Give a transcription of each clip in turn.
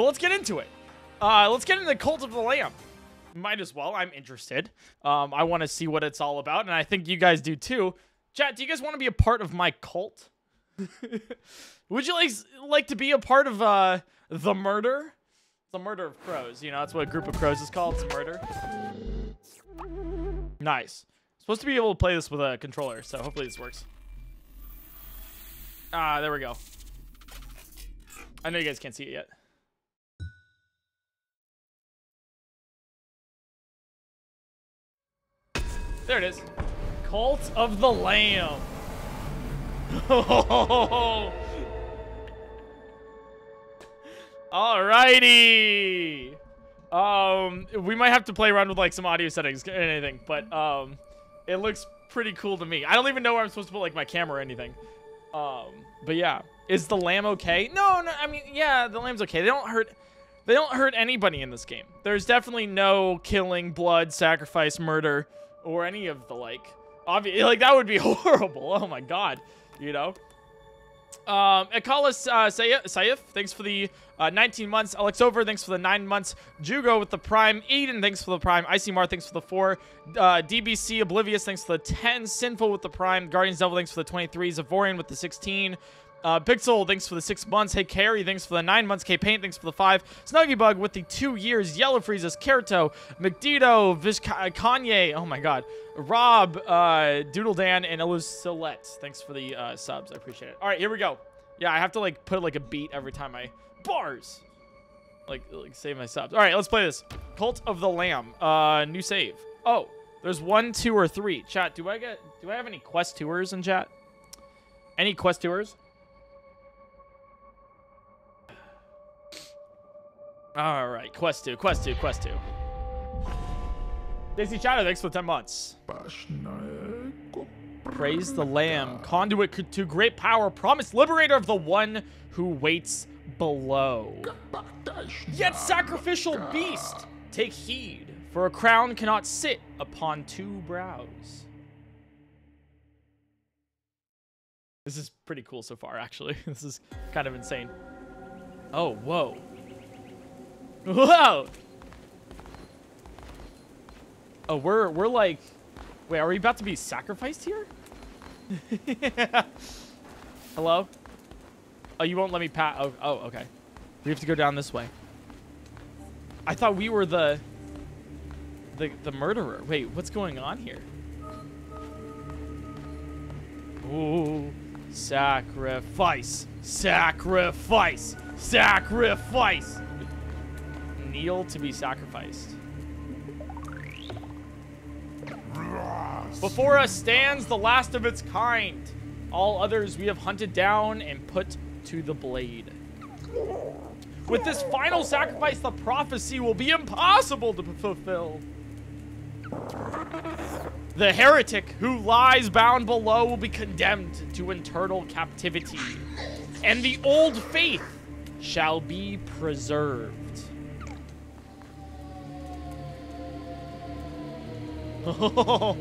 But let's get into it. Uh, let's get into the Cult of the Lamb. Might as well. I'm interested. Um, I want to see what it's all about, and I think you guys do too. Chat, do you guys want to be a part of my cult? Would you like like to be a part of uh, the murder? The murder of crows. You know, that's what a group of crows is called. It's murder. Nice. Supposed to be able to play this with a controller, so hopefully this works. Ah, there we go. I know you guys can't see it yet. There it is. Cult of the Lamb. Alrighty. Um, we might have to play around with like some audio settings or anything, but um, it looks pretty cool to me. I don't even know where I'm supposed to put like my camera or anything. Um, but yeah, is the lamb okay? No, no. I mean, yeah, the lamb's okay. They don't hurt. They don't hurt anybody in this game. There's definitely no killing, blood, sacrifice, murder, or any of the like. Obviously, like that would be horrible. Oh my god, you know. Um, Akalis uh, Saif, thanks for the uh, 19 months. Alex Over, thanks for the 9 months. Jugo with the Prime. Eden, thanks for the Prime. Icy Mar, thanks for the 4. Uh, DBC Oblivious, thanks for the 10. Sinful with the Prime. Guardians Devil, thanks for the 23. Zavorian with the 16. Uh, Pixel, thanks for the six months. Hey, Carrie, thanks for the nine months. K Paint, thanks for the five. Snuggybug with the two years. Yellow Freezes, Kerto, McDito, Vish Kanye. Oh my God. Rob, uh, Doodle Dan, and Elusilette. Thanks for the uh, subs. I appreciate it. All right, here we go. Yeah, I have to like put like a beat every time I bars. Like, like save my subs. All right, let's play this. Cult of the Lamb. Uh, new save. Oh, there's one, two, or three. Chat. Do I get? Do I have any quest tours in chat? Any quest tours? All right, quest two, quest two, quest two. Daisy Shadow, thanks for 10 months. Praise the Lamb, conduit to great power, promised liberator of the one who waits below. Yet sacrificial beast, take heed, for a crown cannot sit upon two brows. This is pretty cool so far, actually. This is kind of insane. Oh, whoa. Whoa! Oh, we're we're like, wait, are we about to be sacrificed here? Hello? Oh, you won't let me pat. Oh, oh, okay. We have to go down this way. I thought we were the the the murderer. Wait, what's going on here? Ooh, sacrifice, sacrifice, sacrifice kneel to be sacrificed. Before us stands the last of its kind. All others we have hunted down and put to the blade. With this final sacrifice, the prophecy will be impossible to fulfill. The heretic who lies bound below will be condemned to eternal captivity, and the old faith shall be preserved. uh,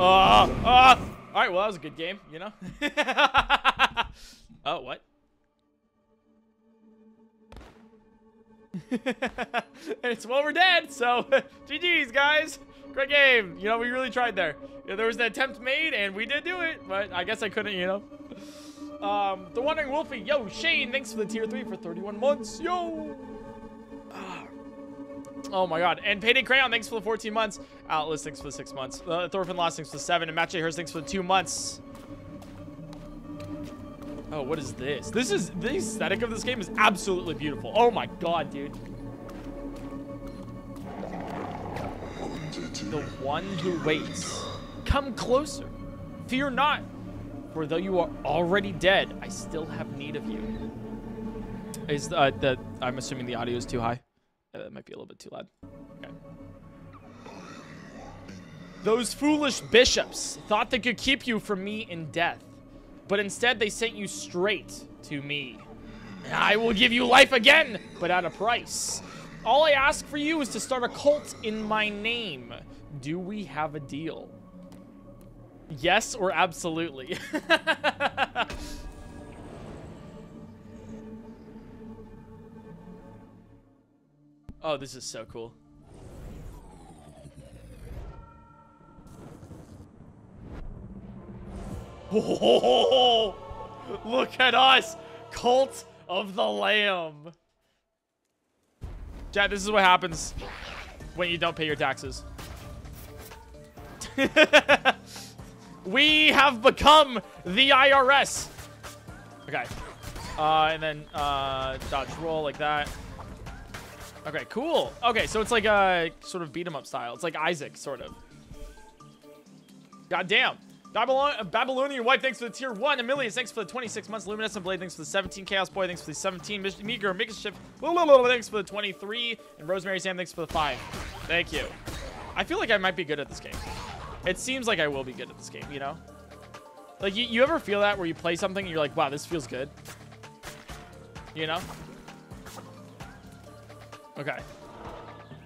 uh, all right, well, that was a good game, you know? oh, what? it's well, we're dead, so GG's, guys. Great game. You know, we really tried there. Yeah, there was an attempt made, and we did do it, but I guess I couldn't, you know. Um, the Wandering Wolfie. Yo, Shane, thanks for the tier 3 for 31 months. Yo! Oh my god. And Payday Crayon, thanks for the 14 months. Atlas, thanks for the 6 months. Uh, Thorfinn Lost, thanks for the 7. And Match Hurst, thanks for the 2 months. Oh, what is this? This is, the aesthetic of this game is absolutely beautiful. Oh my god, dude. The one who waits. Come closer. Fear not. For though you are already dead, I still have need of you. Is uh, the, I'm assuming the audio is too high. Uh, that might be a little bit too loud. Okay. Those foolish bishops thought they could keep you from me in death, but instead they sent you straight to me. I will give you life again, but at a price. All I ask for you is to start a cult in my name. Do we have a deal? Yes or absolutely? Oh, this is so cool. Oh, look at us, cult of the lamb. Chad, this is what happens when you don't pay your taxes. we have become the IRS. Okay. Uh, and then uh, dodge roll like that. Okay, cool. Okay, so it's like a sort of beat 'em up style. It's like Isaac, sort of. God damn. Babylon uh, Babylonian Wife, thanks for the tier 1. Emilius, thanks for the 26 months. Luminescent Blade, thanks for the 17. Chaos Boy, thanks for the 17. Meager, Makeshift, thanks for the 23. And Rosemary Sam, thanks for the 5. Thank you. I feel like I might be good at this game. It seems like I will be good at this game, you know? Like, you, you ever feel that where you play something and you're like, wow, this feels good? You know? Okay.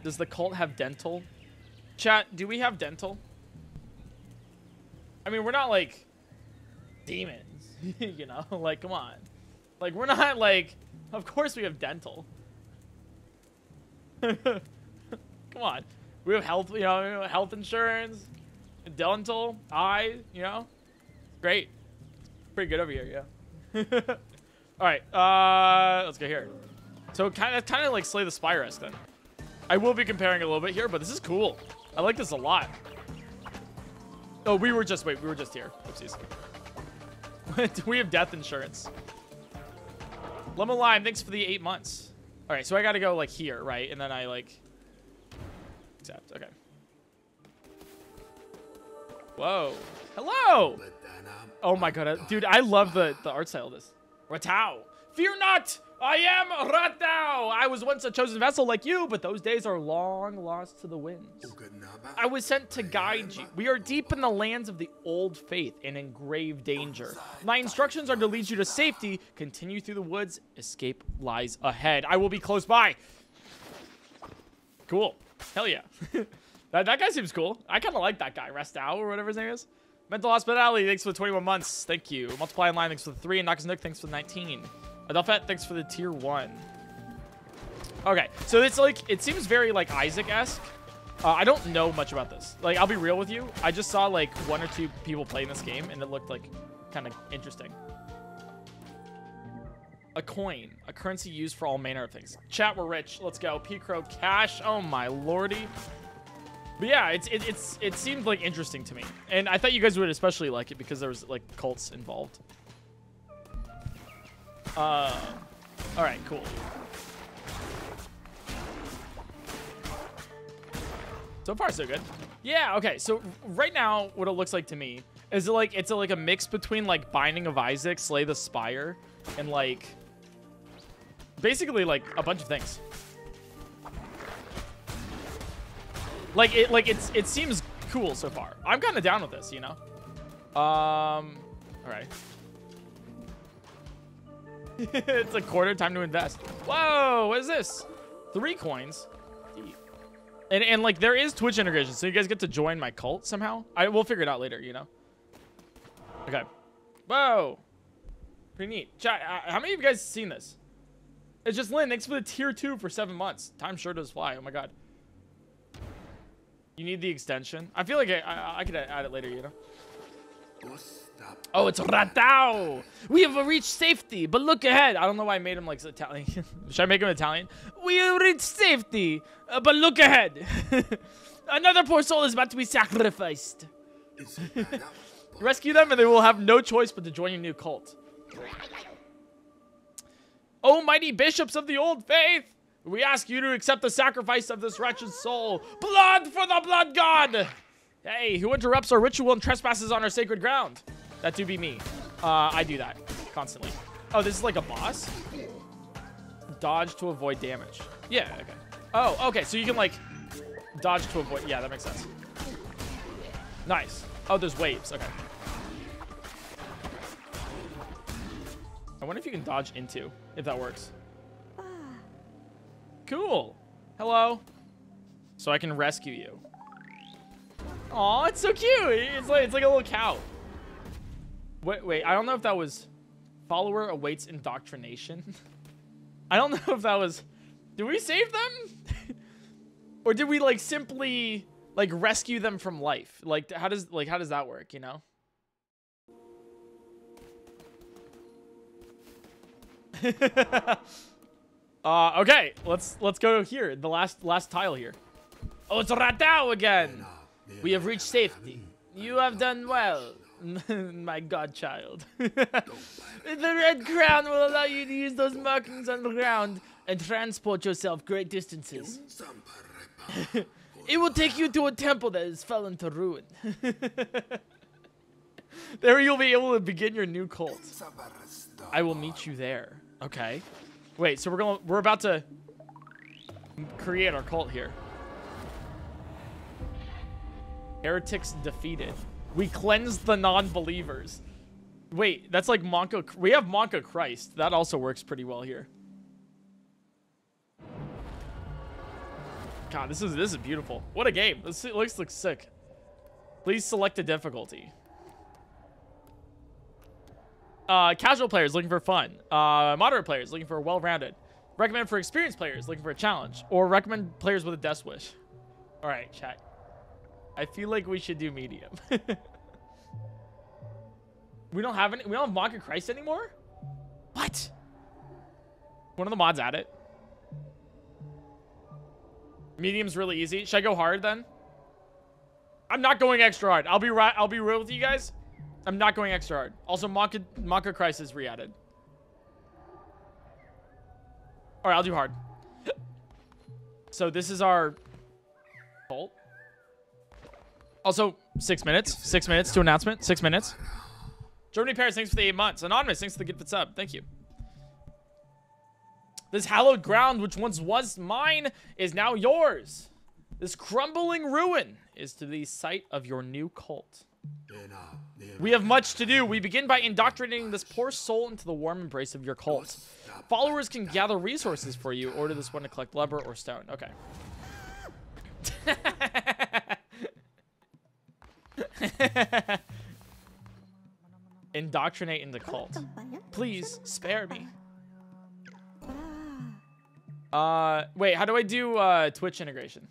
Does the cult have dental? Chat, do we have dental? I mean, we're not like demons, you know? Like, come on. Like, we're not like, of course we have dental. come on. We have health, you know, health insurance, dental, eye, you know? Great. Pretty good over here, yeah. All right, uh, let's go here. So kind of, kind of like Slay the Spire then. I will be comparing a little bit here, but this is cool. I like this a lot. Oh, we were just, wait, we were just here. Oopsies. we have death insurance. Lemon Lime, thanks for the eight months. All right, so I got to go like here, right? And then I like accept. Okay. Whoa. Hello. Oh my god, dude, I love the the art style of this. Ratau. Fear not. I am Ratau! I was once a chosen vessel like you, but those days are long lost to the winds. I was sent to guide you. We are deep in the lands of the old faith and in grave danger. My instructions are to lead you to safety. Continue through the woods. Escape lies ahead. I will be close by. Cool. Hell yeah. that, that guy seems cool. I kind of like that guy. Restau or whatever his name is. Mental Hospitality, thanks for the 21 months. Thank you. Multiply Line, thanks for the 3. And Knox Nook, thanks for the 19. Adelphat, thanks for the tier 1. Okay, so it's like, it seems very like Isaac-esque. Uh, I don't know much about this. Like, I'll be real with you. I just saw like one or two people playing this game and it looked like kind of interesting. A coin, a currency used for all manner of things. Chat, we're rich. Let's go. P-Crow cash. Oh my lordy. But yeah, it's it, it's it seemed like interesting to me, and I thought you guys would especially like it because there was like cults involved. Uh, all right, cool. So far, so good. Yeah, okay. So right now, what it looks like to me is it like it's a, like a mix between like Binding of Isaac, Slay the Spire, and like basically like a bunch of things. Like it like it's it seems cool so far. I'm kind of down with this, you know. Um, all right. it's a quarter time to invest. Whoa, what is this? Three coins. And, and like there is Twitch integration, so you guys get to join my cult somehow. I we'll figure it out later, you know. Okay. Whoa. Pretty neat. Chat, uh, how many of you guys seen this? It's just Lynn. Thanks for the tier two for seven months. Time sure does fly. Oh my god. You need the extension. I feel like I, I, I could add it later, you know? Oh, it's Ratau. We have reached safety, but look ahead. I don't know why I made him like Italian. Should I make him Italian? We have reached safety, uh, but look ahead. Another poor soul is about to be sacrificed. Rescue them and they will have no choice but to join your new cult. Oh, mighty bishops of the old faith! We ask you to accept the sacrifice of this wretched soul. Blood for the blood god! Hey, who interrupts our ritual and trespasses on our sacred ground? That do be me. Uh, I do that constantly. Oh, this is like a boss? Dodge to avoid damage. Yeah, okay. Oh, okay, so you can like dodge to avoid. Yeah, that makes sense. Nice. Oh, there's waves. Okay. I wonder if you can dodge into, if that works. Cool. Hello. So I can rescue you. Aw, it's so cute. It's like it's like a little cow. Wait, wait. I don't know if that was follower awaits indoctrination. I don't know if that was. Did we save them? Or did we like simply like rescue them from life? Like how does like how does that work, you know? uh okay, let's let's go here. The last last tile here. Oh, it's Ratau again. We have reached safety. You have done well, my godchild. the red crown will allow you to use those markings on the ground and transport yourself great distances. it will take you to a temple that has fallen to ruin. there you'll be able to begin your new cult. I will meet you there. Okay. Wait, so we're going to we're about to create our cult here. Heretics defeated. We cleanse the non-believers. Wait, that's like Monka. We have Monka Christ. That also works pretty well here. God, this is this is beautiful. What a game. This looks looks sick. Please select a difficulty. Uh, casual players looking for fun. Uh, moderate players looking for well-rounded. Recommend for experienced players looking for a challenge. Or recommend players with a death wish. All right, chat. I feel like we should do medium. we don't have any. We don't have Monka Christ anymore. What? One of the mods at it. Medium's really easy. Should I go hard then? I'm not going extra hard. I'll be right. I'll be real with you guys. I'm not going extra hard. Also, Monka, Monka Christ is re-added. All right, I'll do hard. so this is our bolt. Also, six minutes. Six minutes to announcement. Six minutes. Germany Paris, thanks for the eight months. Anonymous, thanks for the gift sub. Thank you. This hallowed ground, which once was mine, is now yours. This crumbling ruin is to the site of your new cult. We have much to do. We begin by indoctrinating this poor soul into the warm embrace of your cult. Followers can gather resources for you. Order this one to collect leather or stone. Okay. Indoctrinate in the cult. Please, spare me. Uh, wait, how do I do uh, Twitch integration?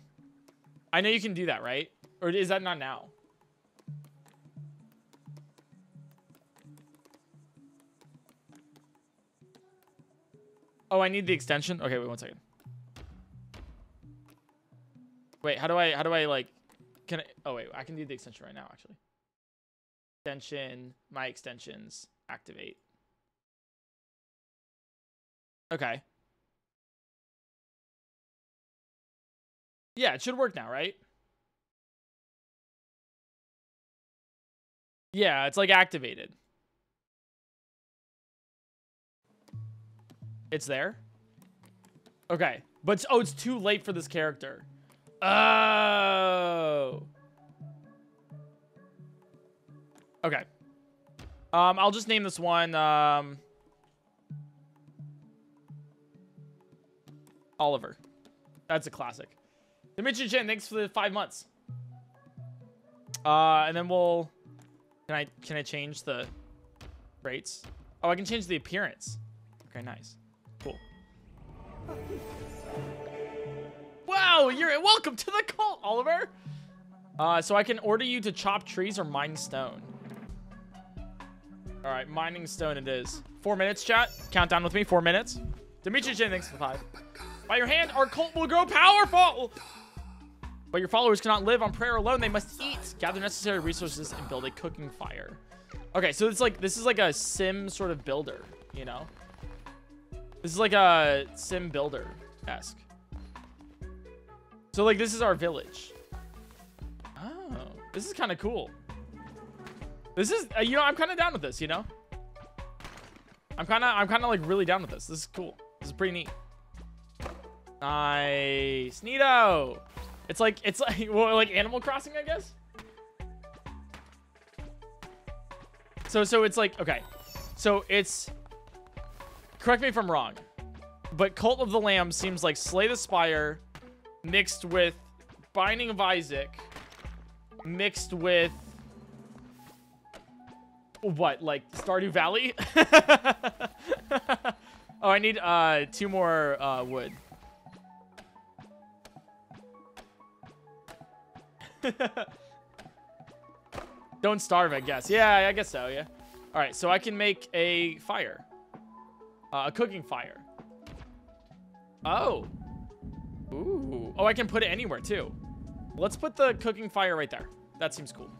I know you can do that, right? Or is that not now? Oh, I need the extension? Okay, wait one second. Wait, how do I, how do I like, can I, oh wait, I can do the extension right now, actually. Extension, my extensions, activate. Okay. Yeah, it should work now, right? Yeah, it's like activated. It's there? Okay. But, oh, it's too late for this character. Oh. Okay. Um, I'll just name this one, um... Oliver. That's a classic. Dimitri Chen, thanks for the five months. Uh, and then we'll... Can I, can I change the rates? Oh, I can change the appearance. Okay, nice. Cool. Wow, you're welcome to the cult, Oliver. Uh, so I can order you to chop trees or mine stone. All right, mining stone it is. Four minutes, chat. Countdown with me, four minutes. Dimitri Chen, thanks for the five. By your hand, our cult will grow powerful. But your followers cannot live on prayer alone. They must eat, gather necessary resources, and build a cooking fire. Okay, so it's like, this is like a sim sort of builder, you know? This is like a sim builder-esque. So like this is our village. Oh, this is kind of cool. This is, uh, you know, I'm kind of down with this, you know? I'm kind of, I'm kind of like really down with this. This is cool. This is pretty neat. Nice. Neato. It's like, it's like, well, like Animal Crossing, I guess? So, so it's like, okay. So it's, correct me if I'm wrong, but Cult of the Lamb seems like Slay the Spire mixed with Binding of Isaac mixed with what, like Stardew Valley? oh, I need uh, two more uh, wood. Don't starve, I guess. Yeah, I guess so, yeah. All right, so I can make a fire. Uh, a cooking fire. Oh. Ooh. Oh, I can put it anywhere, too. Let's put the cooking fire right there. That seems cool.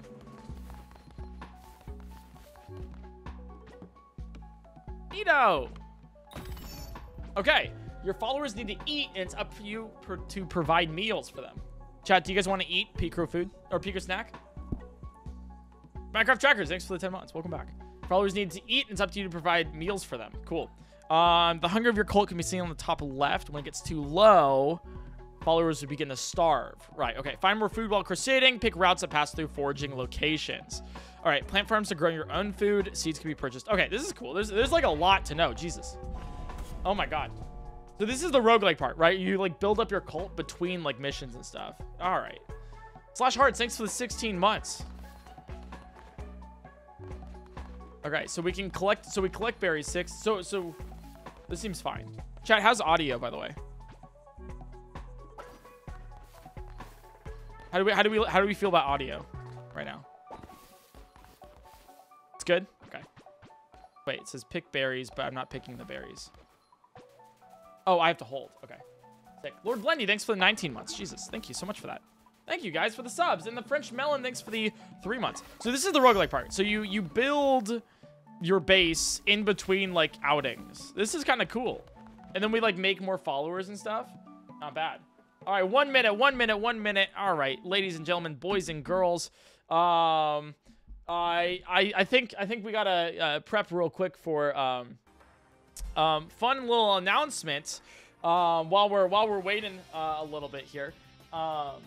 Neato. Okay. Your followers need to eat, and it's up to you per to provide meals for them. Chat, do you guys want to eat Pico food? Or Pico snack? Minecraft Trackers, thanks for the 10 months. Welcome back. Followers need to eat, and it's up to you to provide meals for them. Cool. Um, the hunger of your cult can be seen on the top left. When it gets too low, followers will begin to starve. Right, okay. Find more food while crusading. Pick routes that pass through foraging locations. All right, plant farms to grow your own food. Seeds can be purchased. Okay, this is cool. There's, there's like a lot to know. Jesus. Oh my god. So this is the roguelike part, right? You like build up your cult between like missions and stuff. All right. Slash Hearts, thanks for the 16 months. Okay, so we can collect, so we collect berries six. So, so this seems fine. Chat, how's audio, by the way? How do we, how do we, how do we feel about audio right now? It's good? Okay. Wait, it says pick berries, but I'm not picking the berries. Oh, I have to hold. Okay. Sick. Lord Blendy, thanks for the 19 months. Jesus, thank you so much for that. Thank you guys for the subs. And the French Melon, thanks for the three months. So this is the roguelike part. So you you build your base in between like outings. This is kind of cool. And then we like make more followers and stuff. Not bad. All right, one minute, one minute, one minute. All right, ladies and gentlemen, boys and girls. Um, I I I think I think we gotta uh, prep real quick for um um, fun little announcement um, while we're while we're waiting uh, a little bit here. Um,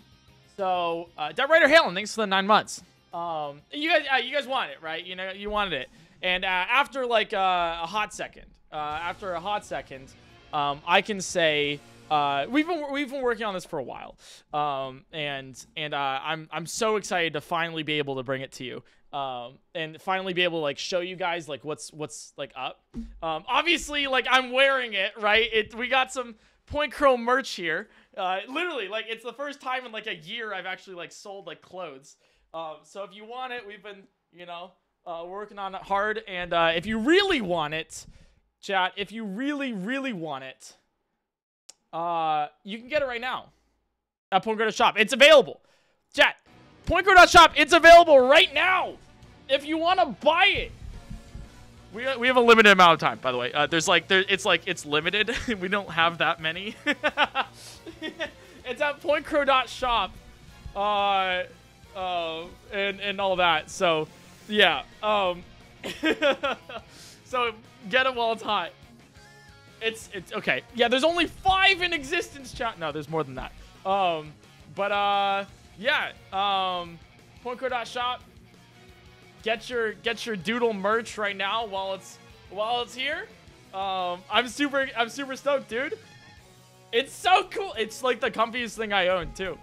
so, uh, Dead Rider Halen, thanks for the nine months. Um, you guys, uh, you guys want it, right? You know, you wanted it. And uh, after like uh, a hot second, uh, after a hot second, um, I can say uh, we've been we've been working on this for a while, um, and and uh, I'm I'm so excited to finally be able to bring it to you um, and finally be able to like show you guys like what's what's like up. Um, obviously, like I'm wearing it, right? It we got some Point Crow merch here. Uh, literally, like it's the first time in like a year I've actually like sold like clothes. Um, so if you want it, we've been you know uh, working on it hard, and uh, if you really want it, chat, if you really really want it, uh, you can get it right now at Point Shop. It's available, chat. PointCrow.shop, it's available right now if you want to buy it. We, we have a limited amount of time, by the way. Uh, there's like, there, it's like, it's limited. we don't have that many. it's at pointcrow.shop. Uh, uh, and, and all that. So, yeah. Um, so get it while it's hot. It's, it's, okay. Yeah, there's only five in existence, chat. No, there's more than that. Um, but, uh, yeah. Um, pointcrow.shop get your get your doodle merch right now while it's while it's here. Um, I'm super I'm super stoked, dude. It's so cool. It's like the comfiest thing I own too.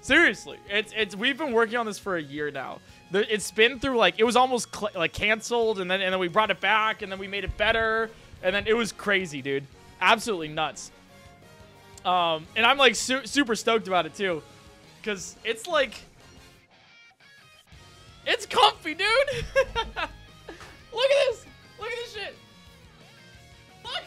Seriously, it's it's we've been working on this for a year now. It's been through like it was almost like canceled, and then and then we brought it back, and then we made it better, and then it was crazy, dude. Absolutely nuts. Um, and I'm like su super stoked about it too, because it's like it's comfy, dude! Look at this! Look at this shit! Look!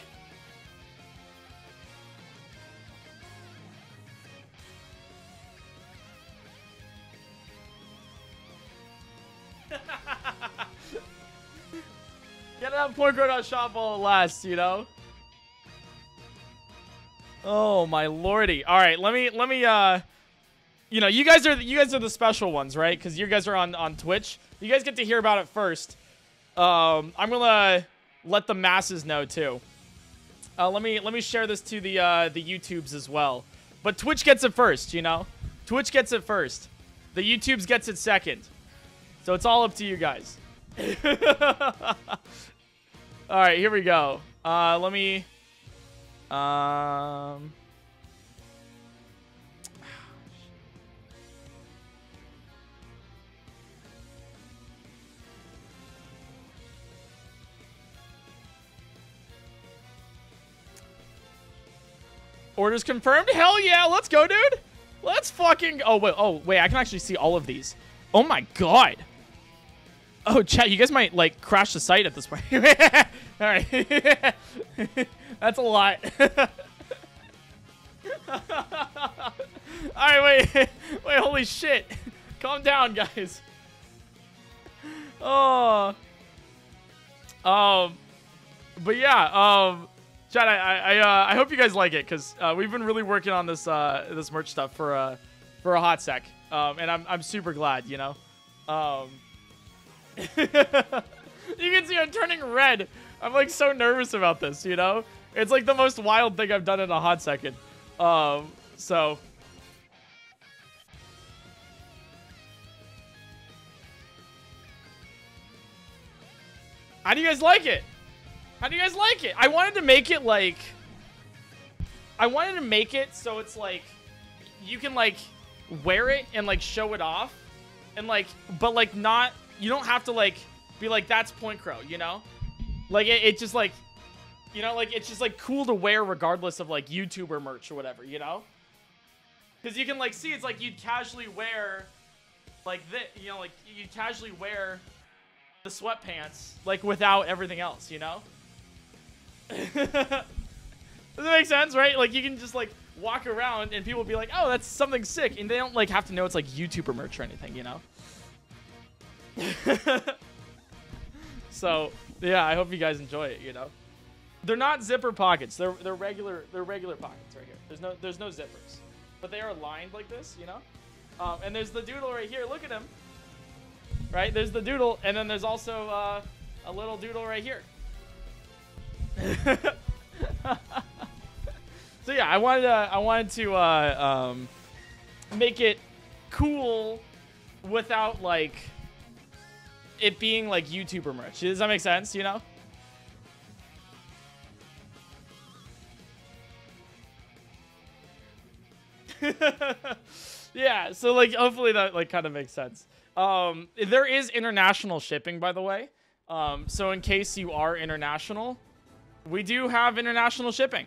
Get it on PointCrow.shop while it last, you know? Oh my lordy. Alright, let me let me uh you know, you guys are you guys are the special ones, right? Because you guys are on on Twitch. You guys get to hear about it first. Um, I'm gonna let the masses know too. Uh, let me let me share this to the uh, the YouTubes as well. But Twitch gets it first, you know. Twitch gets it first. The YouTubes gets it second. So it's all up to you guys. all right, here we go. Uh, let me. Um. Orders confirmed? Hell yeah, let's go, dude. Let's fucking. Oh wait. Oh wait. I can actually see all of these. Oh my god. Oh, chat. You guys might like crash the site at this point. all right. That's a lot. all right. Wait. Wait. Holy shit. Calm down, guys. Oh. Um. But yeah. Um. Chad, I I uh, I hope you guys like it because uh, we've been really working on this uh, this merch stuff for uh, for a hot sec, um, and I'm I'm super glad, you know. Um, you can see I'm turning red. I'm like so nervous about this, you know. It's like the most wild thing I've done in a hot second. Um, so. How do you guys like it? How do you guys like it? I wanted to make it like... I wanted to make it so it's like... You can like wear it and like show it off. And like... But like not... You don't have to like be like, that's Point Crow, you know? Like it, it just like... You know, like it's just like cool to wear regardless of like YouTuber merch or whatever, you know? Because you can like see it's like you'd casually wear like this, you know, like you casually wear the sweatpants like without everything else, you know? Does that make sense, right? Like you can just like walk around and people be like, "Oh, that's something sick," and they don't like have to know it's like YouTuber merch or anything, you know. so yeah, I hope you guys enjoy it. You know, they're not zipper pockets. They're they're regular they're regular pockets right here. There's no there's no zippers, but they are lined like this, you know. Um, and there's the doodle right here. Look at him. Right, there's the doodle, and then there's also uh, a little doodle right here. so yeah, I wanted to I wanted to uh, um, make it cool without like it being like YouTuber merch. Does that make sense? You know. yeah, so like hopefully that like kind of makes sense. Um, there is international shipping, by the way. Um, so in case you are international, we do have international shipping.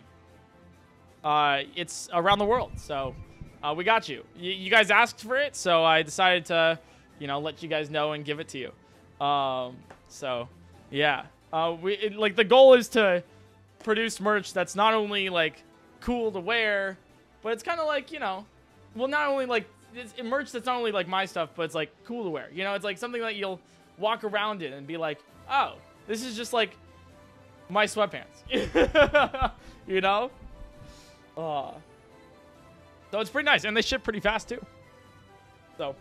Uh, it's around the world, so uh, we got you. you. You guys asked for it, so I decided to, you know, let you guys know and give it to you. Um, so, yeah. Uh, we it, like the goal is to produce merch that's not only like cool to wear, but it's kind of like you know, well, not only like it's merch that's not only like my stuff, but it's like cool to wear. You know, it's like something that you'll walk around in and be like, oh, this is just like my sweatpants. you know? Uh, so it's pretty nice. And they ship pretty fast, too. So,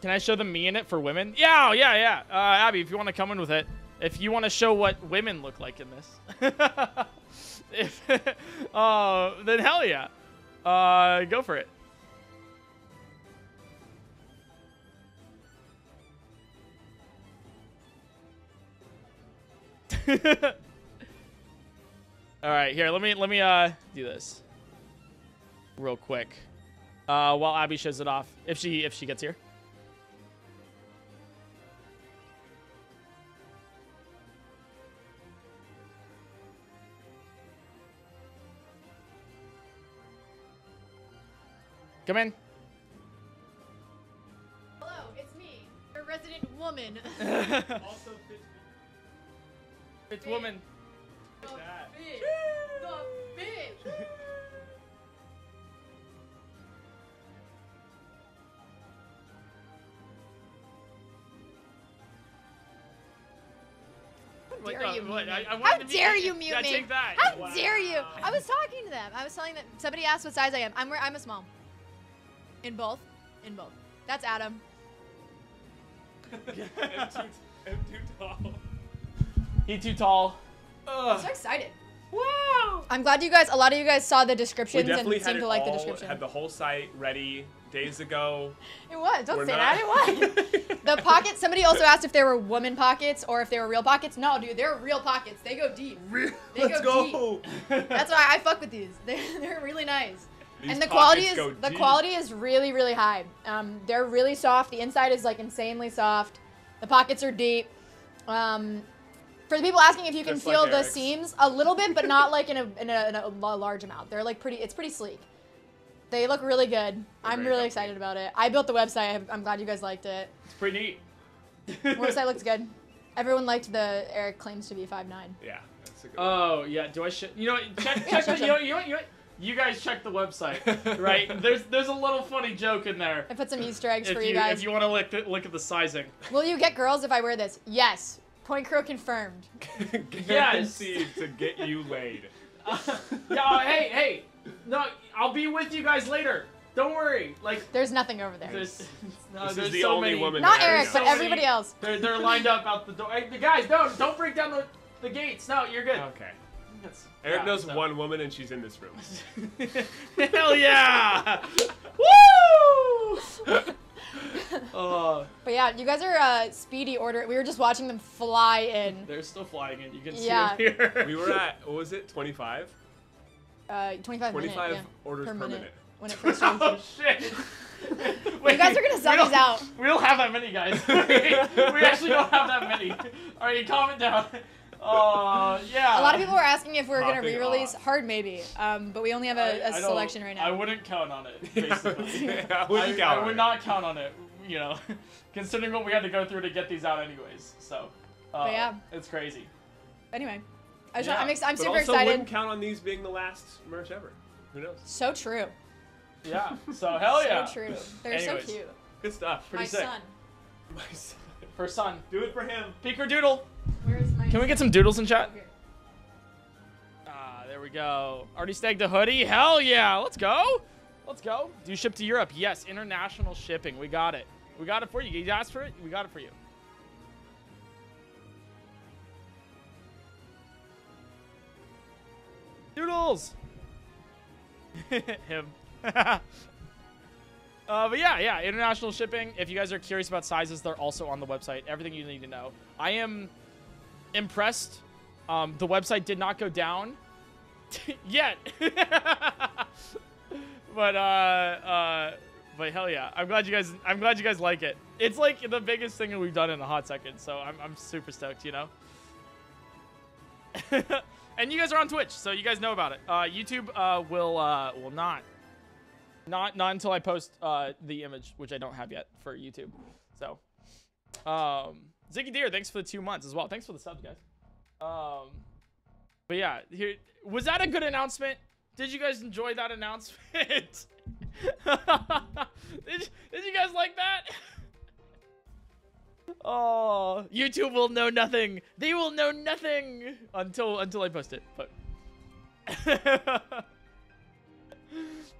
can I show them me in it for women? Yeah, yeah, yeah. Uh, Abby, if you want to come in with it. If you want to show what women look like in this. if, uh, then hell yeah. Uh, go for it. All right, here. Let me let me uh do this real quick. Uh, while Abby shows it off, if she if she gets here. Come in. Hello, it's me, your resident woman. Also, It's woman. the that. bitch. The bitch. What, dare you what? mute I, me? I How dare you mute me? How Wow. dare you? I was talking to them. I was telling them. Somebody asked what size I am. I'm I'm a small. In both. In both. That's Adam. I'm too, I'm too tall. He too tall. I'm so excited. Wow. I'm glad you guys. A lot of you guys saw the We descriptions and had seemed to like the all, description. had the whole site ready days ago. It was. Don't We're say not- that. It was. the pockets. Somebody also asked if they were woman pockets or if they were real pockets. No, dude, they're real pockets. They go deep. They Let's go go. That's why I fuck with these. They're, they're really nice. These and the quality is the deep. quality is really really high. Um, they're really soft. The inside is like insanely soft. The pockets are deep. Um, for the people asking if you can Just feel like the Eric's. seams, a little bit, but not like in a, in a, in a large amount. They're like pretty. It's pretty sleek. They look really good. I'm really comfy. excited about it. I built the website. I'm- I'm glad you guys liked it. It's pretty neat. The website looks good. Everyone liked the Eric claims to be five nine. Yeah, that's a good. Oh yeah, do I sh- You know, what, check, Yeah, check the, you, know, you know, you know, you guys check the website, right? There's there's a little funny joke in there. I put some Easter eggs If for you, you guys. if you want to look at, look at the sizing. Will you get girls if I wear this? Yes. Point crow confirmed. Guaranteed to get you laid. yeah, hey, hey, no, I'll be with you guys later. Don't worry. Like, There's nothing over there. there's, no, This is there's the so only many. woman Not there. Eric, so but many- everybody else. They're they're lined up out the door. Hey, the guys, don't don't break down the, the gates. No, you're good. Okay. That's- Eric yeah, knows so- one woman and she's in this room. Hell yeah! Woo! uh, But yeah, you guys are uh, speedy order. We were just watching them fly in. they're still flying in. You can see Yeah. them here. We were at what was it? 25. Uh, 25 minutes. 25 yeah, orders per minute. minute. When it first oh started. shit! You guys are gonna sell we out. We don't have that many guys. we actually don't have that many. All right, calm it down. Uh, yeah. A lot of people were asking if we were gonna re-release off. Hard Maybe, um, but we only have I- a, a I don't- selection right now. I wouldn't count on it. Basically. I wouldn't I, count I on would it. not count on it. You know, considering what we had to go through to get these out, anyways. So. Uh, But yeah. It's crazy. Anyway, I just, Yeah, I'm, ex- I'm But super also excited. wouldn't count on these being the last merch ever. Who knows? So true. Yeah. So hell yeah. So true. They're Anyways. so cute. Good stuff. Pretty my sick. son. My son. For son. Do it for him. Peek or doodle. Where's my Can we get some doodles in chat? Ah, there we go. Already snagged a hoodie? Hell yeah. Let's go. Let's go. Do you ship to Europe? Yes. International shipping. We got it. We got it for you. You asked for it? We got it for you. Doodles. Him. uh, but yeah, yeah, international shipping. If you guys are curious about sizes, they're also on the website. Everything you need to know. I am impressed. Um, the website did not go down yet, but uh, uh, but hell yeah, I'm glad you guys. I'm glad you guys like it. It's like the biggest thing that we've done in a hot second, so I'm I'm super stoked. You know. and you guys are on Twitch, so you guys know about it. Uh, YouTube uh, will uh, will not not not until I post uh, the image, which I don't have yet for YouTube. So, um, Ziggy Deer, thanks for the two months as well. Thanks for the subs, guys. Um, but yeah, here was that a good announcement? Did you guys enjoy that announcement? did, you- did you guys like that? Oh, YouTube will know nothing. They will know nothing until until I post it. But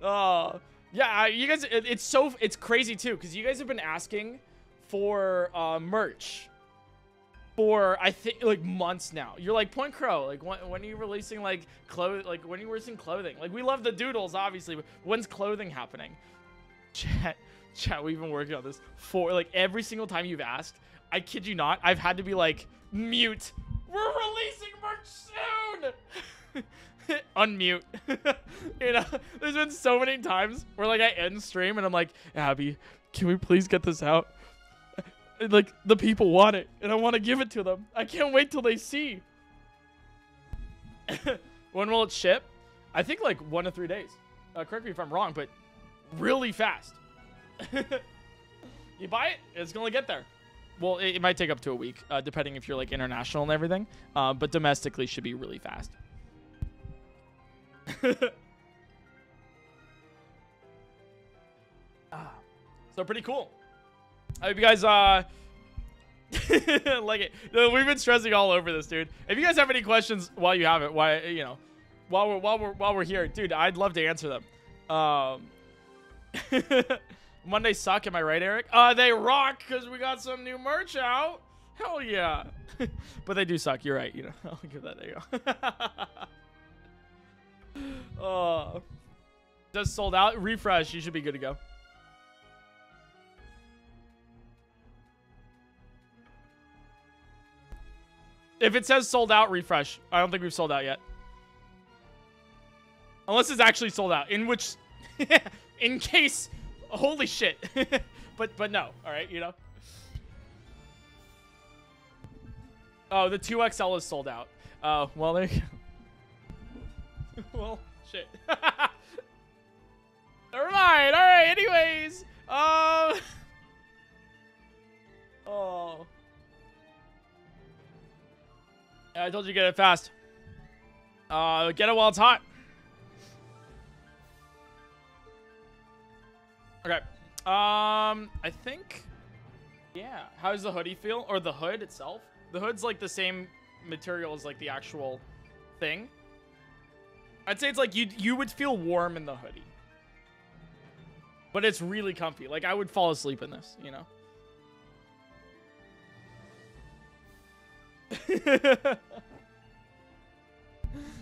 oh, yeah, you guys, it, it's so it's crazy too because you guys have been asking for uh, merch for I think like months now. You're like Point Crow, like when, when are you releasing like clothes? Like when are you releasing clothing? Like we love the doodles, obviously, but when's clothing happening? Chat, chat. We've been working on this for like every single time you've asked. I kid you not, I've had to be like mute. We're releasing merch soon. Unmute. you know, there's been so many times where like I end stream and I'm like, Abby, can we please get this out? Like the people want it and I want to give it to them. I can't wait till they see. when will it ship? I think like one to three days. Uh, correct me if I'm wrong, but really fast. you buy it, it's gonna get there. Well, it, it might take up to a week, uh, depending if you're like international and everything. Uh, but domestically should be really fast. Ah, so pretty cool. I hope you guys uh like it. No, we've been stressing all over this, dude. If you guys have any questions while you have it, why you know, while we're while we're while we're here, dude, I'd love to answer them. Um Mondays suck, am I right, Eric? Uh they rock because we got some new merch out. Hell yeah. but they do suck, you're right, you know. I'll give that you go. uh just sold out. Refresh, you should be good to go. If it says sold out, refresh. I don't think we've sold out yet. Unless it's actually sold out, in which, in case, holy shit. but but no, all right, you know. Oh, the 2XL is sold out. Oh, uh, well, there you go. well, shit. Never mind. All right, anyways. Um. oh. I told you get it fast. Uh, get it while it's hot. Okay. Um, I think. Yeah. How does the hoodie feel, or the hood itself? The hood's like the same material as like the actual thing. I'd say it's like you you would feel warm in the hoodie, but it's really comfy. Like I would fall asleep in this, you know.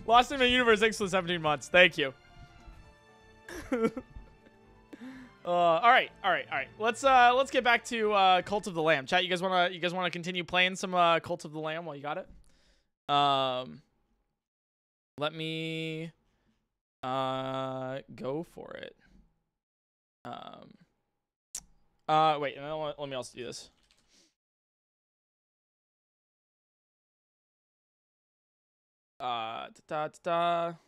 Lost in the universe. Thanks for the 17 months. Thank you. uh, all right, all right, all right. Let's uh, let's get back to uh, Cult of the Lamb. Chat, you guys wanna you guys wanna continue playing some uh, Cult of the Lamb while you got it? Um, let me uh go for it. Um, uh, wait, let me also do this. Uh, da da da.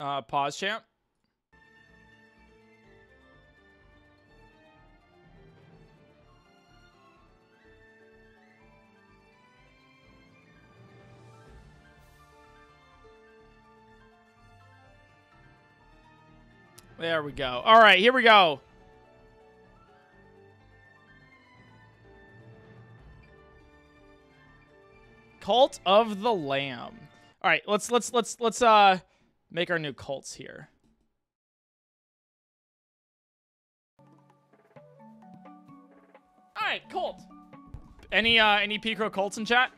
Uh, pause champ. There we go. All right, here we go. Cult of the Lamb. All right, let's let's let's let's uh make our new cults here. All right, cult. Any uh any Picro cults in chat?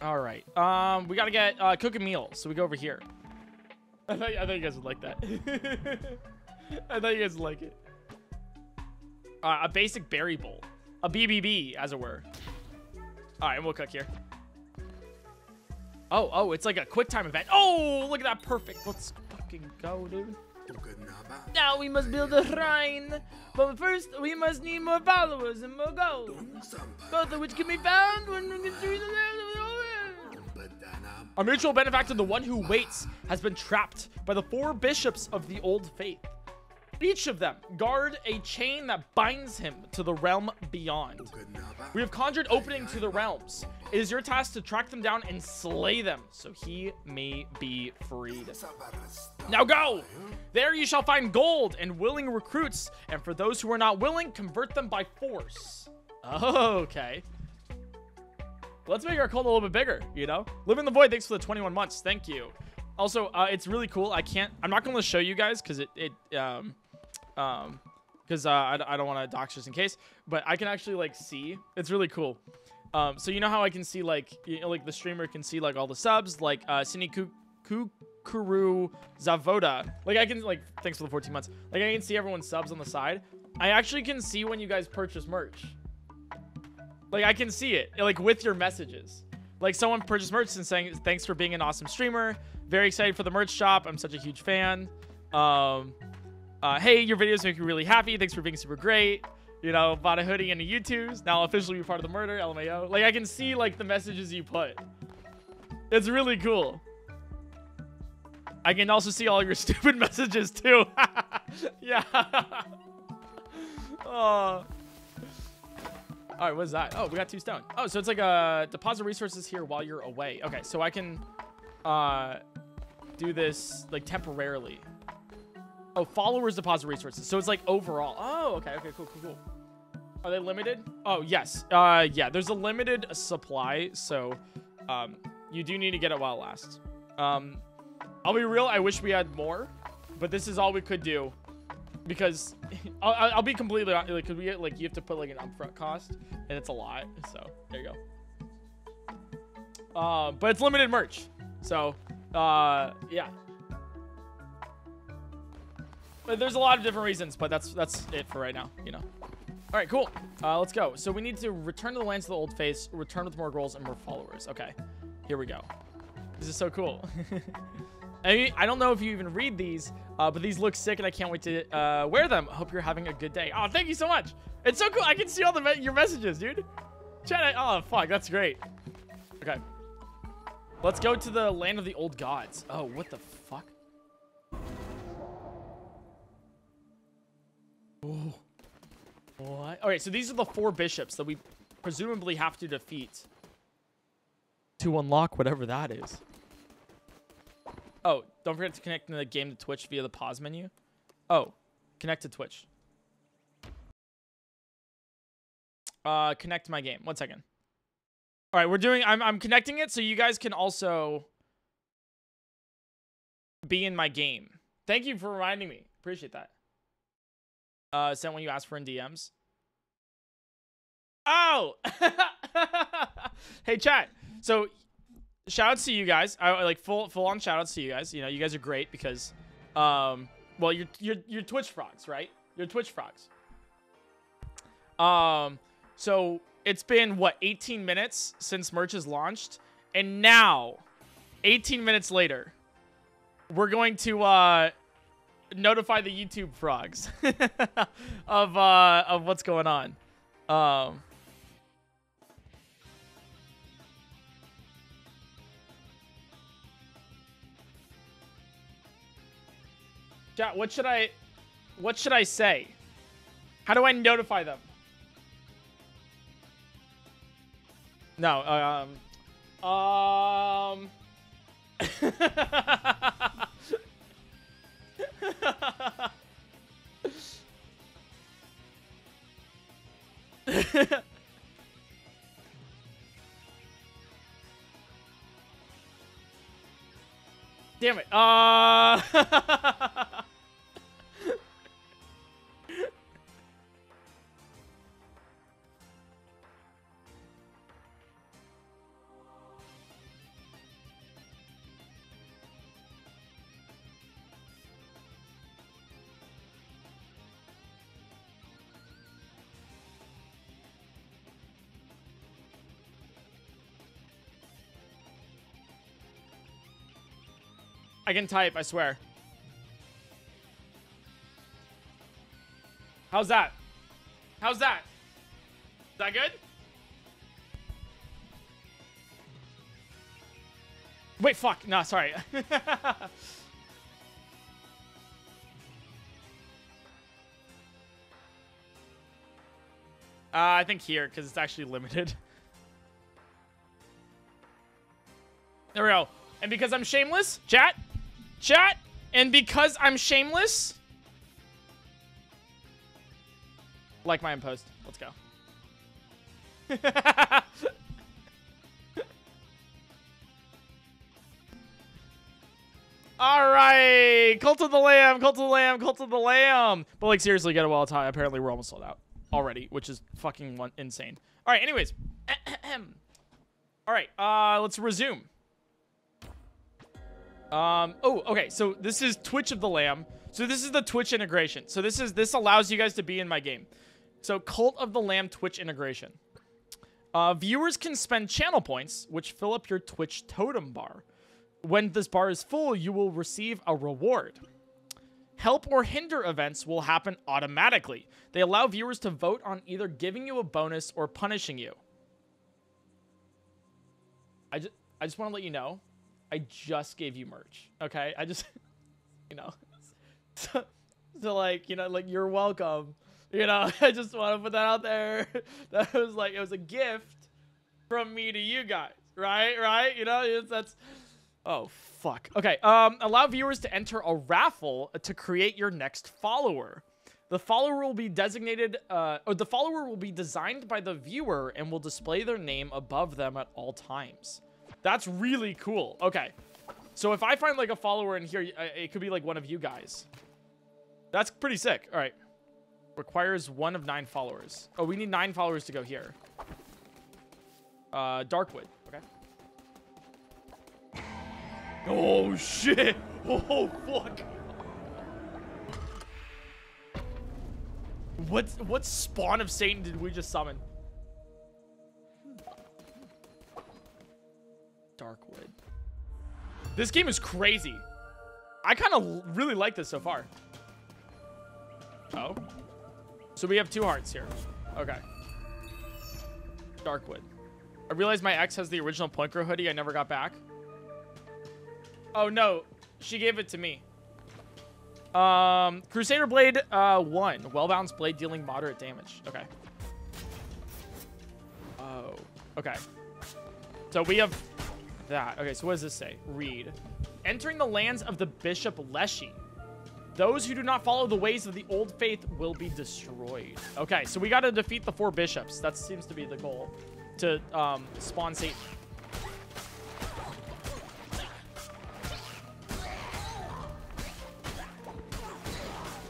All right. Um, we gotta get uh, cook a meal, so we go over here. I thought, I thought you guys would like that. I thought you guys would like it. Uh, a basic berry bowl. A BBB, as it were. All right, and we'll cook here. Oh, oh, it's like a quick time event. Oh, look at that. Perfect. Let's fucking go, dude. Now we must build a shrine. But first, we must need more followers and more gold. Both of which can be found when we through the our mutual benefactor, the one who waits, has been trapped by the four bishops of the old faith. Each of them guard a chain that binds him to the realm beyond. We have conjured opening to the realms. It is your task to track them down and slay them, so he may be freed. Now go! There you shall find gold and willing recruits, and for those who are not willing, convert them by force. okay. Let's make our cult a little bit bigger, you know? Live in the Void, thanks for the 21 months. Thank you. Also, uh, it's really cool. I can't, I'm not going to show you guys because it, it, um, um, because uh, I, I don't want to dox just in case, but I can actually like see. It's really cool. Um, so you know how I can see like, you know, like the streamer can see like all the subs, like uh, Sini Kukuru Zavoda. Like I can like, thanks for the 14 months. Like I can see everyone's subs on the side. I actually can see when you guys purchase merch. Like I can see it, like with your messages. Like someone purchased merch and saying, "Thanks for being an awesome streamer. Very excited for the merch shop. I'm such a huge fan. Um, uh, hey, your videos make me really happy. Thanks for being super great. You know, bought a hoodie and a YouTube's. Now officially be part of the murder. LMAO. Like I can see like the messages you put. It's really cool. I can also see all your stupid messages too. yeah. oh. All right, what's that? Oh, we got two stone. Oh, so it's like a deposit resources here while you're away. Okay, so I can uh, do this like temporarily. Oh, followers deposit resources. So it's like overall. Oh, okay, okay, cool, cool, cool. Are they limited? Oh, yes. Uh, yeah, there's a limited supply, so um, you do need to get it while it lasts. Um, I'll be real, I wish we had more, but this is all we could do because I'll, I'll, be completely like because we like you have to put like an upfront cost and it's a lot so there you go. Uh, but it's limited merch so uh, yeah. But there's a lot of different reasons but that's that's it for right now you know. All right cool. Uh, let's go. So we need to return to the lands of the old face return with more goals and more followers. Okay here we go. This is so cool I, I don't know if you even read these, uh, but these look sick and I can't wait to uh, wear them. Hope you're having a good day. Oh, thank you so much. It's so cool. I can see all the me your messages, dude. Chat. Oh fuck, that's great. Okay. Let's go to the land of the old gods. Oh, what the fuck? Oh. What? All right, so these are the four bishops that we presumably have to defeat to unlock whatever that is. Oh, don't forget to connect the game to Twitch via the pause menu. Oh, connect to Twitch. Uh, connect my game. One second. All right, we're doing. I'm I'm connecting it so you guys can also be in my game. Thank you for reminding me. Appreciate that. Uh, sent when you asked for in DMs. Oh, hey chat. So, shout outs to you guys. I like full full on shout outs to you guys. You know, you guys are great because, um, well, you're you're you're Twitch frogs, right? You're Twitch frogs. Um, so it's been what 18 minutes since merch is launched, and now, 18 minutes later, we're going to uh notify the YouTube frogs of uh of what's going on. Um. Chat, what should I what should I say? How do I notify them? No, um um Damn it. Uh I can type, I swear. How's that? How's that? Is that good? Wait, fuck. No, sorry. uh, I think here, because it's actually limited. There we go. And because I'm shameless, chat, Chat, and because I'm shameless, like my post. Let's go. All right, Cult of the Lamb, Cult of the Lamb, Cult of the Lamb. But like seriously, get while it's hot. Apparently, we're almost sold out already, which is fucking insane. All right, anyways. All right, uh, let's resume. Um, oh, okay. So this is Twitch of the Lamb. So this is the Twitch integration. So this is this allows you guys to be in my game. So Cult of the Lamb Twitch integration. Uh, viewers can spend channel points, which fill up your Twitch totem bar. When this bar is full, you will receive a reward. Help or hinder events will happen automatically. They allow viewers to vote on either giving you a bonus or punishing you. I just, I just want to let you know I just gave you merch. Okay, I just, you know, so, so like you know, like you're welcome. You know, I just want to put that out there. That was like it was a gift from me to you guys, right? Right? You know, that's. Oh fuck. Okay. Um, allow viewers to enter a raffle to create your next follower. The follower will be designated, uh, or the follower will be designed by the viewer and will display their name above them at all times. That's really cool. Okay. So if I find like a follower in here, uh, it could be like one of you guys. That's pretty sick. All right. Requires one of nine followers. Oh, we need nine followers to go here. Uh, Darkwood. Okay. Oh, shit. Oh, fuck. What, what spawn of Satan did we just summon? Darkwood. This game is crazy. I kind of really like this so far. Oh. So we have two hearts here. Okay. Darkwood. I realized my ex has the original Crow hoodie I never got back. Oh, no. She gave it to me. Um, Crusader Blade uh, 1. Well-balanced blade dealing moderate damage. Okay. Oh. Okay. So we have that. Okay, so what does this say? Read. Entering the lands of the Bishop Leshy. Those who do not follow the ways of the old faith will be destroyed. Okay, so we got to defeat the four bishops. That seems to be the goal. To um, spawn Satan.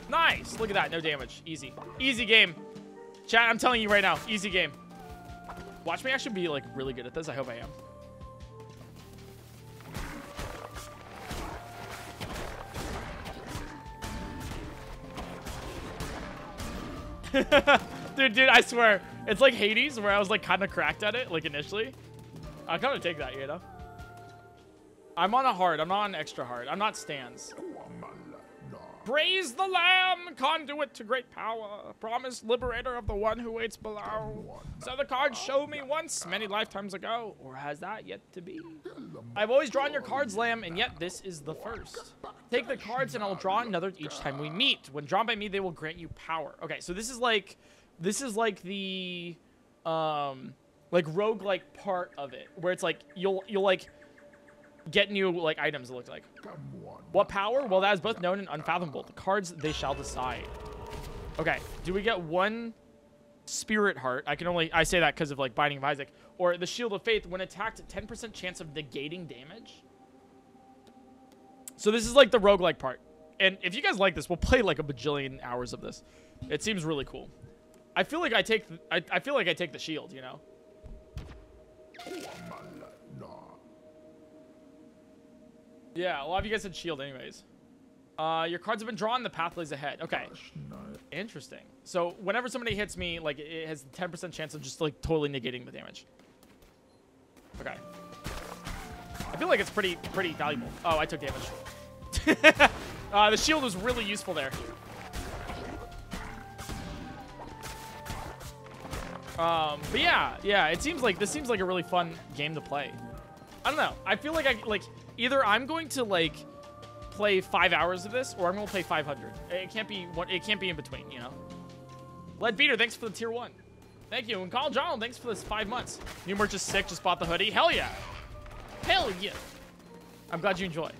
Nice. Look at that. No damage. Easy. Easy game. Chat, I'm telling you right now. Easy game. Watch me actually be like really good at this. I hope I am. dude, dude, I swear. It's like Hades where I was like kind of cracked at it like initially. I kind of take that, you know? I'm on a hard. I'm not on extra hard. I'm not stands. Praise the Lamb, conduit to great power, promised liberator of the one who waits below. So the cards show me once, many lifetimes ago, or has that yet to be? I've always drawn your cards, Lamb, and yet this is the first. Take the cards and I'll draw another each time we meet. When drawn by me, they will grant you power. Okay, so this is like, this is like the, um, like roguelike part of it, where it's like, you'll, you'll like, get new like items it looks like. What power? Well that is both known and unfathomable. The cards they shall decide. Okay do we get one spirit heart? I can only i say that because of like binding of isaac. Or the shield of faith when attacked 10% chance of negating damage. So this is like the roguelike part. And if you guys like this we'll play like a bajillion hours of this. It seems really cool. I feel like i take I, I feel like i take the shield you know Yeah, a lot of you guys had shield anyways. Uh, your cards have been drawn. The path lays ahead. Okay. Interesting. So whenever somebody hits me, like it has 10% chance of just like totally negating the damage. Okay. I feel like it's pretty pretty valuable. Oh, I took damage. uh, the shield was really useful there. Um, but yeah, yeah, it seems like this seems like a really fun game to play. I don't know. I feel like I like either I'm going to like play five hours of this, or I'm to play 500. It can't be. It can't be in between, you know. Lead Beater, thanks for the tier one. Thank you. And Carl John, thanks for this five months. New merch is sick. Just bought the hoodie. Hell yeah. Hell yeah. I'm glad you enjoy.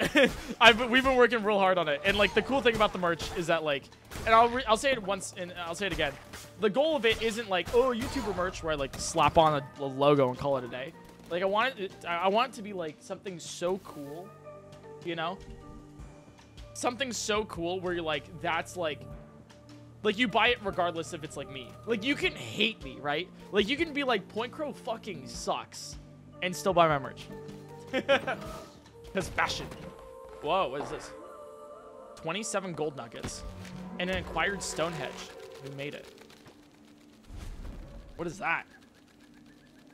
I've we've been working real hard on it, and like the cool thing about the merch is that like, and I'll I'll say it once and uh, I'll say it again. The goal of it isn't like oh YouTuber merch where I like slap on a, a logo and call it a day. Like I want it, I want it to be like something so cool, you know? Something so cool where you're like, that's like, like you buy it regardless if it's like me. Like you can hate me, right? Like you can be like, Point Crow fucking sucks, and still buy my merch. Because fashion. Whoa, what is this? 27 gold nuggets and an acquired Stonehenge. Who made it? What is that?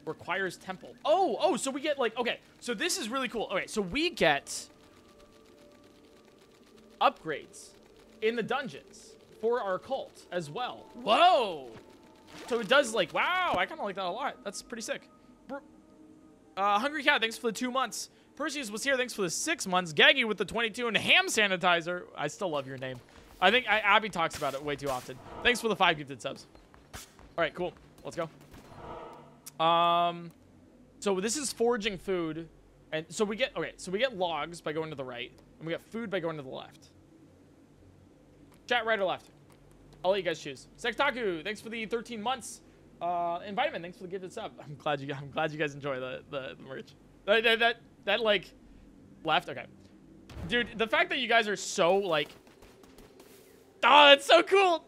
Requires temple. Oh, oh, so we get like, okay, so this is really cool. Okay, so we get upgrades in the dungeons for our cult as well. Whoa! So it does like, wow, I kind of like that a lot. That's pretty sick. Uh, Hungry Cat, thanks for the two months. Perseus was here, thanks for the six months. Gaggy with the 22 and ham sanitizer. I still love your name. I think I, Abby talks about it way too often. Thanks for the five gifted subs. All right, cool. Let's go. Um, so this is foraging food. And so we get, okay, so we get logs by going to the right. And we get food by going to the left. Chat right or left? I'll let you guys choose. Sektaku, thanks for the 13 months. Uh, and Vitamin, thanks for the gifted sub. I'm glad you, I'm glad you guys enjoy the, the, the merch. That, that, that, that, like, left? Okay. Dude, the fact that you guys are so, like, oh, that's so cool.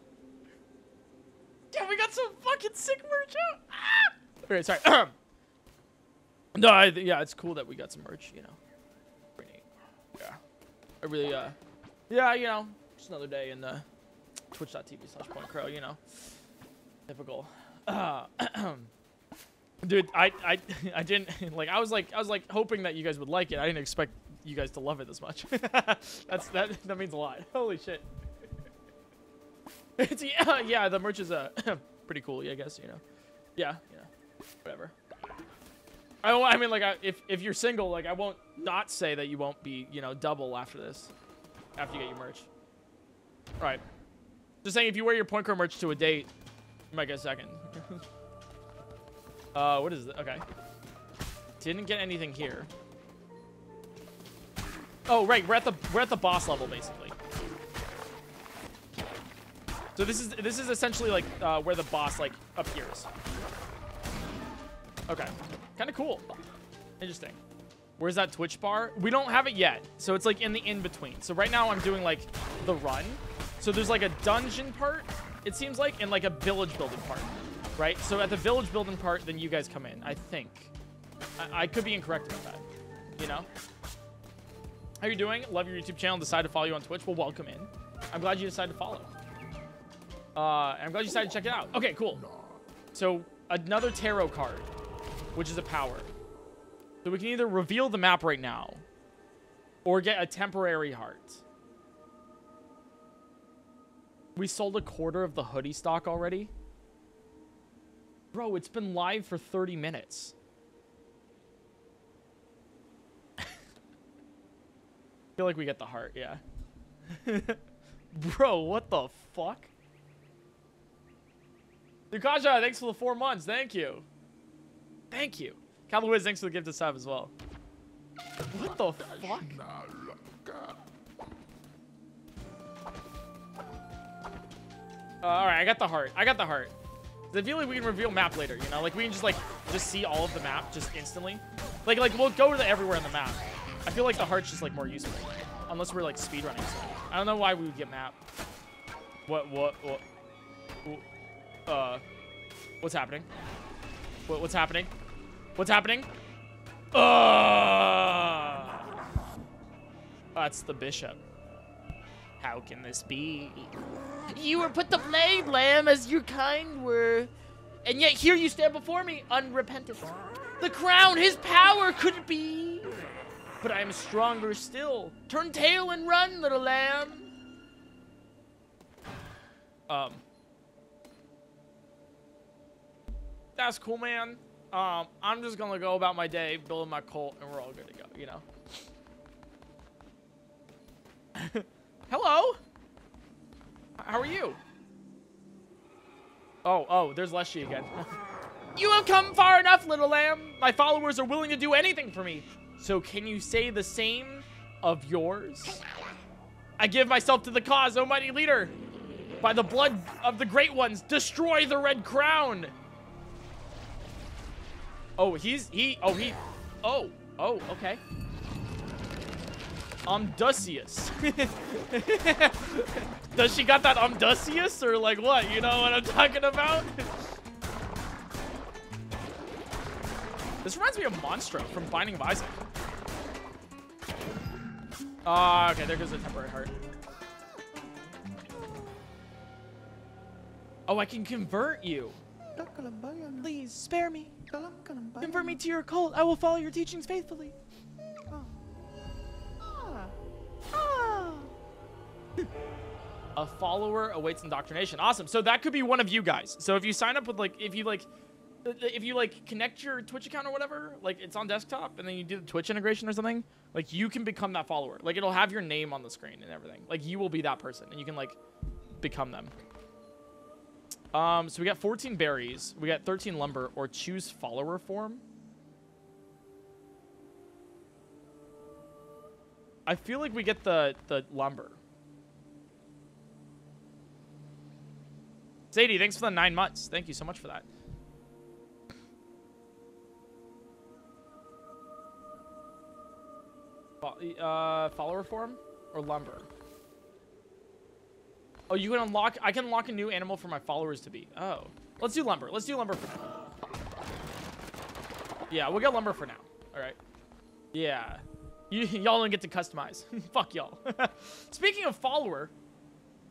Yeah, we got some fucking sick merch out. Ah! Okay, sorry. no, I, yeah, it's cool that we got some merch, you know. Yeah. I really, uh, yeah, you know, just another day in the twitch.tv slash point crow, you know. Typical. Uh, dude, I, I, I didn't, like, I was like, I was like hoping that you guys would like it. I didn't expect you guys to love it this much. That's, that, that means a lot. Holy shit. It's yeah, yeah. The merch is uh pretty cool. I guess you know. Yeah. Whatever. I don't- I mean like I, if if you're single, like I won't not say that you won't be you know double after this, after you get your merch. All right. Just saying, if you wear your Point Crow merch to a date, you might get a second. uh, what is it? Okay. Didn't get anything here. Oh, right. We're at the we're at the boss level basically. So this is this is essentially like uh, where the boss like appears. Okay, kind of cool. Interesting. Where's that Twitch bar? We don't have it yet, so it's like in the in between. So right now I'm doing like the run. So there's like a dungeon part, it seems like, and like a village building part, right? So at the village building part, then you guys come in. I think. I, I could be incorrect about that. You know. How you doing? Love your YouTube channel. Decided to follow you on Twitch. Well, welcome in. I'm glad you decided to follow. Uh, I'm glad you decided to check it out. Okay, cool. So another tarot card, which is a power. So we can either reveal the map right now, or get a temporary heart. We sold a quarter of the hoodie stock already. Bro, it's been live for 30 minutes. feel like we get the heart, yeah. Bro, what the fuck? Dukaja, thanks for the four months. Thank you. Thank you. Cowboy thanks for the gift of sub as well. What the fuck? Uh, all right, I got the heart. I got the heart. I feel like we can reveal map later, you know? Like, we can just, like, just see all of the map just instantly. Like, like we'll go to the everywhere on the map. I feel like the heart's just, like, more useful. Unless we're, like, speedrunning something. I don't know why we would get map. What, what, what? wh- Uh, what's happening? What, what's happening? What's happening? Uh, that's the bishop. How can this be? You were put to blame, lamb, as your kind were. And yet here you stand before me, unrepentant. The crown, his power could be. But I am stronger still. Turn tail and run, little lamb. Um. That's cool, man. Um, I'm just gonna go about my day, building my cult, and we're all good to go, you know? Hello? How are you? Oh, oh, there's Leshy again. you have come far enough, little lamb. My followers are willing to do anything for me. So can you say the same of yours? I give myself to the cause, O mighty leader. By the blood of the great ones, destroy the red crown. Oh, he's, he, oh, he, oh, oh, okay. Umdusius. Does she got that Umdusius or like what? You know what I'm talking about? this reminds me of Monstro from Binding of Isaac. Ah, okay, there goes the temporary heart. Oh, I can convert you. Please, spare me. Convert me to your cult. I will follow your teachings faithfully. A follower awaits indoctrination. Awesome. So that could be one of you guys. So if you sign up with like, if you like, if you like connect your Twitch account or whatever, like it's on desktop, and then you do the Twitch integration or something, like you can become that follower. Like it'll have your name on the screen and everything. Like you will be that person, and you can like become them. Um, so we got 14 berries, we got 13 lumber, or choose follower form. I feel like we get the the lumber. Sadie, thanks for the nine months. Thank you so much for that. Uh, follower form or lumber? Oh, you can unlock. I can unlock a new animal for my followers to be. Oh, let's do lumber. Let's do lumber for now. Yeah, we'll get lumber for now. All right. Yeah. Y'all don't get to customize. Fuck y'all. Speaking of follower,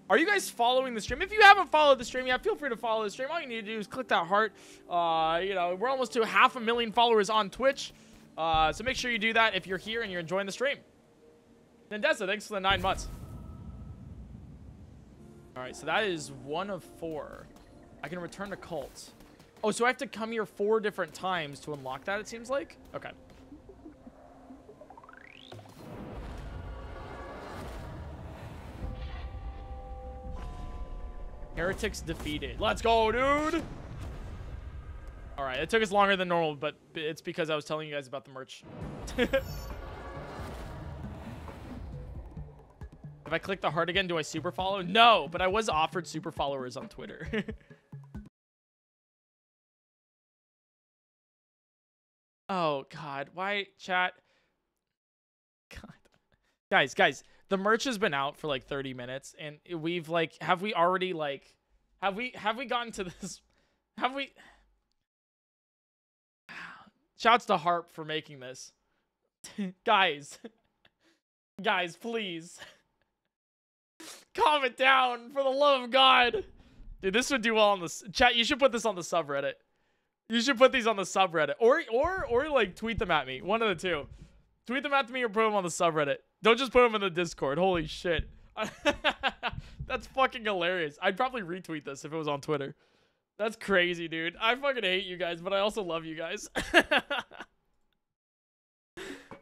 are you guys following the stream? If you haven't followed the stream yet, feel free to follow the stream. All you need to do is click that heart. Uh, you know, we're almost to half a million followers on Twitch. Uh, so make sure you do that if you're here and you're enjoying the stream. Nandesa, thanks for the nine months. All right, so that is one of four. I can return to cult. Oh, so I have to come here four different times to unlock that, it seems like? Okay. Heretics defeated. Let's go, dude! Alright, it took us longer than normal, but it's because I was telling you guys about the merch. if I click the heart again, do I super follow? No, but I was offered super followers on Twitter. oh, God. Why, chat? God. Guys, guys, the merch has been out for like 30 minutes, and we've like, have we already like, have we, have we gotten to this? Have we... Shouts to Harp for making this. guys. guys, please. Comment down for the love of God. Dude, this would do well on the chat. You should put this on the subreddit. You should put these on the subreddit. Or or or like tweet them at me. One of the two. Tweet them at me or put them on the subreddit. Don't just put them in the Discord. Holy shit. That's fucking hilarious. I'd probably retweet this if it was on Twitter. That's crazy, dude. I fucking hate you guys, but I also love you guys.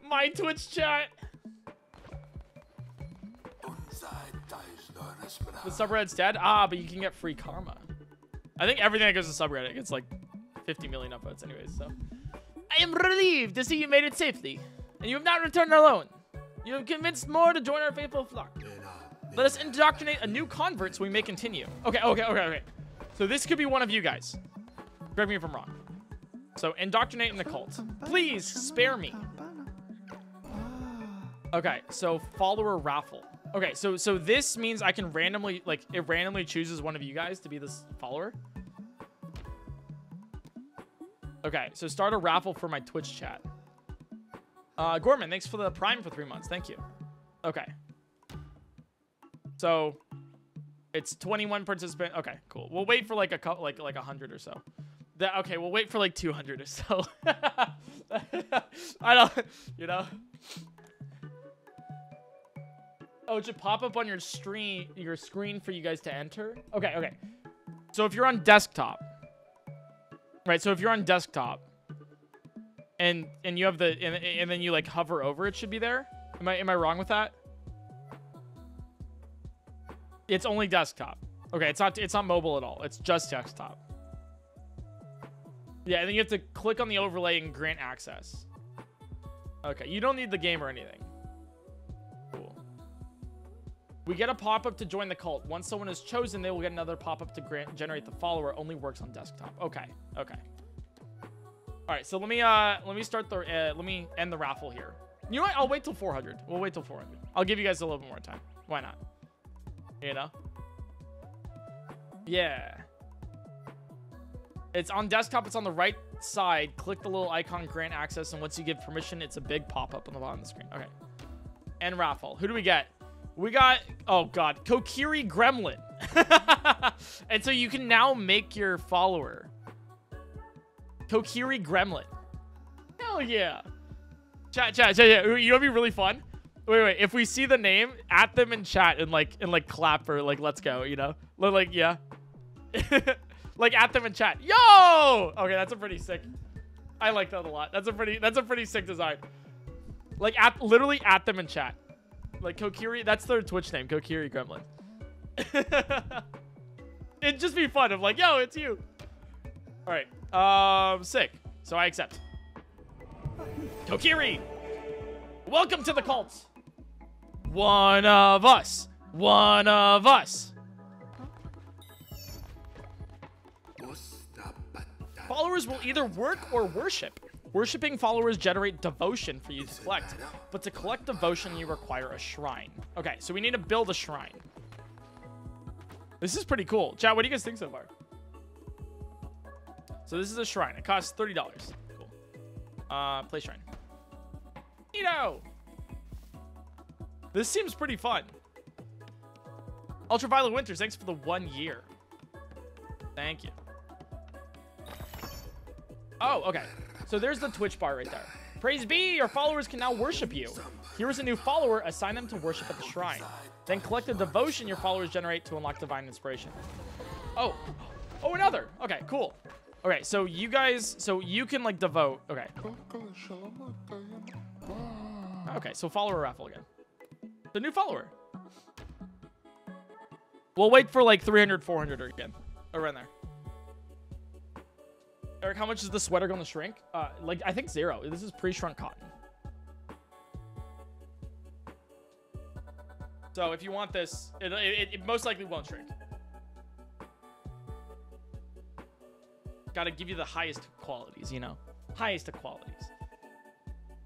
My Twitch chat. The subreddit's dead? Ah, but you can get free karma. I think everything that goes to subreddit gets like 50 million upvotes anyways, so. I am relieved to see you made it safely, and you have not returned alone. You have convinced more to join our faithful flock. Let us indoctrinate a new convert so we may continue. Okay, okay, okay, okay. So this could be one of you guys. Correct me if I'm wrong. So indoctrinate in the cult. Please spare me. Okay, so follower raffle. Okay, so so this means I can randomly like it randomly chooses one of you guys to be this follower. Okay, so start a raffle for my Twitch chat. Uh, Gorman, thanks for the prime for three months. Thank you. Okay. So it's 21 participant. Okay, cool. We'll wait for like a couple, like like a hundred or so. That okay. We'll wait for like 200 or so. I don't, you know. Oh, it should pop up on your screen, your screen for you guys to enter. Okay, okay. So if you're on desktop, right? So if you're on desktop, and and you have the and, and then you like hover over, it should be there. Am I am I wrong with that? It's only desktop. Okay, it's not it's not mobile at all. It's just desktop. Yeah, and then you have to click on the overlay and grant access. Okay, you don't need the game or anything. We get a pop-up to join the cult. Once someone is chosen, they will get another pop-up to grant generate the follower. Only works on desktop. Okay, okay. All right, so let me uh let me start the uh, let me end the raffle here. You know what? I'll wait till 400. We'll wait till 400. I'll give you guys a little bit more time. Why not? You know? Yeah. It's on desktop. It's on the right side. Click the little icon, grant access, and once you give permission, it's a big pop-up on the bottom of the screen. Okay. And raffle. Who do we get? We got, oh god, Kokiri Gremlin. and so you can now make your follower. Kokiri Gremlin. Hell yeah. Chat, chat, chat, chat. You know what'd be really fun? Wait, wait. If we see the name, at them in chat and like and like clap for like let's go, you know? Like yeah. like at them in chat. Yo! Okay, that's a pretty sick. I like that a lot. That's a pretty that's a pretty sick design. Like at literally at them in chat. Like Kokiri, that's their Twitch name, Kokiri Gremlin. It'd just be fun of like, yo, it's you. All right. Um, sick. So I accept. Kokiri! Welcome to the cult! One of us. One of us. Followers will either work or worship. Worshipping followers generate devotion for you to collect. But to collect devotion, you require a shrine. Okay, so we need to build a shrine. This is pretty cool. Chat, what do you guys think so far? So this is a shrine. It costs $30. Cool. Uh, play shrine. Neato! This seems pretty fun. Ultraviolet Winters, thanks for the one year. Thank you. Oh, okay. So there's the Twitch bar right there. Praise be, your followers can now worship you. Here is a new follower, assign them to worship at the shrine. Then collect the devotion your followers generate to unlock divine inspiration. Oh, oh, another. Okay, cool. Okay, so you guys, so you can like devote. Okay. Okay, so follower raffle again. The new follower. We'll wait for like 300, 400 again. Around there. Eric, how much is the sweater going to shrink? Uh, like, I think zero. This is pre-shrunk cotton. So if you want this, it, it, it most likely won't shrink. Gotta give you the highest qualities, you know? Highest of qualities.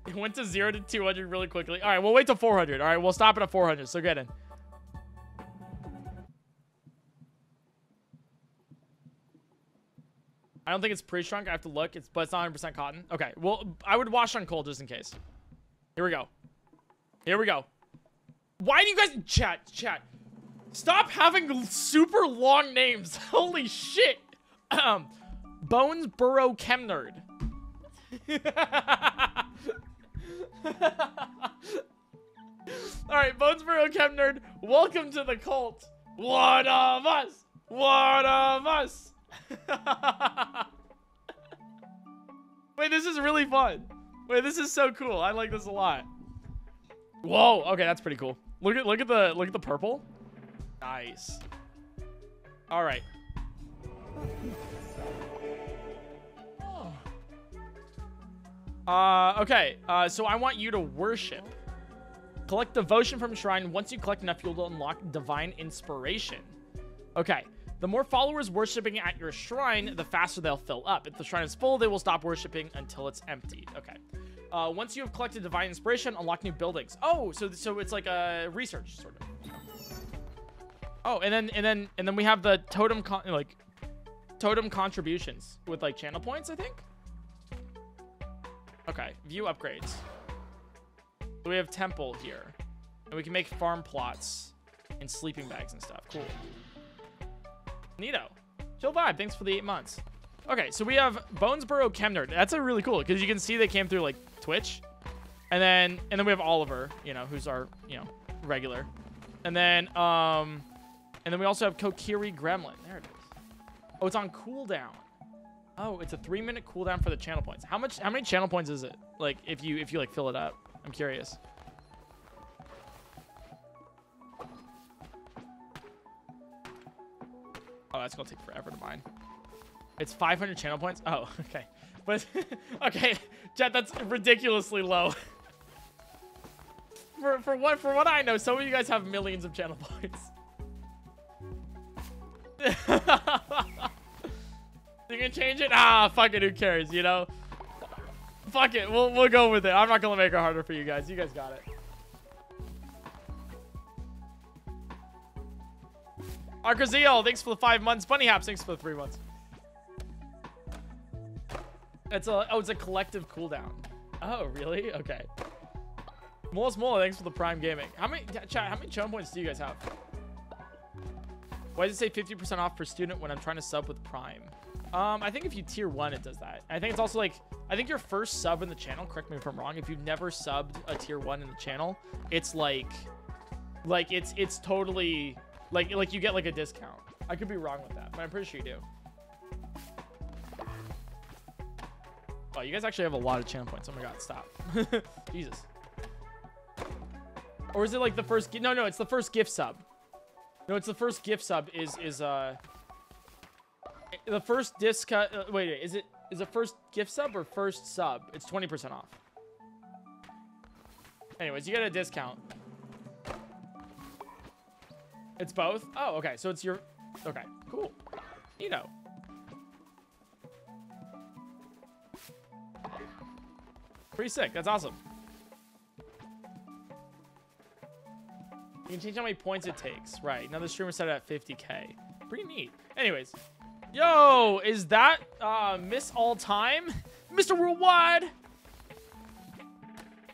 It went to 0 to 200 really quickly. All right, we'll wait till 400. All right, we'll stop it at 400, so get in. I don't think it's pre-shrunk. I have to look. It's but it's not 100% cotton. Okay. Well, I would wash on cold just in case. Here we go. Here we go. Why do you guys chat chat? Stop having super long names. Holy shit. Um, Bones Burrow Chemnerd. All right, Bones Burrow Chemnerd. Welcome to the cult. One of us. One of us. Wait, this is really fun. Wait, this is so cool. I like this a lot. Whoa. Okay, that's pretty cool. Look at look at the look at the purple. Nice. All right. Uh, okay. Uh, so I want you to worship. Collect devotion from shrine. Once you collect enough, you'll unlock divine inspiration. Okay. The more followers worshiping at your shrine, the faster they'll fill up. If the shrine is full, they will stop worshiping until it's emptied. Okay. Uh, once you have collected divine inspiration, unlock new buildings. Oh, so so it's like a research sort of. Oh, and then and then and then we have the totem con like totem contributions with like channel points, I think. Okay, view upgrades. So we have temple here, and we can make farm plots and sleeping bags and stuff. Cool. Neato. Chill vibe. Thanks for the eight months. Okay, so we have Bonesboro Chemnerd. That's a really cool because you can see they came through like Twitch, and then and then we have Oliver, you know, who's our you know regular, and then um, and then we also have Kokiri Gremlin. There it is. Oh, it's on cooldown. Oh, it's a three minute cooldown for the channel points. How much? How many channel points is it? Like if you if you like fill it up? I'm curious. Oh, that's gonna take forever to mine. It's 500 channel points? Oh, okay. But, okay, Jet, that's ridiculously low. for, for, what, for what I know, some of you guys have millions of channel points. you can change it? Ah, fuck it, who cares, you know? Fuck it, we'll, we'll go with it. I'm not gonna make it harder for you guys. You guys got it. Arcazio, thanks for the five months. Bunny Haps, thanks for the three months. It's a oh, it's a collective cooldown. Oh, really? Okay. More smaller, thanks for the Prime Gaming. How many chat? How many channel points do you guys have? Why does it say 50% off per student when I'm trying to sub with Prime? Um, I think if you tier one, it does that. I think it's also like, I think your first sub in the channel, correct me if I'm wrong, if you've never subbed a tier one in the channel, it's like, like it's, it's totally, like, like you get like a discount. I could be wrong with that, but I'm pretty sure you do. Oh, you guys actually have a lot of channel points. Oh my god, stop. Jesus. Or is it like the first... No, no, it's the first gift sub. No, it's the first gift sub is... is uh The first discount... Uh, wait, wait, is it... Is it first gift sub or first sub? It's 20% off. Anyways, you get a discount. It's both? Oh, okay. So it's your... Okay, cool. You know. Pretty sick. That's awesome. You can change how many points it takes. Right. Now the streamer set it at 50k. Pretty neat. Anyways. Yo, is that uh, Miss All Time? Mr. Worldwide!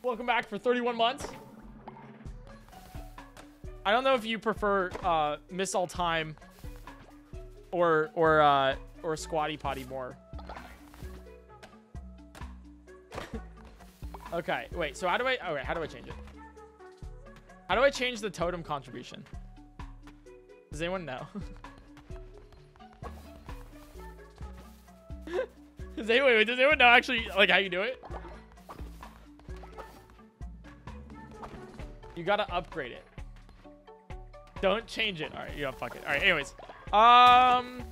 Welcome back for 31 months. I don't know if you prefer uh, Miss All Time or or uh, or Squatty Potty more. Okay, wait. So how do I? Oh wait, how do I change it? How do I change the totem contribution? Does anyone know? does anyone does anyone know actually like how you do it? You gotta upgrade it. Don't change it. All right, yeah, fuck it. All right, anyways, um,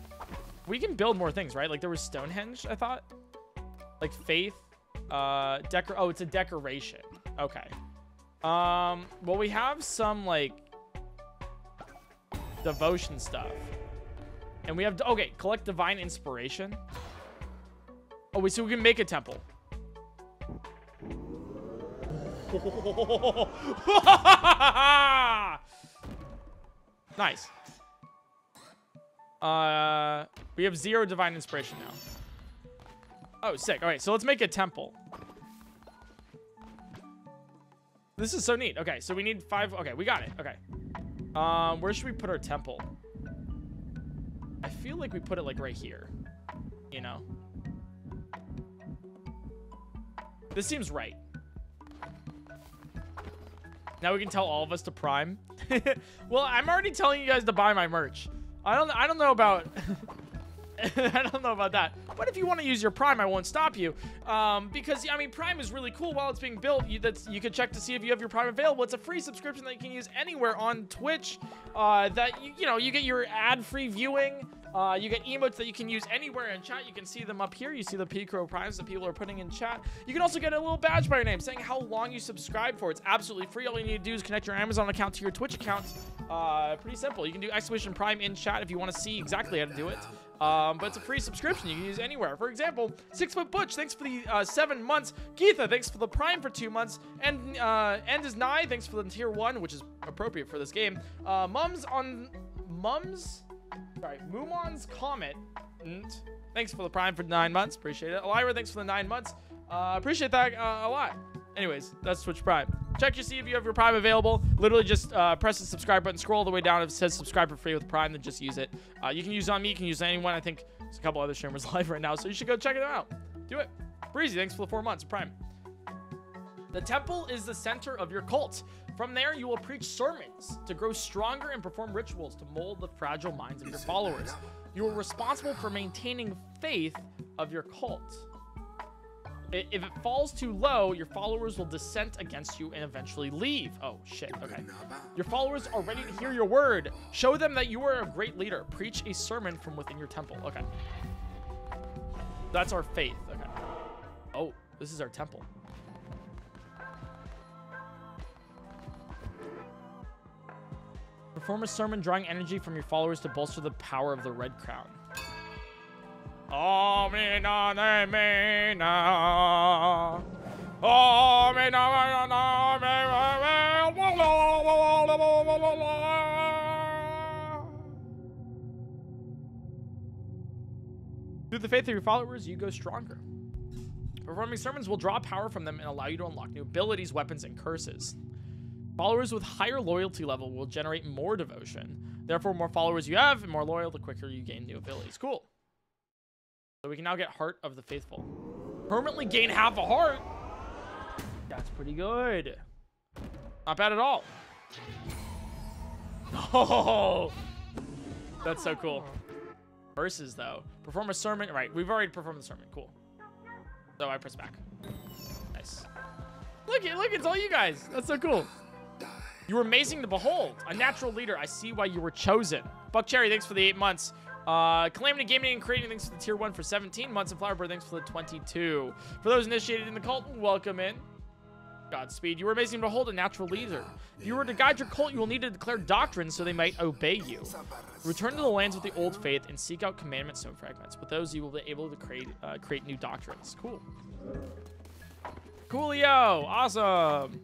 we can build more things, right? Like there was Stonehenge, I thought. Like faith, uh, decor. Oh, it's a decoration. Okay. Um, well, we have some like devotion stuff, and we have okay. Collect divine inspiration. Oh, wait, so we can make a temple. nice. Uh, we have zero divine inspiration now. Oh, sick. All right, so let's make a temple. This is so neat. Okay, so we need five. Okay, we got it. Okay. Um, where should we put our temple? I feel like we put it like right here. You know? This seems right. Now we can tell all of us to prime. well, I'm already telling you guys to buy my merch. I don't I don't know about I don't know about that. But if you want to use your Prime, I won't stop you. Um, because, I mean, Prime is really cool while it's being built. You, that's, you can check to see if you have your Prime available. It's a free subscription that you can use anywhere on Twitch. Uh, that, you, you know, you get your ad-free viewing. Uh, you get emotes that you can use anywhere in chat. You can see them up here. You see the P-Crow Primes that people are putting in chat. You can also get a little badge by your name saying how long you subscribe for. It's absolutely free. All you need to do is connect your Amazon account to your Twitch account. Uh, pretty simple. You can do exclamation Prime in chat if you want to see exactly how to do it. Um, but it's a free subscription you can use anywhere. For example, Six Foot Butch, thanks for the uh, seven months. Geetha, thanks for the Prime for two months. And uh, End is Nigh, thanks for the tier one, which is appropriate for this game. Uh, Mums on Mums, sorry, Mumon's Comet. Thanks for the Prime for nine months. Appreciate it. Elira, thanks for the nine months. Uh, appreciate that uh, a lot. Anyways, that's Twitch Prime. Check to see if you have your Prime available. Literally just uh, press the subscribe button, scroll all the way down. If it says subscribe for free with Prime, then just use it. Uh, you can use on me. You can use anyone. I think there's a couple other streamers live right now, so you should go check them out. Do it. Breezy, thanks for the four months of Prime. The temple is the center of your cult. From there, you will preach sermons to grow stronger and perform rituals to mold the fragile minds of your followers. You are responsible for maintaining faith of your cult. If it falls too low, your followers will dissent against you and eventually leave. Oh, shit. Okay. Your followers are ready to hear your word. Show them that you are a great leader. Preach a sermon from within your temple. Okay. That's our faith. Okay. Oh, this is our temple. Perform a sermon drawing energy from your followers to bolster the power of the Red Crown. Through the faith of your followers, you go stronger. Performing sermons will draw power from them and allow you to unlock new abilities, weapons, and curses. Followers with higher loyalty level will generate more devotion. Therefore, more followers you have and more loyal, the quicker you gain new abilities. Cool. So we can now get Heart of the Faithful. Permanently gain half a heart. That's pretty good. Not bad at all. Oh, that's so cool. Verses, though. Perform a sermon. Right, we've already performed the sermon. Cool. So I press back. Nice. Look, look, it's all you guys. That's so cool. You were amazing to behold. A natural leader. I see why you were chosen. Buck Cherry, thanks for the eight months. Uh, Calamity Gaming and Creating, thanks for the tier 1 for 17 months. And Flowerbird, thanks for the 22. For those initiated in the cult, welcome in. Godspeed. You were amazing to hold a natural leader. If you were to guide your cult, you will need to declare doctrines so they might obey you. Return to the lands with the old faith and seek out commandment stone fragments. With those, you will be able to create uh, create new doctrines. Cool. Coolio. Awesome.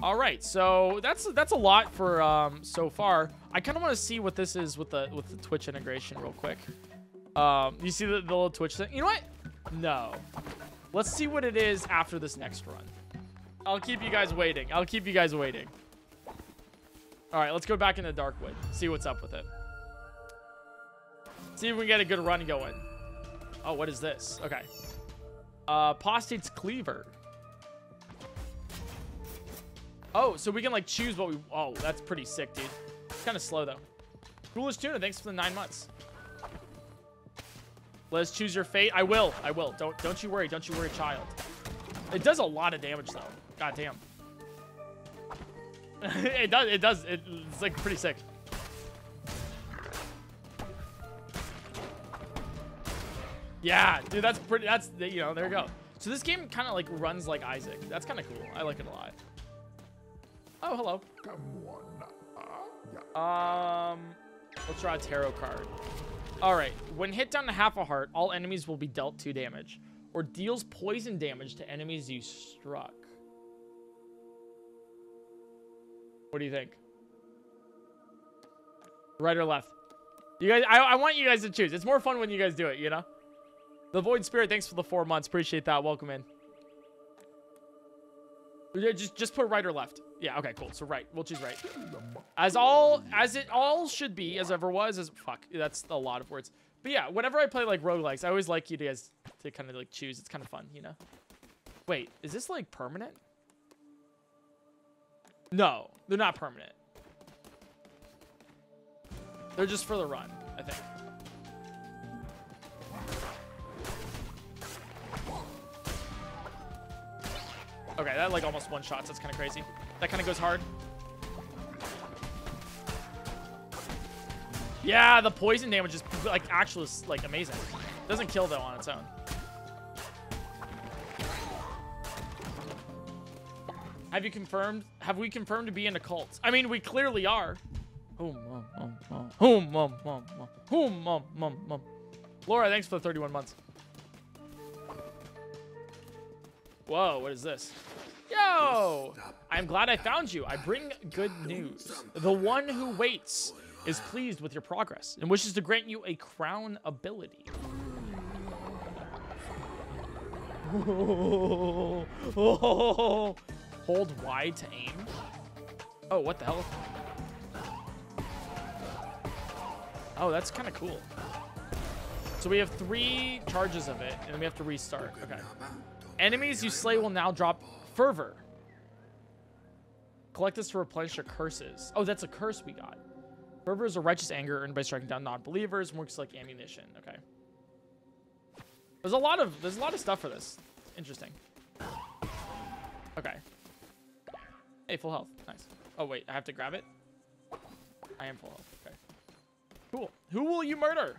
All right, so that's that's a lot for um, so far. I kind of want to see what this is with the with the Twitch integration real quick. Um, you see the, the little Twitch thing? You know what? No. Let's see what it is after this next run. I'll keep you guys waiting. I'll keep you guys waiting. All right, let's go back into Darkwood. See what's up with it. See if we can get a good run going. Oh, what is this? Okay. Uh, Apostate's Cleaver. Oh, so we can like choose what we. Oh, that's pretty sick, dude. It's kind of slow though. Foolish tuna, thanks for the nine months. Let's choose your fate. I will. I will. Don't don't you worry. Don't you worry, child. It does a lot of damage though. God damn. it does. It does. It, it's like pretty sick. Yeah, dude, that's pretty. That's you know, there you go. So this game kind of like runs like Isaac. That's kind of cool. I like it a lot. Oh, hello. come Um, let's draw a tarot card. All right. When hit down to half a heart, all enemies will be dealt two damage, or deals poison damage to enemies you struck. What do you think? Right or left? You guys, I, I want you guys to choose. It's more fun when you guys do it, you know? The Void Spirit, thanks for the four months. Appreciate that. Welcome in. Yeah, Just, just put right or left. Yeah, okay, cool. So right. We'll choose right. As all, as it all should be, as ever was, as, fuck, that's a lot of words. But yeah, whenever I play, like, roguelikes, I always like you guys to kind of, like, choose. It's kind of fun, you know? Wait, is this, like, permanent? No, they're not permanent. They're just for the run, I think. Okay, that like almost one shots. That's kind of crazy. That kind of goes hard. Yeah, the poison damage is like actually like amazing. Doesn't kill though on its own. Have you confirmed? Have we confirmed to be in a cult? I mean, we clearly are. Oh, mom, mom, mom. Oh, mom, mom, mom. Oh, mom, mom, mom. Laura, thanks for the 31 months. Whoa, what is this? Yo! I'm glad I found you. I bring good news. The one who waits is pleased with your progress and wishes to grant you a crown ability. Hold Y to aim. Oh, what the hell? Oh, that's kind of cool. So we have three charges of it, and we have to restart. Okay. Enemies you slay will now drop fervor. Collect this to replenish your curses. Oh, that's a curse we got. Fervor is a righteous anger earned by striking down non-believers. Works like ammunition. Okay. There's a lot of there's a lot of stuff for this. Interesting. Okay. Hey, full health. Nice. Oh wait, I have to grab it. I am full health. Okay. Cool. Who will you murder?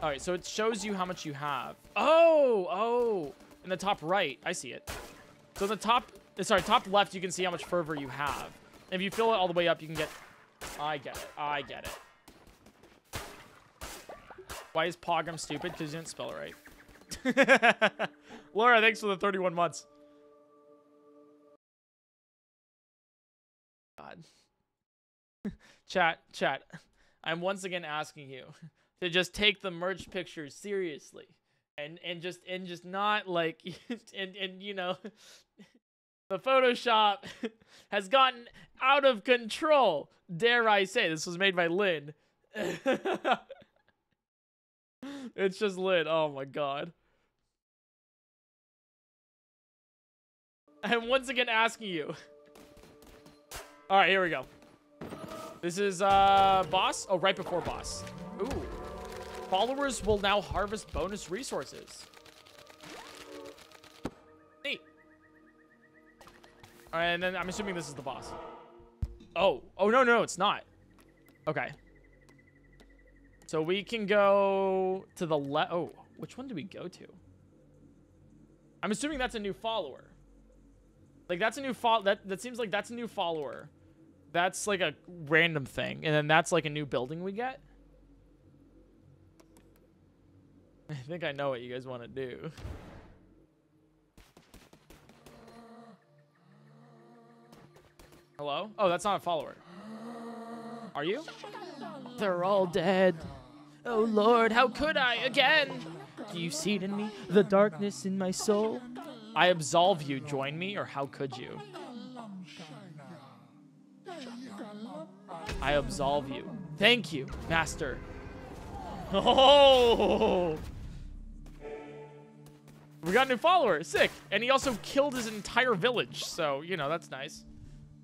All right, so it shows you how much you have. Oh, oh, in the top right, I see it. So the top, eh, sorry, top left, you can see how much fervor you have. And if you fill it all the way up, you can get, I get it, I get it. Why is Pogum stupid? Because you didn't spell it right. Laura, thanks for the 31 months. God. chat, chat. I'm once again asking you to just take the merch pictures seriously. And and just and just not like and and you know the photoshop has gotten out of control dare i say. This was made by lynn. It's just lynn. Oh my god. I'm once again asking you. All right here we go. This is uh boss? Oh right before boss Followers will now harvest bonus resources. Neat. All right, and then I'm assuming this is the boss. Oh, oh no, no, it's not. Okay. So we can go to the left. Oh, which one do we go to? I'm assuming that's a new follower. Like that's a new follow. That that seems like that's a new follower. That's like a random thing, and then that's like a new building we get. I think I know what you guys want to do. Hello? Oh, that's not a follower. Are you? They're all dead. Oh Lord, how could I again? Do you see it in me? The darkness in my soul? I absolve you. Join me, or how could you? I absolve you. Thank you, Master. Oh! We got a new follower. Sick. And he also killed his entire village. So, you know, that's nice.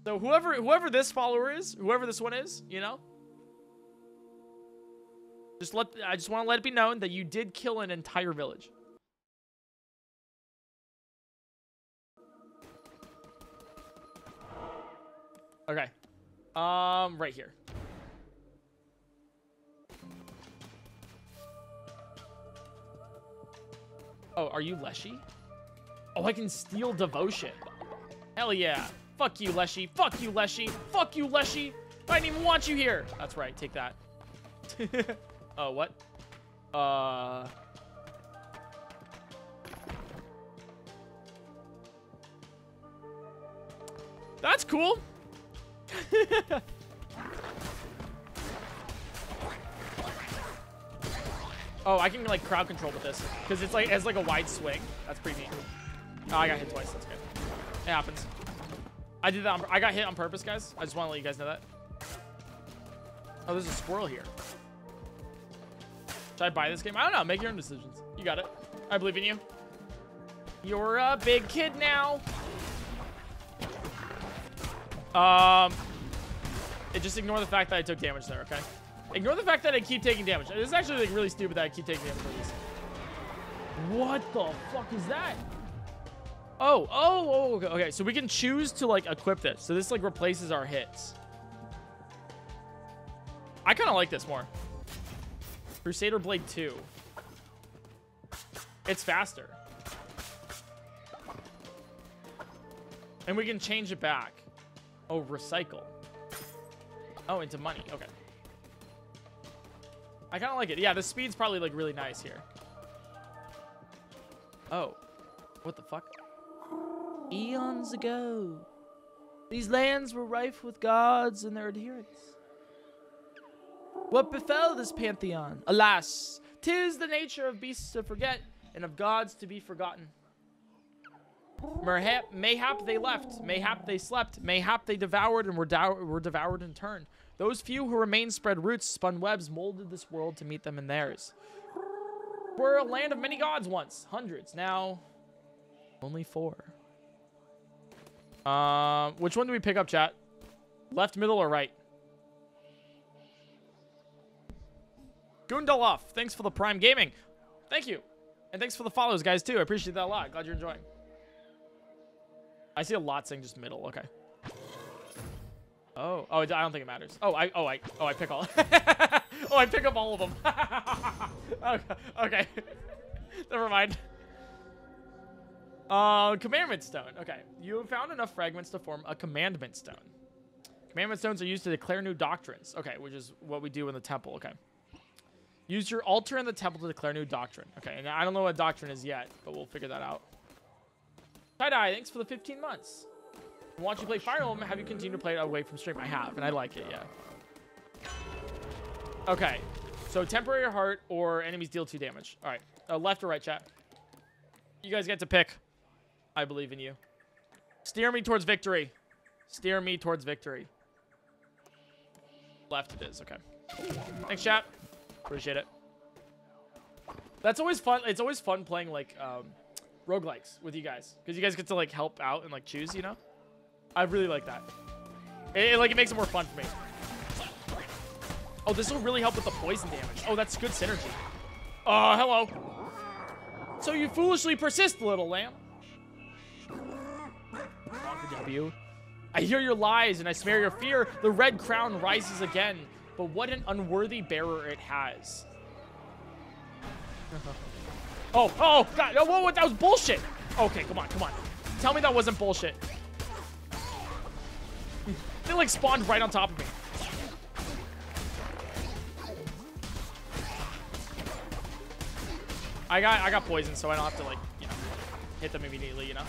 So whoever whoever this follower is, whoever this one is, you know, just let I just want to let it be known that you did kill an entire village. Okay. Um, right here. Oh, are you Leshy? Oh, I can steal devotion. Hell yeah. Fuck you, Leshy. Fuck you, Leshy. Fuck you, Leshy. I didn't even want you here. That's right. Take that. oh, what? Uh... That's cool. oh, I can like crowd control with this because it's like it has like a wide swing. That's pretty neat. Oh, I got hit twice. That's good. It happens. I did that. On, I got hit on purpose, guys. I just want to let you guys know that. Oh, there's a squirrel here. Should I buy this game? I don't know. Make your own decisions. You got it. I believe in you. You're a big kid now. Um, just ignore the fact that I took damage there, okay? Ignore the fact that I keep taking damage. It's actually like really stupid that I keep taking damage this. What the fuck is that? Oh, oh, oh, oh, okay, okay. So we can choose to like equip this. So this like replaces our hits. I kind of like this more. Crusader Blade 2. It's faster. And we can change it back. Oh, recycle. Oh, into money. Okay. I kind of like it. Yeah, the speed's probably like really nice here. Oh. What the fuck? Eons ago, these lands were rife with gods and their adherents. What befell this pantheon? Alas, tis the nature of beasts to forget and of gods to be forgotten. Mayhap, mayhap they left, mayhap they slept, mayhap they devoured and were, were devoured in turn. Those few who remained spread roots, spun webs, molded this world to meet them in theirs. We're a land of many gods once, hundreds, now only four. Um, which one do we pick up, chat? Left, middle, or right? Goondaloff, thanks for the Prime Gaming. Thank you. And thanks for the follows, guys, too. I appreciate that a lot. Glad you're enjoying. I see a lot saying just middle. Okay. Oh, oh, I don't think it matters. Oh, I, oh, I, oh, I pick all. oh, I pick up all of them. okay. Never mind. Uh, commandment stone. Okay, you have found enough fragments to form a commandment stone. Commandment stones are used to declare new doctrines. Okay, which is what we do in the temple. Okay. Use your altar in the temple to declare new doctrine. Okay, and I don't know what doctrine is yet, but we'll figure that out. Tie-dye, thanks for the 15 months. Watch you play Fire Emblem, have you continue to play it away from stream? I have, and I like it, yeah. Okay, so temporary heart or enemies deal 2 damage. All right, uh, left or right, chat? You guys get to pick. I believe in you. Steer me towards victory. Steer me towards victory. Left it is, okay. Thanks, chat. Appreciate it. That's always fun. It's always fun playing, like, um, roguelikes with you guys. Because you guys get to, like, help out and, like, choose, you know? I really like that. It, it, like, it makes it more fun for me. Oh, this will really help with the poison damage. Oh, that's good synergy. Uh, hello. So you foolishly persist, little lamb. W. I hear your lies and I smear your fear. The red crown rises again. But what an unworthy bearer it has. oh, oh, God. Oh, whoa, whoa, that was bullshit. Okay, come on, come on. Tell me that wasn't bullshit. They like spawned right on top of me. I got I got poison, so I don't have to like, you know, hit them immediately, you know.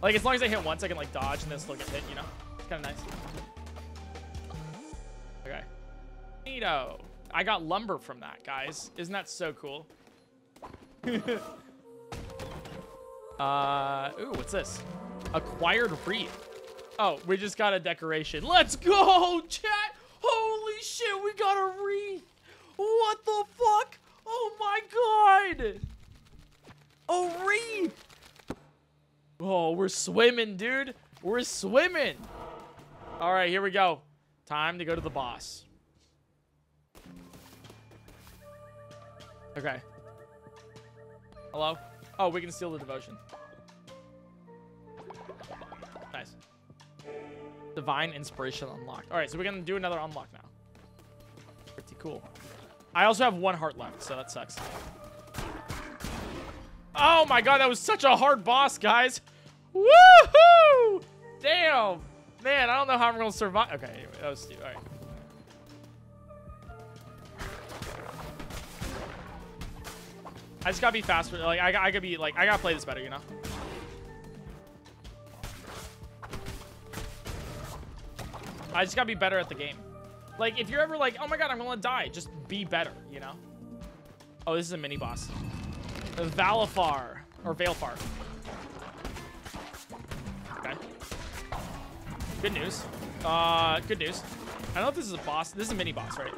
Like as long as I hit once, I can like dodge and then still get hit, you know. It's kind of nice. Okay. Neato. I got lumber from that, guys. Isn't that so cool? uh, ooh, what's this? Acquired wreath. Oh, we just got a decoration. Let's go, chat! Holy shit, we got a wreath! What the fuck? Oh my god! A wreath! Oh, we're swimming, dude. We're swimming. All right, here we go. Time to go to the boss. Okay. Hello? Oh, we can steal the devotion. Divine inspiration unlocked. All right, so we're gonna do another unlock now. Pretty cool. I also have one heart left, so that sucks. Oh my god, that was such a hard boss, guys. Woohoo! Damn. Man, I don't know how I'm gonna survive. Okay, anyway, that was stupid. All right. I just gotta be faster. Like I, I gotta be like I gotta play this better, you know. I just gotta be better at the game. Like if you're ever like, oh my god, I'm gonna die, just be better, you know. Oh, this is a mini boss. Valafar or Valefar. Okay. Good news. Uh, good news. I don't know if this is a boss. This is a mini boss, right?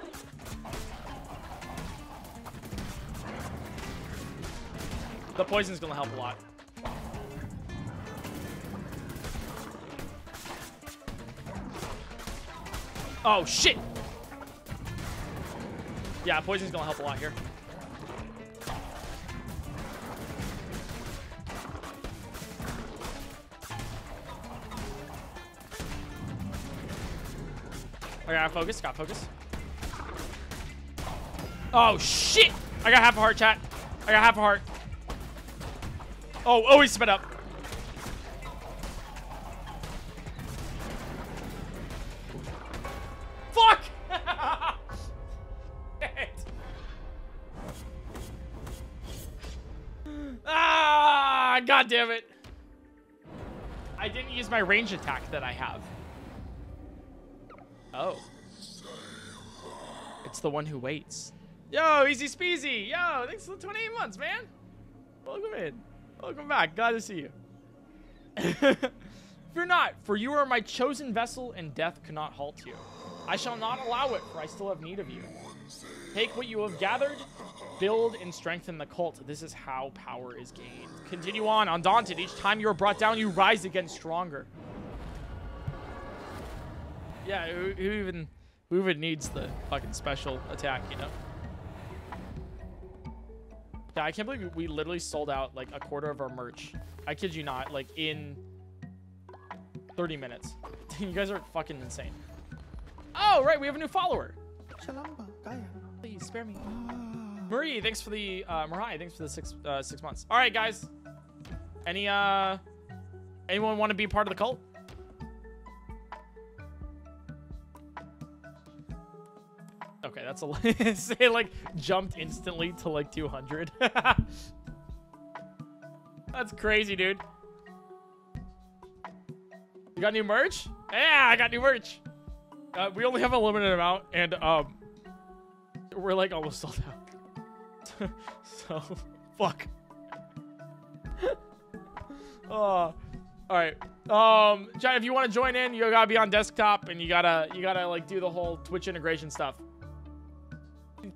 The poison's gonna help a lot. Oh, shit! Yeah, poison's gonna help a lot here. I got focus, got focus. Oh, shit! I got half a heart, chat. I got half a heart. Oh, oh, he sped up. God damn it. I didn't use my range attack that I have. Oh. It's the one who waits. Yo, easy speasy. Yo, thanks for the 28 months, man. Welcome in. Welcome back. Glad to see you. Fear not, for you are my chosen vessel, and death cannot halt you. I shall not allow it, for I still have need of you. Take what you have gathered, build and strengthen the cult. This is how power is gained. Continue on, undaunted. Each time you are brought down, you rise again stronger. Yeah, who, who even who even needs the fucking special attack, you know? Yeah, I can't believe we literally sold out like a quarter of our merch. I kid you not, like in 30 minutes. you guys are fucking insane. Oh, right, we have a new follower. Please spare me. Marie, thanks for the uh Marai, thanks for the six uh six months. Alright guys. Any uh anyone want to be part of the cult? Okay, that's a it like jumped instantly to like 200. that's crazy, dude. You got new merch? Yeah, I got new merch. Uh, we only have a limited amount, and um, we're like almost sold out. so, fuck. oh, all right. Um, John, if you want to join in, you gotta be on desktop, and you gotta you gotta like do the whole Twitch integration stuff.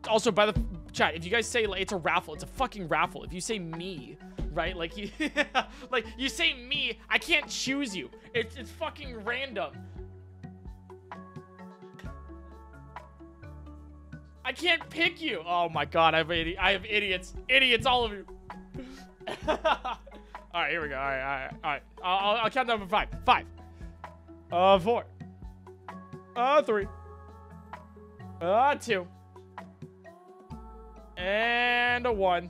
Also, by the chat, if you guys say like it's a raffle, it's a fucking raffle. If you say me, right? Like you, like you say me, I can't choose you. It's it's fucking random. I can't pick you. Oh my god, I have idi I have idiots, idiots, all of you. all right, here we go. All right, all right, all right. I'll, I'll, count down from five. Five. Uh, four. Uh, three. Uh, two. And a one.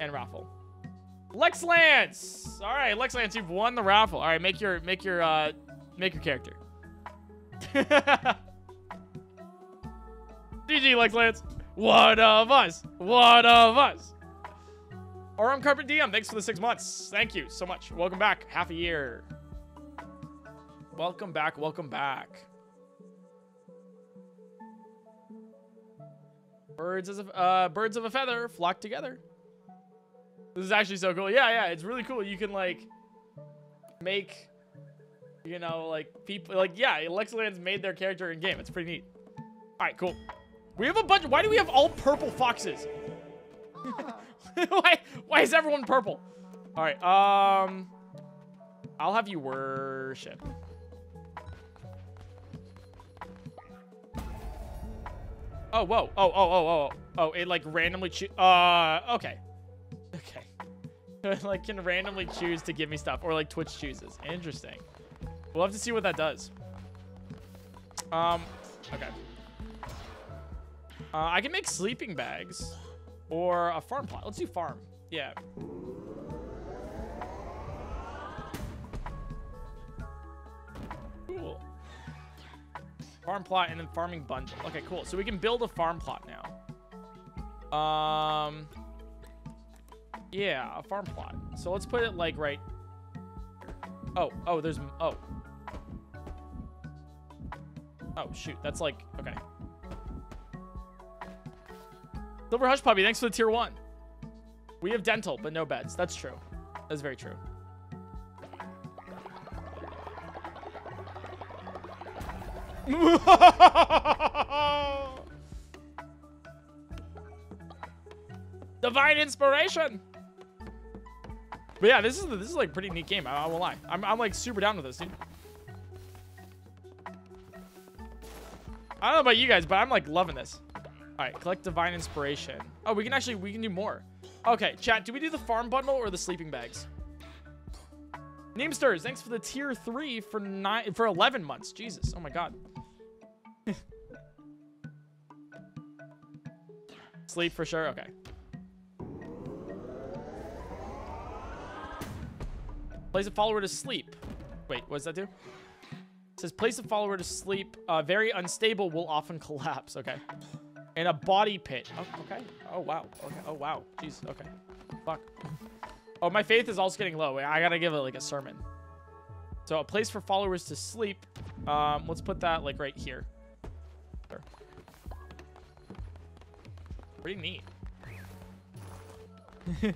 And raffle. Lex Lance! Alright, Lex Lance, you've won the raffle. Alright, make your make your uh make your character. GG, Lex Lance. One of us. One of us. Aram Carpet DM, thanks for the six months. Thank you so much. Welcome back. Half a year. Welcome back. Welcome back. Birds as a uh, birds of a feather flock together. This is actually so cool. Yeah, yeah, it's really cool. You can like make, you know, like people like yeah, Lex Lance made their character in game. It's pretty neat. All right, cool. We have a bunch. Why do we have all purple foxes? Why? Why is everyone purple? All right. Um, I'll have you worship. Oh, whoa. Oh, oh, oh, oh, oh. Oh, it like randomly choose. Uh, okay. Okay. like can randomly choose to give me stuff or like Twitch chooses. Interesting. We'll have to see what that does. Um, okay. Uh, I can make sleeping bags or a farm plot. Let's do farm. Yeah. Cool. Farm plot and then farming bundle. Okay, cool. So we can build a farm plot now. Um, yeah, a farm plot. So let's put it like right. Oh, oh, there's oh. Oh shoot, that's like okay. Silver Hush Puppy, thanks for the tier one. We have dental, but no beds. That's true. That's very true. Divine inspiration. But yeah, this is this is like a pretty neat game. I, I won't lie. I'm I'm like super down with this, dude. I don't know about you guys, but I'm like loving this. All right, collect divine inspiration. Oh, we can actually we can do more. Okay, chat. Do we do the farm bundle or the sleeping bags? Namesters, thanks for the tier three for nine for 11 months. Jesus, oh my god. Sleep for sure. Okay. Place a follower to sleep. Wait, what does that do? It says place a follower to sleep. Uh, very unstable will often collapse. Okay. And a body pit. Oh, okay. Oh, wow. Okay. Oh, wow. Jeez. Okay. Fuck. Oh, my faith is also getting low. I gotta give it like a sermon. So a place for followers to sleep. Um, let's put that like right here. Pretty neat.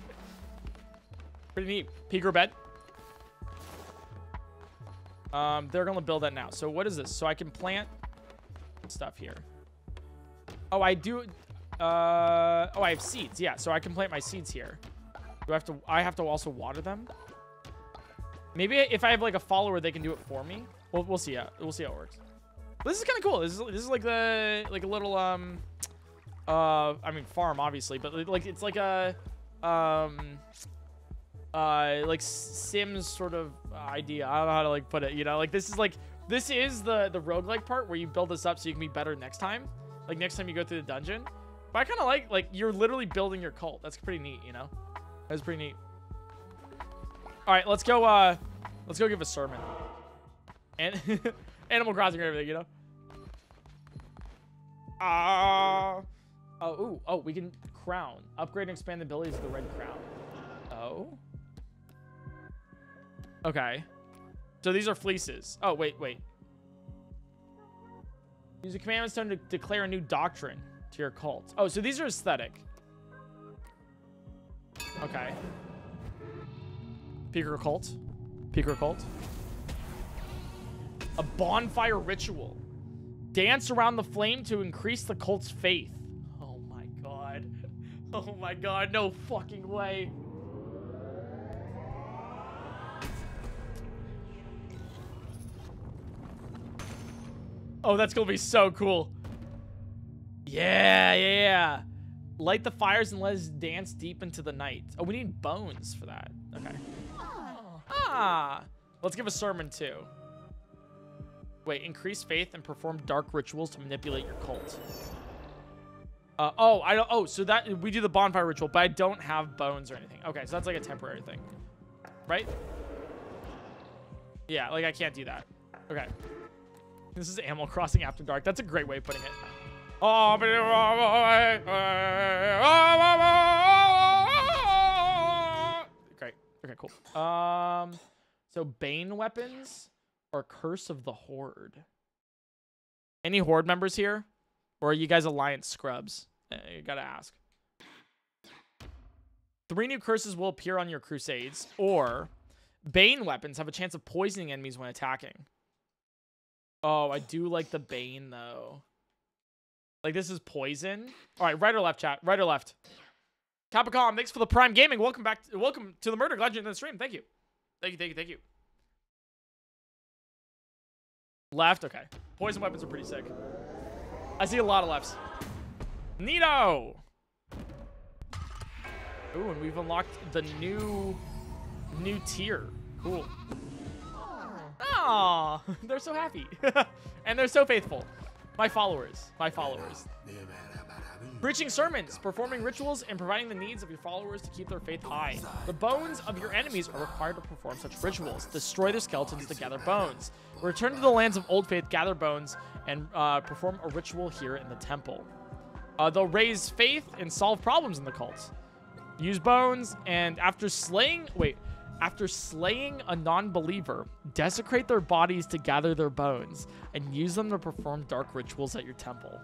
Pretty neat. Peaker bed. Um, they're gonna build that now. So what is this? So I can plant stuff here. Oh, I do. Uh, oh, I have seeds. Yeah, so I can plant my seeds here. Do I have to? I have to also water them. Maybe if I have like a follower, they can do it for me. We'll we'll see. How, we'll see how it works. This is kind of cool. This is this is like the like a little um, uh, I mean farm obviously, but like it's like a um, uh, like Sims sort of idea. I don't know how to like put it. You know, like this is like this is the the roguelike part where you build this up so you can be better next time. Like next time you go through the dungeon. But I kind of like like you're literally building your cult. That's pretty neat. You know, that's pretty neat. All right, let's go. Uh, let's go give a sermon. And Animal Crossing and everything, you know. Ah. oh, ooh, oh, we can crown. Upgrade and expand the abilities of the red crown. Oh. Okay. So these are fleeces. Oh, wait, wait. Use a commandment stone to declare a new doctrine to your cult. Oh, so these are aesthetic. Okay. Peaker cult. Peaker cult. A bonfire ritual. Dance around the flame to increase the cult's faith. Oh my god. Oh my god, no fucking way. Oh, that's gonna be so cool. Yeah, yeah, yeah. Light the fires and let us dance deep into the night. Oh, we need bones for that. Okay. Ah. Let's give a sermon too. Wait, increase faith and perform dark rituals to manipulate your cult. Uh, oh, I don't. Oh, so that we do the bonfire ritual, but I don't have bones or anything. Okay, so that's like a temporary thing, right? Yeah, like I can't do that. Okay. This is Animal Crossing After Dark. That's a great way of putting it. Great. Okay, cool. Um, so Bane weapons or Curse of the Horde. Any Horde members here? Or are you guys Alliance scrubs? Uh, you gotta ask. Three new curses will appear on your crusades, or Bane weapons have a chance of poisoning enemies when attacking. Oh, I do like the Bane, though. Like this is poison. All right, right or left, chat. Right or left. Capcom, thanks for the Prime Gaming. Welcome back. To, welcome to the murder. Glad you're in the stream. Thank you. Thank you. Thank you. Thank you. Left. Okay. Poison weapons are pretty sick. I see a lot of lefts. Neato. Ooh, and we've unlocked the new new tier. Cool. Aw, they're so happy. and they're so faithful. My followers. My followers. Preaching sermons, performing rituals, and providing the needs of your followers to keep their faith high. The bones of your enemies are required to perform such rituals. Destroy their skeletons to gather bones. Return to the lands of Old Faith, gather bones, and uh, perform a ritual here in the temple. Uh, they'll raise faith and solve problems in the cult. Use bones, and after slaying... Wait. After slaying a non-believer, desecrate their bodies to gather their bones, and use them to perform dark rituals at your temple.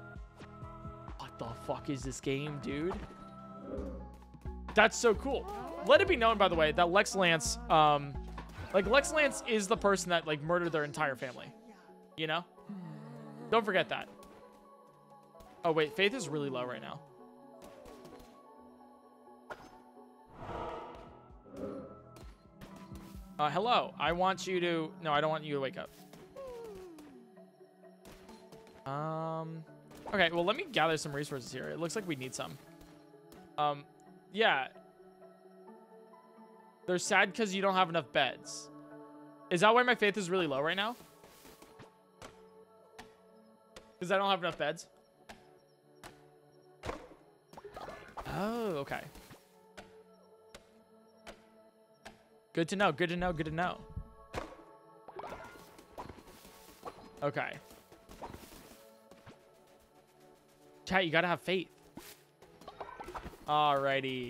What the fuck is this game, dude? That's so cool. Let it be known, by the way, that Lex Lance, um, like Lex Lance is the person that like murdered their entire family. You know? Don't forget that. Oh wait, faith is really low right now. Uh, hello. I want you to... No, I don't want you to wake up. Um... Okay, well, let me gather some resources here. It looks like we need some. Um, yeah. They're sad because you don't have enough beds. Is that why my faith is really low right now? Because I don't have enough beds? Oh, okay. Good to know, good to know, good to know. Okay. Chat, you gotta have faith. Alrighty.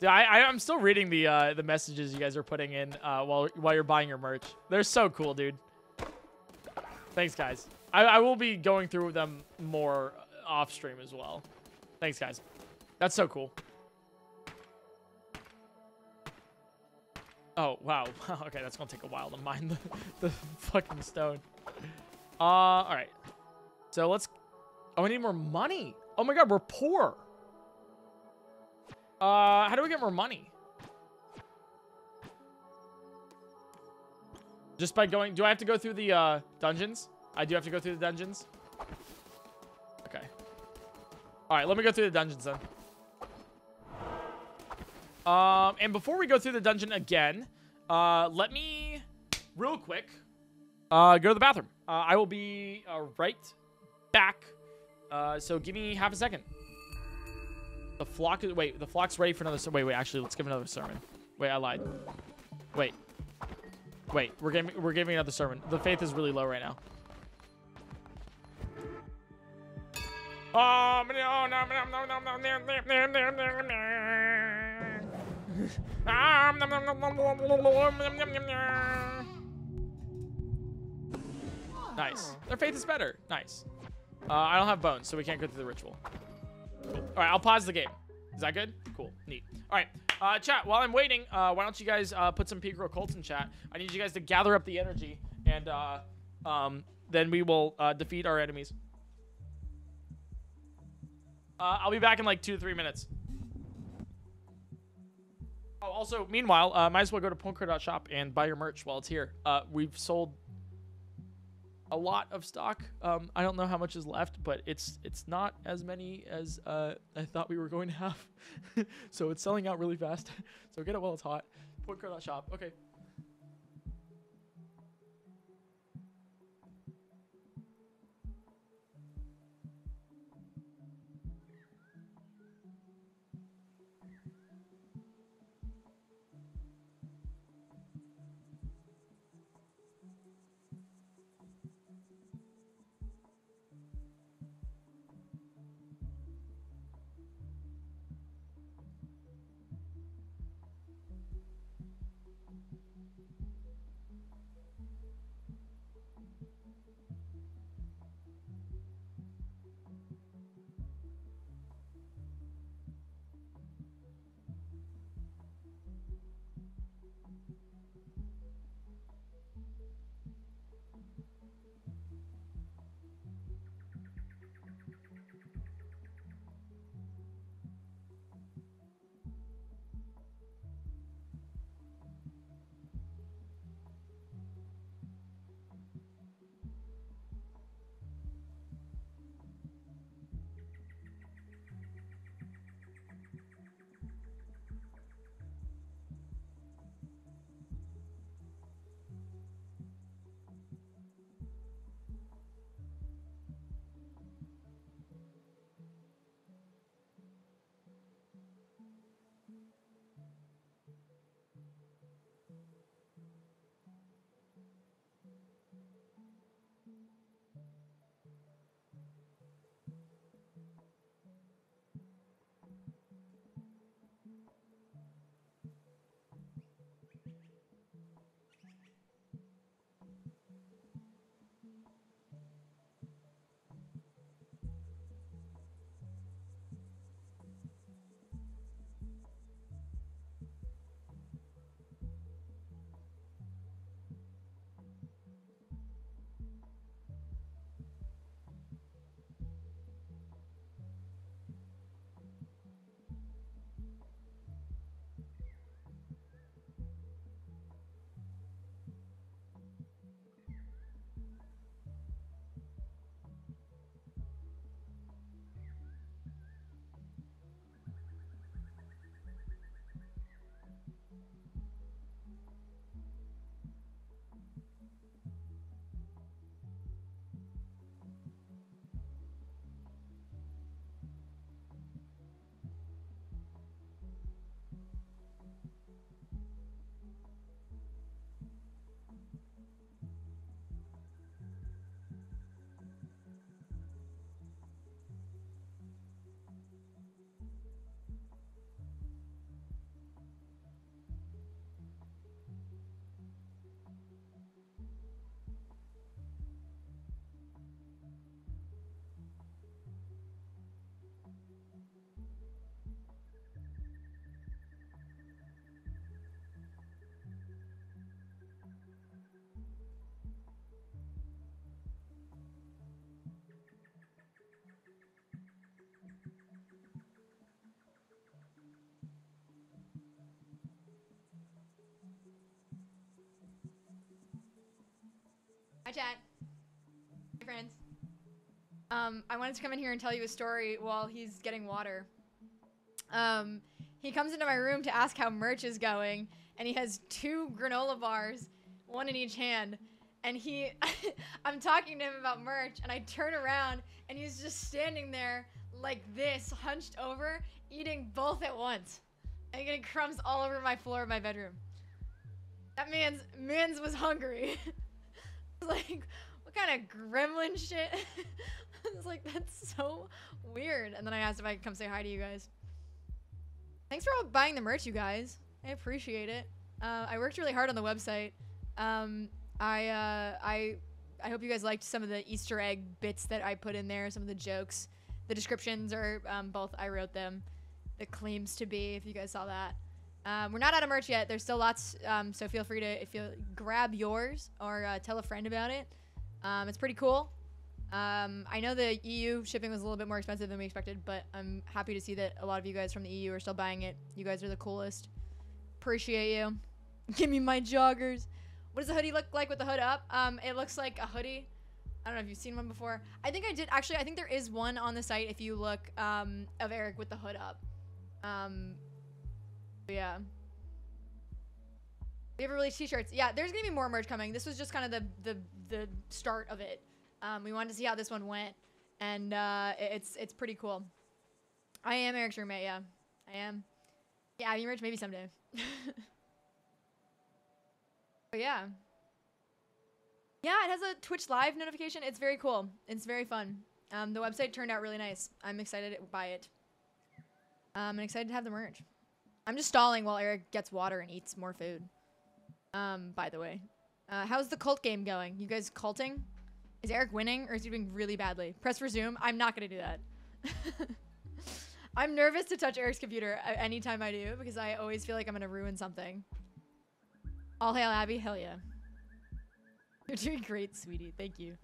Dude, I, I am still reading the uh, the messages you guys are putting in uh, while while you're buying your merch. They're so cool, dude. Thanks, guys. I, I will be going through them more off stream as well. Thanks, guys. That's so cool. Oh, wow. okay, that's gonna take a while to mine the, the fucking stone. Uh, alright. So let's... Oh, I need more money. Oh my god, we're poor. Uh, how do we get more money? Just by going... Do I have to go through the uh, dungeons? I do have to go through the dungeons? Okay. Alright, let me go through the dungeons then. Um, and before we go through the dungeon again, uh, let me, real quick, uh, go to the bathroom. Uh, I will be uh, right back. Uh, so give me half a second. The flock is, wait, the flock's ready for another, wait, wait, actually, let's give another sermon. Wait, I lied. Wait. Wait, we're giving, we're giving another sermon. The faith is really low right now. Um, Nice. Their faith is better. Nice. Uh, I don't have bones, so we can't go through the ritual. Cool. All right, I'll pause the game. Is that good? Cool. Neat. All right. Uh, chat, while I'm waiting, uh, why don't you guys uh, put some Pigro Colts in chat? I need you guys to gather up the energy, and uh, um, then we will uh, defeat our enemies. I'll be back in like two to three minutes. Oh, also, meanwhile, uh, might as well go to PointCrow.shop and buy your merch while it's here. Uh, we've sold a lot of stock. Um, I don't know how much is left, but it's it's not as many as uh, I thought we were going to have. so it's selling out really fast. so get it while it's hot. PointCrow.shop. Okay. Hi, chat. Hi, friends. Um, I wanted to come in here and tell you a story while he's getting water. Um, he comes into my room to ask how merch is going, and he has two granola bars, one in each hand. And he, I'm talking to him about merch, and I turn around, and he's just standing there like this, hunched over, eating both at once, and getting crumbs all over my floor of my bedroom. That man's man's was hungry. Like, what kind of gremlin shit? I was like, that's so weird. And then I asked if I could come say hi to you guys. Thanks for all buying the merch, you guys. I appreciate it. Uh, I worked really hard on the website. Um, I uh, I I hope you guys liked some of the Easter egg bits that I put in there. Some of the jokes. The descriptions are um, both I wrote them. The claims to be, if you guys saw that. Um, we're not out of merch yet. There's still lots, um, so feel free to if you grab yours or uh, tell a friend about it. Um, it's pretty cool. Um, I know the EU shipping was a little bit more expensive than we expected, but I'm happy to see that a lot of you guys from the EU are still buying it. You guys are the coolest. Appreciate you. Give me my joggers. What does the hoodie look like with the hood up? Um, it looks like a hoodie. I don't know if you've seen one before. I think I did. Actually, I think there is one on the site if you look um, of Eric with the hood up. Um, yeah. We have released t-shirts. Yeah, there's gonna be more merch coming. This was just kind of the the the start of it. Um, we wanted to see how this one went, and uh, it's it's pretty cool. I am Eric's roommate. Yeah, I am. Yeah, I merch maybe someday. but yeah. Yeah, it has a Twitch live notification. It's very cool. It's very fun. Um, the website turned out really nice. I'm excited by it. Um, I'm excited to have the merch. I'm just stalling while Eric gets water and eats more food. Um, by the way. Uh, how's the cult game going? You guys culting? Is Eric winning or is he doing really badly? Press resume. I'm not gonna do that. I'm nervous to touch Eric's computer anytime I do because I always feel like I'm gonna ruin something. All hail Abby. Hell yeah. You're doing great, sweetie. Thank you.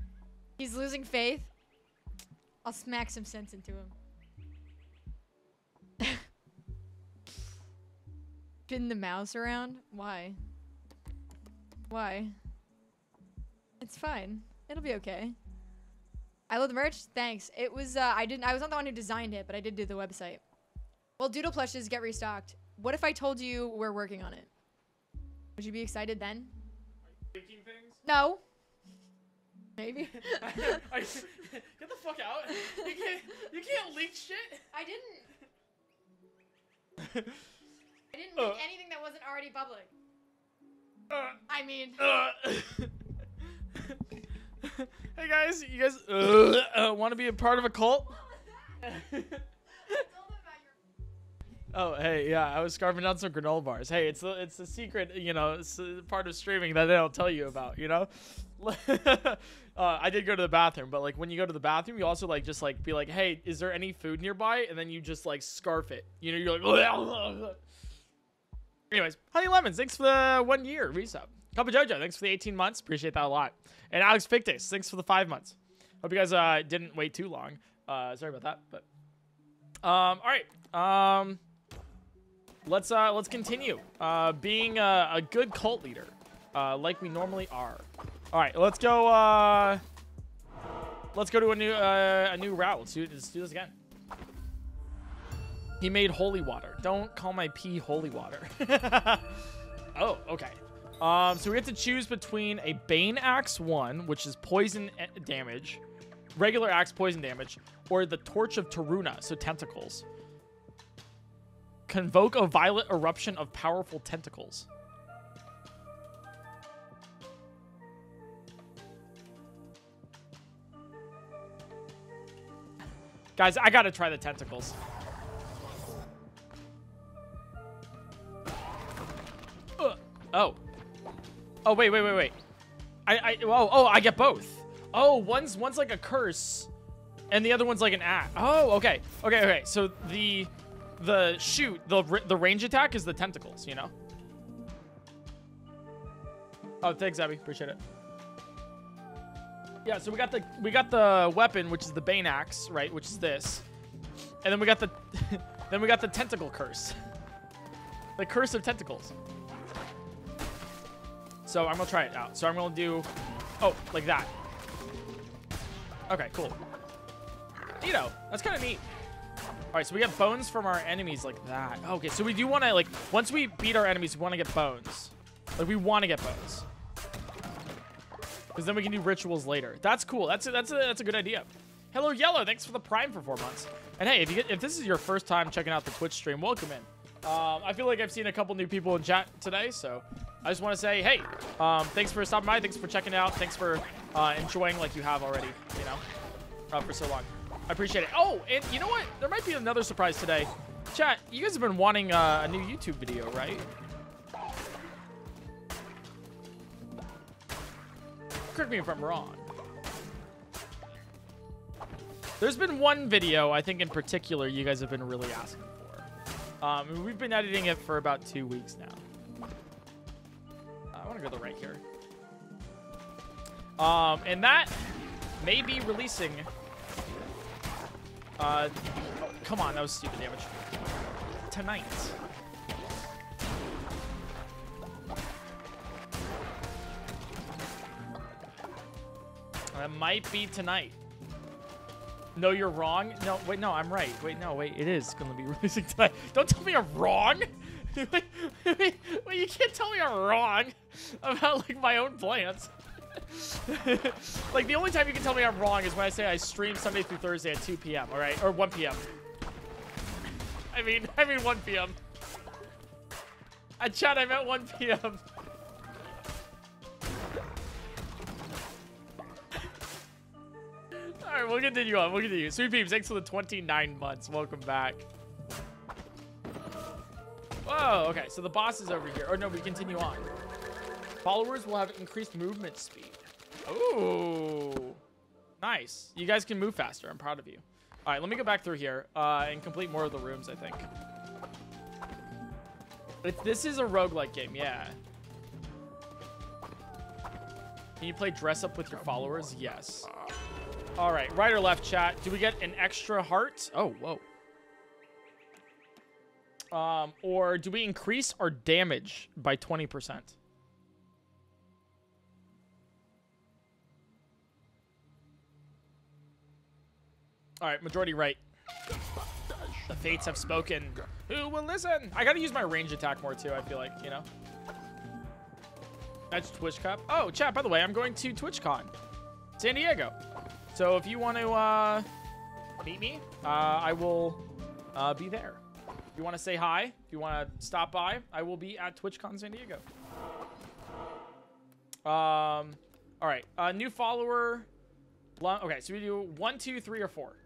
He's losing faith. I'll smack some sense into him. Spin the mouse around? Why? Why? It's fine. It'll be okay. I love the merch. Thanks. It was uh, I didn't I was not the one who designed it, but I did do the website. Well, Doodle plushes get restocked. What if I told you we're working on it? Would you be excited then? No. Maybe. Get the fuck out. You can't, you can't leak shit. I didn't. I didn't leak Uh. anything that wasn't already public. Uh, I mean, uh. hey guys, you guys uh, uh, want to be a part of a cult? Oh, hey, yeah, I was carving down some granola bars. Hey, it's a, it's a secret, you know, it's part of streaming that they don't tell you about, you know. uh, I did go to the bathroom, but like when you go to the bathroom, you also like just like be like, hey, is there any food nearby? And then you just like scarf it. You know, you're like. Anyways, Honey Lemons, thanks for the one year resub. Cup of Jojo, thanks for the 18 months. Appreciate that a lot. And Alex Pictus, thanks for the five months. Hope you guys uh, didn't wait too long. Uh, sorry about that, but um, all right. Um, let's uh, let's continue uh, being a, a good cult leader, uh, like we normally are. All right, let's go. Uh, let's go to a new uh, a new route. Let's do let's do this again. He made holy water. Don't call my pee holy water. oh, okay. Um, so we have to choose between a Bane Axe 1, which is poison e- damage, regular axe poison damage, or the Torch of Taruna, so tentacles. Convoke a violent eruption of powerful tentacles. Guys, I gotta try the tentacles. Oh. Oh, wait, wait, wait, wait. I, I, oh, oh, I get both. Oh, one's, one's like a curse, and the other one's like an act. Oh, okay. Okay, okay. So the, the shoot, the, the range attack is the tentacles, you know? Oh, thanks, Abby. Appreciate it. Yeah, so we got the we got the weapon, which is the Bane axe, right? Which is this, and then we got the then we got the tentacle curse, the curse of tentacles. So I'm gonna try it out. So I'm gonna do Oh, like that. Okay, cool. You know, that's kind of neat. All right, so we get bones from our enemies like that. Okay, so we do want to, like, once we beat our enemies, we want to get bones. Like, we want to get bones. Because then we can do rituals later. That's cool. That's a, that's a, that's a good idea. Hello, Yellow. Thanks for the Prime for four months. And hey, if you get, if this is your first time checking out the Twitch stream, welcome in. Um, I feel like I've seen a couple new people in chat today, so I just want to say, hey, um, thanks for stopping by. Thanks for checking out. Thanks for uh, enjoying like you have already, you know, uh, for so long. I appreciate it. Oh, and you know what? There might be another surprise today. Chat, you guys have been wanting uh, a new YouTube video, right? Correct me if I'm wrong. There's been one video, I think in particular, you guys have been really asking for. Um, we've been editing it for about two weeks now. To go to the right here. Um, and that may be releasing. Uh, oh, come on, that was stupid damage. Tonight. That might be tonight. No, you're wrong. No, wait, no, I'm right. Wait, no, wait, it is going to be releasing tonight. Don't tell me I'm wrong. wait, you can't tell me I'm wrong about like my own plans. like the only time you can tell me I'm wrong is when I say I stream Sunday through Thursday at 2 p.m. All right, or 1 p.m. I mean, I mean 1 p.m. I chat. I meant 1 p.m. All right, we'll continue on. We'll continue. Sweet peeps, thanks for the 29 months. Welcome back. Whoa, okay, so the boss is over here. Oh, no, we continue on. Followers will have increased movement speed. Ooh. Nice. You guys can move faster. I'm proud of you. All right, let me go back through here uh, and complete more of the rooms, I think. If this is a roguelike game, yeah. Can you play dress up with your followers? Yes. All right, right or left chat. Do we get an extra heart? Oh, whoa. Um, or do we increase our damage by 20%? All right, majority right. The fates have spoken. Who will listen? I gotta use my range attack more too, I feel like, you know? That's Twitch Cup. Oh, chat, by the way, I'm going to TwitchCon, San Diego. So if you want to uh, meet me, uh, I will uh, be there. You want to say hi, if you want to stop by, I will be at TwitchCon San Diego. Um, all right, uh, new follower. Okay, so we do one, two, three, or four.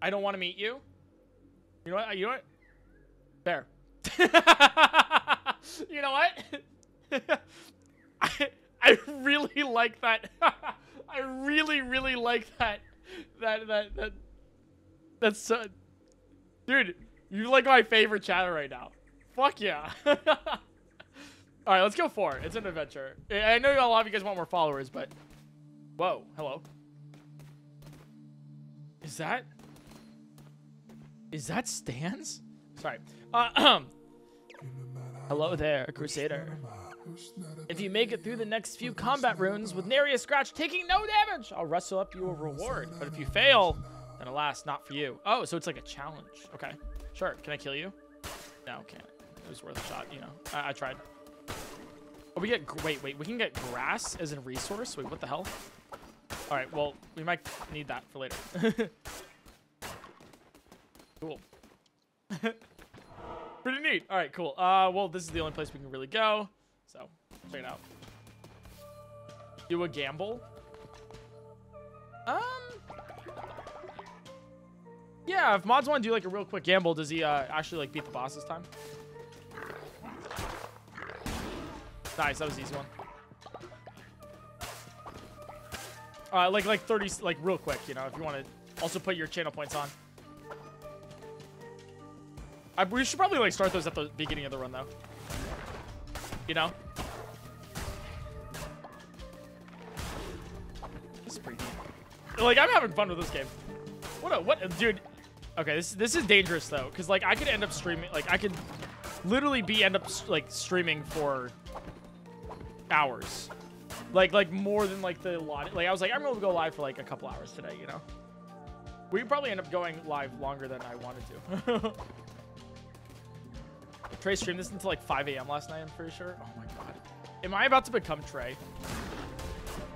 I don't want to meet you. You know what? You know what? Bear. you know what? I I really like that. I really really like that. That that that. That's so. Dude, you like my favorite chatter right now. Fuck yeah. All right, let's go for it. It's an adventure. I know a lot of you guys want more followers, but whoa, hello. Is that? Is that Stans? Sorry. Uh, Hello there, Crusader. If you make it through the next few combat runes with nary a scratch, taking no damage, I'll wrestle up you a reward. But if you fail, then alas, not for you. Oh, so it's like a challenge. Okay, sure. Can I kill you? No, can't. It was worth a shot, you know. I, I tried. Oh, we get, wait, wait, we can get grass as a resource? Wait, what the hell? All right, well, we might need that for later. Cool. Pretty neat. All right, cool. Uh, well, this is the only place we can really go. So, check it out. Do a gamble. Um. Yeah, if mods want to do like a real quick gamble, does he uh, actually like beat the boss this time? Nice, that was easy one. Uh, like like 30, like real quick, you know, if you want to also put your channel points on. I, we should probably like start those at the beginning of the run though. You know? This is pretty neat. Like I'm having fun with this game. What a what a, dude. Okay, this this is dangerous though, because like I could end up streaming like I could literally be end up like streaming for hours. Like like more than like the lot. Like I was like I'm gonna go live for like a couple hours today. You know. We probably end up going live longer than I wanted to. Trey streamed this until like 5 a.m. last night. I'm pretty sure. Oh my god. Am I about to become Trey?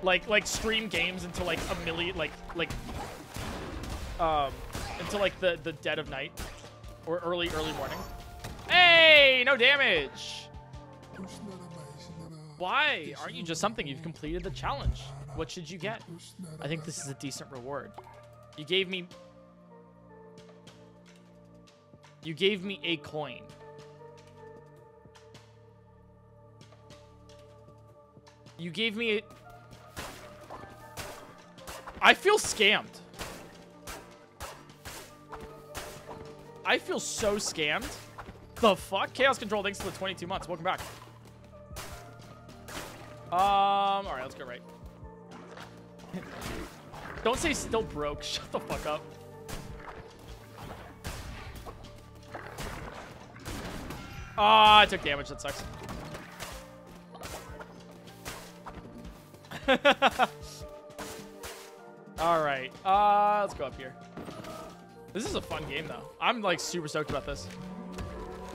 Like like stream games until like a million like like um until like the the dead of night or early early morning. Hey, no damage. Why aren't you just something? You've completed the challenge. What should you get? I think this is a decent reward. You gave me... You gave me a coin. You gave me a... I feel scammed. I feel so scammed. The fuck? Chaos Control, thanks for the 22 months. Welcome back. Um, alright, let's go right. Don't say still broke. Shut the fuck up. Ah, oh, I took damage. That sucks. All right. Uh, let's go up here. This is a fun game, though. I'm, like, super stoked about this.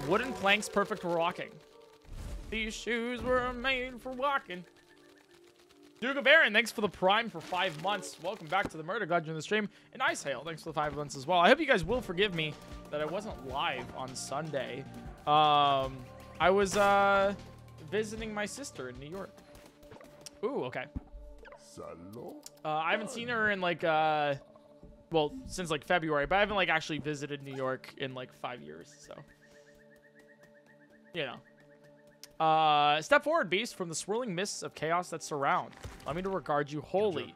Wooden planks, perfect for walking. These shoes were made for walking. Duke of Aaron, thanks for the prime for five months. Welcome back to the murder. Glad you're in the stream. And Ice Hail, thanks for the five months as well. I hope you guys will forgive me that I wasn't live on Sunday. Um, I was uh, visiting my sister in New York. Ooh, okay. Uh, I haven't seen her in like, uh, well, since like February, but I haven't like actually visited New York in like five years. So, you know. Uh, step forward, beast, from the swirling mists of chaos that surround. Allow me to regard you wholly.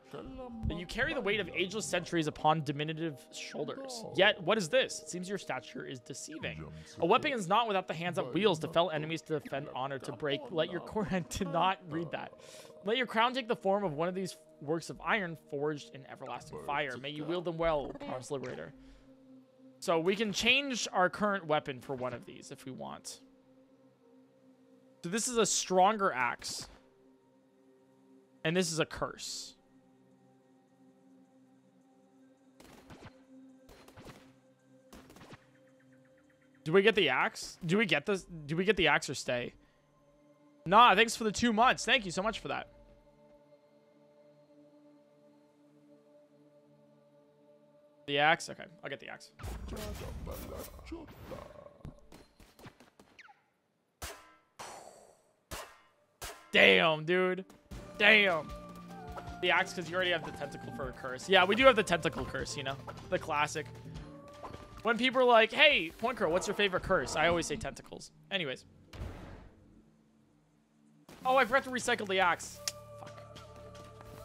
That you carry the weight of ageless centuries upon diminutive shoulders. Yet, what is this? It seems your stature is deceiving. A weapon is not without the hands of wheels to fell enemies, to defend honor, to break. Let your crown to not read that. Let your crown take the form of one of these works of iron forged in everlasting fire. May you wield them well, Promise Liberator. So we can change our current weapon for one of these if we want. So this is a stronger axe. And this is a curse. Do we get the axe? Do we get this? Do we get the axe or stay? Nah, thanks for the two months. Thank you so much for that. The axe? Okay, I'll get the axe. Damn, dude. Damn. The axe, because you already have the tentacle for a curse. Yeah, we do have the tentacle curse, you know? The classic. When people are like, hey, Point Crow, what's your favorite curse? I always say tentacles. Anyways. Oh, I forgot to recycle the axe. Fuck.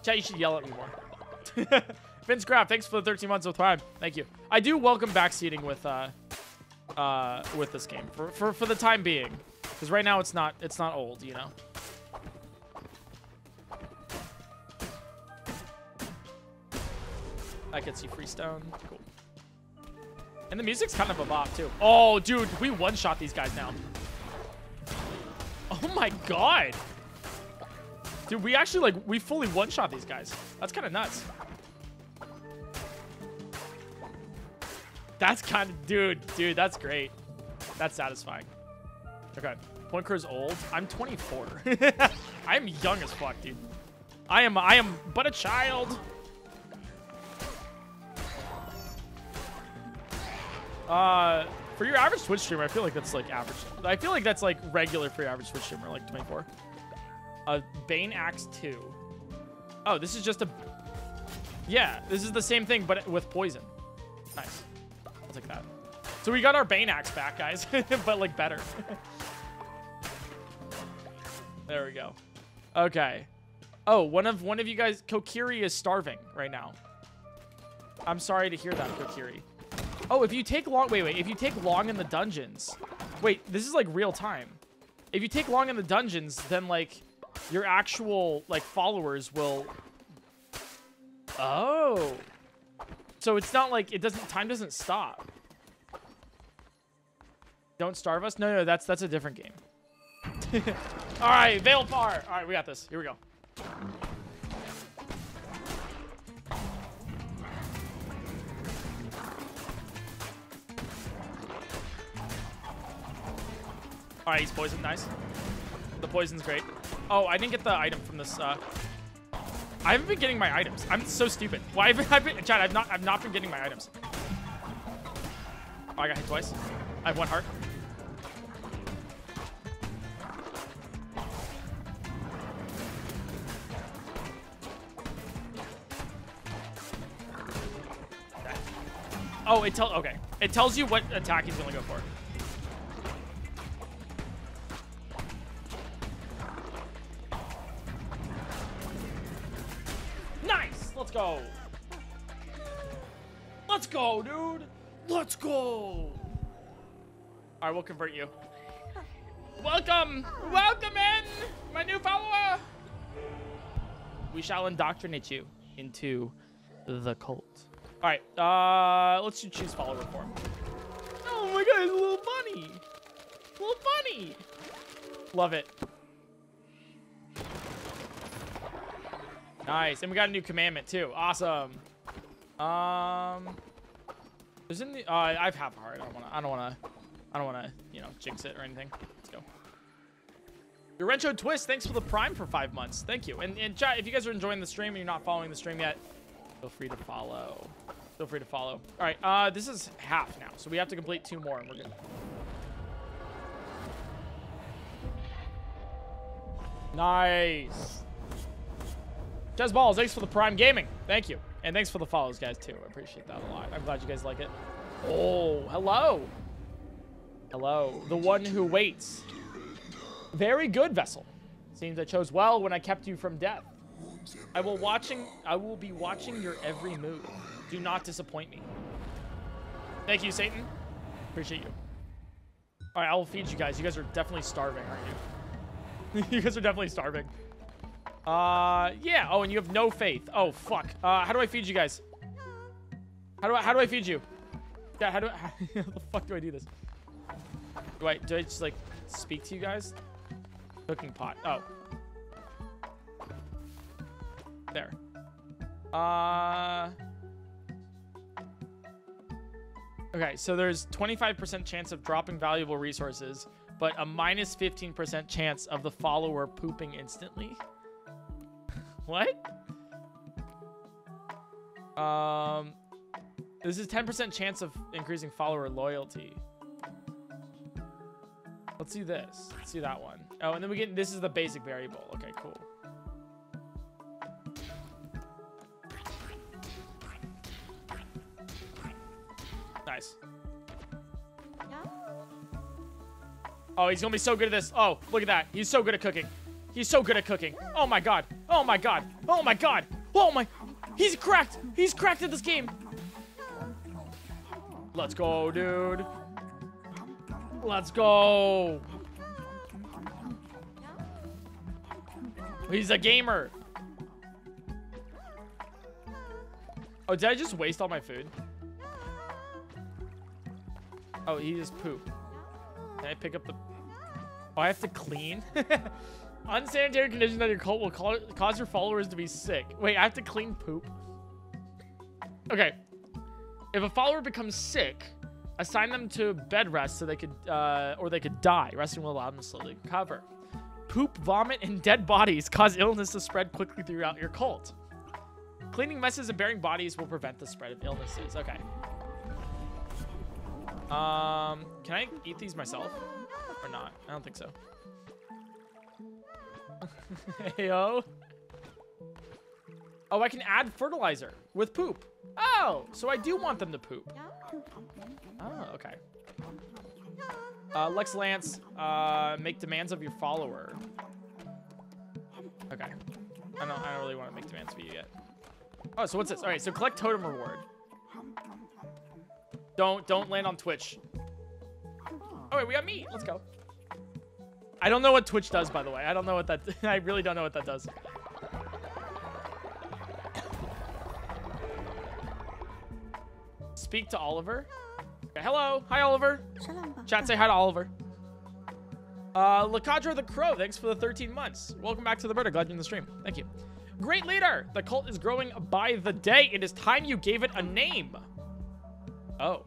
Chat, you should yell at me more. Vince Craft, thanks for the 13 months of Prime. Thank you. I do welcome backseating with uh uh with this game for for for the time being, because right now it's not it's not old, you know. I can see Freestone. Cool. And the music's kind of a bop, too. Oh, dude, we one-shot these guys now. Oh, my God. Dude, we actually, like, we fully one-shot these guys. That's kind of nuts. That's kind of, dude, dude, that's great. That's satisfying. Okay. Point Crow's old. I'm 24. I'm young as fuck, dude. I am, I am but a child. Uh, for your average Twitch streamer, I feel like that's like average. I feel like that's like regular for your average Twitch streamer, like 24. Uh, Bane Axe 2. Oh, this is just a... Yeah, this is the same thing, but with poison. Nice. I'll take that. So we got our Bane Axe back, guys, but like better. there we go. Okay. Oh, one of one of you guys, Kokiri is starving right now. I'm sorry to hear that, Kokiri. Oh, if you take long... Wait, wait. If you take long in the dungeons... Wait, this is like real time. If you take long in the dungeons, then like your actual like followers will... Oh. So it's not like it doesn't... Time doesn't stop. Don't starve us? No, no, that's that's a different game. All right, Veil. All right, we got this. Here we go. All right, he's poisoned. Nice. The poison's great. Oh, I didn't get the item from this. Uh... I haven't been getting my items. I'm so stupid. Why have I've been, Chad? I've not. I've not been getting my items. Oh, I got hit twice. I have one heart. Oh, it tells. Okay, it tells you what attack he's gonna go for. Let's go. Let's go, dude. Let's go. All right, we'll convert you. Welcome. Welcome in, my new follower. We shall indoctrinate you into the cult. All right, uh, let's choose follower form. Oh my god, a little bunny. Little bunny. Love it. Nice, and we got a new commandment too. Awesome. Um, there's in the. Uh, I have half a heart. I don't wanna. I don't wanna. I don't wanna. You know, jinx it or anything. Let's go. Yorencho Twist, thanks for the prime for five months. Thank you. And, and chat, if you guys are enjoying the stream and you're not following the stream yet, feel free to follow. Feel free to follow. All right, uh, this is half now, so we have to complete two more, and we're good. Nice. Jazz Balls, thanks for the Prime Gaming. Thank you. And thanks for the follows, guys, too. I appreciate that a lot. I'm glad you guys like it. Oh, hello. Hello. The one who waits. Very good, Vessel. Seems I chose well when I kept you from death. I will watching I will be watching your every move. Do not disappoint me. Thank you, Satan. Appreciate you. Alright, I will feed you guys. You guys are definitely starving, aren't you? you guys are definitely starving. Uh, yeah. Oh, and you have no faith. Oh, fuck. Uh, how do I feed you guys? How do I, how do I feed you? Yeah, how do I, how, the fuck do I do this? Do I, do I just, like, speak to you guys? Cooking pot. Oh. There. Uh... Okay, so there's 25% chance of dropping valuable resources, but a minus 15% chance of the follower pooping instantly. What? Um, this is 10% chance of increasing follower loyalty. Let's do this. Let's do that one. Oh, and then we get, this is the basic variable. Okay, cool. Nice. Oh, he's gonna be so good at this. Oh, look at that. He's so good at cooking. He's so good at cooking. Oh my god. Oh my god. Oh my god. Oh my. He's cracked. He's cracked at this game. Let's go, dude. Let's go. He's a gamer. Oh, did I just waste all my food? Oh, he just pooped. Can I pick up the... Oh, I have to clean? Unsanitary conditions on your cult will cause your followers to be sick. Wait, I have to clean poop? Okay. If a follower becomes sick, assign them to bed rest so they could, uh, or they could die. Resting will allow them to slowly recover. Poop, vomit, and dead bodies cause illness to spread quickly throughout your cult. Cleaning messes and burying bodies will prevent the spread of illnesses. Okay. Um, can I eat these myself? Or not? I don't think so. Heyo. Oh, I can add fertilizer with poop. Oh, so I do want them to poop. Oh, okay. Uh, Lex Lance, uh, make demands of your follower. Okay. I don't, I don't really want to make demands for you yet. Oh, so what's this? All right, so collect totem reward. Don't, don't land on Twitch. Oh, wait, we got meat. Let's go. I don't know what Twitch does, by the way. I don't know what that... I really don't know what that does. Speak to Oliver. Okay, hello. Hi, Oliver. Chat, say hi to Oliver. Uh, Lacadra the Crow, thanks for the 13 months. Welcome back to the murder. Glad you're in the stream. Thank you. Great leader. The cult is growing by the day. It is time you gave it a name. Oh.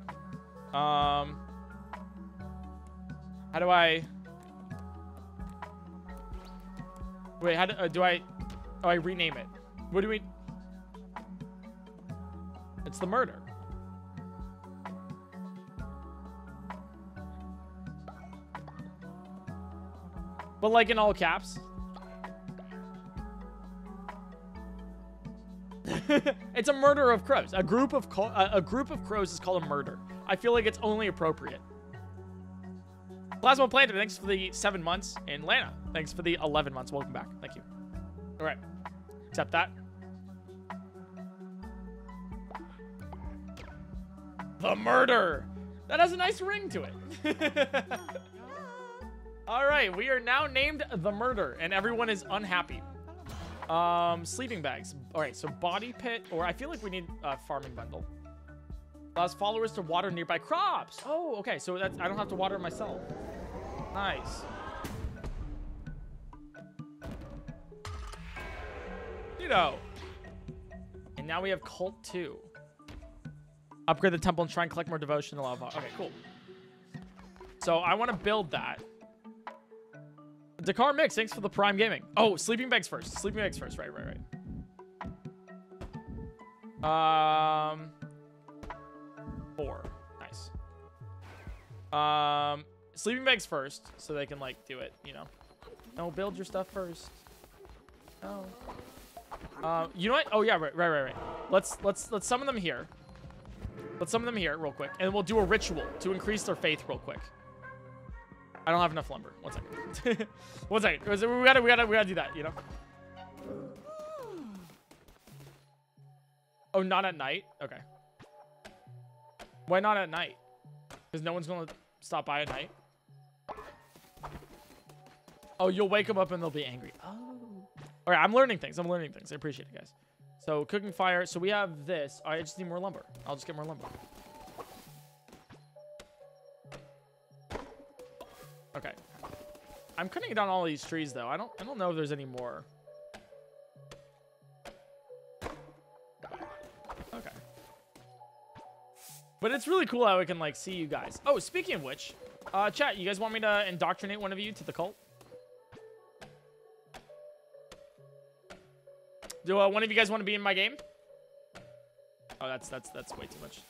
Um. How do I? Wait, how do, uh, do I? Oh, I rename it. What do we? It's the murder. But like in all caps. it's a murder of crows. A group of a, a group of crows is called a murder. I feel like it's only appropriate. Plasma Planter, thanks for the seven months. And Lana, thanks for the 11 months. Welcome back. Thank you. All right. Accept that. The murder. That has a nice ring to it. All right, we are now named the murder, and everyone is unhappy. Um, sleeping bags. All right, so body pit, or I feel like we need a farming bundle. Allows followers to water nearby crops. Oh, okay, so that's I don't have to water myself. Nice. You know. And now we have cult two. Upgrade the temple and try and collect more devotion to lava. Okay, cool. So I want to build that. Dakar Mix, thanks for the Prime Gaming. Oh, sleeping bags first. Sleeping bags first. Right, right, right. Um, four. Nice. Um, sleeping bags first, so they can like do it. You know. No, build your stuff first. Oh. You know what? Oh yeah, right, right, right, right. Let's let's let's summon them here. Let's summon them here real quick, and we'll do a ritual to increase their faith real quick. I don't have enough lumber. One second. One second. We gotta, we gotta, we gotta do that. You know. Oh, not at night. Okay. Why not at night? Because no one's gonna stop by at night. Oh, you'll wake them up and they'll be angry. Oh. All right, I'm learning things. I'm learning things. I appreciate it, guys. So cooking fire. So we have this. I just need more lumber. I'll just get more lumber. Okay. I'm cutting down all these trees though. I don't I don't know if there's any more. Okay. But it's really cool how we can like see you guys. Oh, speaking of which, uh chat, you guys want me to indoctrinate one of you to the cult? Do uh, one of you guys want to be in my game? Oh, that's that's that's way too much.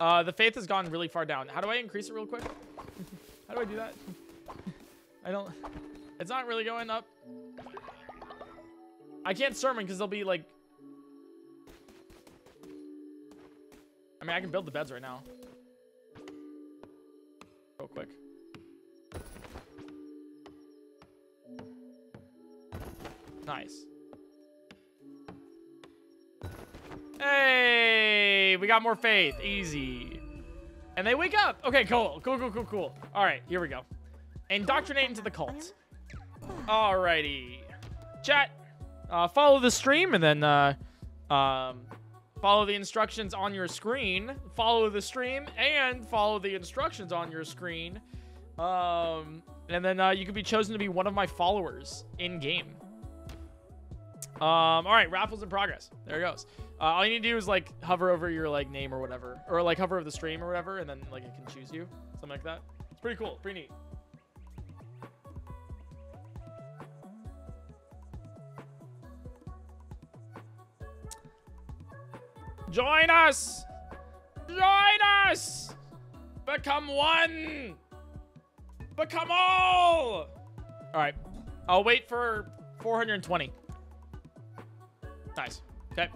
Uh, the faith has gone really far down. How do I increase it real quick? How do I do that? I don't... It's not really going up. I can't sermon because they'll be like... I mean, I can build the beds right now. Real quick. Nice. Hey, we got more faith. Easy. And they wake up. Okay, cool. Cool, cool, cool, cool. All right, here we go. Indoctrinate into the cult. Alrighty. Chat, uh, follow the stream and then uh, um, follow the instructions on your screen. Follow the stream and follow the instructions on your screen. Um, and then uh, you can be chosen to be one of my followers in game. Um, all right, raffles in progress. There it goes. Uh, all you need to do is like hover over your like name or whatever, or like hover over the stream or whatever, and then like it can choose you, something like that. It's pretty cool, pretty neat. Join us! Join us! Become one! Become all! All right, I'll wait for 420. Nice. Okay.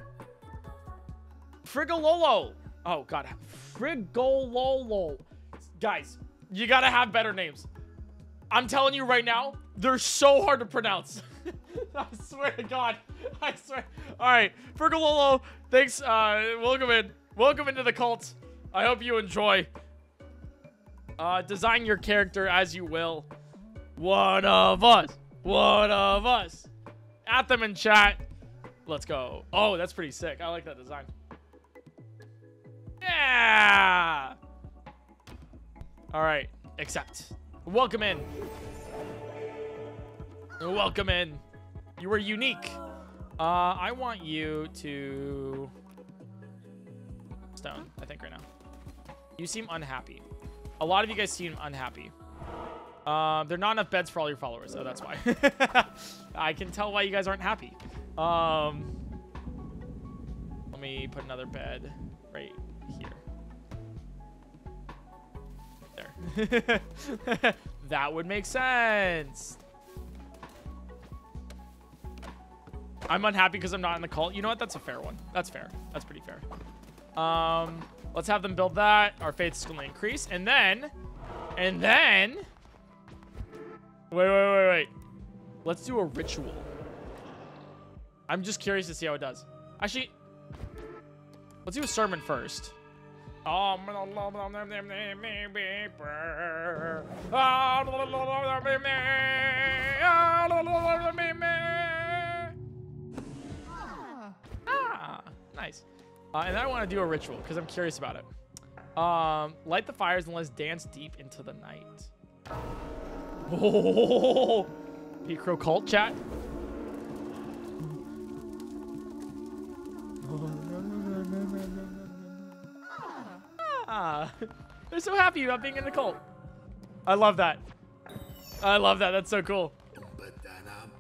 Frigololo. Oh, God. Frigololo. Guys, you gotta have better names. I'm telling you right now, they're so hard to pronounce. I swear to God. I swear. All right. Frigololo, thanks. Uh, welcome in. Welcome into the cult. I hope you enjoy. Uh, design your character as you will. One of us. One of us. At them in chat. Let's go. Oh, that's pretty sick. I like that design. Yeah! All right, accept. Welcome in. Welcome in. You were unique. Uh, I want you to stone. I think right now. You seem unhappy. A lot of you guys seem unhappy. Um, there are not enough beds for all your followers, so that's why. I can tell why you guys aren't happy. Um, let me put another bed right here. There. that would make sense. I'm unhappy because I'm not in the cult. You know what? That's a fair one. That's fair. That's pretty fair. Um, let's have them build that. Our faith's going to increase. And then, and then, wait, wait, wait, wait. Let's do a ritual. I'm just curious to see how it does. Actually, let's do a sermon first. Ah, nice. Uh, and then I want to do a ritual because I'm curious about it. Um, light the fires and let's dance deep into the night. Oh, Pete cult chat. Ah, they're so happy about being in the cult. I love that. I love that. That's so cool.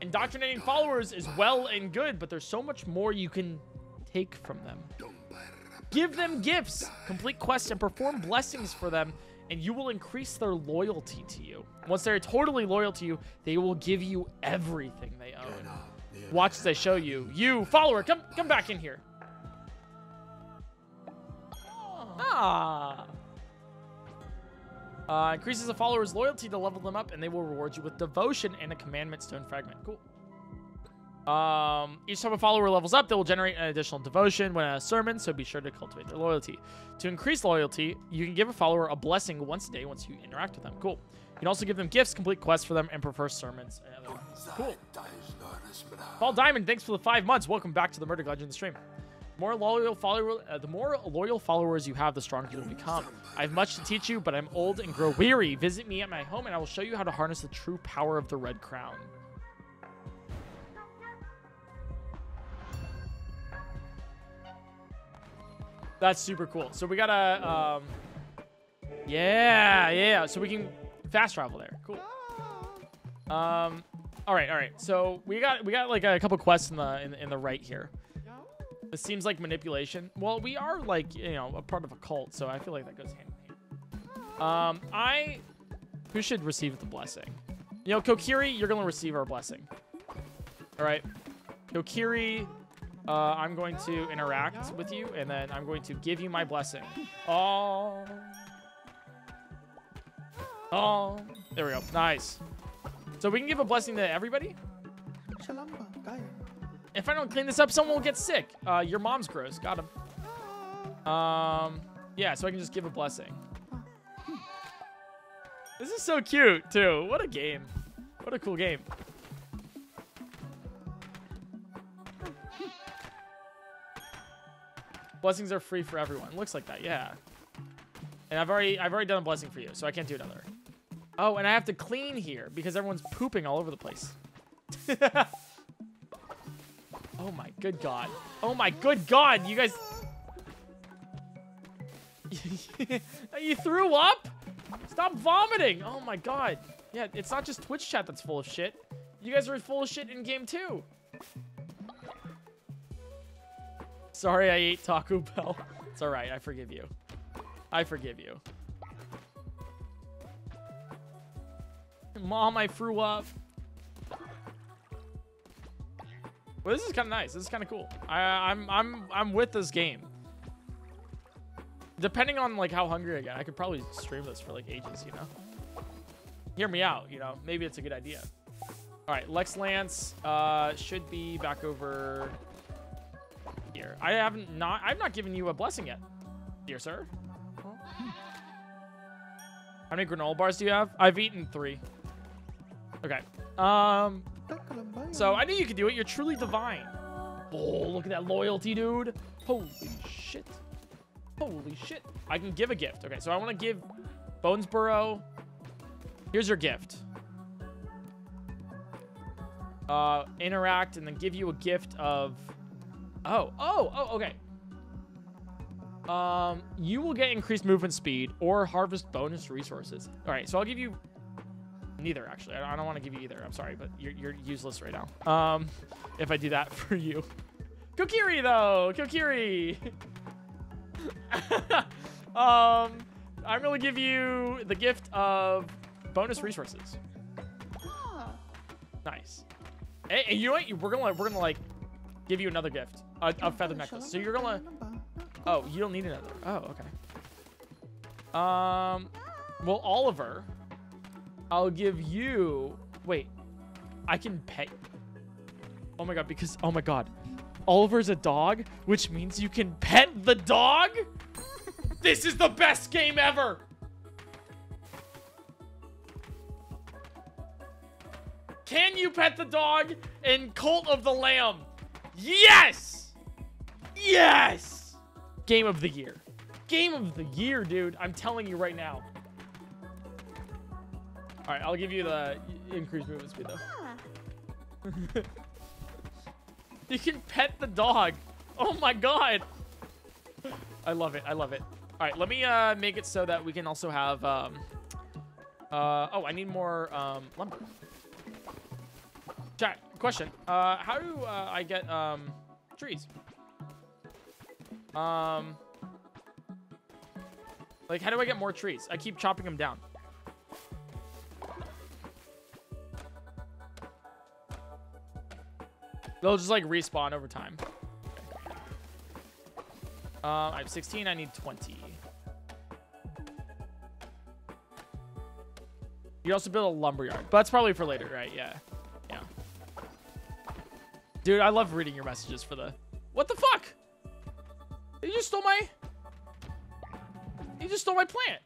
Indoctrinating followers is well and good, but there's so much more you can take from them. Give them gifts, complete quests, and perform blessings for them, and you will increase their loyalty to you. Once they're totally loyal to you, they will give you everything they own. Watch as I show you. You, follower, come come back in here. Ah. Uh, increases a follower's loyalty to level them up, and they will reward you with devotion and a commandment stone fragment. Cool. Um, each time a follower levels up, they will generate an additional devotion when a sermon, so be sure to cultivate their loyalty. To increase loyalty, you can give a follower a blessing once a day once you interact with them. Cool. You can also give them gifts, complete quests for them, and prefer sermons. Cool. Paul Diamond, thanks for the five months. Welcome back to the Murder Legend stream. More loyal follower, uh, the more loyal followers you have, the stronger you will become. I have much to teach you, but I'm old and grow weary. Visit me at my home, and I will show you how to harness the true power of the Red Crown. That's super cool. So we gotta, um, yeah, yeah. So we can fast travel there. Cool. Um, all right, all right. So we got we got like a couple quests in the in, in the right here. This seems like manipulation. Well, we are like you know a part of a cult, so I feel like that goes hand in hand. Um, I who should receive the blessing? You know, Kokiri, you're gonna receive our blessing. All right, Kokiri. Uh, I'm going to interact with you, and then I'm going to give you my blessing. Oh. Oh. There we go. Nice. So we can give a blessing to everybody? If I don't clean this up, someone will get sick. Uh, your mom's gross. Got him. Um, yeah, so I can just give a blessing. This is so cute, too. What a game. What a cool game. Blessings are free for everyone. Looks like that, yeah. And I've already I've already done a blessing for you, so I can't do another. Oh, and I have to clean here because everyone's pooping all over the place. oh my good god. Oh my good god, you guys You threw up? Stop vomiting. Oh my god. Yeah, it's not just Twitch chat that's full of shit. You guys are full of shit in game too. Sorry I ate Taco Bell. It's alright, I forgive you. I forgive you. Mom, I threw up. Well, this is kind of nice. This is kind of cool. I, I'm I'm I'm with this game. Depending on like how hungry I get, I could probably stream this for like ages. You know. Hear me out. You know, maybe it's a good idea. All right, Lex Lance uh, should be back over here. I haven't not. I've not given you a blessing yet, dear sir. How many granola bars do you have? I've eaten three. Okay. Um. So I knew you could do it. You're truly divine. Oh, look at that loyalty, dude. Holy shit. Holy shit. I can give a gift. Okay, so I want to give Bonesboro. Here's your gift. Uh, interact and then give you a gift of. Oh, oh, oh, okay. Um, you will get increased movement speed or harvest bonus resources. All right, so I'll give you neither. Actually, I don't want to give you either. I'm sorry, but you're you're useless right now. Um, if I do that for you, Kokiri though, Kokiri. um, I'm gonna give you the gift of bonus resources. Oh. Nice. Hey, and you know what? We're gonna we're gonna like give you another gift, a, a feather necklace. So you're gonna. Oh, you don't need another. Oh, okay. Um, well, Oliver, I'll give you. Wait, I can pet. Oh my god, because oh my god, Oliver's a dog, which means you can pet the dog. this is the best game ever. Can you pet the dog in Cult of the Lamb? Yes! Yes! Game of the year. Game of the year, dude. I'm telling you right now. All right, I'll give you the increased movement speed, though. you can pet the dog. Oh my god. I love it. I love it. All right, let me uh, make it so that we can also have... Um, uh, oh, I need more um, lumber. Chat, question. Uh, how do uh, I get um, trees? Um, like, how do I get more trees? I keep chopping them down. They'll just like respawn over time. Um, I have 16. I need 20. You also build a lumberyard, but that's probably for later, right? Yeah. Yeah. Dude, I love reading your messages for the... What the fuck? You just stole my... You just stole my plant.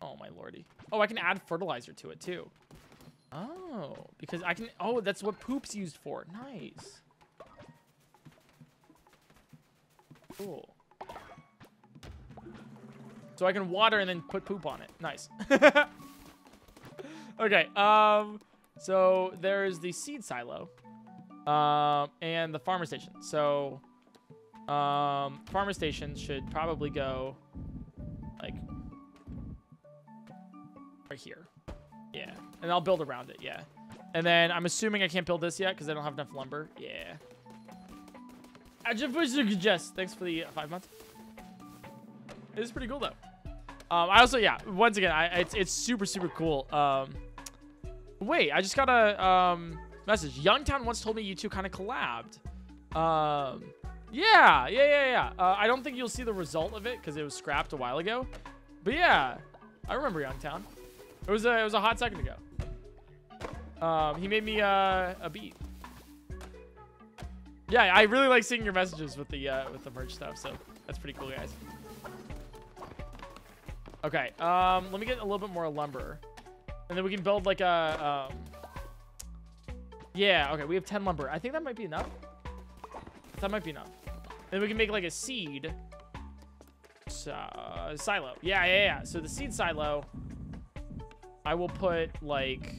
Oh, my lordy. Oh, I can add fertilizer to it, too. Oh, because I can... Oh, that's what poop's used for. Nice. Cool. So I can water and then put poop on it. Nice. okay, um... So there's the seed silo. Um, and the farmer station. So, um, farmer station should probably go, like, right here. Yeah. And I'll build around it, yeah. And then I'm assuming I can't build this yet because I don't have enough lumber. Yeah. I just would Jess, thanks for the five months. It is pretty cool, though. Um, I also, yeah, once again, I, it's, it's super, super cool. Um, wait, I just got a, um, message. Youngtown once told me you two kind of collabed. Um, yeah, yeah, yeah, yeah. Uh, I don't think you'll see the result of it because it was scrapped a while ago. But yeah, I remember Youngtown. It was a, it was a hot second ago. Um, he made me uh, a beat. Yeah, I really like seeing your messages with the uh, with the merch stuff. So that's pretty cool, guys. Okay, um, let me get a little bit more lumber, and then we can build like a um, yeah, okay, we have 10 lumber. I think that might be enough. That might be enough. Then we can make like a seed uh, silo. Yeah, yeah, yeah. So the seed silo, I will put like...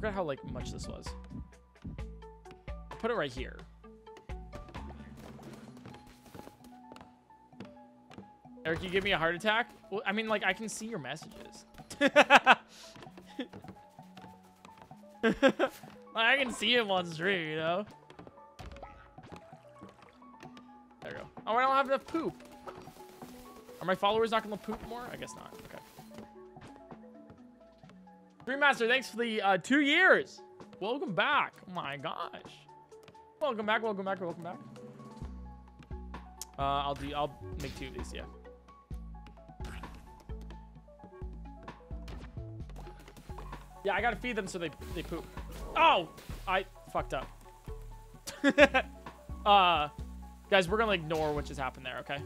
forgot how like much this was. Put it right here. Eric, you give me a heart attack? Well, I mean, like, I can see your messages. I can see him on stream, you know? There we go. Oh, I don't have enough poop. Are my followers not going to poop more? I guess not. Okay. Dreammaster, thanks for the uh, two years. Welcome back. Oh my gosh. Welcome back, welcome back, welcome back. Uh, I'll do, I'll make two of these, yeah. Yeah, I gotta feed them so they, they poop. Oh! I fucked up. uh, guys, we're gonna ignore what just happened there, okay?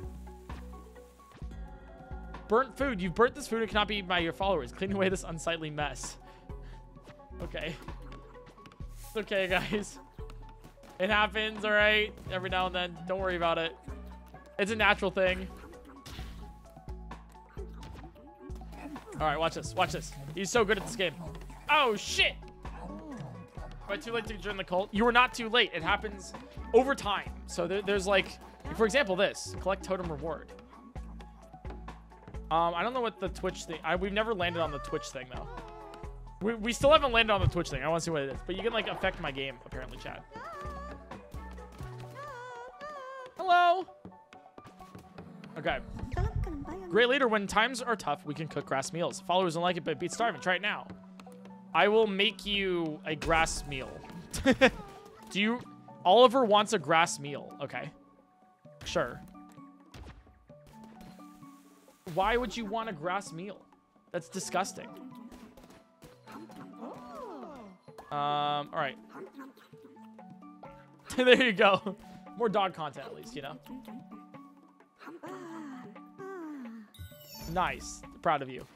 Burnt food. You've burnt this food. It cannot be eaten by your followers. Clean away this unsightly mess. Okay. It's okay, guys. It happens, alright? Every now and then. Don't worry about it. It's a natural thing. All right, watch this. Watch this. He's so good at this game. Oh, shit. Am I too late to join the cult? You were not too late. It happens over time. So there, there's like, for example, this. Collect totem reward. Um, I don't know what the Twitch thing... I, we've never landed on the Twitch thing, though. We, we still haven't landed on the Twitch thing. I want to see what it is. But you can, like, affect my game, apparently, Chad. Hello? Okay. Great leader, when times are tough, we can cook grass meals. Followers don't like it, but beat starving. Try it now. I will make you a grass meal. Do you... Oliver wants a grass meal. Okay. Sure. Why would you want a grass meal? That's disgusting. Um, all right. there you go. More dog content, at least, you know? Nice. Proud of you.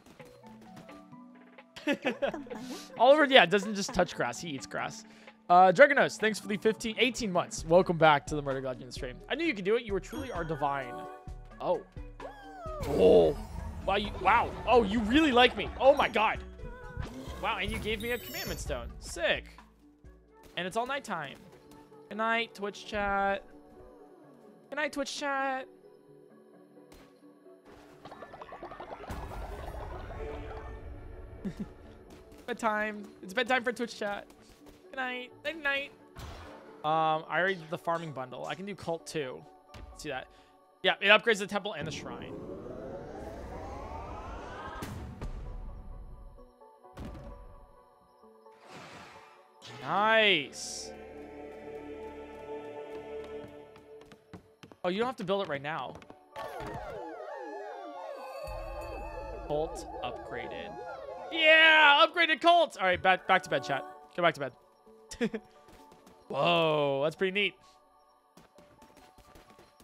Oliver, yeah, doesn't just touch grass. He eats grass. Uh, Dragonos, thanks for the 15, 18 months. Welcome back to the Murder Legend stream. I knew you could do it. You were truly our divine. Oh. Oh. Wow, you, wow. Oh, you really like me. Oh my god. Wow, and you gave me a commandment stone. Sick. And it's all nighttime. Good night, Twitch chat. Good night, Twitch chat. bedtime. It's bedtime for Twitch chat. Good night. Good night. Um, I already did the farming bundle. I can do cult too. See that? Yeah, it upgrades the temple and the shrine. Nice. Oh, you don't have to build it right now. Cult upgraded. Yeah, upgraded Colt. All right, back back to bed, chat. Go back to bed. Whoa, that's pretty neat.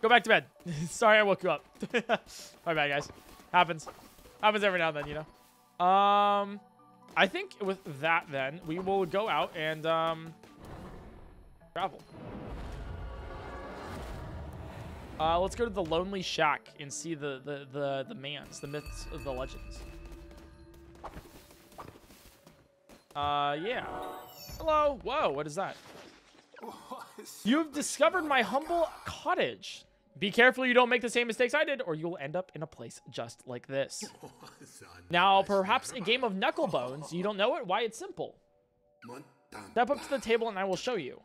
Go back to bed. Sorry, I woke you up. My bad, guys. Happens. Happens every now and then, you know. Um, I think with that, then we will go out and um travel. Uh, let's go to the Lonely Shack and see the the the the mans, the myths, of the legends. Uh, yeah. Hello. Whoa, what is that? You've discovered my humble cottage. Be careful you don't make the same mistakes I did, or you'll end up in a place just like this. Now, perhaps a game of knuckle bones. You don't know it? Why, it's simple. Step up to the table and I will show you.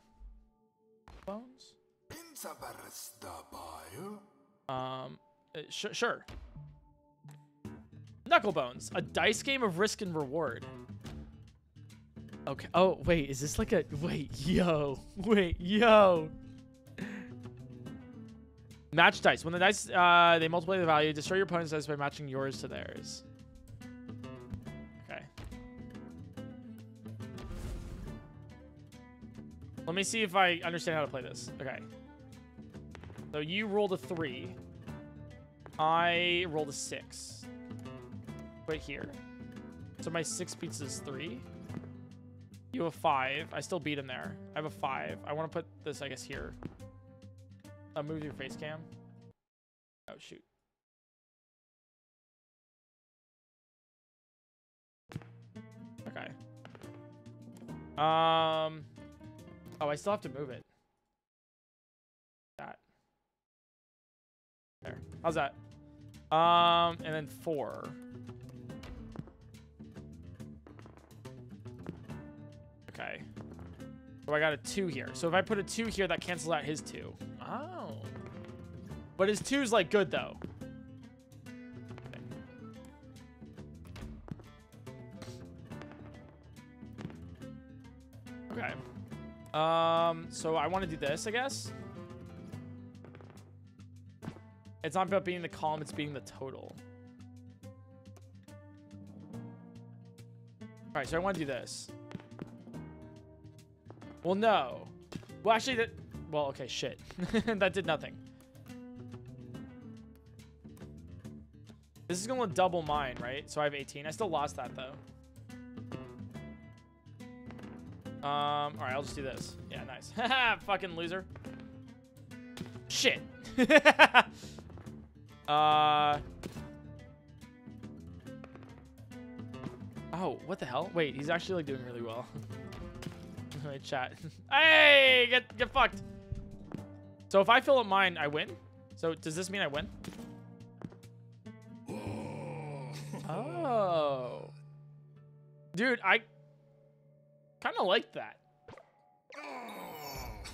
Bones? Um, uh, sh sure. Knuckle Bones, a dice game of risk and reward. Okay. Oh, wait. Is this like a... Wait. Yo. Wait. Yo. Match dice. When the dice, uh, they multiply the value, destroy your opponent's dice by matching yours to theirs. Okay. Let me see if I understand how to play this. Okay. So you rolled a three. I rolled a six. Right here. So my six beats is three. You have a five. I still beat him there. I have a five. I want to put this, I guess, here. Move your face cam. Oh, shoot. Okay. Um. Oh, I still have to move it. That. There. How's that? Um, and then four. Okay. So I got a two here. So if I put a two here, that cancels out his two. Oh. But his two's like good though. Okay. Um, so I want to do this, I guess. It's not about being the column, it's being the total. All right, so I want to do this. Well, no. Well, actually, that... Well, okay, shit. that did nothing. This is going to double mine, right? So I have 18. I still lost that, though. Um, all right, I'll just do this. Yeah, nice. Fucking loser. Shit. uh... Oh, what the hell? Wait, he's actually like doing really well. Wait, chat. hey, get get fucked. So if I fill up mine, I win. So does this mean I win? Oh. Dude, I kind of like that.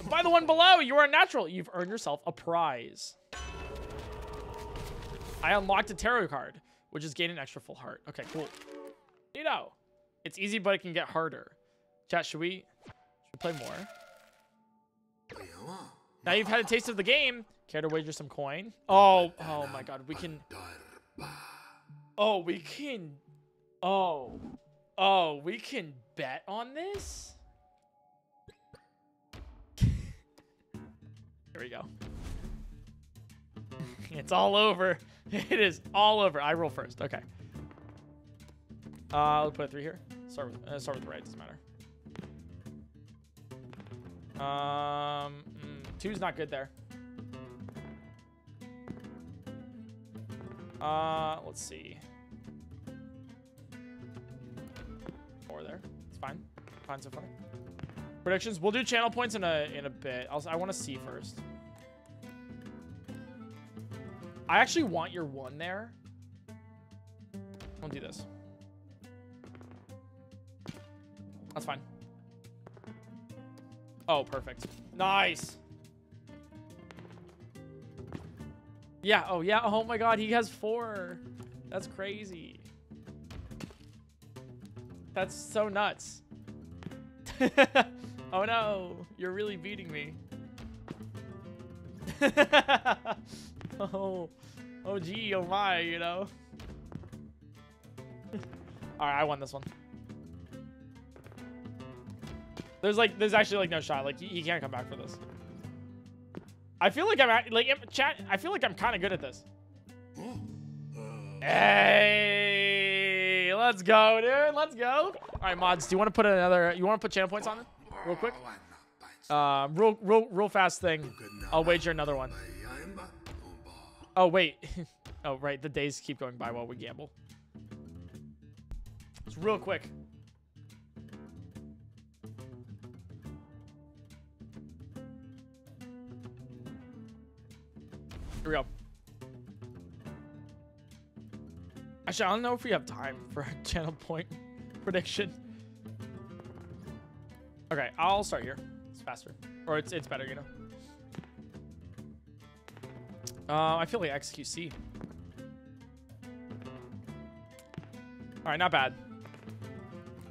By the one below, you are a natural. You've earned yourself a prize. I unlocked a tarot card, which is gain an extra full heart. Okay, cool. You know, it's easy, but it can get harder. Chat, should we play more? Now you've had a taste of the game. Care to wager some coin? Oh, oh my god, we can... Oh, we can... Oh. Oh, we can bet on this? Here we go. it's all over. It is all over. I roll first. Okay. Uh, I'll put a three here. Start with uh, start with the right. Doesn't matter. Um, mm, two's not good there. Uh, let's see. Four there. It's fine. Fine so far. Predictions. We'll do channel points in a in a bit. I'll, I want to see first. I actually want your one there. I'll do this. That's fine. Oh, perfect. Nice. Yeah, oh yeah, oh my god, he has four. That's crazy. That's so nuts. oh no, you're really beating me. oh, oh gee, oh my, you know. All right, I won this one. There's like, there's actually like no shot. Like he, he can't come back for this. I feel like I'm at, like chat. I feel like I'm kind of good at this. Hey, let's go, dude. Let's go. All right, mods. Do you want to put another? You want to put channel points on it, real quick? Uh, real, real, real fast thing. I'll wager another one. Oh wait. oh right. The days keep going by while we gamble. It's real quick. Here we go. Actually, I don't know if we have time for a channel point prediction. Okay, I'll start here. It's faster. Or it's, it's better, you know. Uh, I feel like XQC. All right, not bad.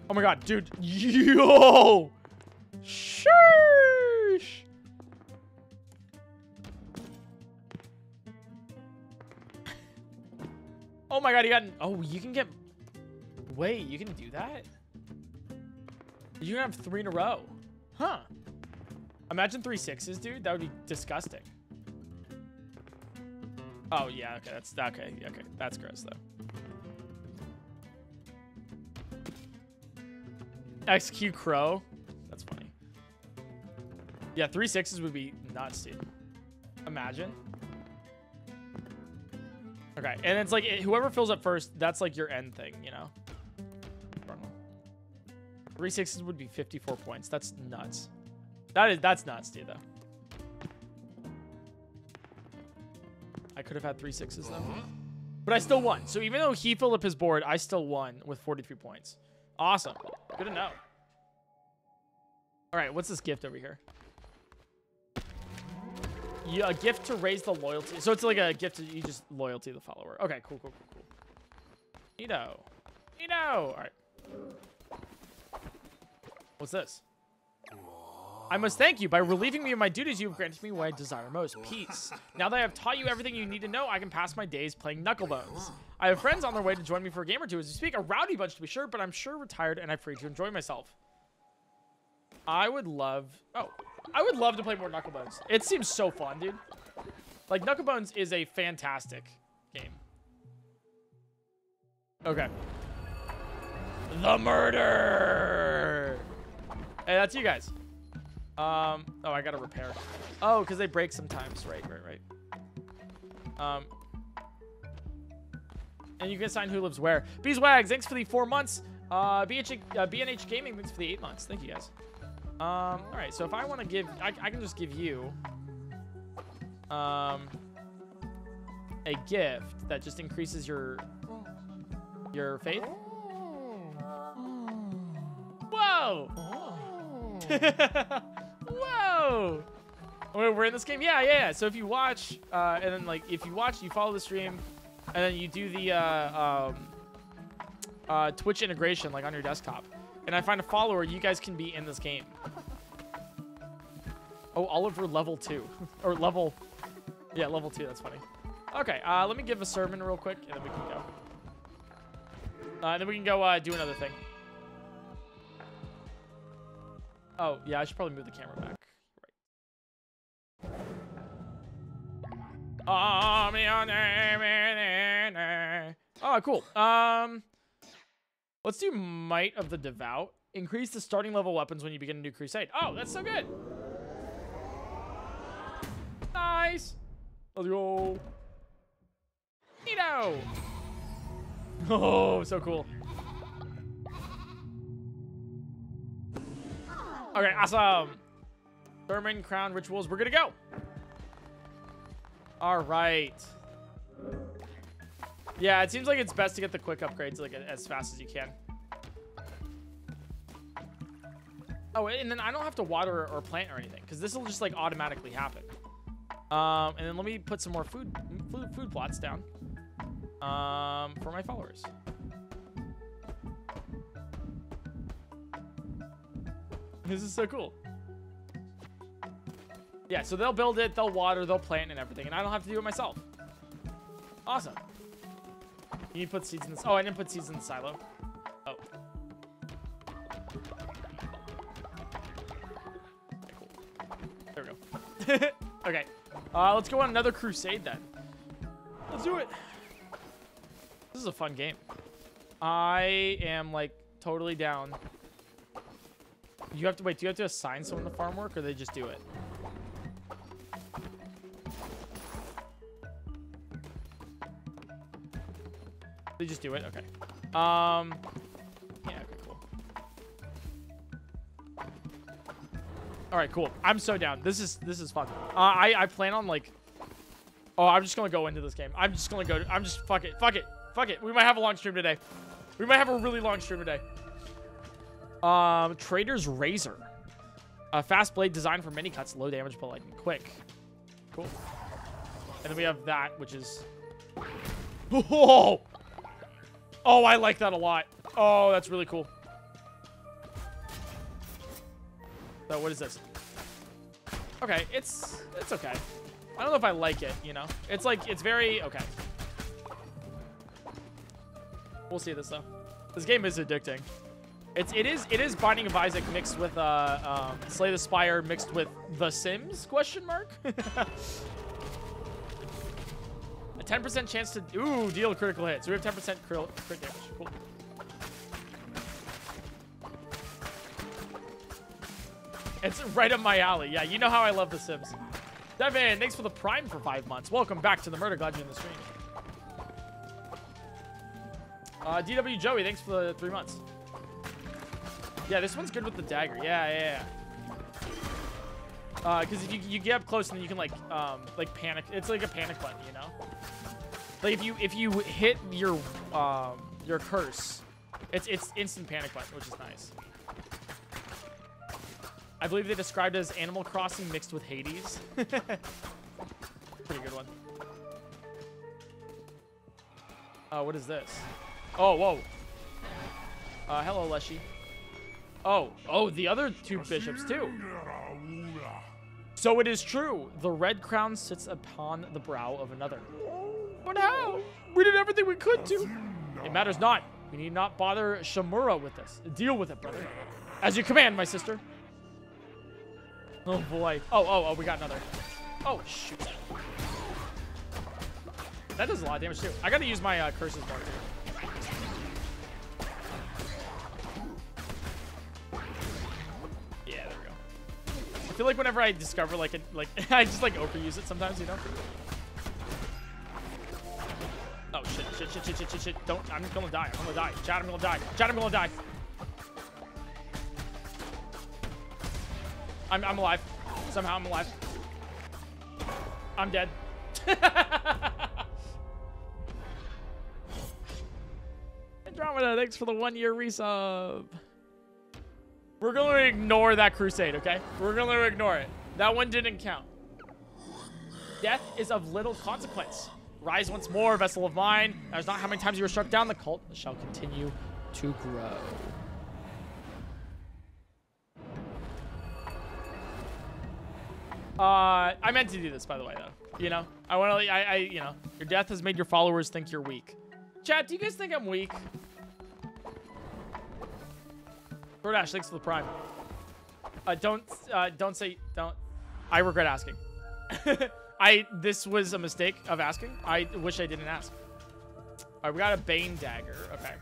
Oh my god, dude. Yo! Sheesh! Oh my god, you got... Oh, you can get... Wait, you can do that? You can have three in a row. Huh. Imagine three sixes, dude. That would be disgusting. Oh, yeah. Okay, that's... Okay, okay. That's gross, though. XQ Crow. That's funny. Yeah, three sixes would be nuts, dude. Imagine. Okay, and it's like whoever fills up first, that's like your end thing, you know. Three sixes would be 54 points. That's nuts. That is that's nuts, dude. Though. I could have had three sixes though, uh-huh. but I still won. So even though he filled up his board, I still won with 43 points. Awesome. Good to know. All right, what's this gift over here? Yeah, a gift to raise the loyalty. So it's like a gift to you just loyalty the follower. Okay, cool, cool, cool, cool. You. You know. All right. What's this? I must thank you. By relieving me of my duties, you have granted me what I desire most, peace. Now that I have taught you everything you need to know, I can pass my days playing Knucklebones. I have friends on their way to join me for a game or two as we speak. A rowdy bunch to be sure, but I'm sure retired and I'm free to enjoy myself. I would love... Oh, I would love to play more Knucklebones. It seems so fun, dude. Like, Knucklebones is a fantastic game. Okay. The murder! Hey, that's you guys. Um, oh, I gotta repair. Oh, because they break sometimes. Right, right, right. Um, and you can assign who lives where. Beeswags, thanks for the four months. Uh, BH, uh, BNH Gaming, thanks for the eight months. Thank you guys. Um, all right, so if I want to give, I, I can just give you, um, a gift that just increases your, your faith. Whoa! Whoa! We're in this game? Yeah, yeah, yeah. So if you watch, uh, and then like, if you watch, you follow the stream, and then you do the, uh, um, uh, Twitch integration, like on your desktop, and I find a follower, you guys can be in this game. Oh, Oliver level two, or level, yeah, level two. That's funny. Okay, uh, let me give a sermon real quick, and then we can go. Uh, and then we can go uh, do another thing. Oh, yeah, I should probably move the camera back. Right. Oh, cool. Um, let's do Might of the Devout. Increase the starting level weapons when you begin a new crusade. Oh, that's so good. Nice. Let's go. Neato. Oh, so cool. Okay, awesome. Sermon, crown, rituals. We're gonna go. All right. Yeah, it seems like it's best to get the quick upgrades like as fast as you can. Oh, and then I don't have to water or plant or anything because this will just like automatically happen. Um, and then let me put some more food food, food plots down um, for my followers. This is so cool. Yeah, so they'll build it, they'll water, they'll plant and everything, and I don't have to do it myself. Awesome. You need to put seeds in this. Oh, I didn't put seeds in the silo. Oh. Okay, cool. There we go. okay. Uh, let's go on another crusade then. Let's do it. This is a fun game. I am like totally down. You have to wait. Do you have to assign someone to farm work, or they just do it? They just do it. Okay. Um. Yeah. Okay. Cool. All right. Cool. I'm so down. This is this is fun. Uh, I I plan on like. Oh, I'm just gonna go into this game. I'm just gonna go. I'm just fuck it. Fuck it. Fuck it. We might have a long stream today. We might have a really long stream today. Um, Trader's Razor. A fast blade designed for mini cuts, low damage, but like quick. Cool. And then we have that, which is... Oh! Oh, I like that a lot. Oh, that's really cool. So what is this? Okay, it's it's okay. I don't know if I like it, you know? It's like, it's very, okay. We'll see this, though. This game is addicting. It's it is it is Binding of Isaac mixed with uh um, Slay the Spire mixed with The Sims question mark. a 10% chance to ooh deal a critical hit. So we have 10% crit, damage. Cool. It's right up my alley. Yeah, you know how I love The Sims. Devin, thanks for the Prime for five months. Welcome back to the Murder. Glad you're in the stream. Uh, DW Joey, thanks for the three months. Yeah, this one's good with the dagger. Yeah, yeah, yeah. Because uh, if you, you get up close and then you can like um like panic. It's like a panic button, you know. Like if you if you hit your um your curse, it's it's instant panic button, which is nice. I believe they described it as Animal Crossing mixed with Hades. Pretty good one. Uh, what is this? Oh, whoa. Uh, hello, Leshy. Oh, oh, the other two bishops too. So it is true. The red crown sits upon the brow of another. But how? We did everything we could to. It matters not. We need not bother Shamura with this. Deal with it, brother. As you command, my sister. Oh, boy. Oh, oh, oh, we got another. Oh, shoot. That does a lot of damage, too. I gotta use my uh, curses more, too. Feel like whenever I discover like a, like I just like overuse it sometimes, you know. Oh shit, shit, shit, shit, shit, shit, shit. Don't, I'm gonna die. I'm gonna die. Chad, I'm gonna die. Chad, I'm gonna die. I'm, I'm alive. Somehow I'm alive. I'm dead. Andromeda, thanks for the one year resub. We're going to ignore that crusade, okay? We're going to ignore it. That one didn't count. Death is of little consequence. Rise once more, vessel of mine. That is not how many times you were struck down. The cult shall continue to grow. Uh, I meant to do this, by the way, though. You know, I want to, I, I, you know, your death has made your followers think you're weak. Chat, do you guys think I'm weak? DoorDash, thanks for the prime. Uh, don't, uh, don't say, don't. I regret asking. I, this was a mistake of asking. I wish I didn't ask. All right, we got a Bane Dagger. Okay.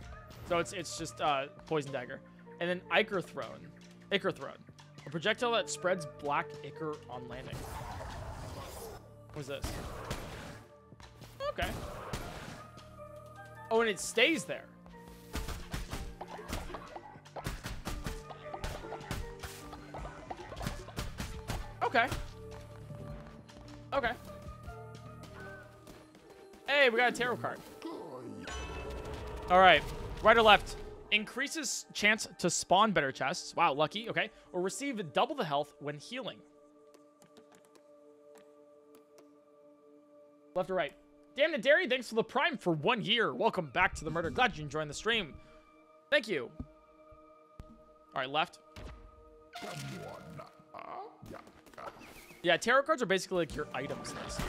So it's, it's just, uh, Poison Dagger. And then Ichor Throne. Ichor Throne. A projectile that spreads black ichor on landing. What's this? Okay. Oh, and it stays there. Okay. Okay. Hey, we got a tarot card. All right. Right or left? Increases chance to spawn better chests. Wow, lucky. Okay. Or receive double the health when healing. Left or right? Damn it, Derry. Thanks for the prime for one year. Welcome back to the murder. Glad you enjoyed the stream. Thank you. All right, left. Yeah, tarot cards are basically like your items list.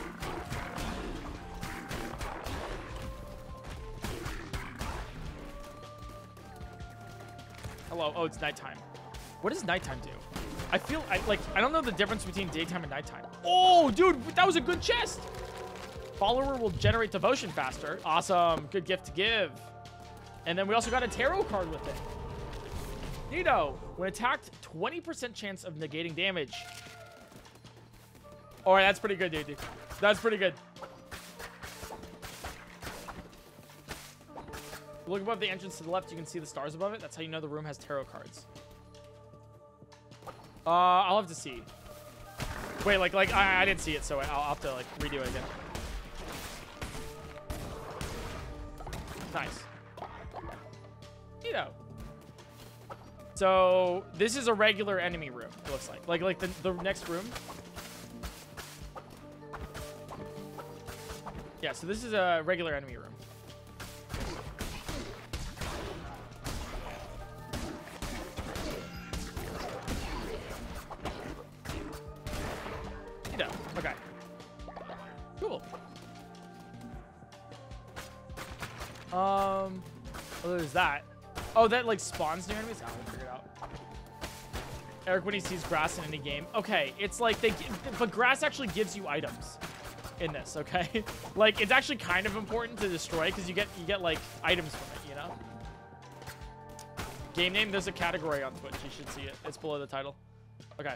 Hello. Oh, it's nighttime. What does nighttime do? I feel I like I don't know the difference between daytime and nighttime. Oh, dude, that was a good chest. Follower will generate devotion faster. Awesome. Good gift to give. And then we also got a tarot card with it. Nito, when attacked, 20% chance of negating damage. All right, that's pretty good, dude. That's pretty good. Look above the entrance to the left, you can see the stars above it. That's how you know the room has tarot cards. Uh, I'll have to see. Wait, like, like I, I didn't see it, so I'll, I'll have to like redo it again. Nice. You know. So this is a regular enemy room. It looks like, like, like the the next room. Yeah. So this is a regular enemy room. Okay. Cool. Um, oh, there's that. Oh, that like spawns new enemies. Oh, we'll figure it out. Eric, when he sees grass in any game, okay, it's like they, but grass actually gives you items in this. Okay, like it's actually kind of important to destroy because you get you get like items from it. You know. Game name. There's a category on Twitch. You should see it. It's below the title. Okay.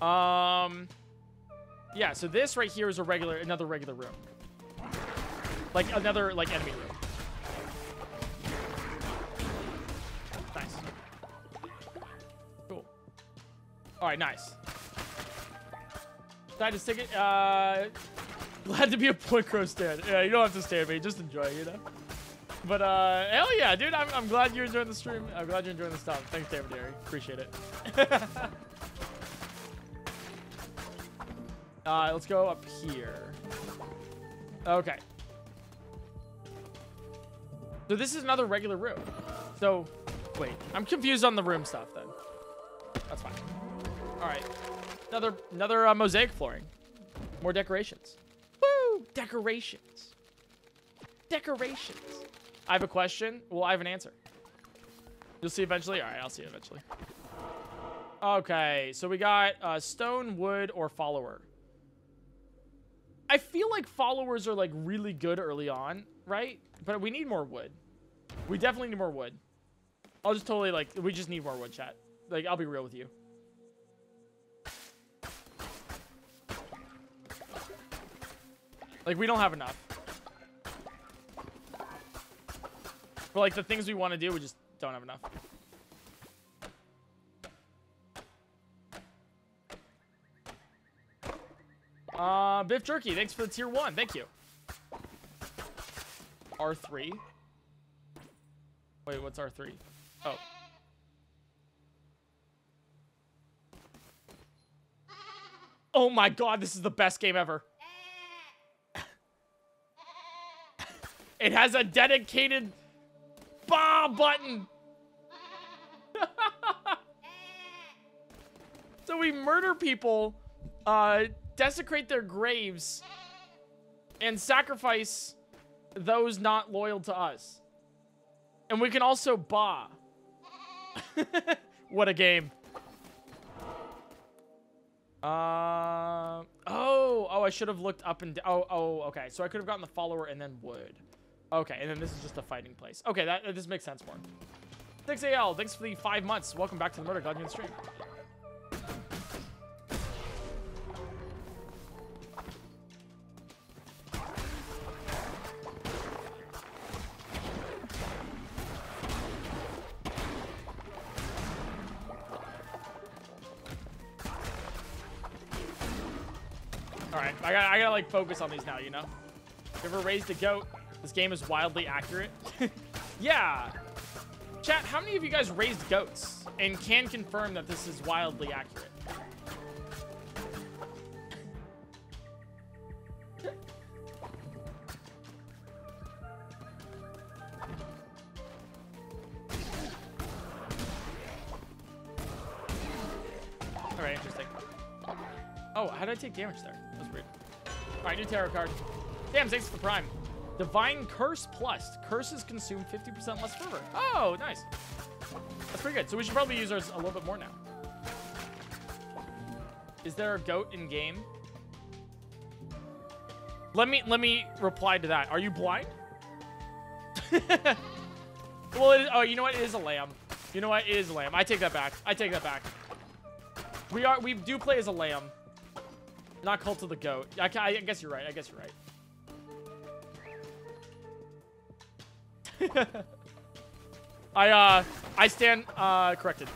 Um. Yeah. So this right here is a regular, another regular room. Like another like enemy room. Nice. Cool. All right, nice. Glad to stick it. Uh, glad to be a point crow stand. Yeah, you don't have to stand me. Just enjoy, you know. But uh, hell yeah, dude. I'm, I'm glad you're enjoying the stream. I'm glad you're enjoying the stuff. Thanks, David Derry. Appreciate it. uh, let's go up here. Okay. So this is another regular room. So, wait. I'm confused on the room stuff then. That's fine. All right. Another another uh, mosaic flooring. More decorations. Woo! Decorations. Decorations. I have a question. Well, I have an answer. You'll see eventually. All right, I'll see it eventually. Okay, so we got uh, stone, wood, or follower. I feel like followers are like really good early on, right? But we need more wood. We definitely need more wood. I'll just totally like we just need more wood chat. Like I'll be real with you. Like we don't have enough. For like the things we want to do, we just don't have enough. Uh, Biff Jerky, thanks for the tier one. Thank you. R3. Wait, what's R3? Oh. Oh my god, this is the best game ever. It has a dedicated bah button. so we murder people, uh, desecrate their graves, and sacrifice those not loyal to us. And we can also bah. what a game. Uh, oh, oh, I should have looked up and Oh, oh, okay. So I could have gotten the follower and then wood. Okay, and then this is just a fighting place. Okay, that this makes sense more. Thanks, AL. Thanks for the five months. Welcome back to the Murder Glad stream. All right, I gotta, I gotta like focus on these now, you know? You ever raised a goat? This game is wildly accurate. yeah. Chat, how many of you guys raised goats and can confirm that this is wildly accurate? Alright, interesting. Oh, how did I take damage there? That was weird. Alright, new tarot card. Damn, thanks for the prime. Divine Curse Plus. Curses consume 50% less fervor. Oh, nice. That's pretty good. So we should probably use ours a little bit more now. Is there a goat in game? Let me let me reply to that. Are you blind? well, oh, you know what? It is a lamb. You know what? It is a lamb. I take that back. I take that back. We are we do play as a lamb, not cult of the goat. I, I guess you're right. I guess you're right. I, uh, I stand, uh, corrected.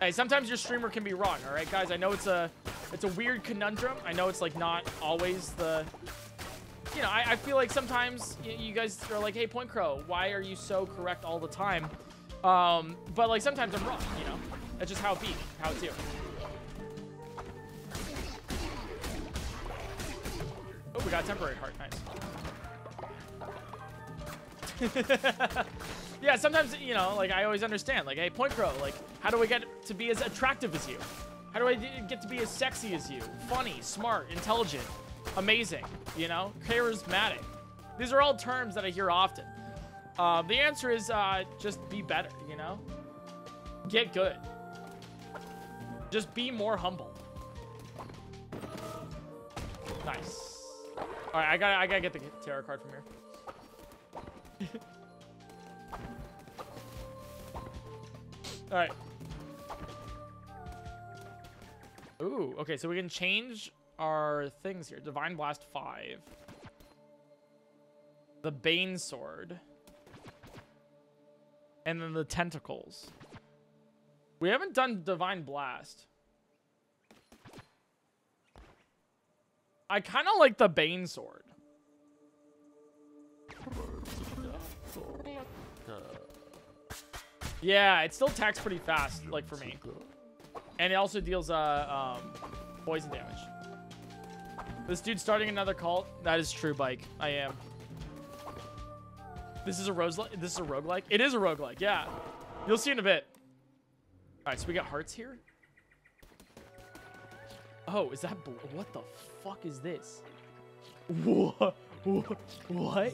Hey, sometimes your streamer can be wrong, all right, guys? I know it's a, it's a weird conundrum. I know it's, like, not always the, you know, I, I feel like sometimes you guys are like, hey, Point Crow, why are you so correct all the time? Um, but, like, sometimes I'm wrong, you know? That's just how it be, how it's you. Oh, we got temporary heart, nice. yeah, sometimes, you know, like, I always understand. Like, hey, Point Crow, like, how do I get to be as attractive as you? How do I get to be as sexy as you? Funny, smart, intelligent, amazing, you know? Charismatic. These are all terms that I hear often. Uh, the answer is uh, just be better, you know? Get good. Just be more humble. Nice. All right, I gotta, I gotta get the tarot card from here. All right. Ooh, okay, so we can change our things here. Divine Blast 5. The Bane Sword. And then the Tentacles. We haven't done Divine Blast. I kind of like the Bane Sword. Yeah, it still attacks pretty fast, like for me. And it also deals uh, um, poison damage. This dude's starting another cult. That is true, Bike. I am. This is a rose. This is a roguelike. It is a roguelike. Yeah. You'll see in a bit. All right, so we got hearts here. Oh, is that what the fuck is this? What? What?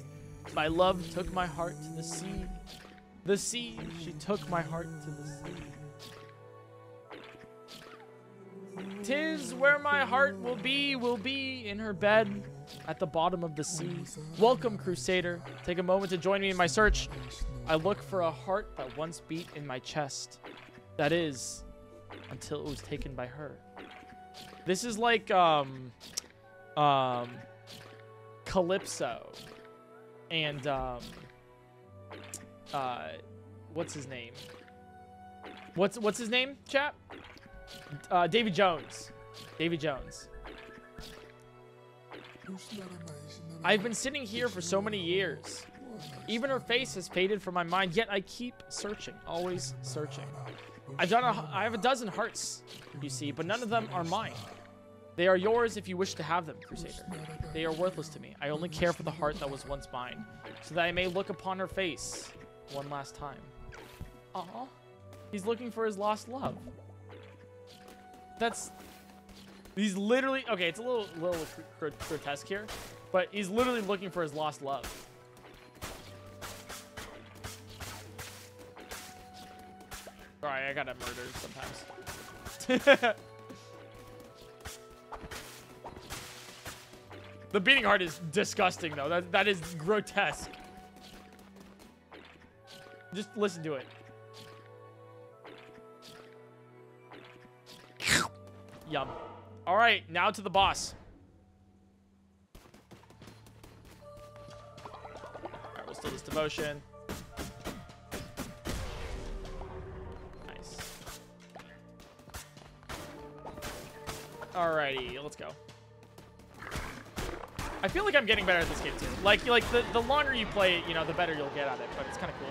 My love took my heart to the sea. The sea, she took my heart to the sea. Tis where my heart will be, will be in her bed at the bottom of the sea. Welcome, Crusader. Take a moment to join me in my search. I look for a heart that once beat in my chest. That is, until it was taken by her. This is like, um, um, Calypso and, um, uh, what's his name? What's what's his name, chap? Uh, Davy Jones. Davy Jones. I've been sitting here for so many years. Even her face has faded from my mind, yet I keep searching, always searching. I've done a, I have a dozen hearts, you see, but none of them are mine. They are yours if you wish to have them, Crusader. They are worthless to me. I only care for the heart that was once mine, so that I may look upon her face one last time. Aw. He's looking for his lost love. That's... He's literally... Okay, it's a little, little gr- grotesque here, but he's literally looking for his lost love. Sorry, I gotta murder sometimes. the beating heart is disgusting, though. That, that is grotesque. Just listen to it. Yum. All right, now to the boss. All right, we'll steal this devotion. Nice. Alrighty, let's go. I feel like I'm getting better at this game too. Like, like the, the longer you play it, you know, the better you'll get at it. But it's kind of cool.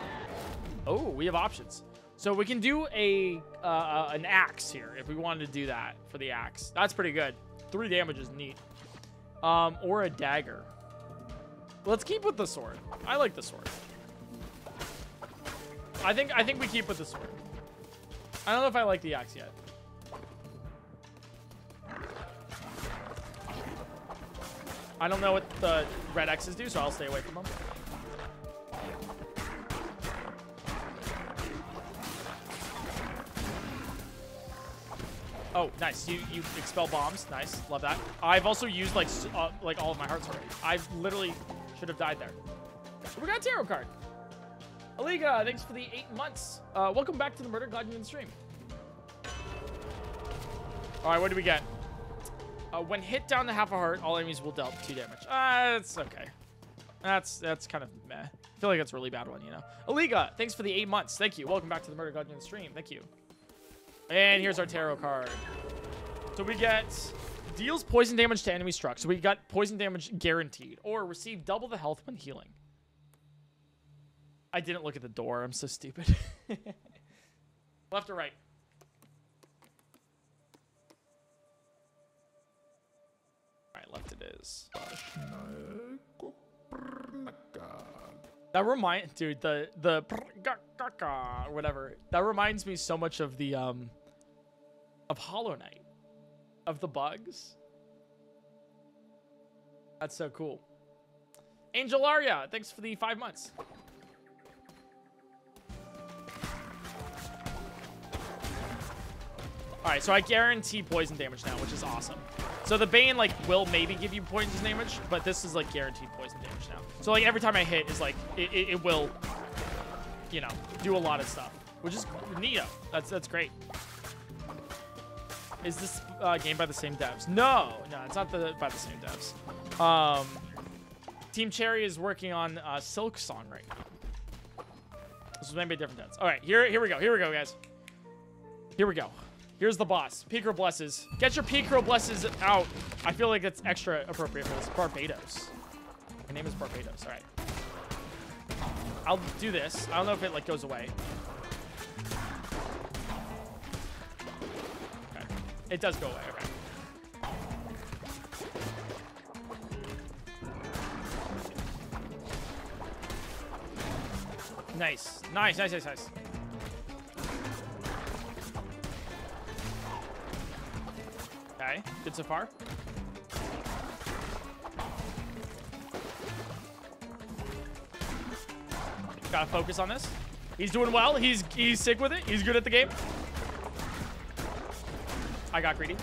Oh, we have options. So we can do a uh, uh, an axe here if we wanted to do that for the axe. That's pretty good. Three damage is neat. Um, or a dagger. Let's keep with the sword. I like the sword. I think I think we keep with the sword. I don't know if I like the axe yet. I don't know what the red X's do, so I'll stay away from them. Oh, nice. You you expel bombs. Nice. Love that. I've also used like uh, like all of my hearts already. I literally should have died there. We got a tarot card. Aliga, thanks for the eight months. Uh, welcome back to the murder. Glad you're in the stream. All right, what do we get? Uh, when hit down the half a heart, all enemies will deal two damage. Uh, that's okay. That's that's kind of meh. I feel like that's a really bad one, you know. Aliga, thanks for the eight months. Thank you. Welcome back to the Murder Guardian stream. Thank you. And here's our tarot card. So we get deals poison damage to enemy struck. So we got poison damage guaranteed. Or receive double the health when healing. I didn't look at the door. I'm so stupid. Left or right? Left it is. That remind, dude, the the whatever. That reminds me so much of the um of Hollow Knight, of the bugs. That's so cool. Angel Aria, thanks for the five months. All right, so I guarantee poison damage now, which is awesome. So the Bane, like, will maybe give you poison damage, but this is, like, guaranteed poison damage now. So, like, every time I hit is, like, it, it, it will, you know, do a lot of stuff, which is neato. That's, that's great. Is this uh, game by the same devs? No, no, it's not the, by the same devs. Um, Team Cherry is working on uh, Silksong right now. This is maybe a different devs. All right, here, here we go. Here we go, guys. Here we go. Here's the boss. Picro Blesses. Get your Picro Blesses out. I feel like it's extra appropriate for this. Barbados. My name is Barbados. All right. I'll do this. I don't know if it like goes away. It does go away. Okay. Nice. Nice, nice, nice, nice. Okay, good so far. Gotta focus on this. He's doing well. He's he's sick with it. He's good at the game. I got greedy.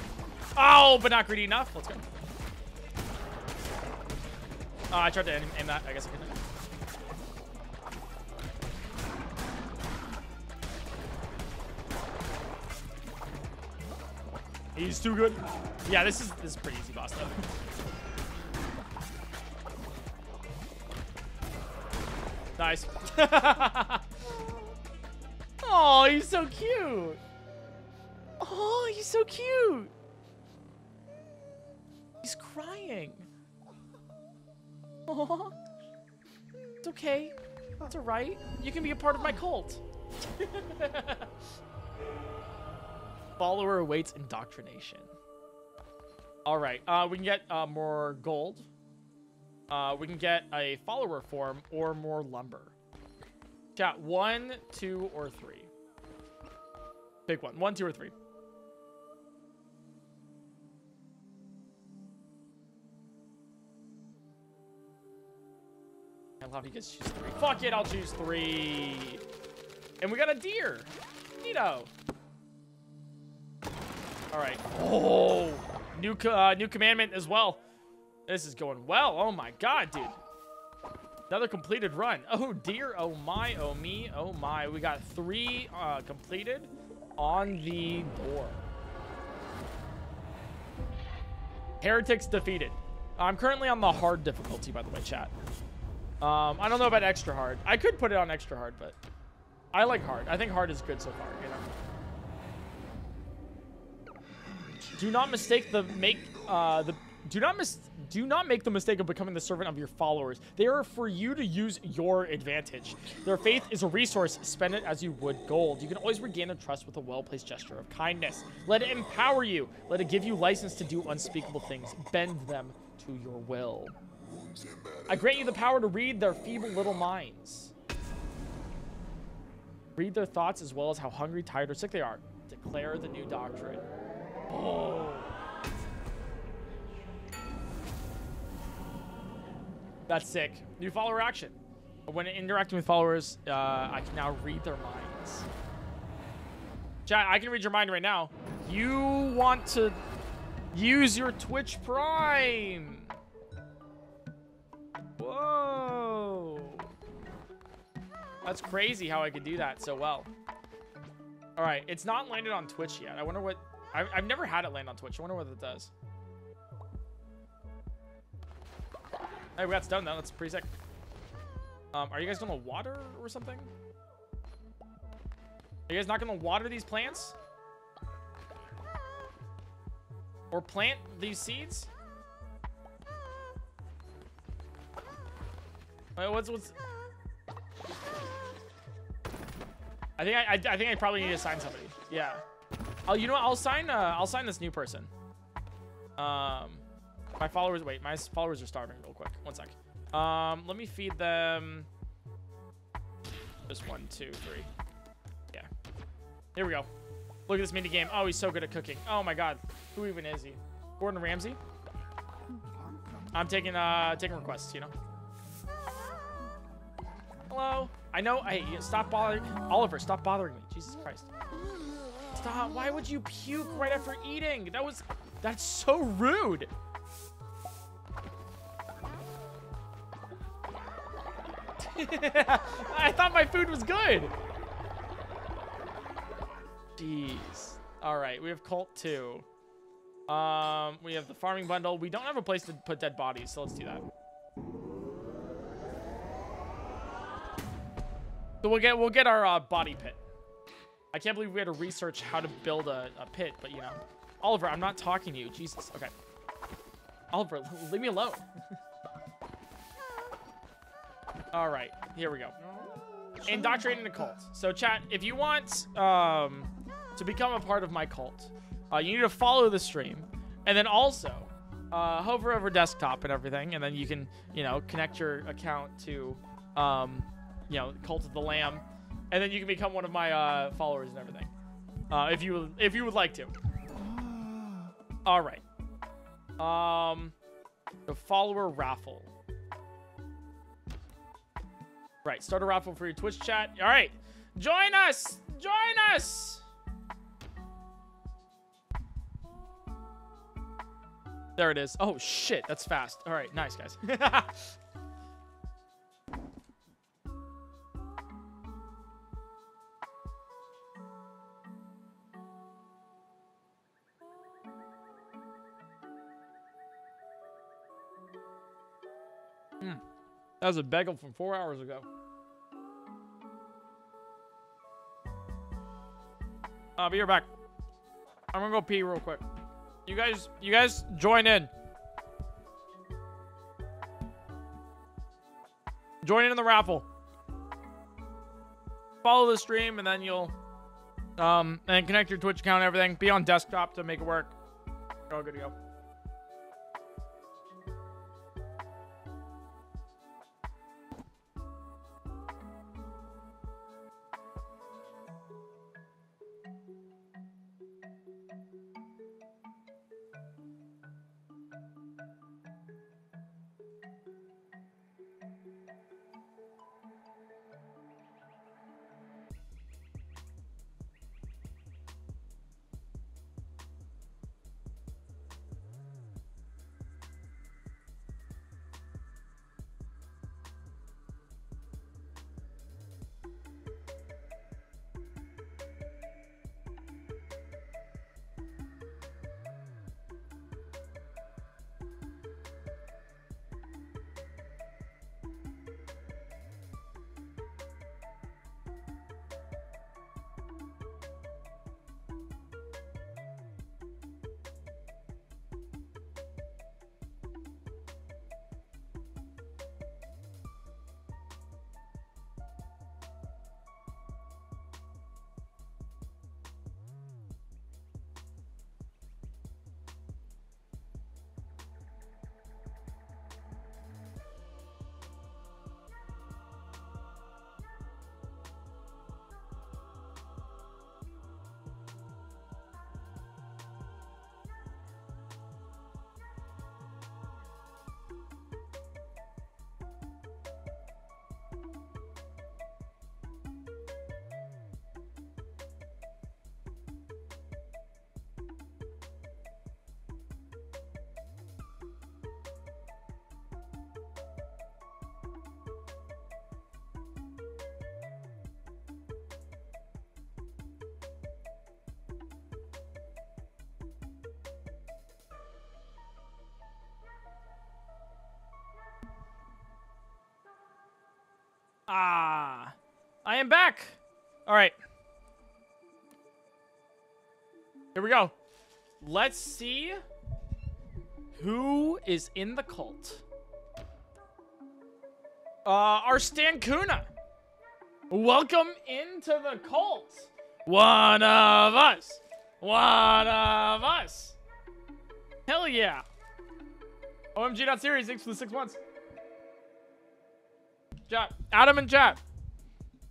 Oh, but not greedy enough. Let's go. Oh, I tried to aim, aim that. I guess I couldn't. He's too good. Yeah, this is this is pretty easy boss though. nice. oh, he's so cute. Oh, he's so cute. He's crying. Oh, it's okay. It's all right. You can be a part of my cult. Follower awaits indoctrination. All right. Uh, we can get uh, more gold. Uh, we can get a follower form or more lumber. Chat one, two, or three. Pick one. One, two, or three. I love you guys choose three. Fuck it, I'll choose three. And we got a deer. Neato. All right. Oh, new uh, new commandment as well. This is going well. Oh my god, dude. Another completed run. Oh dear. Oh my. Oh me. Oh my. We got three uh, completed on the door. Heretics defeated. I'm currently on the hard difficulty, by the way, chat. Um, I don't know about extra hard. I could put it on extra hard, but I like hard. I think hard is good so far, you know. Do not mistake the make uh the do not mis do not make the mistake of becoming the servant of your followers. They are for you to use your advantage. Their faith is a resource. Spend it as you would gold. You can always regain their trust with a well-placed gesture of kindness. Let it empower you. Let it give you license to do unspeakable things. Bend them to your will. I grant you the power to read their feeble little minds. Read their thoughts as well as how hungry, tired, or sick they are. Declare the new doctrine. Oh. That's sick. New follower action. When interacting with followers, uh, I can now read their minds. Chat, I can read your mind right now. You want to use your Twitch Prime. Whoa. That's crazy how I could do that so well. All right, it's not landed on Twitch yet. I wonder what... I, I've never had it land on Twitch. I wonder what it does. Hey, we got stone though. That's pretty sick. Um, are you guys gonna water or something? Are you guys not gonna water these plants? Or plant these seeds? Wait, what's what's? I think I, I, I think I probably need to sign somebody. Yeah. Oh, you know what? I'll sign. Uh, I'll sign this new person. Um, my followers. Wait, my followers are starving. Real quick. One sec. Um, let me feed them. Just one, two, three. Yeah. Here we go. Look at this mini game. Oh, he's so good at cooking. Oh my God. Who even is he? Gordon Ramsay. I'm taking uh taking requests. You know. Hello. I know. Hey, stop bothering. Oliver, stop bothering me. Jesus Christ. Stop. Why would you puke right after eating? That was. That's so rude. I thought my food was good. Jeez. All right, we have cult two. Um, we have the farming bundle. We don't have a place to put dead bodies, so let's do that. So we'll get we'll get our uh, body pit. I can't believe we had to research how to build a, a pit, but you know, Oliver, I'm not talking to you. Jesus. Okay. Oliver, leave me alone. All right, here we go. Indoctrinating the cult. So, chat, if you want um, to become a part of my cult, uh, you need to follow the stream, and then also uh, hover over desktop and everything, and then you can, you know, connect your account to, um, you know, Cult of the Lamb, and then you can become one of my uh, followers and everything, uh, if you if you would like to. All right. Um, the follower raffle. Right, start a raffle for your Twitch chat. All right, join us, join us. There it is. Oh shit, that's fast. All right, nice guys. That was a bagel from four hours ago. I'll be right back. I'm gonna go pee real quick. You guys, you guys join in. Join in the raffle. Follow the stream and then you'll, um, and connect your Twitch account and everything. Be on desktop to make it work. You're all good to go. I am back. All right. Here we go. Let's see who is in the cult. Uh, our Stan Kuna. Welcome into the cult. One of us. One of us. Hell yeah. OMG.series, thanks for the six months. Chat. Adam and chat.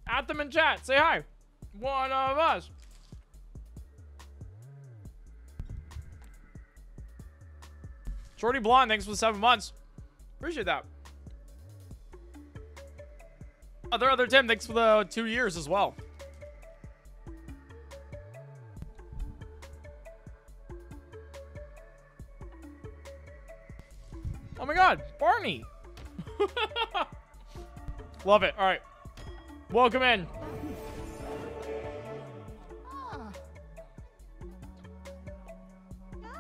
At them in chat. Say hi. One of us. Shorty Blonde, thanks for the seven months. Appreciate that. Other other Tim, thanks for the two years as well. Oh my god, Barney. Love it. All right. Welcome in.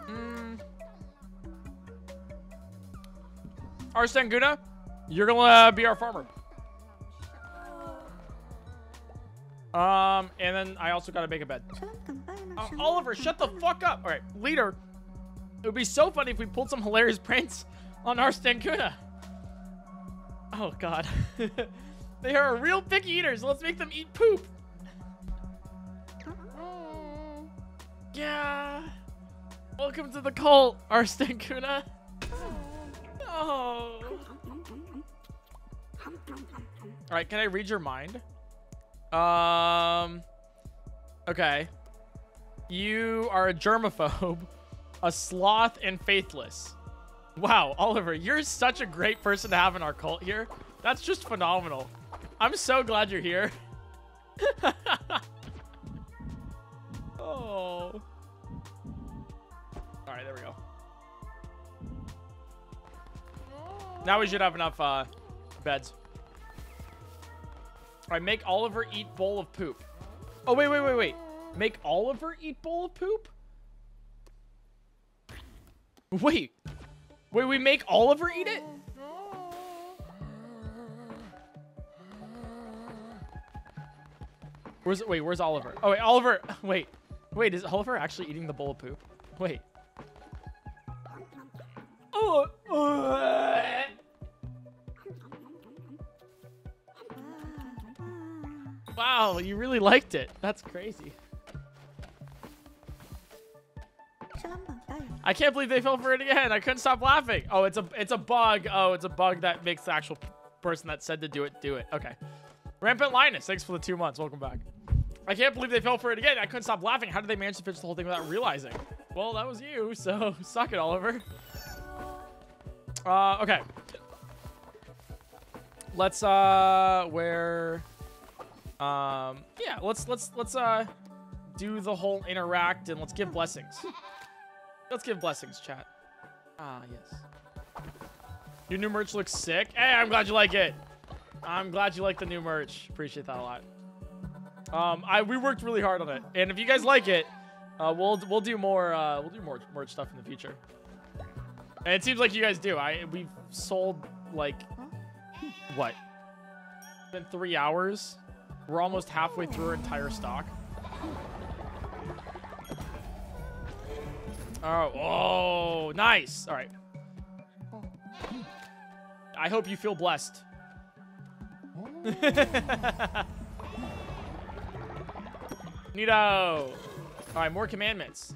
Mm. Arsene you're gonna be our farmer. Um, and then I also gotta make a bed. Uh, Oliver, shut the fuck up. All right, leader. It would be so funny if we pulled some hilarious pranks on Arsene Guna. Oh god. they are real picky eaters. Let's make them eat poop. Yeah. Welcome to the cult, Arsene Kuna. Oh. All right, can I read your mind? Um. Okay. You are a germaphobe, a sloth, and faithless. Wow, Oliver, you're such a great person to have in our cult here. That's just phenomenal. I'm so glad you're here. oh. All right, there we go. Now we should have enough uh, beds. All right, make Oliver eat bowl of poop. Oh, wait, wait, wait, wait. Make Oliver eat bowl of poop? Wait. Wait, we make Oliver eat it? Where's wait? Where's Oliver? Oh wait, Oliver. Wait, Wait, is Oliver actually eating the bowl of poop? Wait. Oh. uh, Wow, you really liked it. That's crazy. I can't believe they fell for it again. I couldn't stop laughing. Oh, it's a it's a bug. Oh, it's a bug that makes the actual person that said to do it do it. Okay. Rampant Linus, thanks for the two months. Welcome back. I can't believe they fell for it again. I couldn't stop laughing. How did they manage to finish the whole thing without realizing? Well, that was you, so suck it, Oliver. Uh, okay. Let's uh where um yeah, let's let's let's uh do the whole interact and let's give blessings. Let's give blessings, chat. Ah, yes. Your new merch looks sick. Hey, I'm glad you like it. I'm glad you like the new merch. Appreciate that a lot. Um, I we worked really hard on it, and if you guys like it, uh, we'll we'll do more uh, we'll do more merch stuff in the future. And it seems like you guys do. I we've sold like what? It's been three hours. We're almost halfway through our entire stock. Oh, oh, nice. All right. I hope you feel blessed. Neato. All right, more commandments.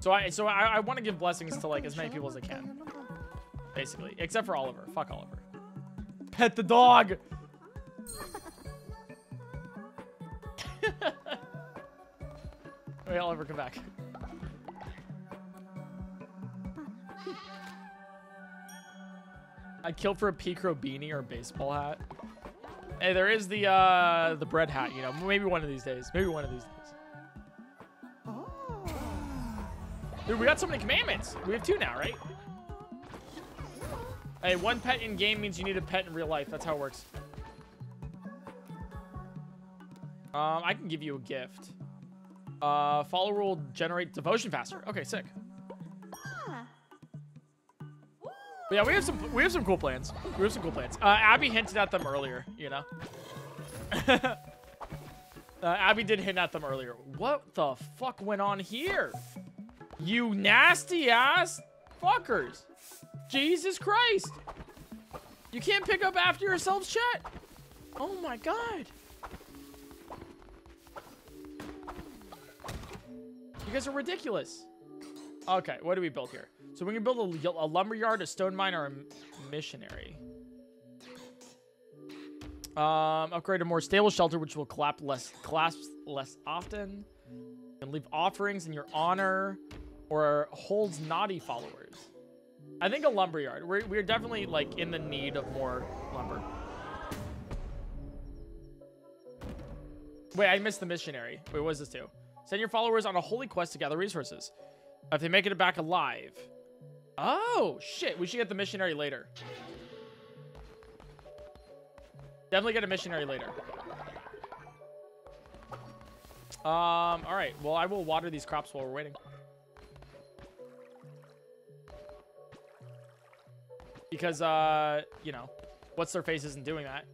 So I so I, I want to give blessings to like as many people as I can, basically, except for Oliver. Fuck Oliver. Pet the dog. Wait, Oliver, come back. I'd kill for a Picro beanie or a baseball hat. Hey, there is the uh the bread hat, you know. Maybe one of these days. Maybe one of these days. Dude, we got so many commandments. We have two now, right? Hey, one pet in game means you need a pet in real life. That's how it works. Um, I can give you a gift. Uh, follower will generate devotion faster. Okay, sick. But yeah, we have some we have some cool plans. We have some cool plans. Uh, Abby hinted at them earlier, you know. uh, Abby did hint at them earlier. What the fuck went on here? You nasty ass fuckers! Jesus Christ! You can't pick up after yourselves, chat. Oh my god! You guys are ridiculous. Okay, what do we build here? So we can build a, a lumber yard, a stone mine, or a missionary. Um, upgrade a more stable shelter, which will collapse less, collapse less often. And leave offerings in your honor, or holds naughty followers. I think a lumberyard. We're we're definitely like in the need of more lumber. Wait, I missed the missionary. Wait, what does this do? Send your followers on a holy quest to gather resources. If they make it back alive. Oh, shit. We should get the missionary later. Definitely get a missionary later. Um, all right. Well, I will water these crops while we're waiting. Because, uh, you know, what's their face isn't doing that.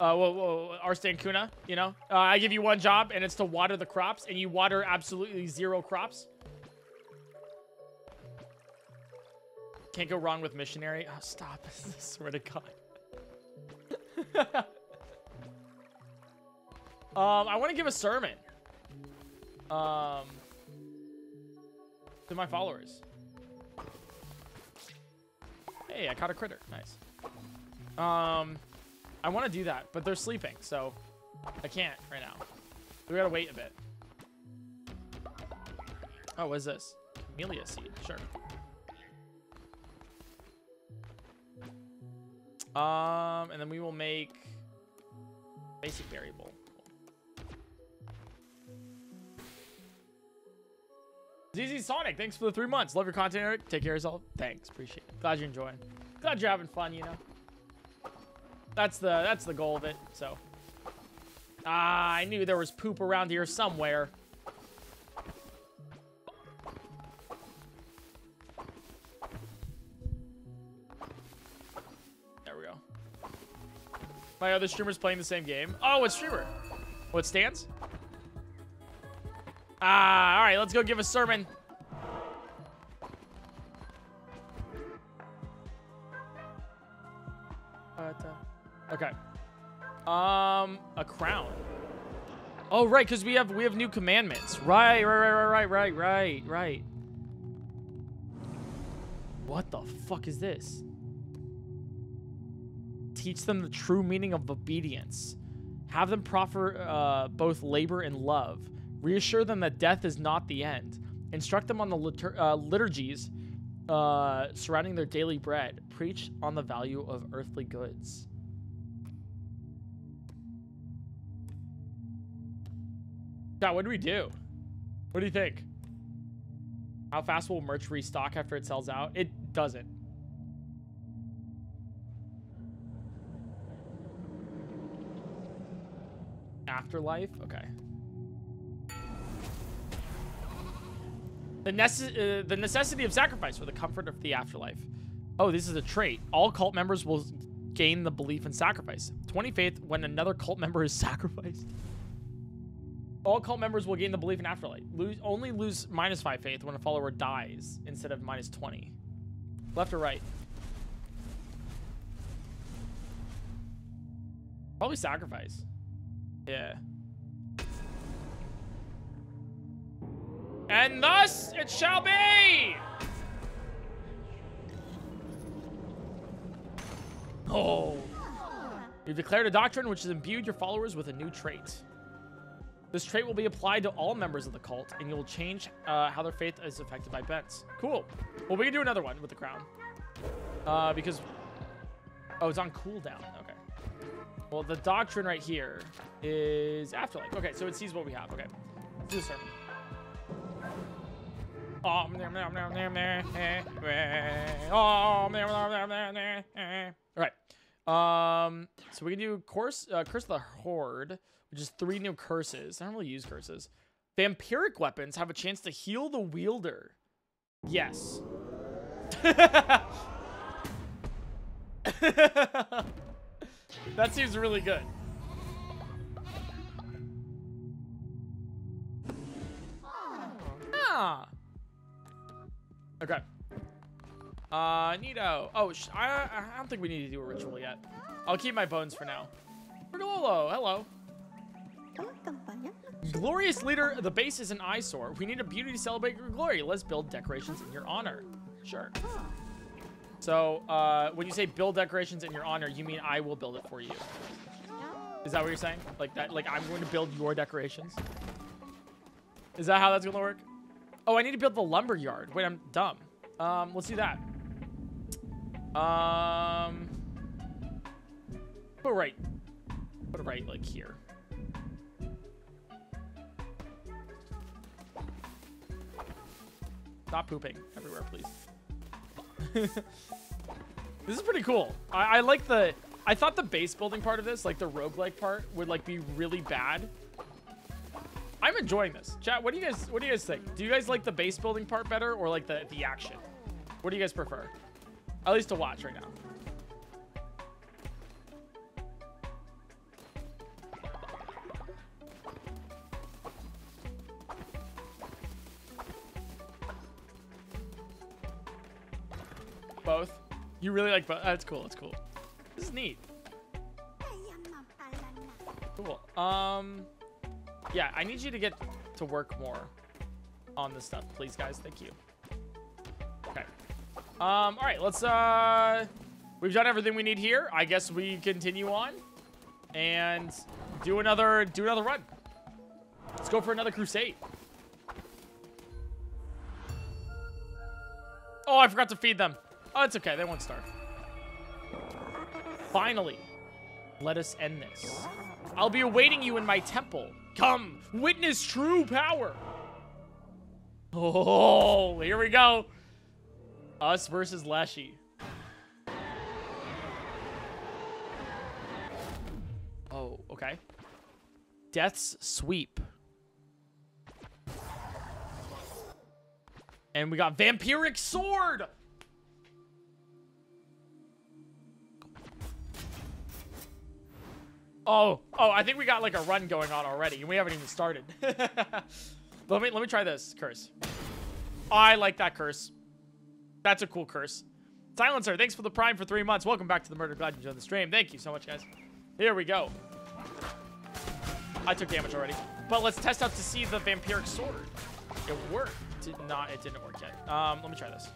Uh, whoa, whoa, Arstan Kuna, you know? Uh, I give you one job, and it's to water the crops, and you water absolutely zero crops. Can't go wrong with missionary. Oh, stop. I swear to God. um, I want to give a sermon. Um, to my followers. Hey, I caught a critter. Nice. Um, I want to do that, but they're sleeping, so I can't right now. We gotta wait a bit. Oh, what is this? Camellia seed. Sure. Um, and then we will make basic variable. ZZ Sonic, thanks for the three months. Love your content, Eric. Take care of yourself. Thanks, appreciate it. Glad you're enjoying. Glad you're having fun, you know. That's the that's the goal of it. So, ah, I knew there was poop around here somewhere. My other streamer's playing the same game. Oh, what streamer? What stands? Ah, all right, let's go give a sermon. Okay. Um, a crown. Oh, right, because we have we have new commandments. Right, right, right, right, right, right, right. What the fuck is this? Teach them the true meaning of obedience. Have them proffer uh, both labor and love. Reassure them that death is not the end. Instruct them on the litur- uh, liturgies uh, surrounding their daily bread. Preach on the value of earthly goods. God, what do we do? What do you think? How fast will merch restock after it sells out? It doesn't. Afterlife? Okay. The, nece- uh, the necessity of sacrifice for the comfort of the afterlife. Oh, this is a trait. All cult members will gain the belief in sacrifice. 20 faith when another cult member is sacrificed. All cult members will gain the belief in afterlife. Lose, only lose minus 5 faith when a follower dies instead of minus 20. Left or right? Probably sacrifice. Yeah. And thus it shall be! Oh. You've declared a doctrine which has imbued your followers with a new trait. This trait will be applied to all members of the cult, and you will change uh, how their faith is affected by bents. Cool. Well, we can do another one with the crown. Uh, because... Oh, it's on cooldown. Okay. Well, the doctrine right here is afterlife. Okay, so it sees what we have. Okay. Let's do sermon. Oh, All right. Um, so we can do course, uh, curse of the horde, which is three new curses. I don't really use curses. Vampiric weapons have a chance to heal the wielder. Yes. that seems really good. Ah. Okay. Uh, Nito. Oh, I, I don't think we need to do a ritual yet. I'll keep my bones for now. Pergololo, hello. Glorious leader, the base is an eyesore. We need a beauty to celebrate your glory. Let's build decorations in your honor. Sure. So, uh, when you say build decorations in your honor, you mean I will build it for you. Is that what you're saying? Like that, like I'm going to build your decorations? Is that how that's gonna work? Oh, I need to build the lumber yard. Wait, I'm dumb. Um, let's do that. Um, put right, put it right like here. Stop pooping everywhere, please. this is pretty cool. I, I like the, I thought the base building part of this, like the roguelike part, would like be really bad. I'm enjoying this. Chat, what do you guys what do you guys think? Do you guys like the base building part better or like the, the action? What do you guys prefer? At least to watch right now. Both? You really like both? That's cool, that's cool. This is neat. Cool. Um, yeah, I need you to get to work more on this stuff, please, guys. Thank you. Okay. Um, all right, let's, uh, we've done everything we need here. I guess we continue on and do another, do another run. Let's go for another crusade. Oh, I forgot to feed them. Oh, it's okay. They won't starve. Finally, let us end this. I'll be awaiting you in my temple. Come, witness true power. Oh, here we go. Us versus Leshy. Oh, okay. Death's Sweep. And we got Vampiric Sword. Oh, oh, I think we got like a run going on already, and we haven't even started. Let me let me try this curse. I like that curse. That's a cool curse. Silencer, thanks for the prime for three months. Welcome back to the murder. Glad you joined the stream. Thank you so much, guys. Here we go. I took damage already. But let's test out to see the vampiric sword. It worked. Did not. It didn't work yet. Um, let me try this.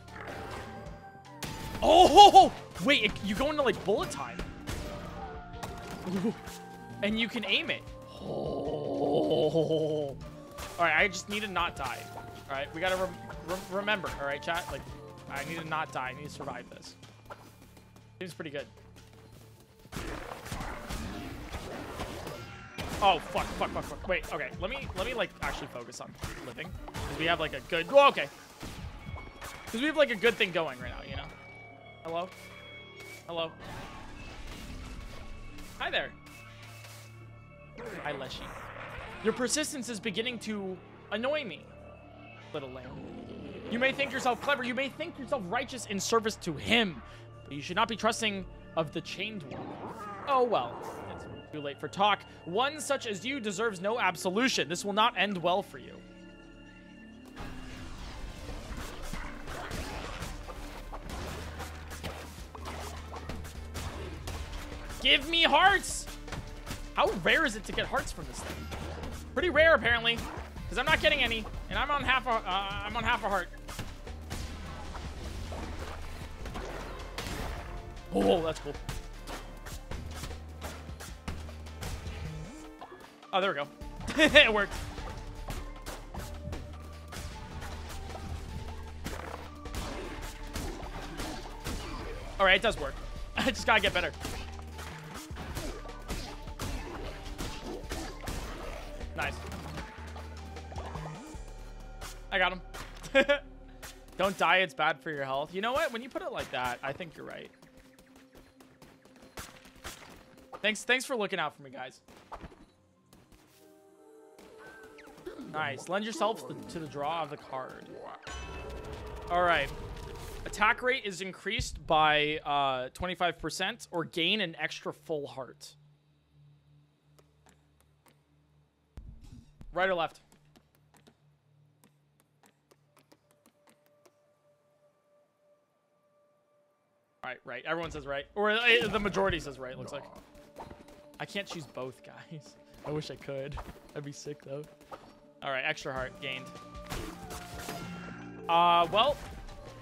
Oh, wait! It, you go into like bullet time. And you can aim it. Oh. All right, I just need to not die. All right, we gotta rem rem remember. All right, chat. Like, I need to not die. I need to survive this. Seems pretty good. Oh fuck, fuck, fuck, fuck. Wait, okay. Let me let me like actually focus on living. Because we have like a good oh, okay. Because we have like a good thing going right now, you know? Hello? Hello? Hi there. Hi, Leshy. Your persistence is beginning to annoy me, little lamb. You may think yourself clever, you may think yourself righteous in service to him, but you should not be trusting of the chained one. Oh well, it's too late for talk. One such as you deserves no absolution. This will not end well for you. Give me hearts! How rare is it to get hearts from this thing? Pretty rare, apparently, because I'm not getting any, and I'm on half a, uh, I'm on half a heart. Oh, that's cool. Oh, there we go. it worked. All right, it does work. I just gotta get better. Nice. I got him. Don't die, it's bad for your health. You know what? When you put it like that, I think you're right. Thanks thanks for looking out for me, guys. Nice. Lend yourself to the, draw of the card. All right. Attack rate is increased by 25% uh, or gain an extra full heart. Right or left? Right, right. Everyone says right. Or uh, the majority says right, looks like. I can't choose both, guys. I wish I could. That'd be sick, though. All right, extra heart gained. Uh, well.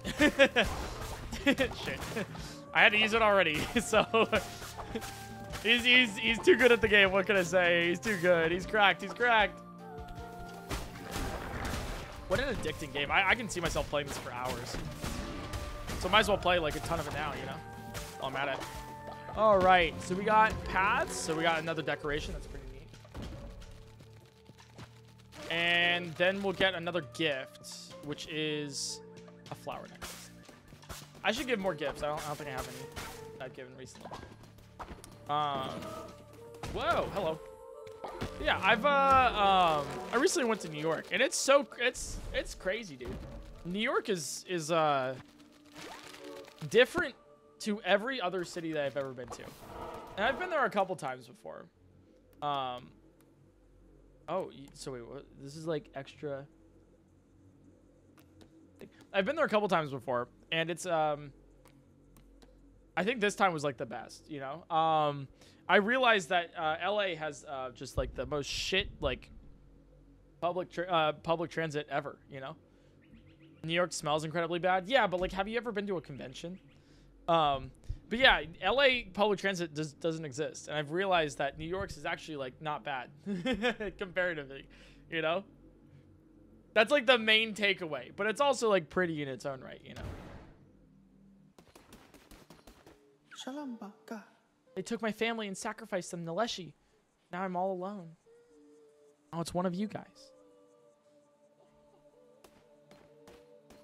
Shit. I had to use it already, so... he's, he's, he's too good at the game, what can I say? He's too good. He's cracked, he's cracked. What an addicting game. I, I can see myself playing this for hours. So might as well play like a ton of it now, you know? I'm at it. All right, so we got paths. So we got another decoration. That's pretty neat. And then we'll get another gift, which is a flower necklace. I should give more gifts. I don't, I don't think I have any I've given recently. Um, whoa, hello. Yeah, I've uh um I recently went to New York and it's so it's it's crazy, dude. New York is is uh different to every other city that I've ever been to. And I've been there a couple times before. Um Oh, so wait, what, this is like extra I've been there a couple times before and it's um I think this time was like the best, you know. Um I realized that uh, LA has uh, just like the most shit like public tra uh, public transit ever. You know, New York smells incredibly bad. Yeah, but like, have you ever been to a convention? Um, but yeah, LA public transit does, doesn't exist, and I've realized that New York's is actually like not bad comparatively. You know, that's like the main takeaway, but it's also like pretty in its own right. You know. Shalom, they took my family and sacrificed them to. Now I'm all alone. Oh, it's one of you guys.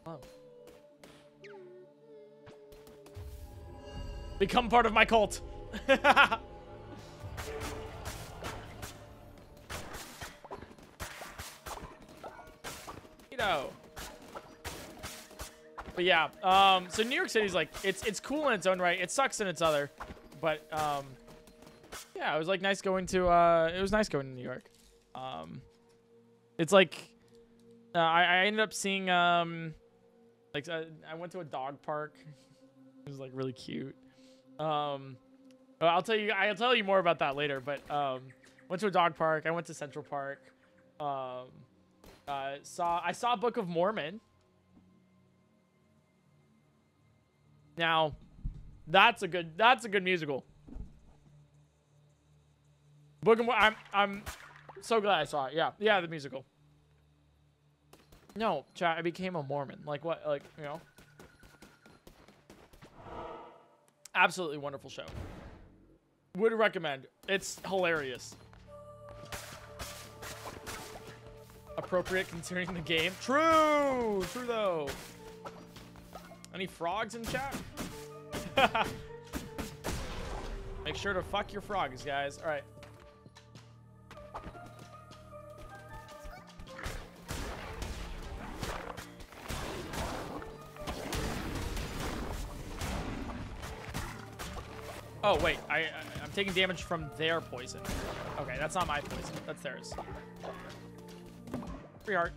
Oh. Become part of my cult. you know. But yeah, um, so New York City's like, it's it's cool in its own right. It sucks in its other. But um, yeah, it was like nice going to. Uh, it was nice going to New York. Um, it's like Uh, I, I ended up seeing um, like uh, I went to a dog park. it was like really cute. Um, I'll tell you. I'll tell you more about that later. But um, went to a dog park. I went to Central Park. Um, uh, saw I saw Book of Mormon. Now, that's a good that's a good musical. Book Mor- I'm I'm so glad I saw it. Yeah, yeah, the musical. No, chat. I became a Mormon. Like what? Like you know. Absolutely wonderful show. Would recommend. It's hilarious. Appropriate considering the game. True. True though. Any frogs in chat? Make sure to fuck your frogs, guys. All right. Oh wait, I, I I'm taking damage from their poison. Okay, that's not my poison. That's theirs. Free heart.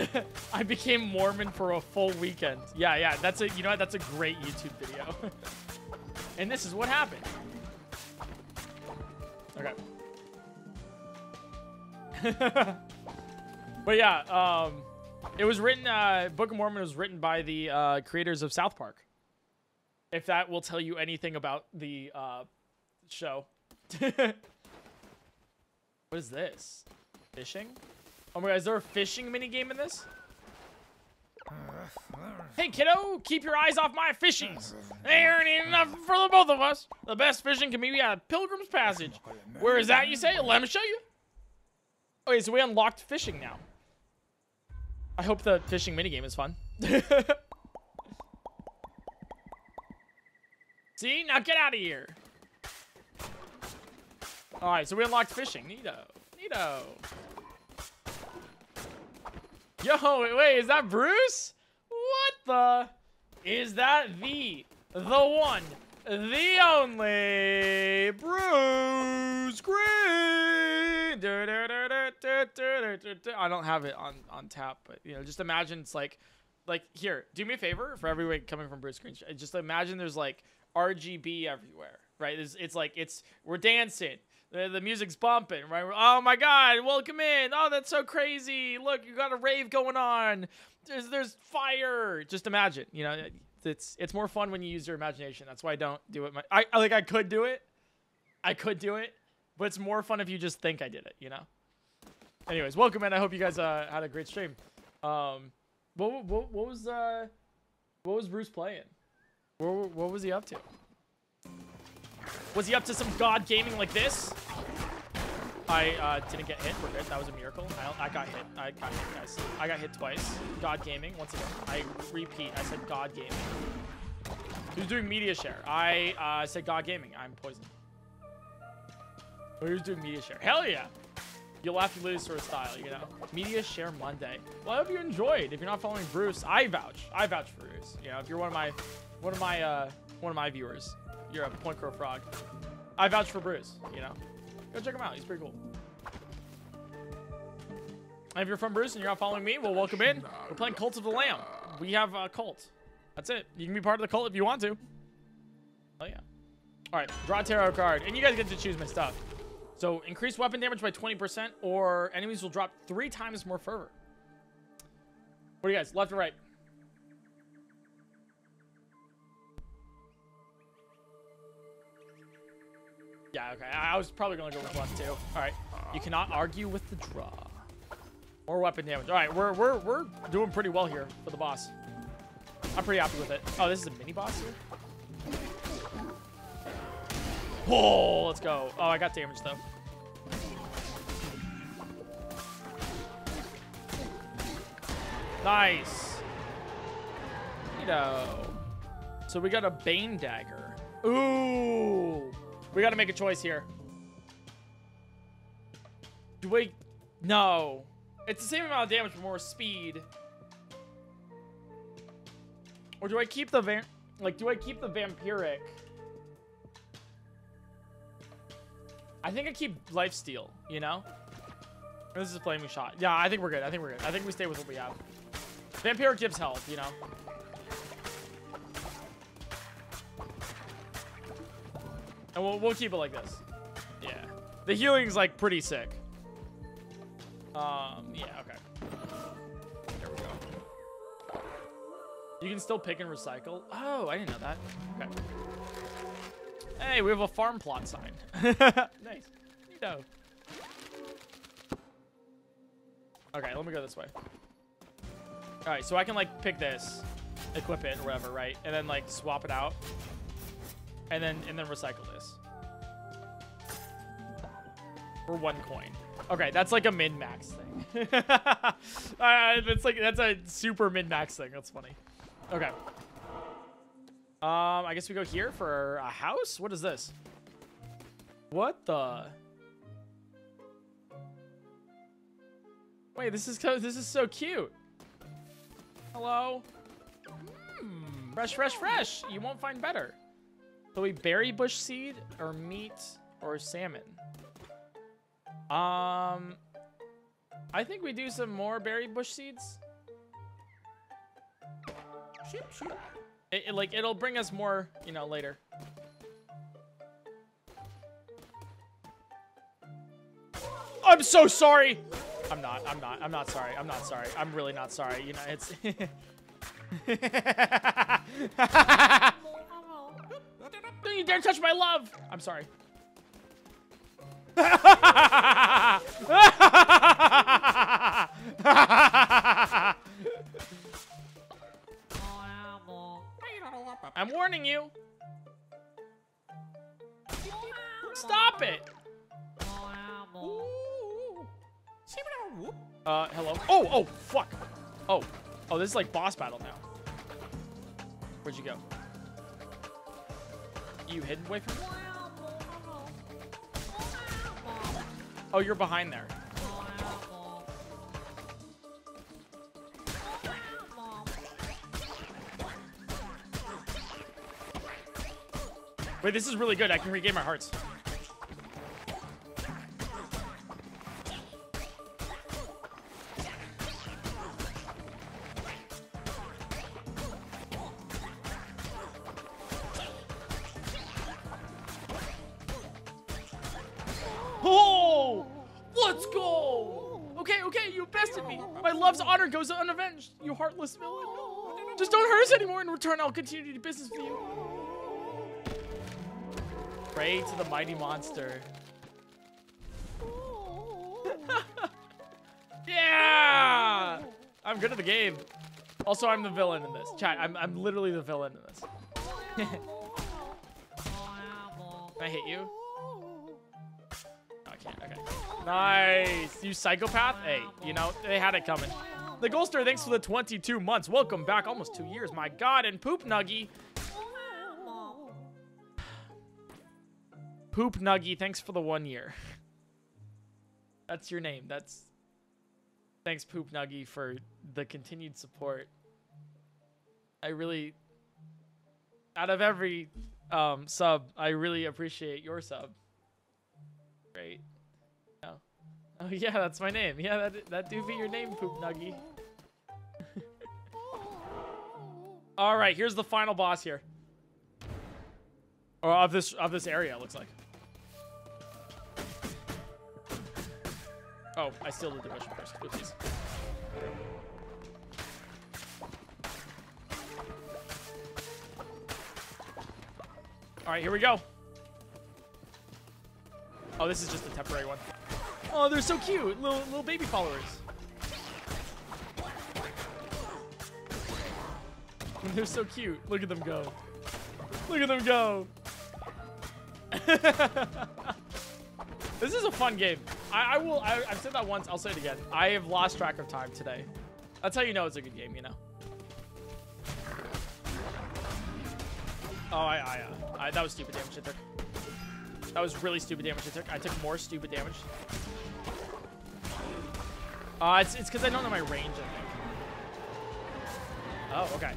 I became Mormon for a full weekend. Yeah, yeah, that's a you know what? That's a great YouTube video. and this is what happened. Okay. but yeah, um, it was written. Uh, Book of Mormon was written by the uh, creators of South Park. If that will tell you anything about the uh, show. what is this? Fishing? Oh my god, is there a fishing mini game in this? Hey kiddo, keep your eyes off my fishies. They aren't enough for the both of us. The best fishing can be at Pilgrim's Passage. Where is that, you say? Let me show you. Okay, so we unlocked fishing now. I hope the fishing minigame is fun. See? Now get out of here. Alright, so we unlocked fishing. Neato. Neato. Yo, wait, is that Bruce? What the? Is that the, the one, the only Bruce Green? I don't have it on, on tap, but, you know, just imagine it's like, like, here, do me a favor for everyone coming from Bruce Green. Just imagine there's, like, RGB everywhere, right? It's, it's like, it's, we're dancing. The, the music's bumping, right? Oh my God, welcome in. Oh, that's so crazy. Look, you got a rave going on. There's, there's fire. Just imagine, you know, it's, it's more fun when you use your imagination. That's why I don't do it. My, I, I like, I could do it. I could do it, but it's more fun if you just think I did it, you know? Anyways, welcome in. I hope you guys uh, had a great stream. Um, what, what, what was, uh, what was Bruce playing? What, what was he up to? Was he up to some god gaming like this? I uh, didn't get hit. We're good. That was a miracle. I, I got hit. I got hit, guys. I got hit twice. God gaming. Once again. I repeat. I said God gaming. Who's doing media share? I uh, said God gaming. I'm poisoned. Who's doing media share? Hell yeah. You'll laugh, you lose sort of style, you know? Media share Monday. Well, I hope you enjoyed. If you're not following Bruce, I vouch. I vouch for Bruce. You know, if you're one of my, one of my, uh, one of my viewers, you're a Point Crow Frog. I vouch for Bruce, you know? Go check him out. He's pretty cool. And if you're from Bruce and you're not following me, well, welcome in. We're playing Cult of the Lamb. We have a cult. That's it. You can be part of the cult if you want to. Oh, yeah. All right, draw a tarot card. And you guys get to choose my stuff. So, increase weapon damage by 20% or enemies will drop three times more fervor. What do you guys, left or right? Yeah, okay. I was probably going to go with one, too. All right. You cannot argue with the draw. More weapon damage. All right, we're, we're, we're doing pretty well here for the boss. I'm pretty happy with it. Oh, this is a mini boss here? Oh, let's go. Oh, I got damage, though. Nice. Know. So we got a Bane Dagger. Ooh. We got to make a choice here. Do we... No. It's the same amount of damage, but more speed. Or do I keep the van... Like, do I keep the Vampiric? I think I keep Lifesteal, you know? This is a flaming shot. Yeah, I think we're good. I think we're good. I think we stay with what we have. Vampire gives health, you know. And we'll, we'll keep it like this. Yeah. The healing's like pretty sick. Um, yeah, okay. There we go. You can still pick and recycle. Oh, I didn't know that. Okay. Hey, we have a farm plot sign. nice. You know. Okay, let me go this way. All right, so I can like pick this, equip it or whatever, right? And then like swap it out. And then and then recycle this. For one coin. Okay, that's like a min-max thing. uh, it's like that's a super min-max thing. That's funny. Okay. Um, I guess we go here for a house. What is this? What the? Wait, this is this is so cute. Hello. Hmm, fresh, fresh, fresh. You won't find better. So we berry bush seed or meat or salmon. Um, I think we do some more berry bush seeds. Shoot, shoot. It, it, like it'll bring us more, you know, later. I'm so sorry. I'm not. I'm not. I'm not sorry. I'm not sorry. I'm really not sorry. You know, it's. Don't you dare touch my love. I'm sorry. I'm warning you. Stop it. Uh, hello. Oh, oh, fuck. Oh, oh, this is like boss battle now. Where'd you go? You hidden away from me? Oh, you're behind there. Wait, this is really good. I can regain my hearts. Return, I'll continue to do business for you. Pray to the mighty monster. yeah! I'm good at the game. Also, I'm the villain in this. Chat, I'm, I'm literally the villain in this. Can I hit you? I can't. Okay. Nice. You psychopath? Hey, you know, they had it coming. The Goldster, thanks for the 22 months. Welcome back. Almost two years. My God. And Poop Nuggy. Poop Nuggy, thanks for the one year. That's your name. That's... Thanks, Poop Nuggy, for the continued support. I really... Out of every um, sub, I really appreciate your sub. Great. Oh. oh, yeah, that's my name. Yeah, that, that do be your name, Poop Nuggy. All right, here's the final boss here. Or of this of this area, it looks like. Oh, I still did the mission first. Oopsies. All right, here we go. Oh, this is just a temporary one. Oh, they're so cute, little little baby followers. They're so cute. Look at them go. Look at them go. this is a fun game. I, I will. I, I've said that once. I'll say it again. I have lost track of time today. That's how you know it's a good game. You know. Oh, I, I, uh, I that was stupid damage I took. That was really stupid damage I took. I took more stupid damage. Uh, it's it's because I don't know my range. I think. Oh, okay.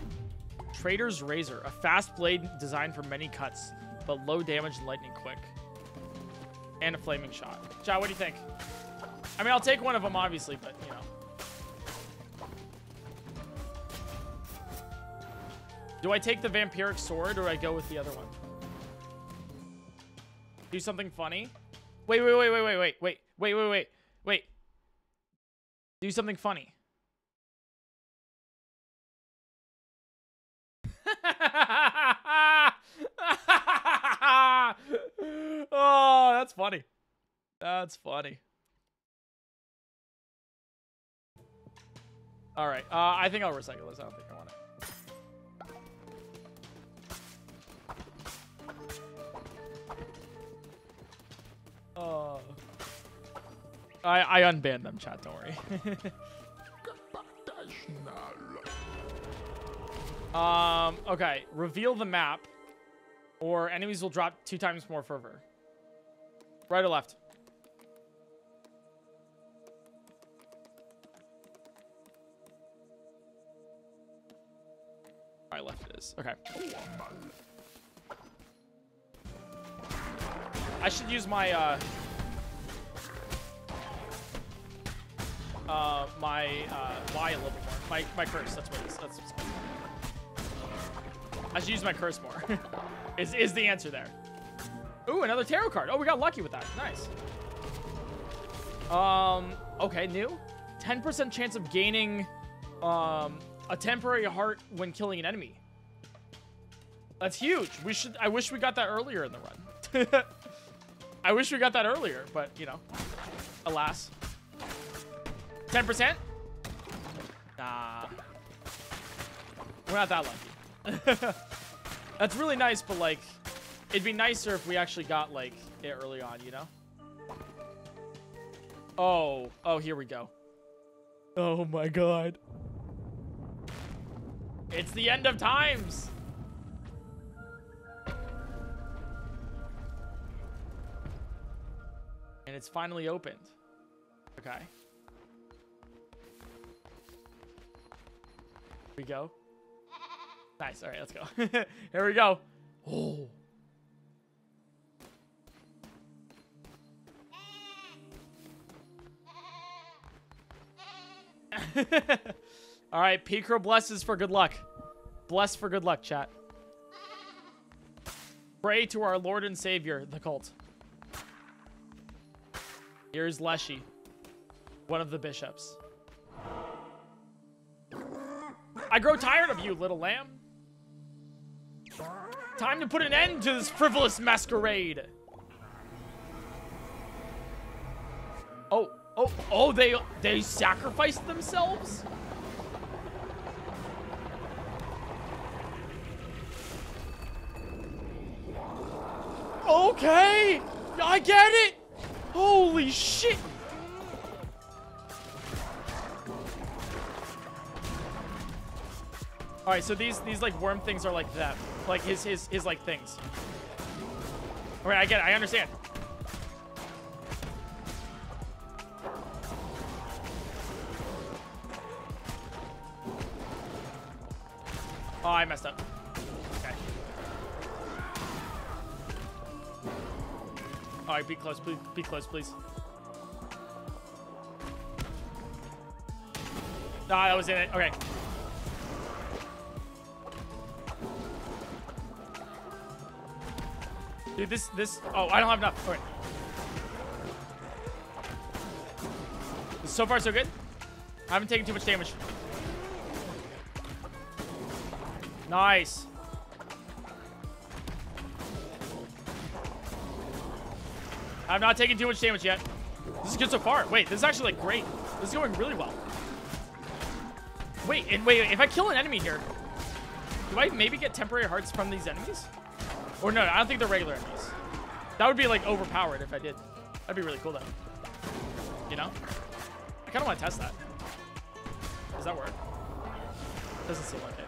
Trader's Razor, a fast blade designed for many cuts, but low damage and lightning quick. And a flaming shot. Chow, what do you think? I mean, I'll take one of them, obviously, but, you know. Do I take the vampiric sword or I go with the other one? Do something funny? Wait, wait, wait, wait, wait, wait, wait, wait, wait, wait, wait. Do something funny. oh, that's funny. That's funny. All right. Uh, I think I'll recycle this. I don't think I want it. Oh. I I unbanned them, chat. Don't worry. um. Okay. Reveal the map, or enemies will drop two times more fervor. Right or left? Right, left it is. Okay. I should use my uh uh my uh Y a little bit more. My my curse. That's what it is. That's I should use my curse more. is is the answer there? Ooh, another tarot card. Oh, we got lucky with that. Nice. Um. Okay, new. 10% chance of gaining um a temporary heart when killing an enemy. That's huge. We should. I wish we got that earlier in the run. I wish we got that earlier, but you know, alas. 10%? Nah. We're not that lucky. That's really nice, but like, it'd be nicer if we actually got like it early on, you know? Oh, oh, here we go. Oh my god. It's the end of times. And it's finally opened. Okay. Here we go. Nice. All right, let's go. Here we go. Oh. All right, Picro blesses for good luck. Bless for good luck, chat. Pray to our Lord and Savior, the cult. Here's Leshy, one of the bishops. I grow tired of you, little lamb. Time to put an end to this frivolous masquerade. Oh, oh, oh, they they sacrificed themselves? Okay, I get it. Holy shit. All right, so these these like worm things are like that, like his his his like things. All right, I get it. I understand. Oh, I messed up. Okay. All right, be close, please. Be close, please. Ah, that was in it. Okay. Dude, this, this, oh, I don't have enough. All right. So far, so good. I haven't taken too much damage. Nice. I'm not taking too much damage yet. This is good so far. Wait, this is actually like great. This is going really well. Wait, and wait, if I kill an enemy here, do I maybe get temporary hearts from these enemies? Or no, I don't think they're regular enemies. That would be like overpowered if I did. That'd be really cool though. You know? I kind of want to test that. Does that work? Doesn't seem like it.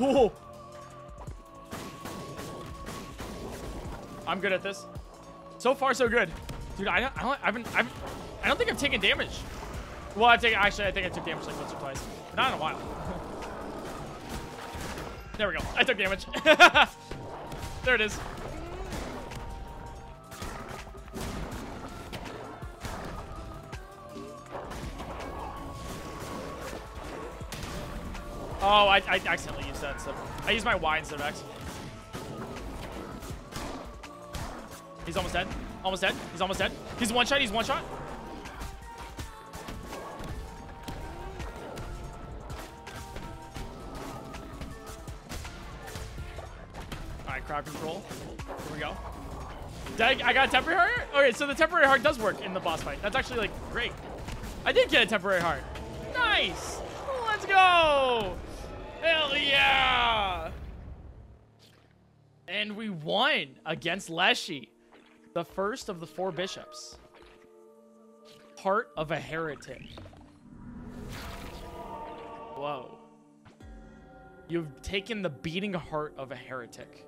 No. Whoa. I'm good at this. So far, so good. Dude, I don't, I don't, I haven't, I haven't, I don't think I've taken damage. Well, I've taken, actually, I think I took damage like once or twice. But not in a while. There we go. I took damage. there it is. Oh, I, I accidentally used that instead. I used my Y instead of X. He's almost dead. Almost dead. He's almost dead. He's one shot. He's one shot. Control. Here we go. I, I got a temporary heart? Okay, so the temporary heart does work in the boss fight. That's actually like great. I did get a temporary heart. Nice. Let's go. Hell yeah. And we won against Leshy, the first of the four bishops. Heart of a heretic. Whoa. You've taken the beating heart of a heretic.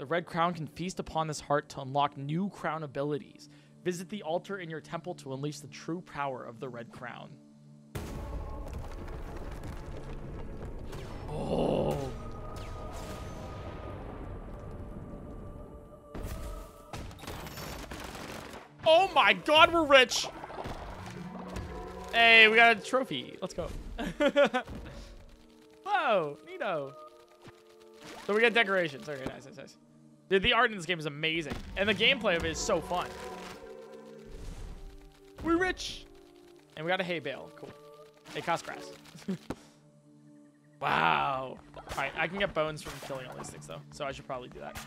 The red crown can feast upon this heart to unlock new crown abilities. Visit the altar in your temple to unleash the true power of the red crown. Oh. Oh my god, we're rich. Hey, we got a trophy. Let's go. Whoa, neato. So we got decorations. Okay, nice, nice, nice. Dude, the art in this game is amazing. And the gameplay of it is so fun. We're rich. And we got a hay bale. Cool. It costs grass. wow. All right, I can get bones from killing all these things, though. So I should probably do that.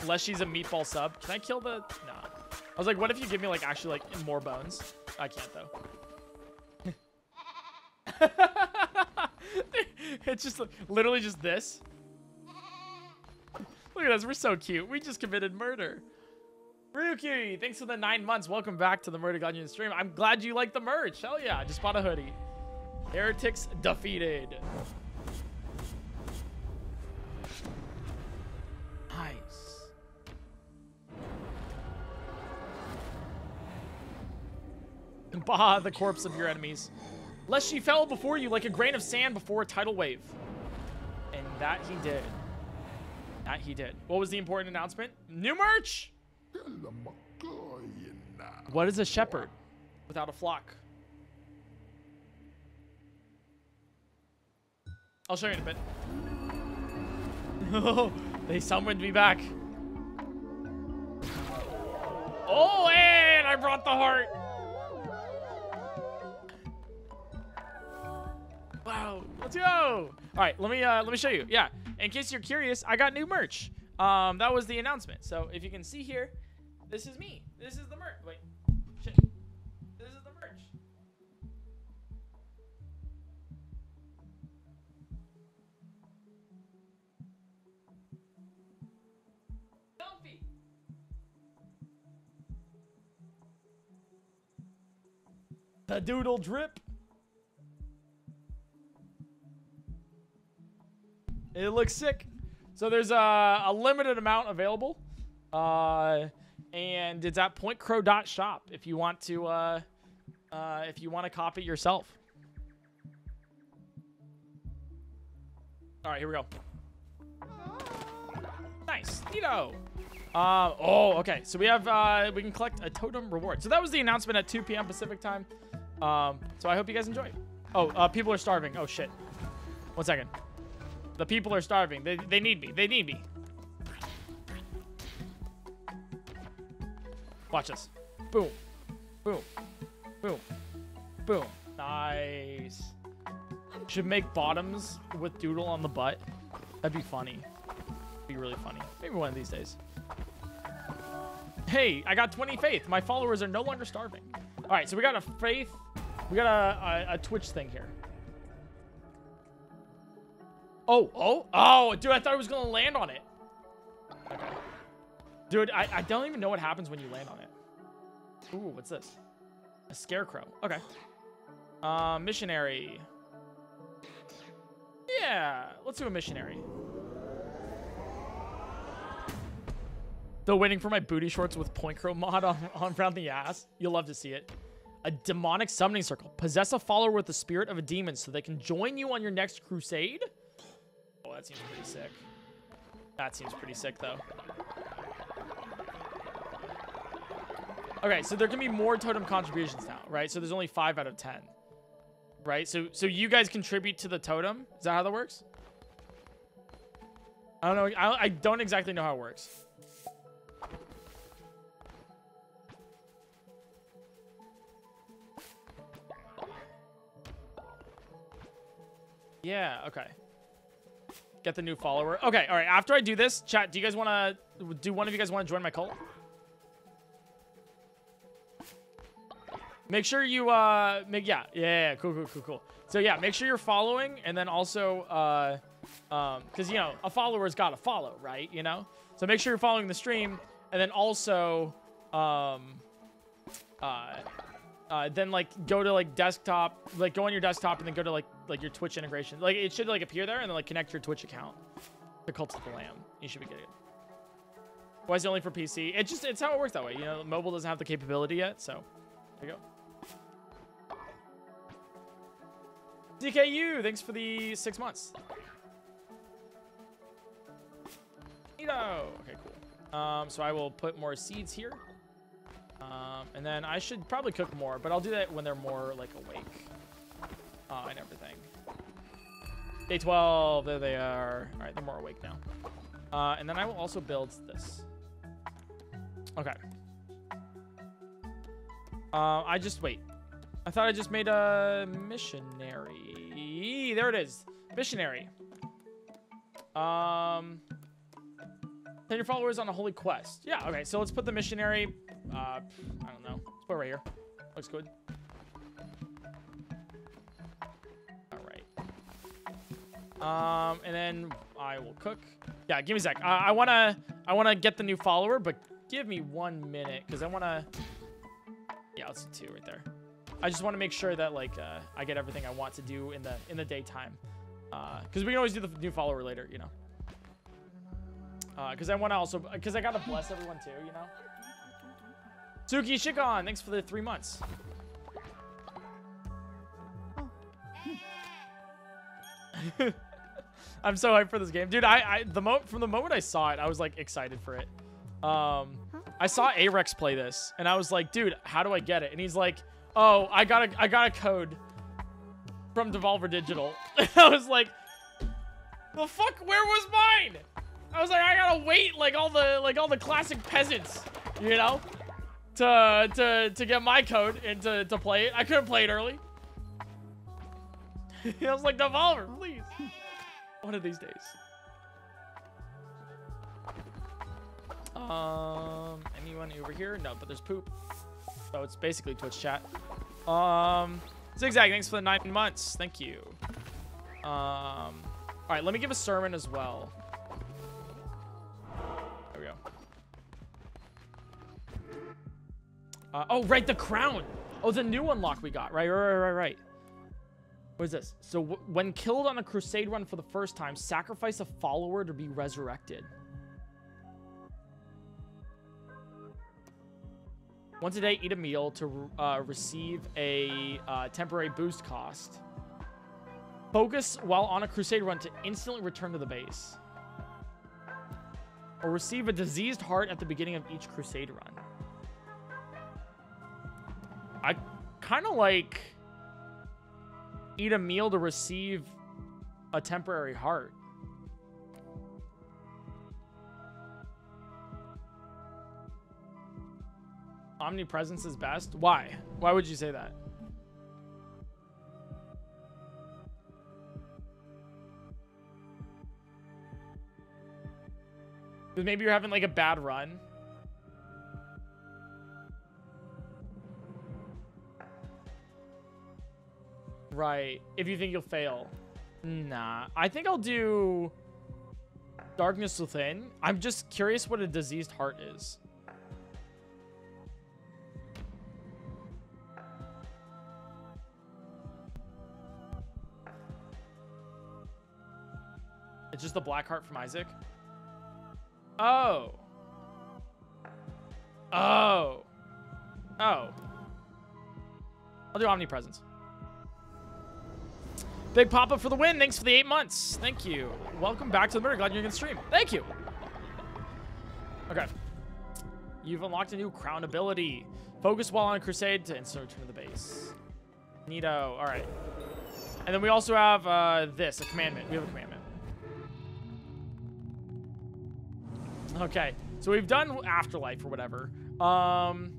Unless she's a meatball sub. Can I kill the... Nah. I was like, what if you give me, like, actually, like, more bones? I can't, though. it's just literally just this. Look at us. We're so cute. We just committed murder. Ryuki, thanks for the nine months. Welcome back to the Murder God Union stream. I'm glad you like the merch. Hell yeah. Just bought a hoodie. Heretics defeated. Nice. Bah, the corpse of your enemies. Leshy fell before you like a grain of sand before a tidal wave. And that he did. That he did. What was the important announcement? New merch! What is a shepherd without a flock? I'll show you in a bit. Oh, they summoned me back. Oh, and I brought the heart. Wow, let's go. All right, let me uh, let me show you. Yeah, in case you're curious, I got new merch. Um, that was the announcement. So if you can see here, this is me. This is the merch. Wait, shit. This is the merch. Comfy. The doodle drip. It looks sick. So there's a, a limited amount available. Uh, and it's at pointcrow.shop if you want to uh, uh, if you want to copy yourself. All right, here we go. Nice, neato. Uh, oh, okay. So we have uh, we can collect a totem reward. So that was the announcement at 2 p.m. Pacific time. Um, so I hope you guys enjoy. Oh, uh, people are starving. Oh shit. One second. The people are starving. They, they need me. They need me. Watch this. Boom. Boom. Boom. Boom. Nice. Should make bottoms with Doodle on the butt. That'd be funny. Be really funny. Maybe one of these days. Hey, I got 20 faith. My followers are no longer starving. All right, so we got a faith. We got a, a, a Twitch thing here. Oh, oh, oh, dude, I thought I was to land on it. Okay. Dude, I, I don't even know what happens when you land on it. Ooh, what's this? A scarecrow. Okay. Uh, missionary. Yeah, let's do a missionary. Though waiting for my booty shorts with point crow mod on, on around the ass. You'll love to see it. a demonic summoning circle. Possess a follower with the spirit of a demon so they can join you on your next crusade. That seems pretty sick. That seems pretty sick, though. Okay, so there can be more totem contributions now, right? So there's only five out of ten, right? So so you guys contribute to the totem. Is that how that works? I don't know. I, I don't exactly know how it works. Yeah, okay. Get the new follower. Okay, all right. After I do this, chat, do you guys want to... Do one of you guys want to join my cult? Make sure you, uh... Make, yeah, yeah, yeah, cool, cool, cool, cool. So, yeah, make sure you're following, and then also, uh... Um, because, you know, a follower's got to follow, right? You know? So make sure you're following the stream, and then also, um... Uh... Uh, then like go to like desktop, like go on your desktop and then go to like like your Twitch integration. Like it should like appear there and then like connect your Twitch account to Cult of the Lamb. You should be good. Why is it only for PC? It just it's how it works that way. You know, mobile doesn't have the capability yet, so there you go. DKU, thanks for the six months. Neato. Okay, cool. Um, so I will put more seeds here. Um, and then I should probably cook more, but I'll do that when they're more, like, awake. Uh, and everything. Day 12, there they are. All right, they're more awake now. Uh, and then I will also build this. Okay. Uh, I just, wait. I thought I just made a missionary. There it is. Missionary. Um, send your followers on a holy quest. Yeah, okay, so let's put the missionary uh, I don't know. Let's put it right here. Looks good. All right. Um, and then I will cook. Yeah, give me a sec. Uh, I wanna, I wanna get the new follower, but give me one minute because I wanna. Yeah, let's do two right there. I just want to make sure that like uh, I get everything I want to do in the in the daytime, Uh because uh, we can always do the new follower later, you know. Because uh, I want to also, because I gotta bless everyone too, you know. Suki Shikon, thanks for the three months. I'm so hyped for this game. Dude, I, I the mo from the moment I saw it, I was like excited for it. Um, I saw Arex play this and I was like, dude, how do I get it? And he's like, oh, I got a, I got a code from Devolver Digital. I was like, the fuck, where was mine? I was like, I gotta wait like all the, like all the classic peasants, you know? to to to get my code and to, to play it. I couldn't play it early. I was like, Devolver, please. One of these days. Um, anyone over here? No, but there's poop. So it's basically Twitch chat. Um, Zigzag, thanks for the nine months. Thank you. Um, all right, let me give a sermon as well. Uh, oh, right, the crown. Oh, the new unlock we got. Right, right, right, right. What is this? So when killed on a crusade run for the first time, sacrifice a follower to be resurrected. Once a day, eat a meal to uh, receive a uh, temporary boost cost. Focus while on a crusade run to instantly return to the base. Or receive a diseased heart at the beginning of each crusade run. I kind of like eat a meal to receive a temporary heart. Omnipresence is best? Why? Why would you say that? Because maybe you're having like a bad run. Right. If you think you'll fail. Nah. I think I'll do Darkness Within. I'm just curious what a diseased heart is. It's just the black heart from Isaac. Oh. Oh. Oh. I'll do omnipresence. Big Papa for the win. Thanks for the eight months. Thank you. Welcome back to the murder. Glad you can stream. Thank you. Okay. You've unlocked a new crown ability. Focus while on crusade to instant return to the base. Neato. All right. And then we also have uh, this, a commandment. We have a commandment. Okay. So we've done afterlife or whatever. Um,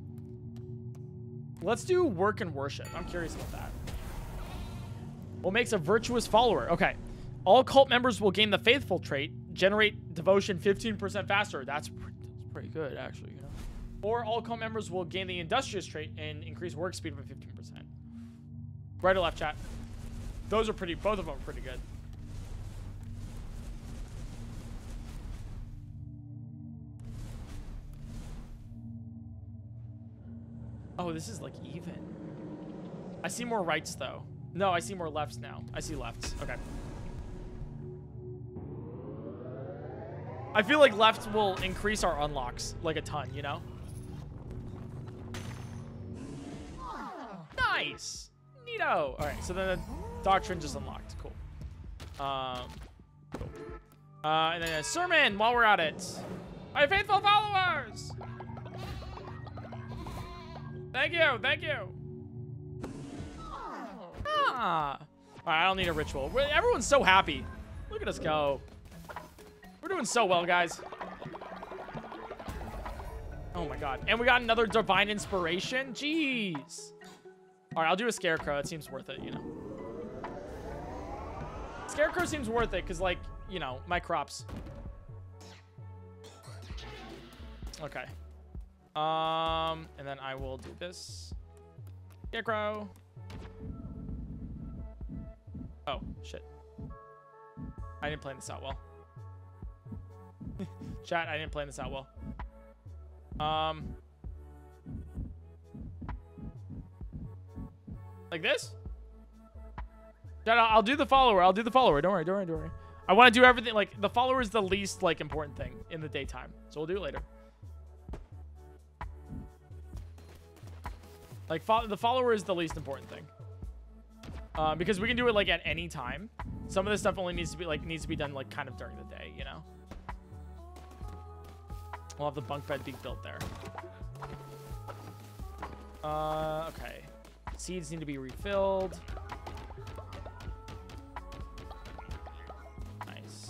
let's do work and worship. I'm curious about that. What makes a virtuous follower? Okay. All cult members will gain the faithful trait, generate devotion 15% faster. That's, that's pretty good, actually. You know? Or all cult members will gain the industrious trait and increase work speed by 15%. Right or left, chat? Those are pretty, both of them are pretty good. Oh, this is like even. I see more rights though. No, I see more lefts now. I see lefts. Okay. I feel like left will increase our unlocks like a ton, you know? Nice. Neato. All right, so then the doctrine just unlocked. Cool. Um, cool. Uh, and then a sermon while we're at it. My faithful followers. Thank you, thank you. Ah. All right, I don't need a ritual. Everyone's so happy. Look at us go. We're doing so well, guys. Oh my god. And we got another divine inspiration? Jeez. All right, I'll do a scarecrow. It seems worth it, you know. Scarecrow seems worth it because, like, you know, my crops. Okay. Um, and then I will do this. Scarecrow. Oh, shit. I didn't plan this out well. Chat, I didn't plan this out well. Um. Like this? Chat, I'll, I'll do the follower. I'll do the follower. Don't worry, don't worry, don't worry. I want to do everything. Like, the follower is the least, like, important thing in the daytime. So we'll do it later. Like, fo the follower is the least important thing. Um, because we can do it, like, at any time. Some of this stuff only needs to be, like, needs to be done, like, kind of during the day, you know? We'll have the bunk bed being built there. Uh, okay. Seeds need to be refilled. Nice.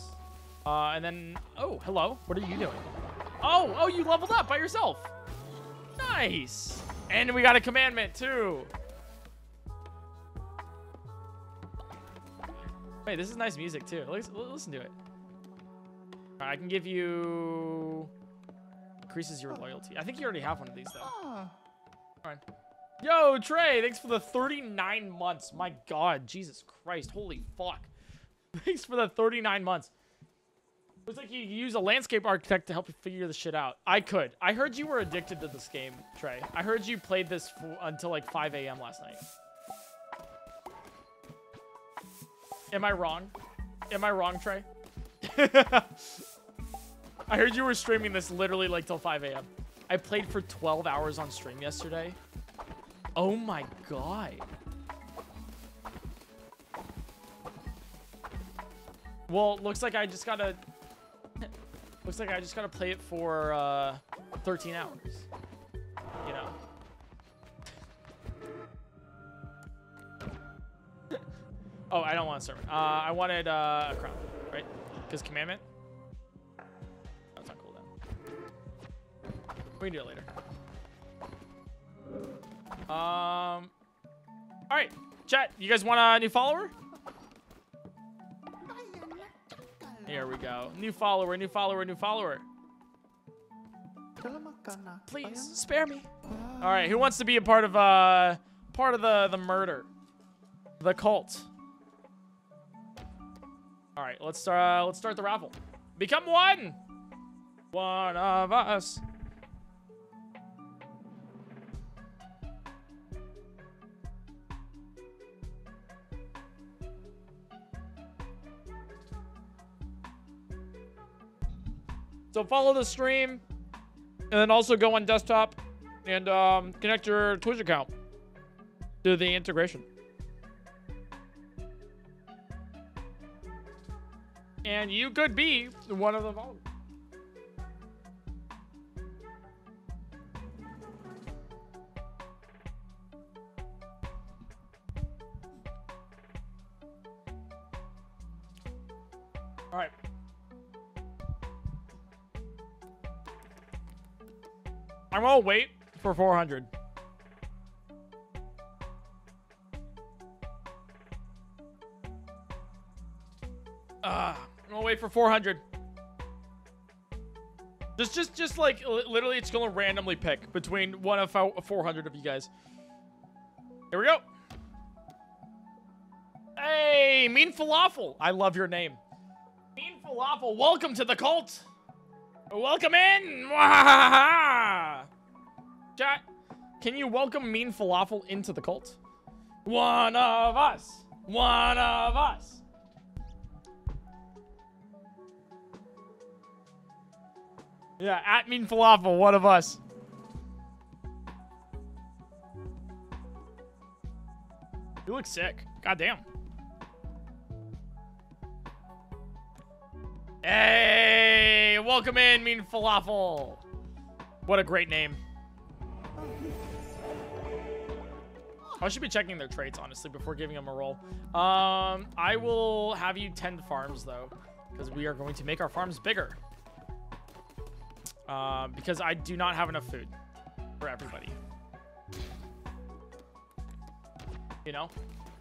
Uh, and then, oh, hello. What are you doing? Oh, oh, you leveled up by yourself. Nice. And we got a commandment too. Wait, this is nice music too. Listen, listen to it. Right, I can give you increases your loyalty. I think you already have one of these though. Ah. All right. Yo, Trey, thanks for the 39 months. My God, Jesus Christ, holy fuck. Thanks for the 39 months. Looks like you use a landscape architect to help you figure this shit out. I could. I heard you were addicted to this game, Trey. I heard you played this until like 5 a.m. last night. Am I wrong? Am I wrong, Trey? I heard you were streaming this literally like till 5 a.m. I played for 12 hours on stream yesterday. Oh my god. Well, looks like I just gotta... looks like I just gotta play it for, uh, 13 hours. You know. oh, I don't want a sermon. Uh, I wanted, uh, a crown, right? Because commandment? That's not cool then. We can do it later. Um. All right, chat. You guys want a new follower? Here we go. New follower, new follower, new follower. Please spare me. All right, who wants to be a part of uh part of the the murder, the cult? All right, let's. Uh, let's start the raffle. Become one. One of us. So follow the stream, and then also go on desktop and um, connect your Twitch account. to the integration. And you could be one of the following. I'm gonna wait for 400. Ah, I'm gonna wait for 400. Just, just, just like literally, it's gonna randomly pick between one of 400 of you guys. Here we go. Hey, Mean Falafel. I love your name. Mean Falafel, welcome to the cult. Welcome in. Chat, can you welcome Mean Falafel into the cult? One of us. One of us. Yeah, at Mean Falafel, one of us. You look sick. Goddamn. Hey, welcome in, Mean Falafel. What a great name. I should be checking their traits, honestly, before giving them a roll. Um, I will have you tend farms, though, because we are going to make our farms bigger. Um, because I do not have enough food for everybody. You know?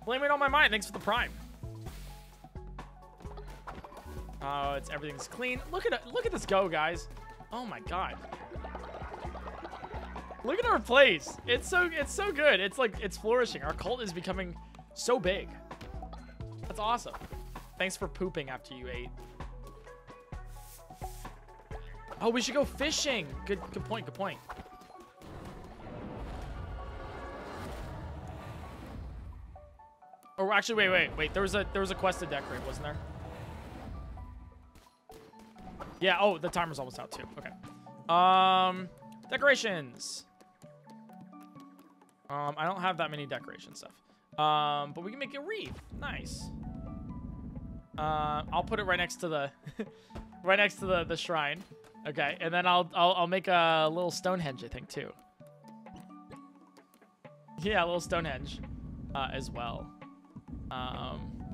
Blame it on my mind. Thanks for the prime. Oh, it's everything's clean. Look at. Look at this go, guys. Oh my god. Look at our place. It's so it's so good. It's like it's flourishing. Our cult is becoming so big. That's awesome. Thanks for pooping after you ate. Oh, we should go fishing. Good good point, good point. Or actually wait, wait, wait. There was a there was a quest to decorate, wasn't there? Yeah, oh, the timer's almost out too. Okay. Um decorations. Um, I don't have that many decoration stuff. Um, but we can make a wreath. Nice. Uh, I'll put it right next to the, right next to the the shrine. Okay, and then I'll I'll I'll make a little Stonehenge, I think too. Yeah, a little Stonehenge, uh, as well. Um,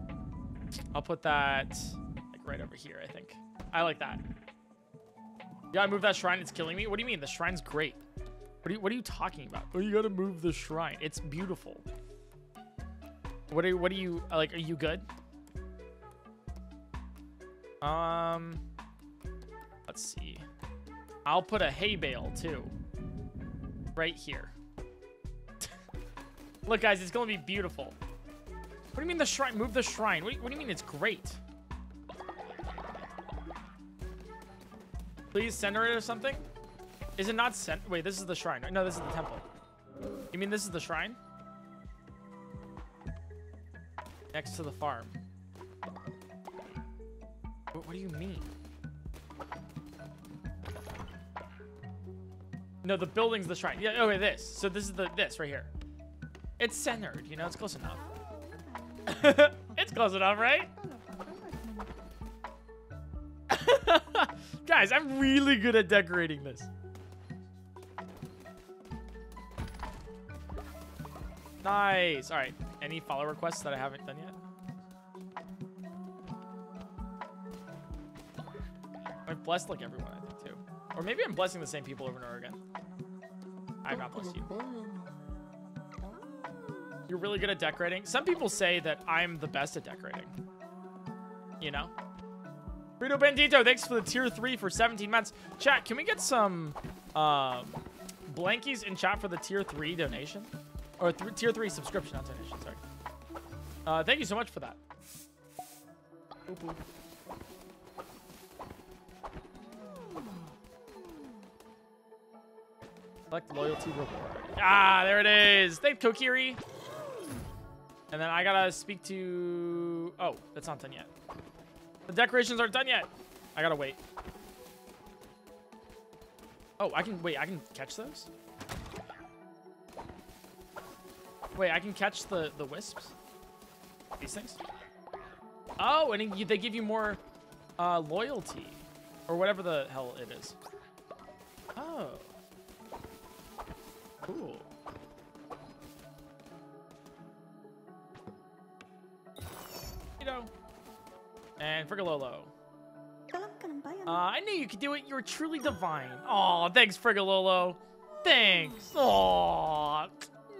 I'll put that like right over here. I think I like that. You gotta move that shrine. It's killing me. What do you mean? The shrine's great. What are you, what are you talking about? Oh, you gotta move the shrine. It's beautiful. What are what are you like? Are you good? Um, let's see. I'll put a hay bale too. Right here. Look, guys, it's gonna be beautiful. What do you mean the shrine? Move the shrine. What do you, what do you mean it's great? Please center it or something? Is it not sent? Wait, this is the shrine. No, this is the temple. You mean this is the shrine? Next to the farm. What, what do you mean? No, the building's the shrine. Yeah, okay, this. So this is the this right here. It's centered, you know, it's close enough. it's close enough, right? Guys, I'm really good at decorating this. Nice. All right. Any follow requests that I haven't done yet? I've blessed like everyone, I think, too. Or maybe I'm blessing the same people over and over again. I've not blessed you. You're really good at decorating. Some people say that I'm the best at decorating. You know? Burrito Bandito, thanks for the tier 3 for 17 months. Chat, can we get some um, blankies in chat for the tier 3 donation? Or th tier 3 subscription, not donation, sorry. Uh, thank you so much for that. Boop. Select loyalty reward. Ah, there it is. Thanks, Kokiri. And then I gotta speak to... Oh, that's not done yet. The decorations aren't done yet. I gotta wait. Oh, I can... Wait, I can catch those? Wait, I can catch the, the wisps? These things? Oh, and it- they give you more uh, loyalty. Or whatever the hell it is. Oh. Cool. And Frigololo. Uh, I knew you could do it. You're truly divine. Aw, thanks, Frigololo. Thanks. Aw,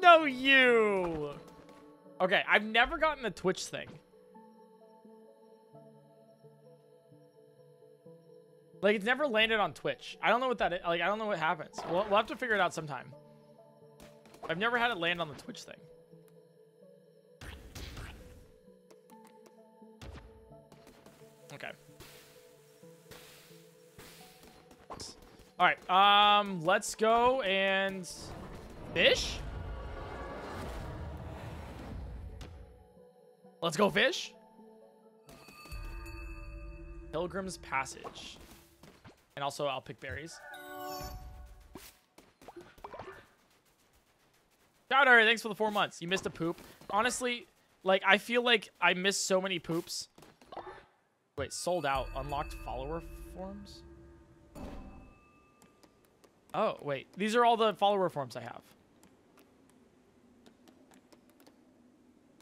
no you. Okay, I've never gotten the Twitch thing. Like, it's never landed on Twitch. I don't know what that is. Like, I don't know what happens. We'll, we'll have to figure it out sometime. I've never had it land on the Twitch thing. Okay. All right. Um, let's go and fish. Let's go fish. Pilgrim's Passage. And also, I'll pick berries. Chowder, thanks for the four months. You missed a poop. Honestly, like, I feel like I missed so many poops. Wait, sold out. Unlocked follower forms? Oh, wait. These are all the follower forms I have.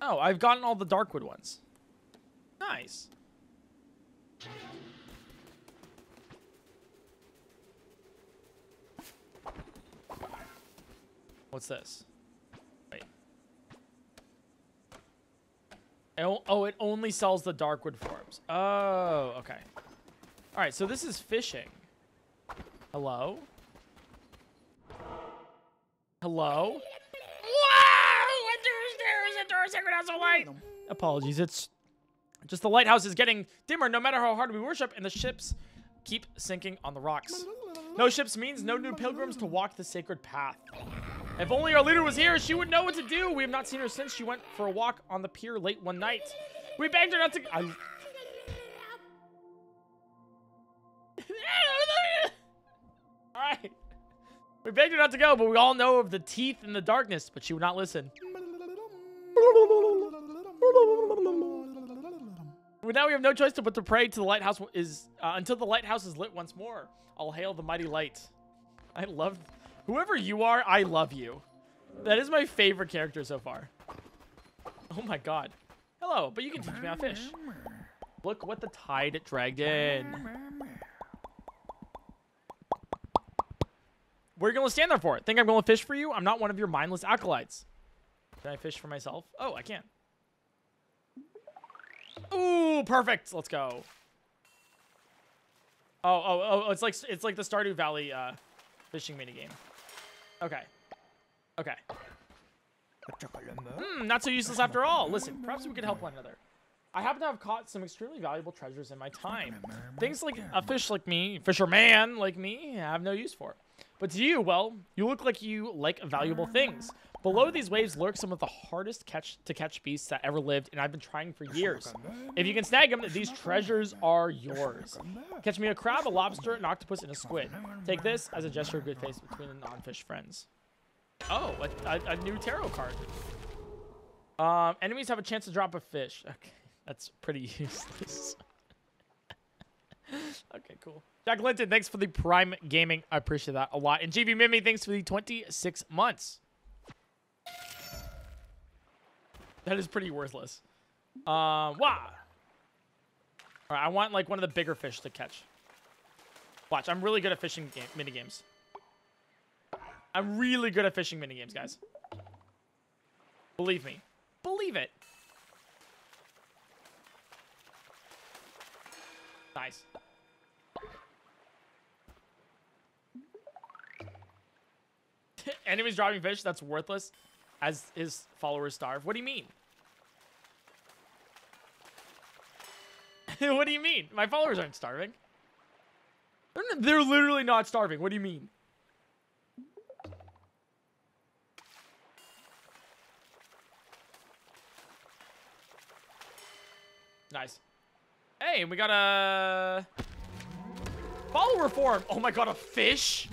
Oh, I've gotten all the Darkwood ones. Nice. What's this? Oh, oh, it only sells the Darkwood forms. Oh, okay. All right, so this is fishing. Hello? Hello? Apologies, it's just the lighthouse is getting dimmer no matter how hard we worship, and the ships keep sinking on the rocks. No ships means no new pilgrims to walk the sacred path. If only our leader was here, she would know what to do. We have not seen her since she went for a walk on the pier late one night. We begged her not to. I... all right. We begged her not to go, but we all know of the teeth in the darkness, but she would not listen. Well, now we have no choice but to pray to the lighthouse is uh, until the lighthouse is lit once more. I'll hail the mighty light. I love whoever you are. I love you. That is my favorite character so far. Oh my god. Hello, but you can teach me how to fish. Look what the tide dragged in. What are you going to stand there for? It. Think I'm going to fish for you? I'm not one of your mindless acolytes. Can I fish for myself? Oh, I can. Ooh, perfect. Let's go. Oh, oh, oh, it's like it's like the Stardew Valley uh, fishing minigame. Okay. Okay. Hmm, not so useless after all. Listen, perhaps we could help one another. I happen to have caught some extremely valuable treasures in my time. Things like a fish like me, fisherman like me, have no use for. But to you, well, you look like you like valuable things. Below these waves lurk some of the hardest catch to catch beasts that ever lived, and I've been trying for years. If you can snag them, these treasures are yours. Catch me a crab, a lobster, an octopus, and a squid. Take this as a gesture of good faith between the non-fish friends. Oh, a, a, a new tarot card. Um, enemies have a chance to drop a fish. Okay, that's pretty useless. okay, cool. Jack Linton, thanks for the Prime Gaming. I appreciate that a lot. And GB Mimi, thanks for the 26 months. That is pretty worthless. Um, wow. All right, I want like one of the bigger fish to catch. Watch, I'm really good at fishing game mini games. I'm really good at fishing mini games, guys. Believe me. Believe it. Nice. Enemies dropping fish, that's worthless. As his followers starve. What do you mean? what do you mean? My followers aren't starving. They're, they're literally not starving. What do you mean? Nice. Hey, we got a follower form. Oh my god, a fish?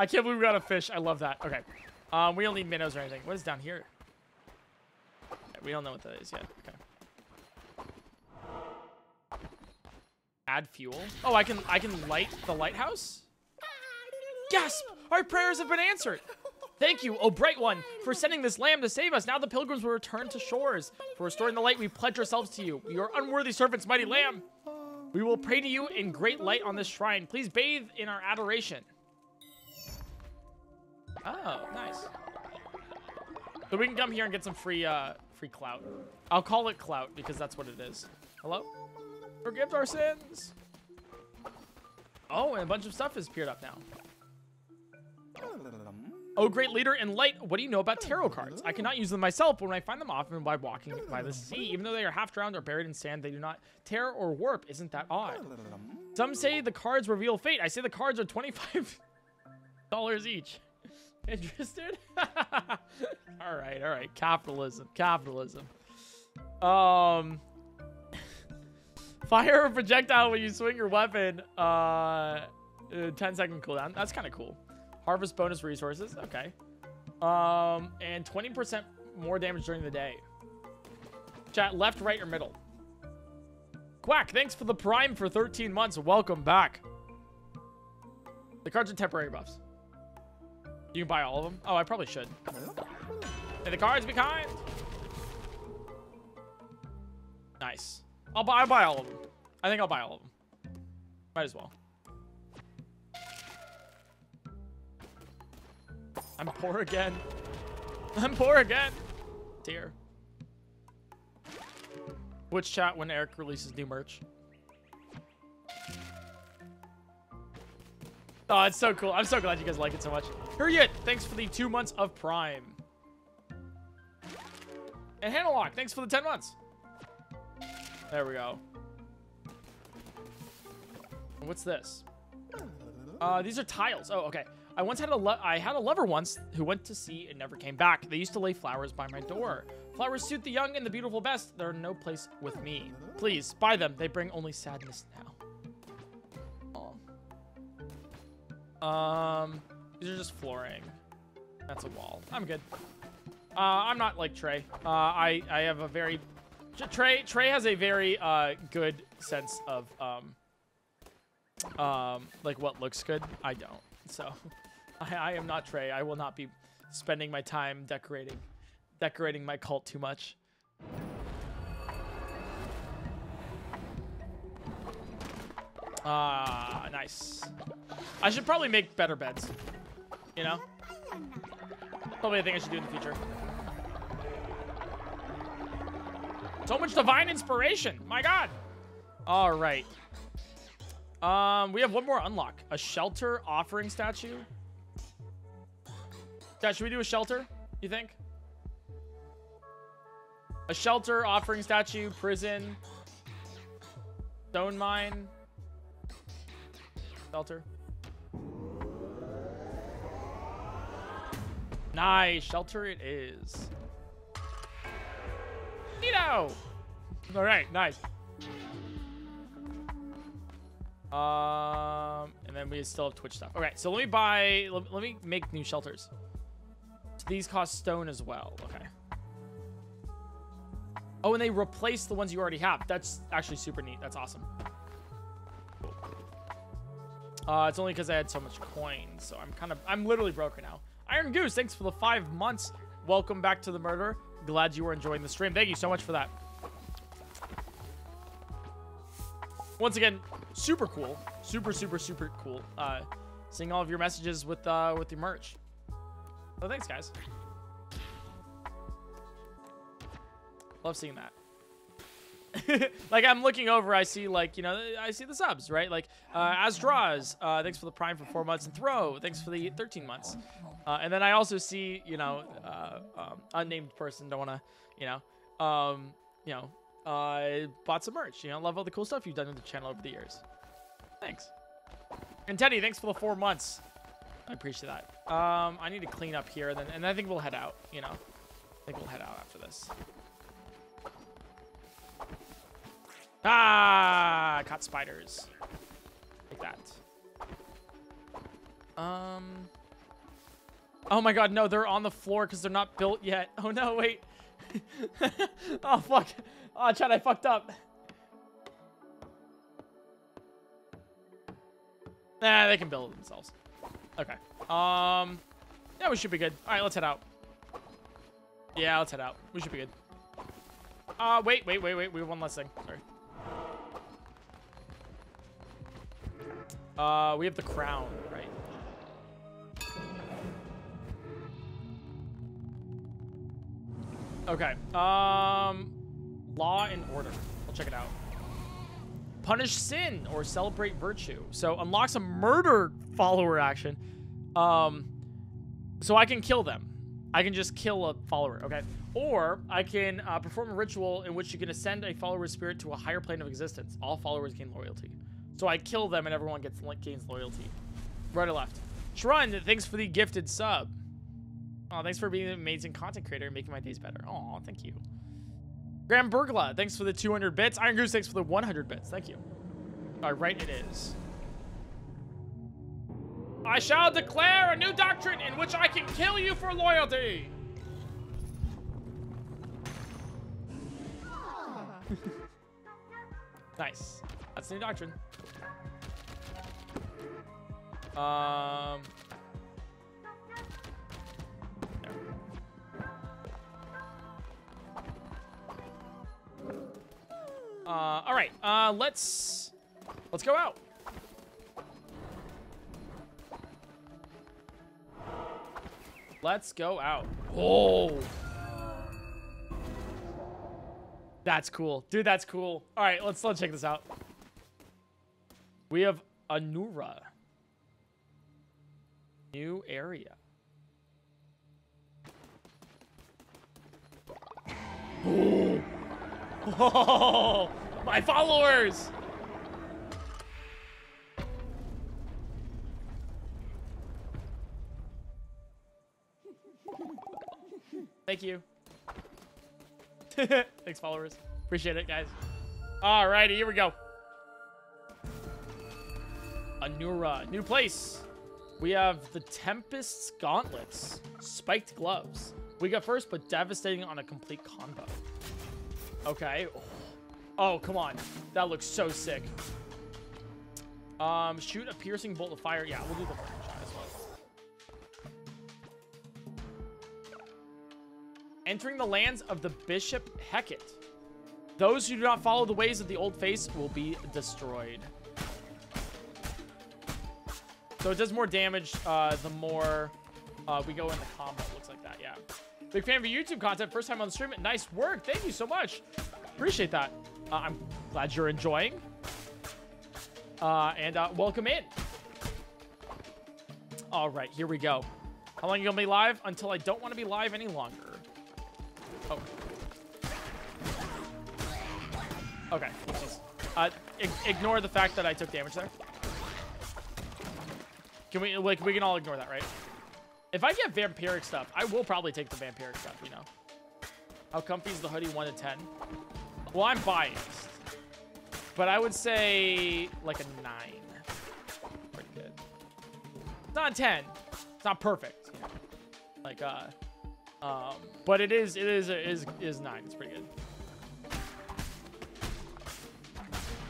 I can't believe we got a fish. I love that. Okay. Um, we don't need minnows or anything. What is down here? We don't know what that is yet. Okay. Add fuel. Oh, I can I can light the lighthouse? Gasp! Our prayers have been answered. Thank you, O Bright One, for sending this lamb to save us. Now the pilgrims will return to shores. For restoring the light, we pledge ourselves to you. Your unworthy servants, mighty lamb. We will pray to you in great light on this shrine. Please bathe in our adoration. Oh, nice. So we can come here and get some free, uh, free clout. I'll call it clout because that's what it is. Hello? Forgive our sins. Oh, and a bunch of stuff has appeared up now. Oh, great leader in light, what do you know about tarot cards? I cannot use them myself, but when I find them often by walking by the sea, even though they are half drowned or buried in sand, they do not tear or warp. Isn't that odd? Some say the cards reveal fate. I say the cards are $25 each. Interested? all right, all right. Capitalism, capitalism. Um, fire a projectile when you swing your weapon. Uh, uh 10 second cooldown. That's kind of cool. Harvest bonus resources. Okay. Um, and 20% more damage during the day. Chat, left, right, or middle? Quack, thanks for the prime for 13 months. Welcome back. The cards are temporary buffs. You can buy all of them? Oh, I probably should. May the cards be kind. Nice. I'll buy, I'll buy all of them. I think I'll buy all of them. Might as well. I'm poor again. I'm poor again. Dear. Which chat when Eric releases new merch? Oh, it's so cool. I'm so glad you guys like it so much. Harriet, thanks for the two months of Prime. And Hannahlock, thanks for the 10 months. There we go. What's this? Uh, these are tiles. Oh, okay. I once had a I had a lover once who went to sea and never came back. They used to lay flowers by my door. Flowers suit the young and the beautiful best. They're no place with me. Please, buy them. They bring only sadness now. Um, these are just flooring. That's a wall. I'm good. Uh, I'm not like Trey. Uh, I, I have a very... Trey, Trey has a very uh, good sense of, um, um, like, what looks good. I don't. So, I, I am not Trey. I will not be spending my time decorating, decorating my cult too much. Ah, nice. I should probably make better beds. You know? Probably a thing I should do in the future. So much divine inspiration. My god. All right. Um, we have one more unlock. A shelter offering statue. Should we do a shelter? You think? A shelter offering statue, prison, stone mine, shelter. Nice, shelter it is. Neato! All right, nice. Um, and then we still have Twitch stuff. Okay, so let me buy, let, let me make new shelters. So these cost stone as well. Okay. Oh, and they replace the ones you already have. That's actually super neat. That's awesome. Uh, it's only because I had so much coins, so I'm kind of, I'm literally broke right now. Iron Goose, thanks for the five months. Welcome back to the murder. Glad you were enjoying the stream. Thank you so much for that. Once again, super cool. Super, super, super cool. Uh, seeing all of your messages with, uh, with your merch. So thanks, guys. Love seeing that. like I'm looking over, I see like you know I see the subs right like uh, as draws. Uh, thanks for the prime for four months and throw. Thanks for the 13 months. Uh, and then I also see you know uh, um, unnamed person don't want to you know um, you know uh, bought some merch. You know love all the cool stuff you've done in the channel over the years. Thanks. And Teddy, thanks for the four months. I appreciate that. Um, I need to clean up here, and then and I think we'll head out. You know, I think we'll head out after this. Ah, I caught spiders. Like that. Um, Oh my god, no, they're on the floor because they're not built yet. Oh no, wait. oh fuck. Oh, Chad, I fucked up. Nah, they can build it themselves. Okay. Um, yeah, we should be good. All right, let's head out. Yeah, let's head out. We should be good. Uh, wait, wait, wait, wait. We have one last thing. Sorry. Uh, we have the crown, right? Okay. Um, law and order. I'll check it out. Punish sin or celebrate virtue. So unlocks a murder follower action. Um, so I can kill them. I can just kill a follower, okay? Or I can uh, perform a ritual in which you can ascend a follower's spirit to a higher plane of existence. All followers gain loyalty. So I kill them and everyone gets gains loyalty. Right or left? Shrun, thanks for the gifted sub. Oh, thanks for being an amazing content creator and making my days better. Oh, thank you. Graham Burgla, thanks for the 200 bits. Iron Goose, thanks for the 100 bits. Thank you. All right, right it is. I shall declare a new doctrine in which I can kill you for loyalty. nice. That's the new doctrine. Um. Uh, all right. Uh, let's let's go out. Let's go out. Oh. That's cool. Dude, that's cool. All right, let's let's check this out. We have Anura. New area. Oh, my followers. Thank you. Thanks, followers. Appreciate it, guys. Alrighty, here we go. Anura. New place. We have the Tempest's Gauntlets. Spiked gloves. We got first, but devastating on a complete combo. Okay. Oh, come on. That looks so sick. Um, shoot a piercing bolt of fire. Yeah, we'll do the first shot as well. Entering the lands of the Bishop Heket. Those who do not follow the ways of the old face will be destroyed. So it does more damage uh, the more uh, we go in the combo. Looks like that, yeah. Big fan of your YouTube content. First time on the stream. Nice work. Thank you so much. Appreciate that. Uh, I'm glad you're enjoying. Uh, and uh, welcome in. All right, here we go. How long are you going to be live? Until I don't want to be live any longer. Oh. Okay. Uh, ignore the fact that I took damage there. Can we, like, we can all ignore that, right? If I get vampiric stuff, I will probably take the vampiric stuff, you know? How comfy is the hoodie 1 to 10? Well, I'm biased. But I would say, like, a 9. Pretty good. It's not a 10. It's not perfect, you know? Like, uh... Um, but it is, it is, it is, is 9. It's pretty good.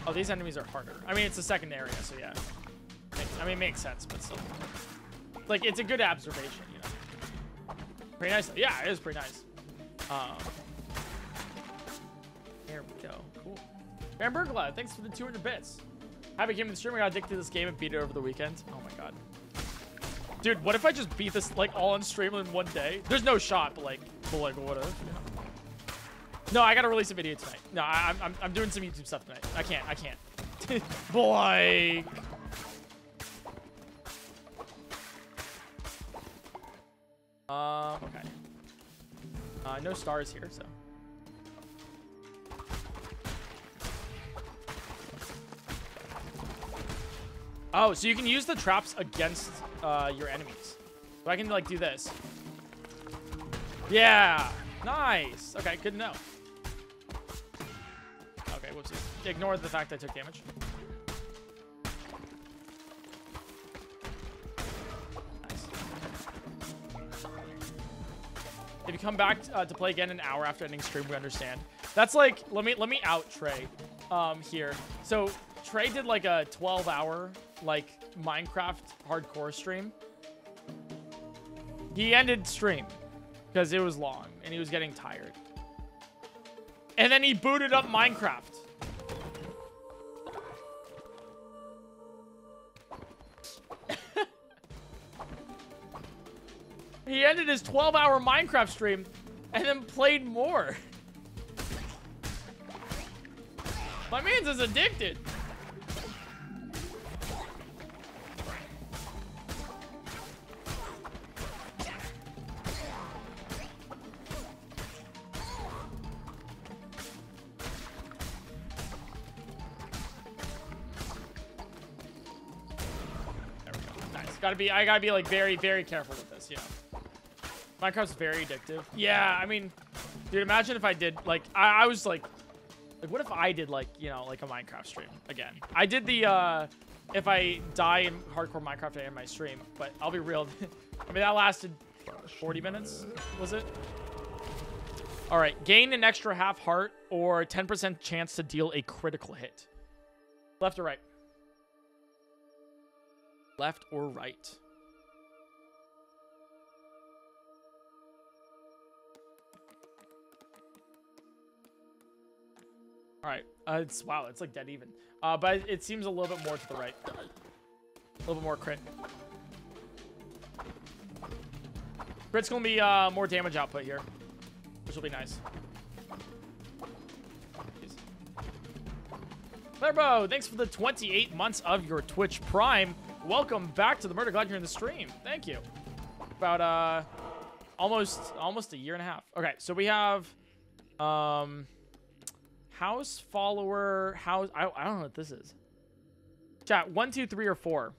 Oh, these enemies are harder. I mean, it's the second area, so yeah. I mean, it makes sense, but still. Like, it's a good observation, you know. Pretty nice. Yeah, it is pretty nice. Um, there we go. Cool. Burgla, thanks for the 200 bits. Happy came to the stream. I got addicted to this game and beat it over the weekend. Oh my god. Dude, what if I just beat this, like, all on stream in one day? There's no shot, but, like, but, like, what if, you know? No, I gotta release a video tonight. No, I, I'm, I'm doing some YouTube stuff tonight. I can't, I can't. Boy. Um, okay. Uh, no stars here, so. Oh, so you can use the traps against uh, your enemies. So I can, like, do this. Yeah! Nice! Okay, good to know. Okay, whoopsies. Ignore the fact I took damage. If you come back uh, to play again an hour after ending stream, we understand. That's like, let me let me out Trey um, here. So Trey did like a 12 hour like Minecraft hardcore stream. He ended stream because it was long and he was getting tired. And then he booted up Minecraft. He ended his 12 hour Minecraft stream and then played more. My man's is addicted. Gotta be, I gotta be like very, very careful with this, know. Minecraft's very addictive. Yeah, I mean, dude, imagine if I did, like, I, I was like, like, what if I did, like, you know, like a Minecraft stream again? I did the, uh, if I die in hardcore Minecraft, I end my stream. But I'll be real. I mean, that lasted 40 minutes, was it? All right, gain an extra half heart or 10% chance to deal a critical hit. Left or right? Left or right? All right. Uh, it's wow. It's like dead even. Uh, but it seems a little bit more to the right. A little bit more crit. Crit's gonna be uh, more damage output here, which will be nice. Clairbo, thanks for the 28 months of your Twitch Prime. Welcome back to the murder. Glad you're in the stream. Thank you. About uh, almost almost a year and a half. Okay, so we have um house follower house I, I don't know what this is chat one two three or four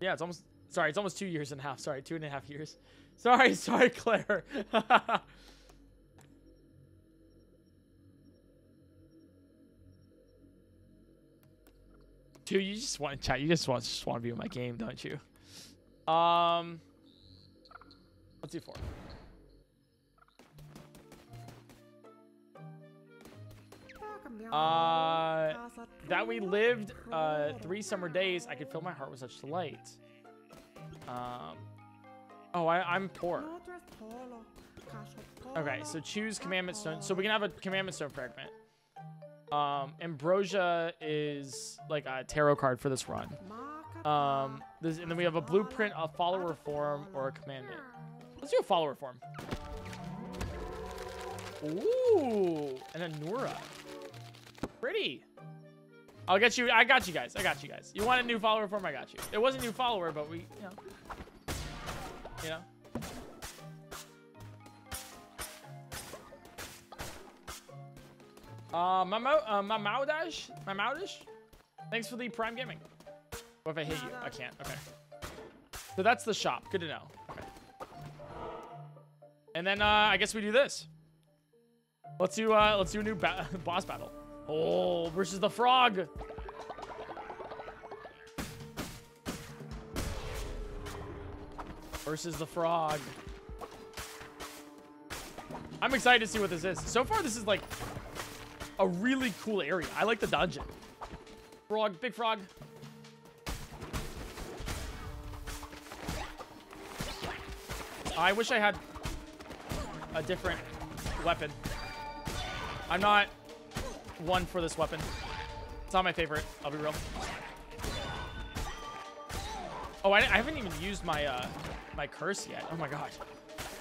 yeah it's almost sorry it's almost two years and a half sorry two and a half years sorry sorry claire Dude, you just want to chat. You just want just want to be in my game, don't you? Um, let's do four. Uh, that we lived uh, three summer days, I could fill my heart with such delight. Um, oh, I, I'm poor. Okay, so choose commandment stone. So we can have a commandment stone fragment. Um, ambrosia is like a tarot card for this run. Um, this, and then we have a blueprint, a follower form, or a commandment. Let's do a follower form. Ooh, and a Nura. Pretty. I'll get you. I got you guys. I got you guys. You want a new follower form? I got you. It was a new follower, but we, you know, you know. Uh, Mamo, uh, Mamaudash, Mamaudash. Thanks for the Prime Gaming. What if I hit you? I can't. Okay. So that's the shop. Good to know. Okay. And then uh, I guess we do this. Let's do uh, let's do a new ba boss battle. Oh, versus the frog. Versus the frog. I'm excited to see what this is. So far, this is like a really cool area. I like the dungeon. Frog, big frog. I wish I had a different weapon. I'm not one for this weapon. It's not my favorite, I'll be real. Oh, I, I haven't even used my uh, my curse yet. Oh my god.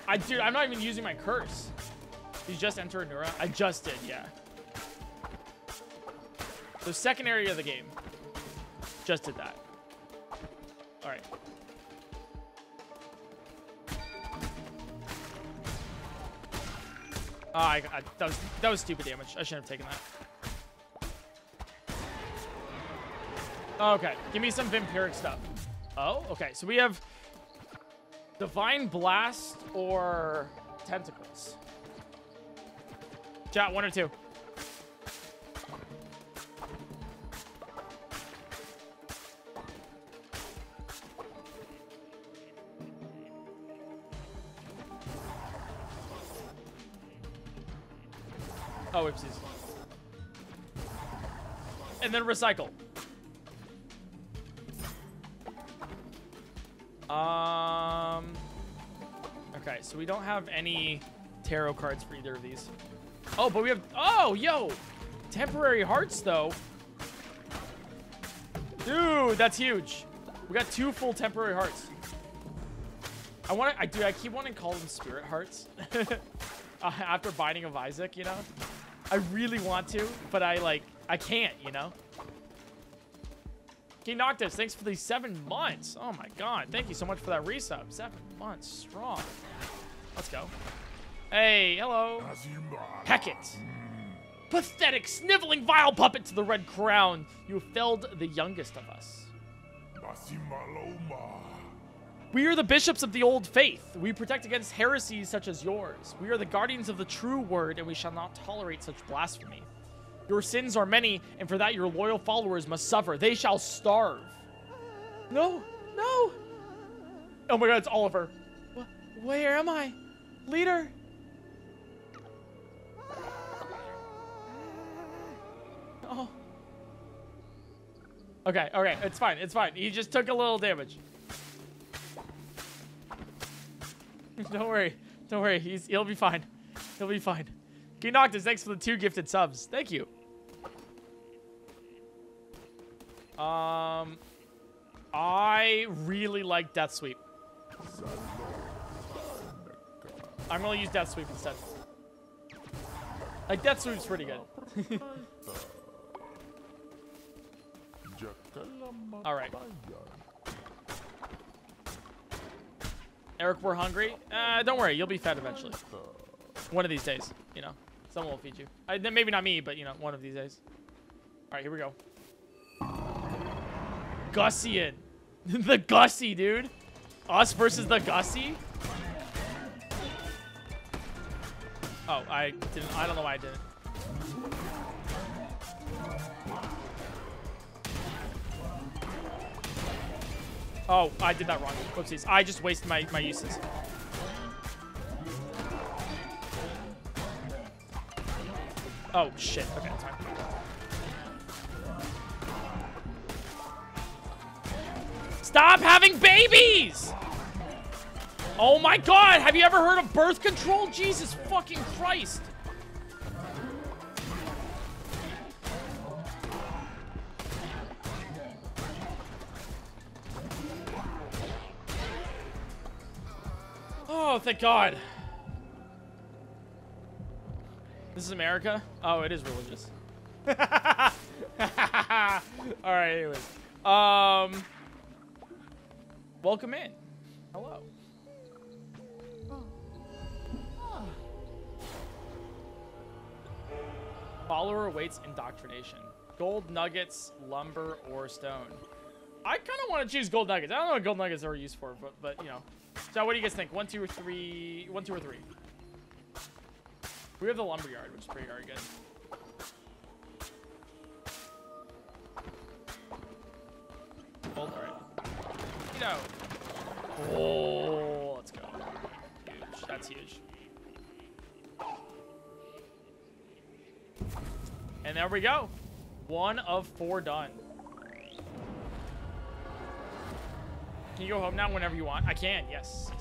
I dude, I'm not even using my curse. Did you just enter Anura? I just did, yeah. The second area of the game. Just did that. Alright. Oh, I, I, that was that was stupid damage. I shouldn't have taken that. Okay, give me some vampiric stuff. Oh, okay. So we have divine blast or tentacles. Chat one or two. Oh, oopsies. And then recycle. Um. Okay, so we don't have any tarot cards for either of these. Oh, but we have. Oh, yo, temporary hearts though. Dude, that's huge. We got two full temporary hearts. I want to. I do. I keep wanting to call them spirit hearts. uh, after Binding of Isaac, you know. I really want to, but I like. I can't, you know. King Noctis, thanks for the seven months. Oh my god, thank you so much for that resub. Seven months strong. Let's go. Hey, hello. Heket. Pathetic, sniveling, vile puppet to the red crown. You felled the youngest of us. We are the bishops of the old faith. We protect against heresies such as yours. We are the guardians of the true word, and we shall not tolerate such blasphemy. Your sins are many, and for that your loyal followers must suffer. They shall starve. No, no. Oh my god, it's Oliver. Wh where am I? Leader? Oh. Okay, okay, it's fine, it's fine. He just took a little damage. don't worry, don't worry. He's he'll be fine. He'll be fine. King Noctis, thanks for the two gifted subs. Thank you. Um, I really like Death Sweep. I'm gonna use Death Sweep instead. Like Death Sweep's pretty good. All Eric, we're hungry. Uh, don't worry, you'll be fed eventually. One of these days, you know. Someone will feed you. Uh, maybe not me, but, you know, one of these days. All right, here we go. Gussian. the Gussie, dude. Us versus the Gussie? Oh, I didn't. I don't know why I didn't. Oh, I did that wrong. Whoopsies. I just wasted my, my uses. Oh, shit. Okay, fine. Stop having babies! Oh my god, have you ever heard of birth control? Jesus fucking Christ. Thank God. This is America? Oh, it is religious. All right, anyways. Um, welcome in. Hello. Follower awaits indoctrination. Gold nuggets, lumber, or stone. I kind of want to choose gold nuggets. I don't know what gold nuggets are used for, but, but you know. So what do you guys think? One, two, or three? One, two, or three? We have the lumberyard, which is pretty darn good. Gold, alright. You know. Oh, let's go. Huge. That's huge. And there we go. One of four done. Can you go home now whenever you want? I can, yes.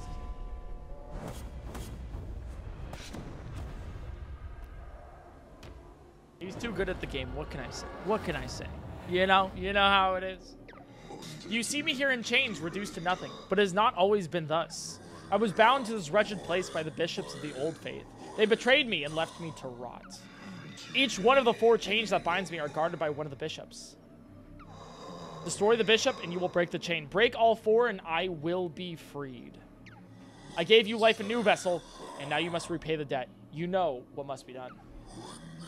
He's too good at the game. What can I say? What can I say? You know, you know how it is. You see me here in chains, reduced to nothing, but it has not always been thus. I was bound to this wretched place by the bishops of the old faith. They betrayed me and left me to rot. Each one of the four chains that binds me are guarded by one of the bishops. Destroy the bishop, and you will break the chain. Break all four, and I will be freed. I gave you life a new vessel, and now you must repay the debt. You know what must be done.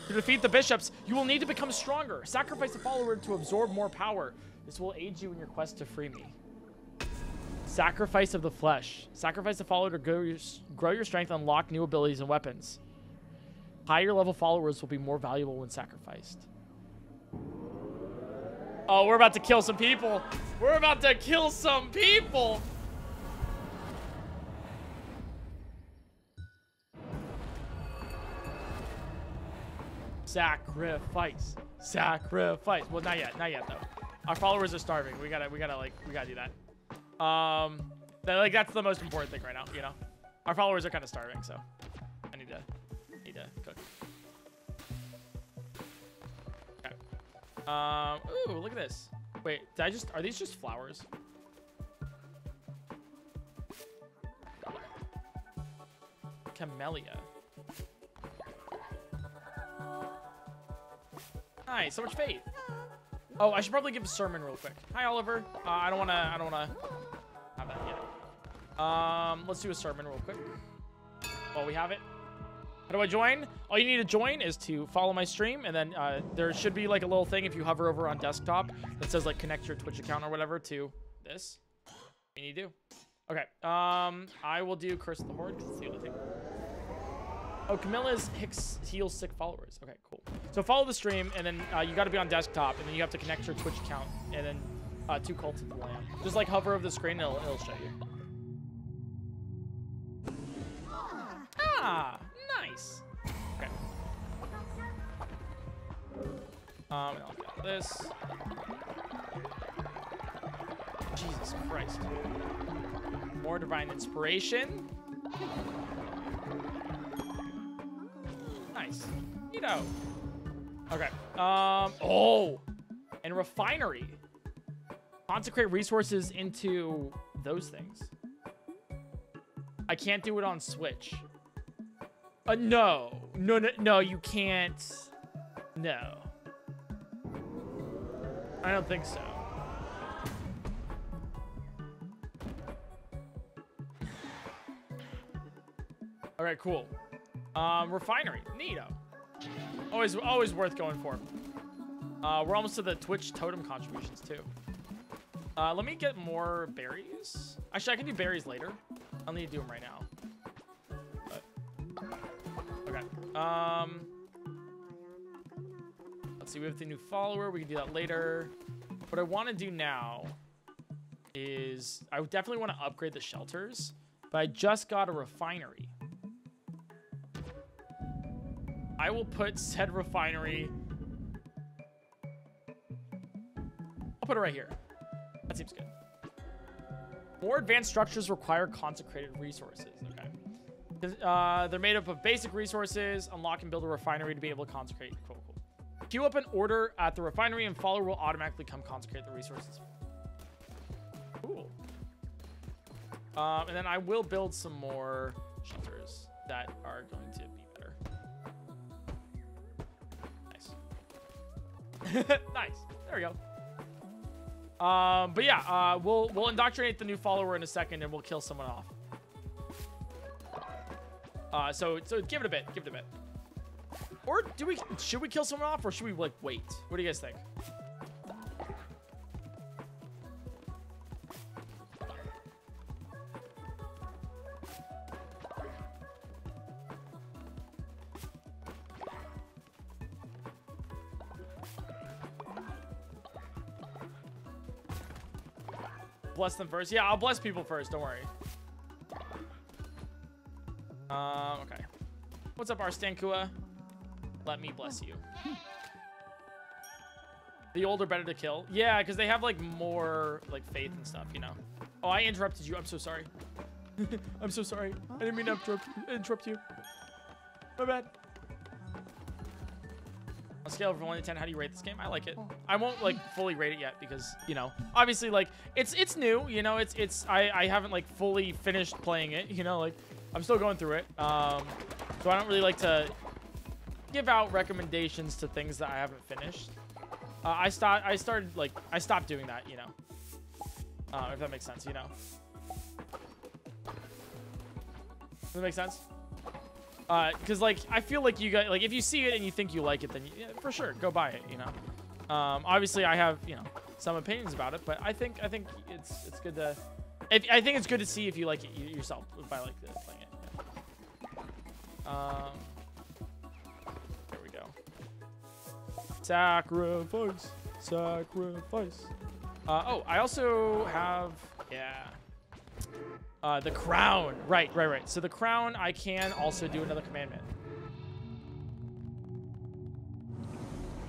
To defeat the bishops, you will need to become stronger. Sacrifice a follower to absorb more power. This will aid you in your quest to free me. Sacrifice of the flesh. Sacrifice a follower to grow your, grow your strength, unlock new abilities and weapons. Higher level followers will be more valuable when sacrificed. Oh, we're about to kill some people. We're about to kill some people. Sacrifice. Sacrifice. Well, not yet. Not yet though. Our followers are starving. We gotta. We gotta like. We gotta do that. Um. That, like that's the most important thing right now. You know. Our followers are kind of starving, so Um. Ooh, look at this. Wait, did I just? Are these just flowers? Camellia. Hi, so much faith. Oh, I should probably give a sermon real quick. Hi, Oliver. Uh, I don't wanna. I don't wanna have that yet. Um, let's do a sermon real quick. While we have it. How do I join? All you need to join is to follow my stream, and then uh, there should be like a little thing if you hover over on desktop that says like connect your Twitch account or whatever to this. You need to do. Okay. Um, I will do Curse of the Horde because it's the only thing. Oh, Camilla's Hicks heals sick followers. Okay, cool. So follow the stream, and then uh, you got to be on desktop, and then you have to connect your Twitch account, and then uh, two cults of the lamb. Just like hover over the screen, and it'll, it'll show you. Ah, Um, I'll get this. Jesus Christ. More divine inspiration. Nice. You know. Okay. Um. Oh. And refinery. Consecrate resources into those things. I can't do it on Switch. Uh, no. No, no, no, you can't. No. I don't think so. All right, cool. Um, refinery, neato. Always, always worth going for. Uh, we're almost to the Twitch totem contributions too. Uh, let me get more berries. Actually, I can do berries later. I'll need to do them right now. But, okay. Um, let's see. We have the new follower. We can do that later. What I want to do now is I definitely want to upgrade the shelters, but I just got a refinery. I will put said refinery. I'll put it right here. That seems good. More advanced structures require consecrated resources. Okay. Uh, they're made up of basic resources. Unlock and build a refinery to be able to consecrate. Cool, cool. Queue up an order at the refinery and follower will automatically come consecrate the resources. Cool. Um, and then I will build some more shelters that are going to be better. Nice. nice. There we go. Um, but yeah, uh, we'll we'll indoctrinate the new follower in a second, and we'll kill someone off. Uh, so so give it a bit, give it a bit. Or do we should we kill someone off, or should we like wait? What do you guys think? Bless them first. Yeah, I'll bless people first. Don't worry. Um, okay. What's up, Arstankua? Let me bless you. The old are better to kill. Yeah, because they have like more like faith and stuff, you know. Oh, I interrupted you. I'm so sorry. I'm so sorry. I didn't mean to interrupt, interrupt you. My bad. On a scale of 1 to 10, how do you rate this game? I like it. I won't like fully rate it yet because, you know, obviously like it's it's new, you know, it's it's I I haven't like fully finished playing it, you know, like I'm still going through it. Um so I don't really like to give out recommendations to things that I haven't finished. Uh, I start I started like I stopped doing that, you know. Uh, if that makes sense, you know. Does that make sense? because uh, like I feel like you guys like if you see it and you think you like it, then you, yeah, for sure go buy it. You know, um, obviously I have you know some opinions about it, but I think I think it's it's good to. If, I think it's good to see if you like it yourself by like playing it. Um, Sacrifice, sacrifice. Uh, oh, I also have yeah. Uh, the crown. Right, right, right. So the crown, I can also do another commandment.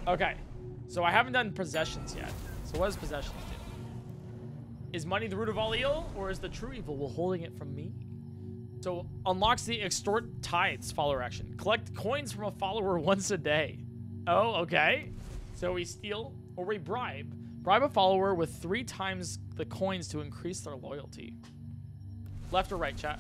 Okay. So I haven't done possessions yet. So what does possessions do? Is money the root of all ill, or is the true evil withholding it from me? So unlocks the extort tithes follower action. Collect coins from a follower once a day. Oh, okay. So we steal or we bribe. Bribe a follower with three times the coins to increase their loyalty. Left or right, chat?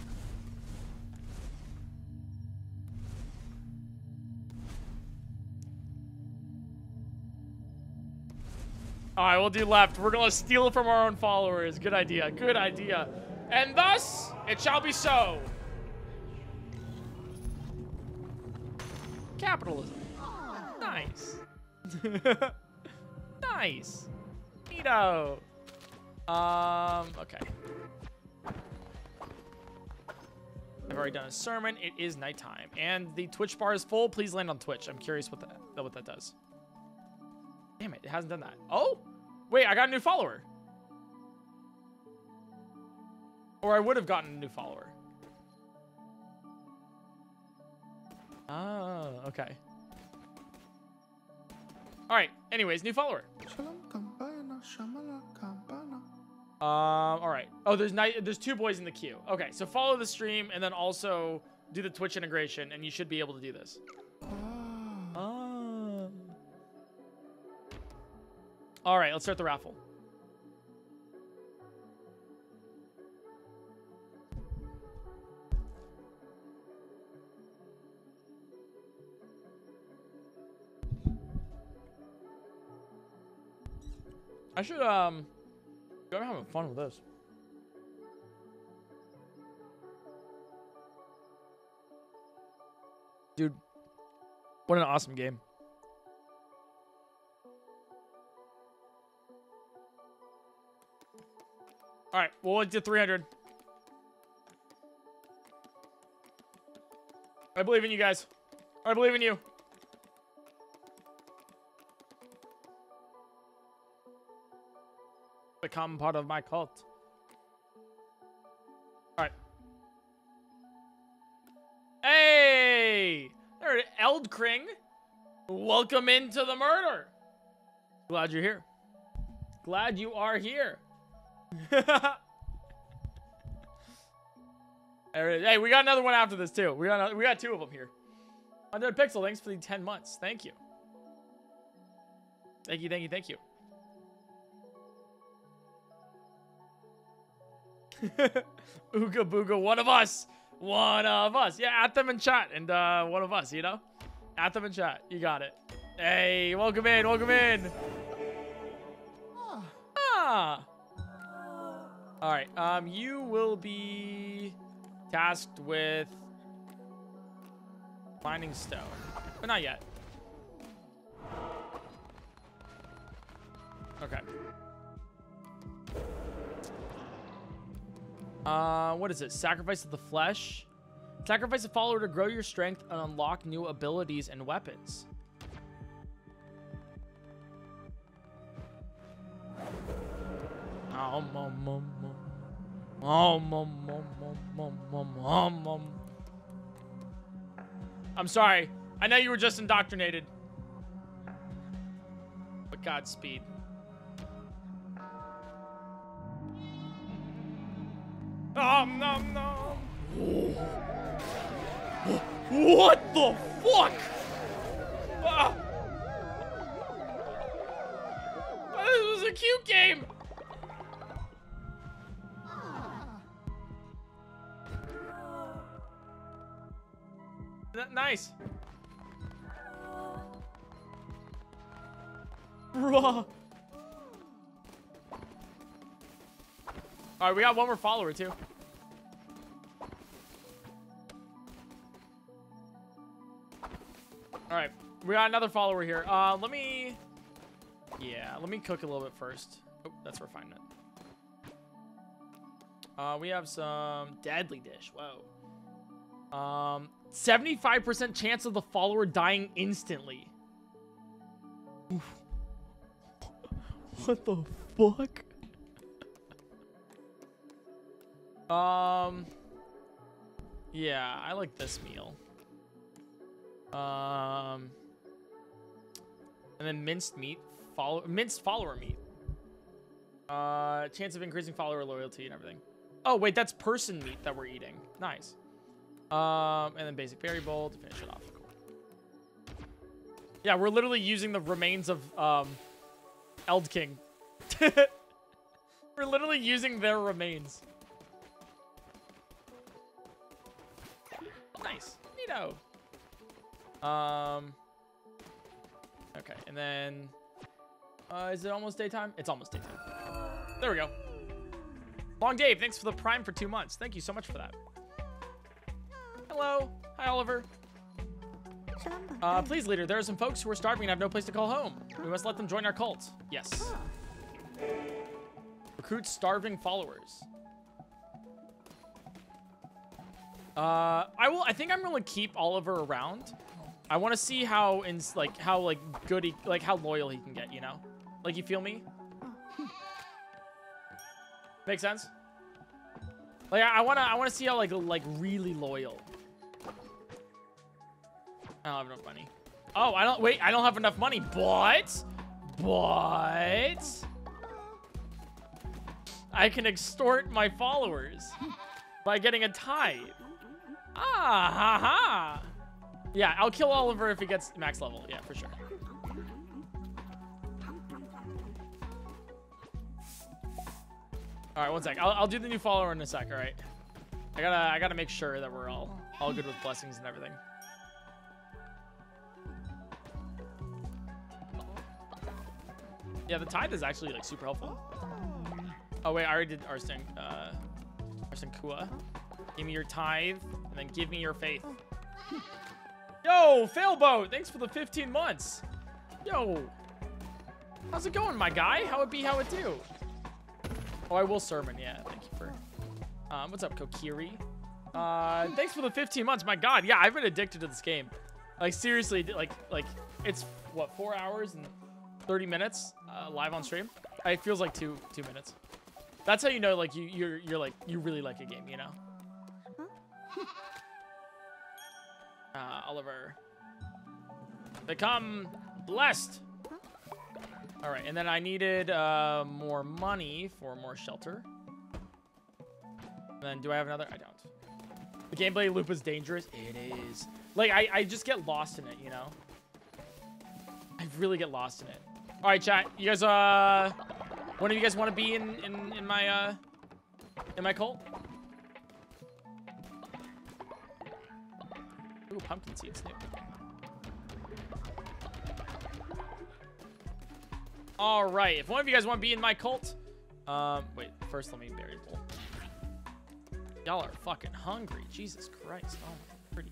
All right, we'll do left. We're gonna steal from our own followers. Good idea. Good idea. And thus, it shall be so. Capitalism. Nice. nice. Neato. Um, okay. I've already done a sermon. It is nighttime. And the Twitch bar is full. Please land on Twitch. I'm curious what that, what that does. Damn it, it hasn't done that. Oh, wait, I got a new follower. Or I would have gotten a new follower. Oh, okay. All right. Anyways, new follower. Um. All right. Oh, there's ni- there's two boys in the queue. Okay, so follow the stream and then also do the Twitch integration, and you should be able to do this. Oh. All right. Let's start the raffle. I should um. I'm having fun with this. Dude, what an awesome game. All right, we'll went to 300. I believe in you guys. I believe in you. Become part of my cult. All right. Hey! There, Eldkring. Welcome into the murder. Glad you're here. Glad you are here. Hey, we got another one after this too. We got another, we got two of them here. Under Pixel, thanks for the 10 months. Thank you. Thank you, thank you, thank you. Ooga booga, one of us. One of us. Yeah, at them in chat and uh, one of us, you know? At them in chat. You got it. Hey, welcome in, welcome in. Ah. All right, um, you will be tasked with finding stone, but not yet. Okay. Uh, what is it? Sacrifice of the flesh. Sacrifice a follower to grow your strength and unlock new abilities and weapons. I'm sorry. I know you were just indoctrinated. But Godspeed. Nom nom nom. What the fuck? Ah. This was a cute game. Nice. Bruh. All right, we got one more follower too. All right, we got another follower here. Uh, let me, yeah, let me cook a little bit first. Oh, that's refinement. Uh, we have some deadly dish. Whoa. Um, 75% chance of the follower dying instantly. What the fuck? Um, yeah, I like this meal. Um, And then minced meat, follow minced follower meat. Uh, chance of increasing follower loyalty and everything. Oh wait, that's person meat that we're eating. Nice. Um, and then basic berry bowl to finish it off. Cool. Yeah, we're literally using the remains of um, Eld King. we're literally using their remains. Neato. Um. Okay, and then... Uh, is it almost daytime? It's almost daytime. There we go. Long Dave, thanks for the prime for two months. Thank you so much for that. Hello. Hi, Oliver. Uh, please, leader, there are some folks who are starving and have no place to call home. We must let them join our cult. Yes. Recruit starving followers. Uh, I will. I think I'm gonna keep Oliver around. I want to see how in like how like good he like how loyal he can get. You know, like you feel me? Make sense? Like I, wanna I wanna see how like like really loyal. I don't have enough money. Oh, I don't wait. I don't have enough money, but but I can extort my followers by getting a tithe. Ah, ha, ha. Yeah, I'll kill Oliver if he gets max level. Yeah, for sure. All right, one sec. I'll, I'll do the new follower in a sec. All right. I gotta I gotta make sure that we're all all good with blessings and everything. Yeah, the tithe is actually like super helpful. Oh wait, I already did Arsene. Uh, Arsene Kua. Give me your tithe, and then give me your faith. Yo, Failboat, thanks for the 15 months. Yo, how's it going, my guy? How it be, how it do? Oh, I will sermon, yeah, thank you for... Um, what's up, Kokiri? Uh, thanks for the 15 months. My God, yeah, I've been addicted to this game. Like, seriously, like, like, it's, what, four hours and 30 minutes uh, live on stream? It feels like two, two minutes. That's how you know, like, you, you're, you're like, you really like a game, you know? Uh, Oliver. Become blessed. All right, and then I needed uh, more money for more shelter. And then do I have another? I don't. The gameplay loop is dangerous. It is. Like, I, I just get lost in it, you know? I really get lost in it. All right, chat. You guys, uh... One of you guys want to be in, in, in my, uh... In my cult? Ooh, pumpkin seeds new. All right, if one of you guys want to be in my cult, um, wait, first let me berry bowl. Y'all are fucking hungry. Jesus Christ. Oh, pretty.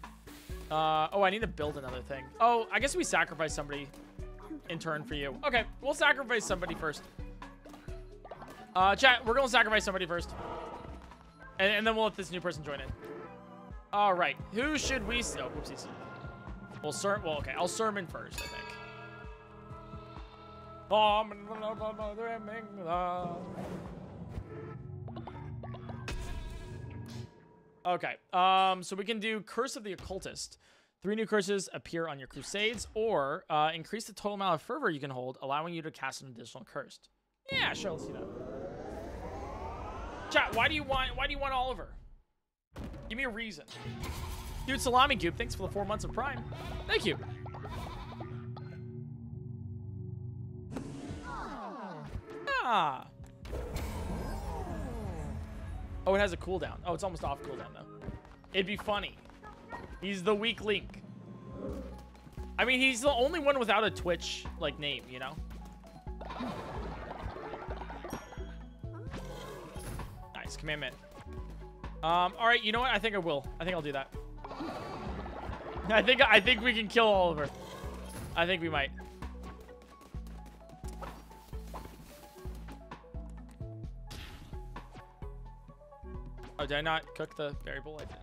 Uh, oh, I need to build another thing. Oh, I guess we sacrifice somebody in turn for you. Okay, we'll sacrifice somebody first. Uh, chat, we're gonna sacrifice somebody first. And, and then we'll let this new person join in. All right, who should we? Oh, whoopsies. Well, sir. Well, okay. I'll sermon first, I think. Okay. Um. So we can do Curse of the Occultist. Three new curses appear on your crusades, or uh, increase the total amount of fervor you can hold, allowing you to cast an additional curse. Yeah, sure. Let's do that. Chat. Why do you want? Why do you want Oliver? Give me a reason. Dude, Salami Cube, thanks for the four months of Prime. Thank you. Ah. Oh, it has a cooldown. Oh, it's almost off cooldown, though. It'd be funny. He's the weak link. I mean, he's the only one without a Twitch, like, name, you know? Nice. Commandment. Um, all right, you know what? I think I will. I think I'll do that. I think I think we can kill Oliver. I think we might. Oh, did I not cook the berry bowl? I did.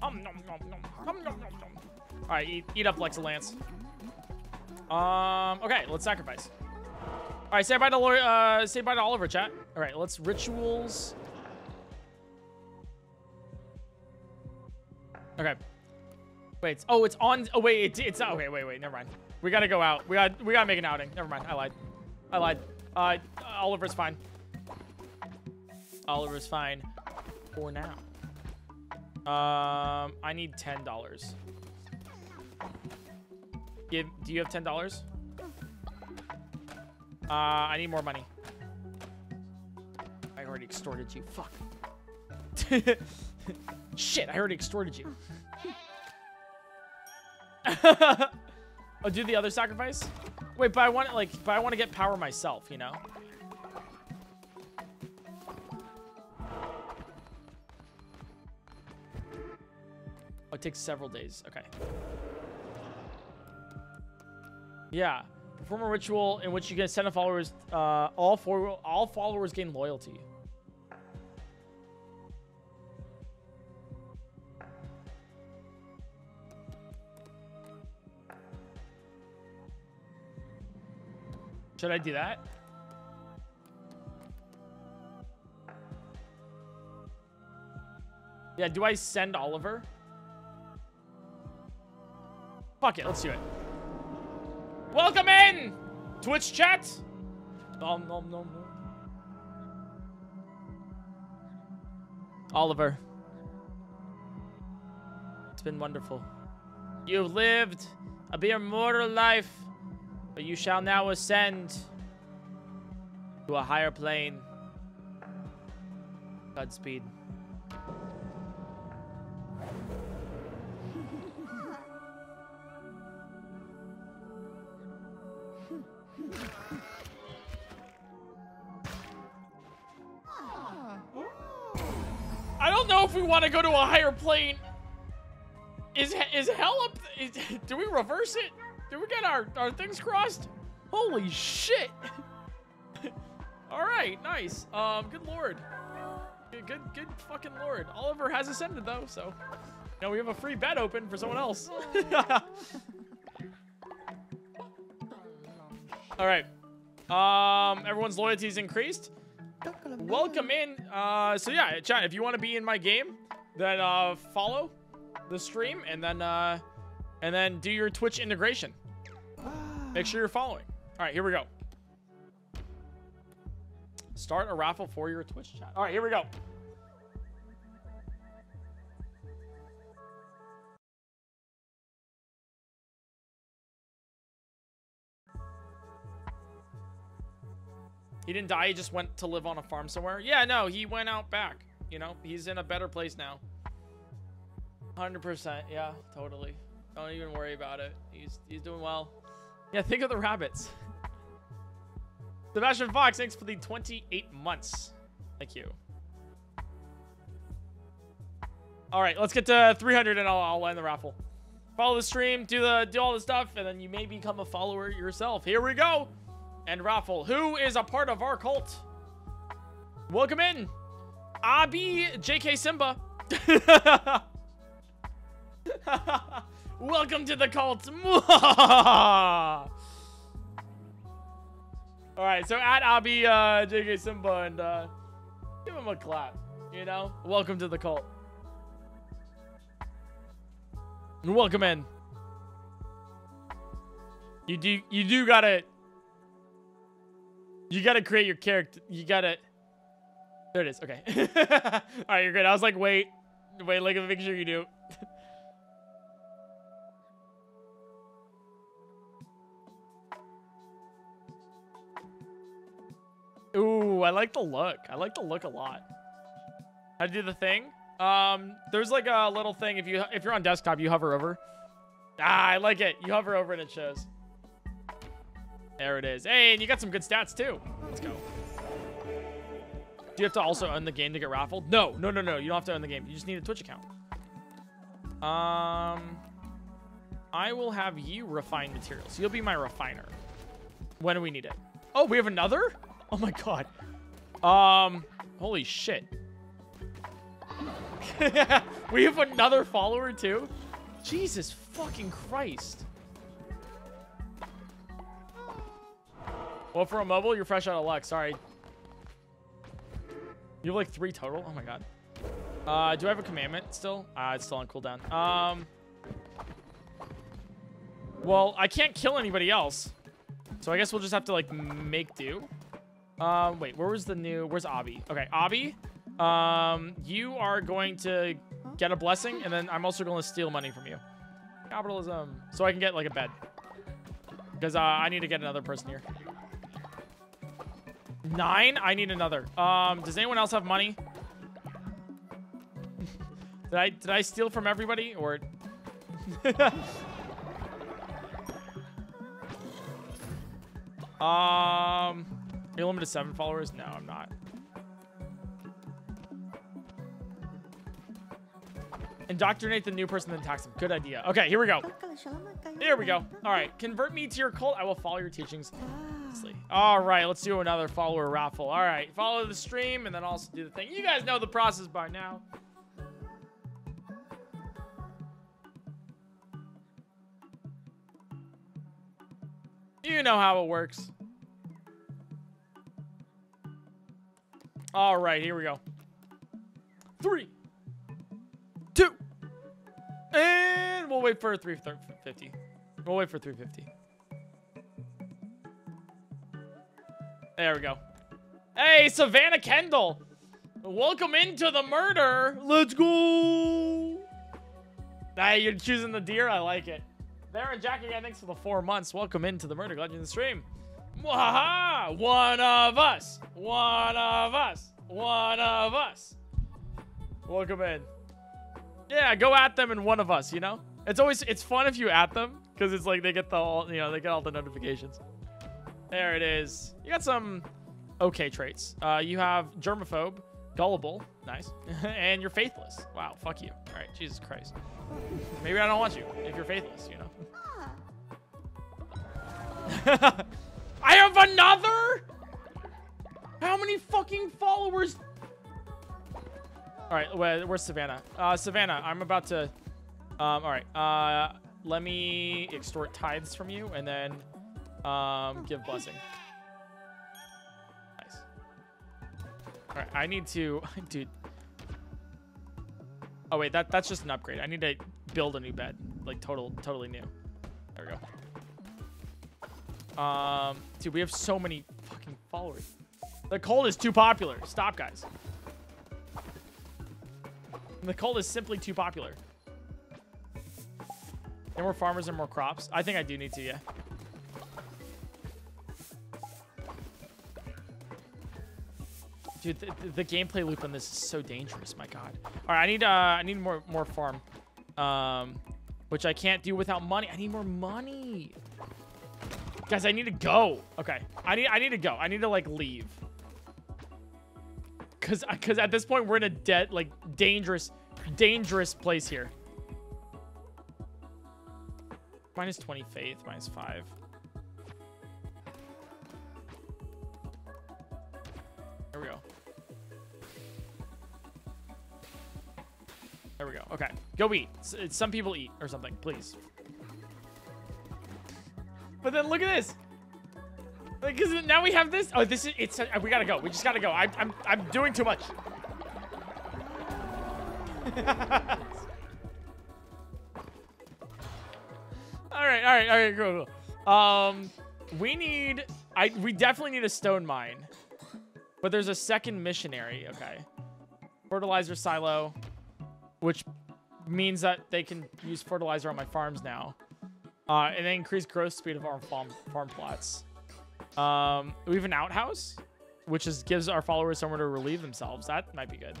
Um, nom, nom, nom. All right, eat, eat up, Lexalance. Um, okay, let's sacrifice. All right, say bye to uh, say bye to Oliver, chat. All right, let's rituals. Okay. Wait. Oh, it's on. Oh, wait. It's, it's okay. Wait, wait. Never mind. We gotta go out. We got. We gotta make an outing. Never mind. I lied. I lied. Uh, Oliver's fine. Oliver's fine for now. Um, I need ten dollars. Give. Do you have ten dollars? Uh, I need more money. I already extorted you. Fuck. Shit, I already extorted you. oh, do the other sacrifice? Wait, but I want like, but I want to get power myself, you know? Oh, it takes several days. Okay. Yeah. Perform a ritual in which you can send a followers. Uh, all four, all followers gain loyalty. Should I do that? Yeah, do I send Oliver? Fuck it, let's do it. Welcome in! Twitch chat! Nom nom nom. Oliver. It's been wonderful. You've lived a mere mortal life, but you shall now ascend to a higher plane. Godspeed. Want to go to a higher plane. Is is hell up? Is, do we reverse it? Do we get our, our things crossed? Holy shit. All right, nice. Um, good lord. Good, good, good fucking lord. Oliver has ascended though, so. Now we have a free bed open for someone else. All right. Um, everyone's loyalty is increased. Welcome in. Uh, so yeah, chat. If you want to be in my game, then uh, follow the stream and then uh, and then do your Twitch integration. Make sure you're following. All right, here we go. Start a raffle for your Twitch chat. All right, here we go. He didn't die, he just went to live on a farm somewhere. Yeah, no, he went out back. You know, he's in a better place now. 100%, yeah, totally. Don't even worry about it. He's he's doing well. Yeah, think of the rabbits. Sebastian Fox, thanks for the 28 months. Thank you. All right, let's get to 300 and I'll, I'll end the raffle. Follow the stream, do the do all the stuff, and then you may become a follower yourself. Here we go. And raffle. Who is a part of our cult? Welcome in. Abi JK Simba. Welcome to the cult. All right, so at Abi uh, JK Simba and uh, give him a clap. You know, welcome to the cult. Welcome in. You do you do gotta you gotta create your character. You gotta. There it is. Okay. All right, you're good. I was like, wait, wait, like, make sure you do. Ooh, I like the look. I like the look a lot. How to do the thing? Um, there's like a little thing. If you if you're on desktop, you hover over. Ah, I like it. You hover over and it shows. There it is. Hey, and you got some good stats too. Let's go. Do you have to also own the game to get raffled? No, no, no, no. You don't have to own the game. You just need a Twitch account. Um, I will have you refine materials. You'll be my refiner. When do we need it? Oh, we have another? Oh my god. Um, holy shit. we have another follower too? Jesus fucking Christ. Well, for a mobile, you're fresh out of luck. Sorry. You have like three total? Oh my god. Uh, do I have a commandment still? Uh, it's still on cooldown. Um. Well, I can't kill anybody else. So I guess we'll just have to like make do. Um, wait, where was the new, where's Abby? Okay, Abby, um, you are going to get a blessing and then I'm also going to steal money from you. Capitalism. So I can get like a bed. Because uh, I need to get another person here. Nine? I need another. Um, does anyone else have money? did I did I steal from everybody or? um, you're limited to seven followers. No, I'm not. Indoctrinate the new person, then tax them. Good idea. Okay, here we go. Here we go. All right, convert me to your cult. I will follow your teachings. Honestly. All right, let's do another follower raffle. All right, follow the stream and then also do the thing. You guys know the process by now. You know how it works. All right, here we go. Three, two, and we'll wait for 350. We'll wait for 350. There we go. Hey, Savannah Kendall. Welcome into the murder. Let's go. Hey, you're choosing the deer. I like it. There and Jack again, thanks for the four months. Welcome into the murder. Glad you're in the stream. Waha! One of us. One of us. One of us. Welcome in. Yeah, go at them and one of us, you know? It's always, it's fun if you at them because it's like they get the, all, you know, they get all the notifications. There it is. You got some okay traits. Uh, you have germaphobe, gullible, nice, and you're faithless. Wow, fuck you. All right, Jesus Christ. Maybe I don't want you if you're faithless, you know? I have another? How many fucking followers? All right, where, where's Savannah? Uh, Savannah, I'm about to... Um, all right, uh, let me extort tithes from you and then um, give blessing. Nice. All right, I need to... Dude. Oh, wait, that that's just an upgrade. I need to build a new bed. Like, total, totally new. There we go. Um, dude, we have so many fucking followers. The cult is too popular. Stop, guys. The cult is simply too popular. And more farmers and more crops. I think I do need to, yeah. Dude, the, the gameplay loop on this is so dangerous. My God. All right, I need uh, I need more more farm, um, which I can't do without money. I need more money. Guys, I need to go. Okay, I need I need to go. I need to like leave. Cause, cause at this point we're in a dead, like dangerous, dangerous place here. Minus 20 faith, minus five. There we go. There we go. Okay, go eat. Some people eat or something, please. But then look at this. Because now we have this. Oh, this is. It's. Uh, we gotta go. We just gotta go. I, I'm. I'm doing too much. all right. All right. All right. Cool. cool. Um, we need. I. We definitely need a stone mine. But there's a second missionary. Okay. Fertilizer silo, which means that they can use fertilizer on my farms now. Uh, and then increase growth speed of our farm farm plots. Um, we have an outhouse, which is gives our followers somewhere to relieve themselves. That might be good.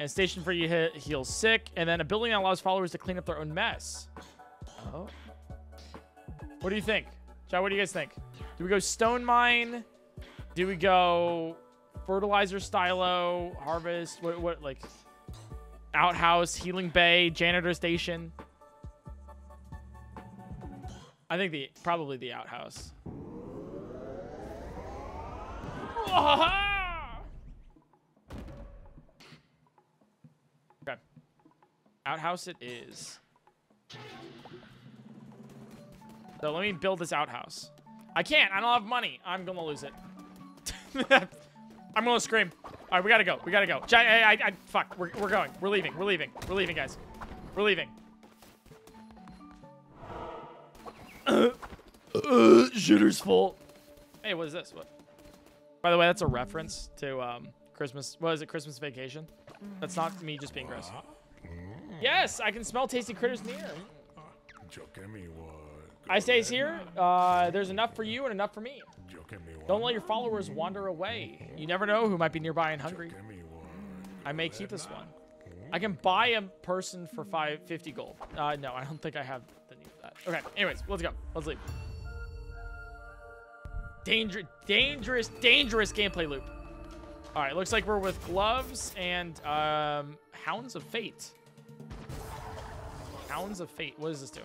And station for you hit heals sick, and then a building that allows followers to clean up their own mess. Oh. What do you think? Chat, what do you guys think? Do we go stone mine? Do we go fertilizer silo, harvest? What, what like outhouse, healing bay, janitor station? I think the probably the outhouse. Okay. Outhouse it is. So let me build this outhouse. I can't. I don't have money. I'm gonna lose it. I'm gonna scream. All right, we gotta go. We gotta go. I, I, I, fuck. We're, we're going. We're leaving. We're leaving. We're leaving, guys. We're leaving. Uh, uh, shitter's full. Hey, what is this? What? By the way, that's a reference to um, Christmas. What is it? Christmas Vacation. That's not me just being gross. Yes, I can smell tasty critters near. Joke me what? I stays here. Uh, there's enough for you and enough for me. Don't let your followers wander away. You never know who might be nearby and hungry. I may keep this one. I can buy a person for five fifty gold. Uh, no, I don't think I have the need for that. Okay, anyways, let's go. Let's leave. Danger, dangerous, dangerous gameplay loop. All right, looks like we're with gloves and um, Hounds of Fate. Hounds of Fate. What does this do?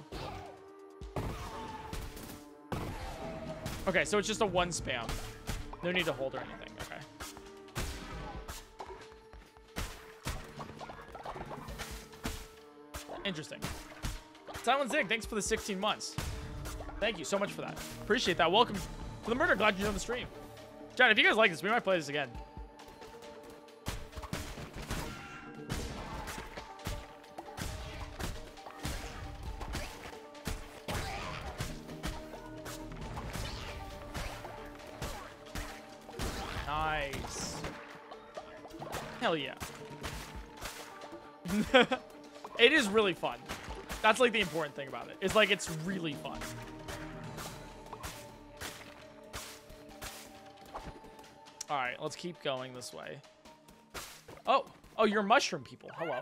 Okay, so it's just a one spam. No need to hold or anything. Okay. Interesting. Silent Zig, thanks for the 16 months. Thank you so much for that. Appreciate that. Welcome to the murder. Glad you joined the stream. Chad, if you guys like this, we might play this again. it is really fun. That's like the important thing about it. It's like it's really fun. All right, let's keep going this way. Oh, oh, you're mushroom people. Hello.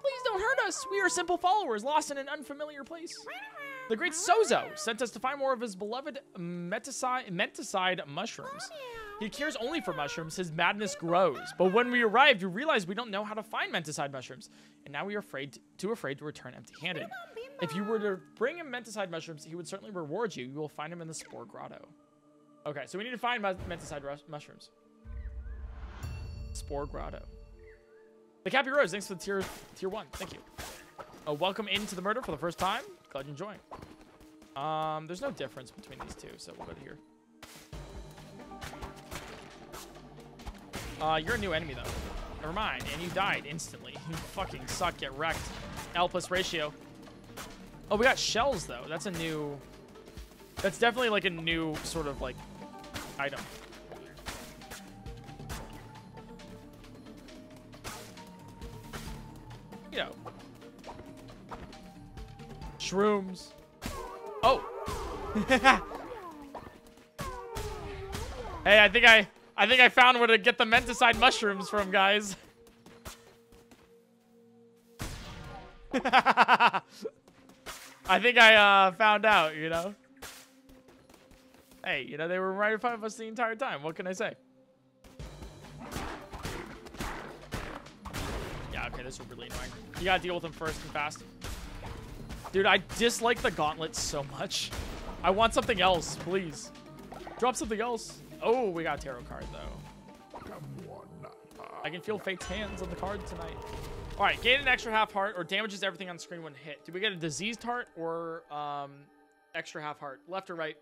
Please don't hurt us. We are simple followers lost in an unfamiliar place. The great Sozo sent us to find more of his beloved menticide mushrooms. He cares only for mushrooms. His madness grows. But when we arrived, we realized we don't know how to find menticide mushrooms. And now we are afraid, too afraid to return empty-handed. If you were to bring him menticide mushrooms, he would certainly reward you. You will find him in the Spore Grotto. Okay, so we need to find menticide mushrooms. Spore Grotto. The Cappy Rose, thanks for the tier tier one. Thank you. Uh, welcome into the murder for the first time. Glad you're enjoying. Um, there's no difference between these two, so we'll go to here. Uh, you're a new enemy, though. Never mind. And you died instantly. You fucking suck. Get wrecked. L plus ratio. Oh, we got shells, though. That's a new... That's definitely, like, a new sort of, like, item. You know. Shrooms. Oh! hey, I think I... I think I found where to get the menticide mushrooms from, guys. I think I uh, found out, you know? Hey, you know, they were right in front of us the entire time. What can I say? Yeah, okay, this is really annoying. You gotta deal with them first and fast. Dude, I dislike the gauntlets so much. I want something else, please. Drop something else. Oh, we got a tarot card, though. I can feel Fate's hands on the card tonight. All right, gain an extra half heart or damages everything on screen when hit. Do we get a diseased heart or um, extra half heart? Left or right?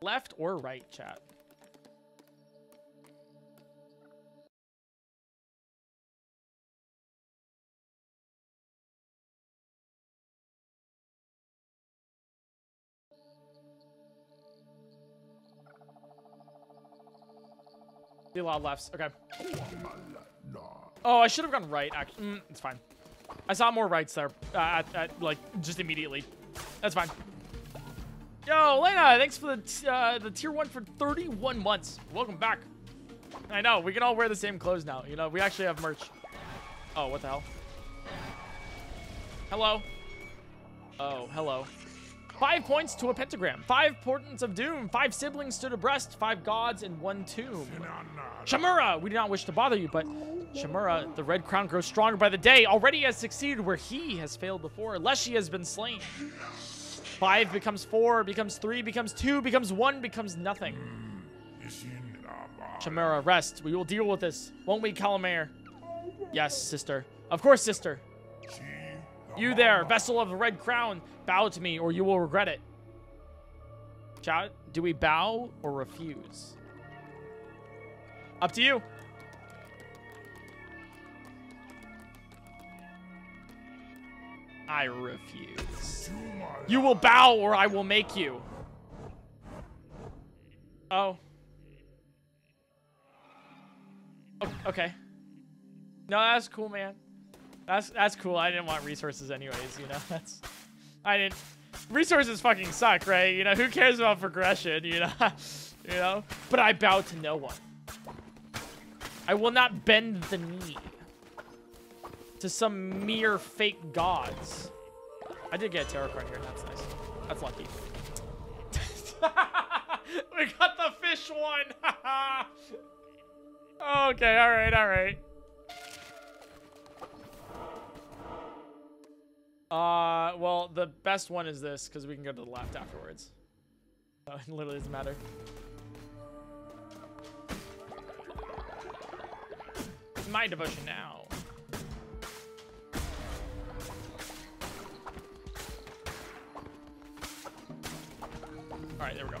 Left or right, chat? A lot of lefts. Okay. Oh, I should have gone right. Actually, mm, it's fine. I saw more rights there. Uh, at, at, like just immediately. That's fine. Yo, Lena, thanks for the uh, the tier one for 31 months. Welcome back. I know we can all wear the same clothes now. You know, we actually have merch. Oh, what the hell? Hello. Oh, hello. Five points to a pentagram. Five portents of doom. Five siblings stood abreast. Five gods in one tomb. Shamura, we do not wish to bother you, but Shamura, the red crown grows stronger by the day. Already has succeeded where he has failed before. Leshy has been slain. Five becomes four, becomes three, becomes two, becomes one, becomes nothing. Shamura, rest. We will deal with this. Won't we, Kallamar? Yes, sister. Of course, sister. You there, vessel of the red crown, bow to me or you will regret it. Do we bow or refuse? Up to you. I refuse. You will bow or I will make you. Oh. O- Okay. No, that's cool, man. That's that's cool. I didn't want resources anyways, you know. That's I didn't resources fucking suck, right? You know, who cares about progression, you know? you know? But I bow to no one. I will not bend the knee to some mere fake gods. I did get a tarot card here. That's nice. That's lucky. we got the fish one. okay, all right, all right. Uh, well, the best one is this because we can go to the left afterwards. So it literally doesn't matter. It's My devotion now. All right, there we go.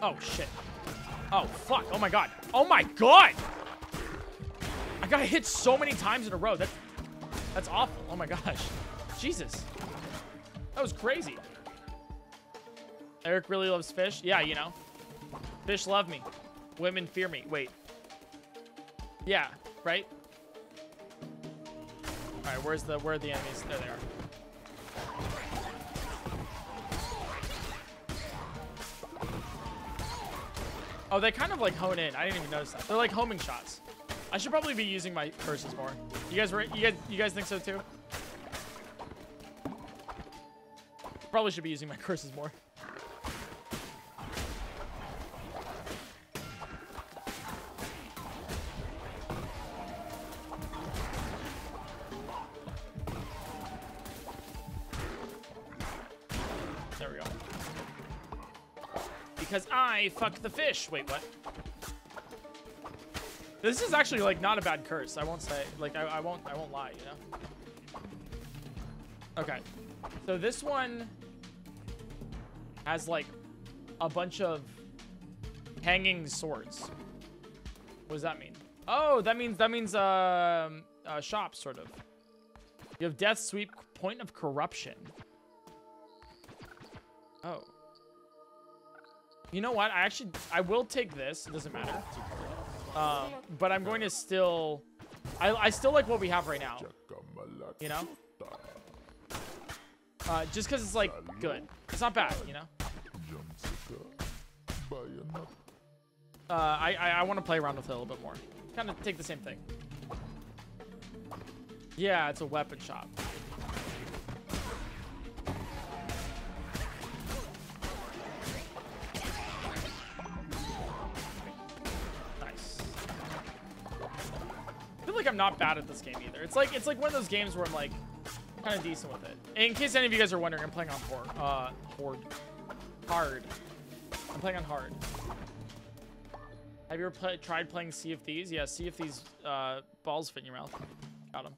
Oh shit. Oh fuck. Oh my god. Oh my god. Got hit so many times in a row. That that's awful. Oh my gosh. Jesus. That was crazy. Eric really loves fish. Yeah, you know. Fish love me. Women fear me. Wait. Yeah, right? All right, where's the where are the enemies? There they are. Oh, they kind of like hone in. I didn't even notice that. They're like homing shots. I should probably be using my curses more. You guys, re- you guys, you guys think so too? Probably should be using my curses more. There we go. Because I fuck the fish. Wait, what? This is actually like not a bad curse. I won't say like I, I won't I won't lie, you know. Okay. So this one has like a bunch of hanging swords. What does that mean? Oh, that means that means um uh, shop sort of. You have death sweep point of corruption. Oh. You know what? I actually I will take this. It doesn't matter. Um, but I'm going to still I, I still like what we have right now. You know? Uh, just because it's like good. It's not bad, you know? Uh, I, I, I want to play around with it a little bit more. Kind of take the same thing. Yeah, it's a weapon shop. Like I'm not bad at this game either. It's like it's like one of those games where I'm like kind of decent with it. In case any of you guys are wondering, I'm playing on horde. Uh, horde. Hard. I'm playing on hard. Have you ever tried playing Sea of Thieves? Yeah, Sea of Thieves uh, balls fit in your mouth. Got him.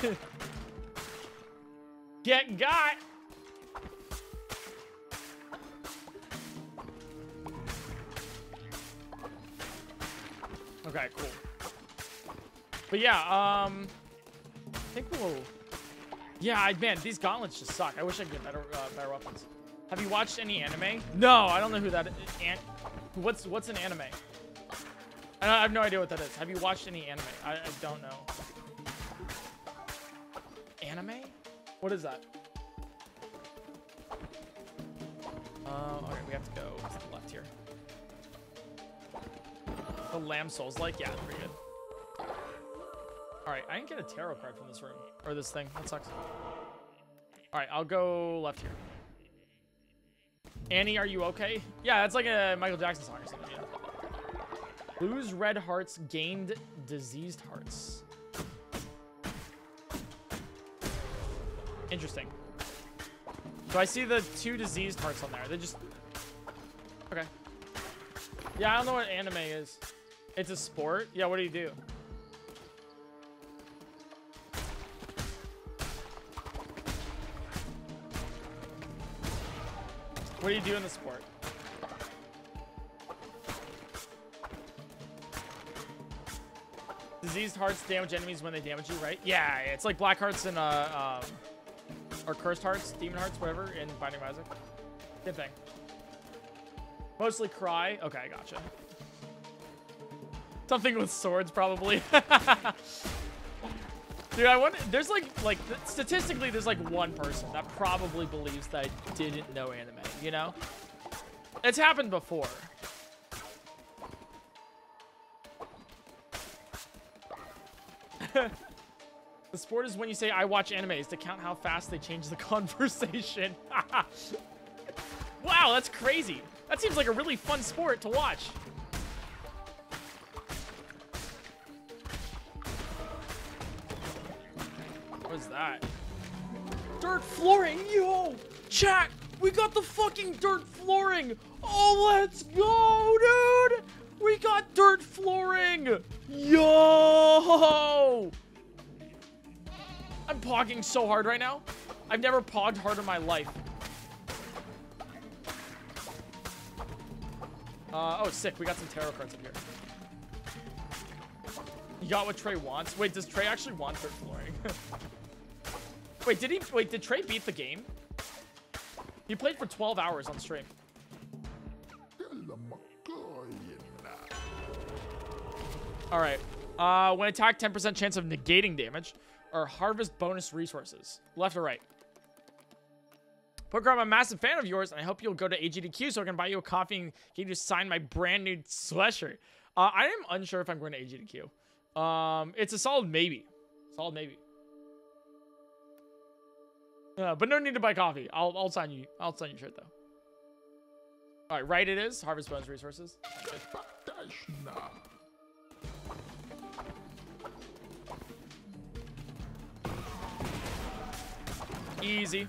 Get got! Okay, cool. But yeah, um, I think we'll. Yeah, I, man, these gauntlets just suck. I wish I could get better, uh, better weapons. Have you watched any anime? No, I don't know who that is. An what's what's an anime? I, I have no idea what that is. Have you watched any anime? I, I don't know. Anime? What is that? Uh, okay, we have to go to the left here. The Lamb Souls, like, yeah, pretty good. Alright, I didn't get a tarot card from this room. Or this thing. That sucks. Alright, I'll go left here. Annie, are you okay? Yeah, that's like a Michael Jackson song or something, yeah. Lose red hearts, gained diseased hearts. Interesting. So I see the two diseased hearts on there. They just... Okay. Yeah, I don't know what anime is. It's a sport? Yeah, what do you do? What do you do in the sport? Diseased hearts damage enemies when they damage you, right? Yeah, it's like black hearts and uh, um, or cursed hearts, demon hearts, whatever, in Binding of Isaac. Good thing. Mostly cry. Okay, I gotcha. Something with swords, probably. Dude, I wonder. There's like, like statistically, there's like one person that probably believes that I didn't know anime. You know, it's happened before. the sport is when you say I watch animes to count how fast they change the conversation. wow, that's crazy. That seems like a really fun sport to watch. What is that? Dirt flooring, yo! Chat, we got the fucking dirt flooring! Oh, let's go, dude! We got dirt flooring! Yo! I'm pogging so hard right now. I've never pogged hard in my life. Uh, oh, sick. We got some tarot cards up here. You got what Trey wants? Wait, does Trey actually want dirt flooring? wait, did he? Wait, did Trey beat the game? He played for 12 hours on stream. All right. Uh, when attacked, 10% chance of negating damage or harvest bonus resources. Left or right? Poker, I'm a massive fan of yours, and I hope you'll go to AGDQ so I can buy you a coffee and get you to sign my brand new sweatshirt. Uh, I am unsure if I'm going to AGDQ. Um, it's a solid maybe. Solid maybe. Uh, but no need to buy coffee. I'll, I'll sign you. I'll sign your shirt though. All right, right it is. Harvest bonus resources. Easy.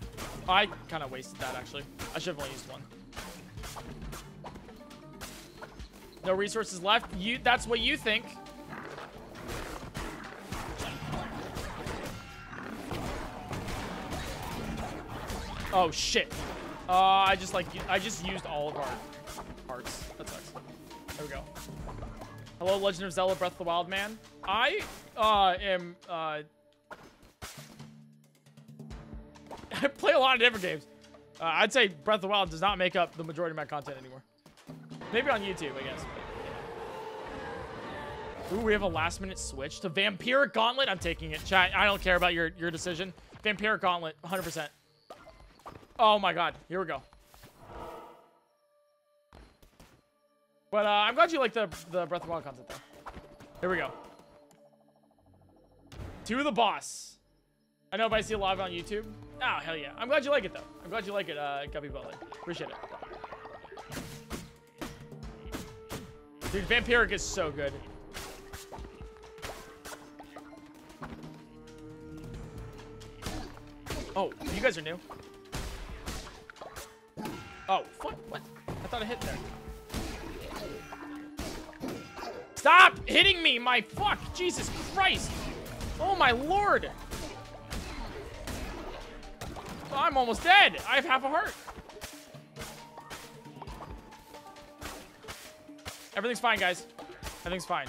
I kind of wasted that, actually. I should have only used one. No resources left. You. That's what you think. Oh, shit. Uh, I just, like, I just used all of our hearts. That sucks. There we go. Hello, Legend of Zelda Breath of the Wild man. I, uh, am, uh, I play a lot of different games. Uh, I'd say Breath of the Wild does not make up the majority of my content anymore. Maybe on YouTube, I guess. Ooh, we have a last minute switch to Vampiric Gauntlet. I'm taking it. Chat, I don't care about your, your decision. Vampiric Gauntlet, 100%. Oh my god. Here we go. But uh, I'm glad you like the, the Breath of the Wild content, though. Here we go. To the boss. I know if I see it on YouTube. Oh, hell yeah. I'm glad you like it, though. I'm glad you like it, uh, Guppy Butler. Appreciate it. Dude, Vampiric is so good. Oh, you guys are new. Oh, fuck, what? I thought I hit there. Stop hitting me, my fuck! Jesus Christ! Oh my lord! I'm almost dead. I have half a heart. Everything's fine, guys. Everything's fine.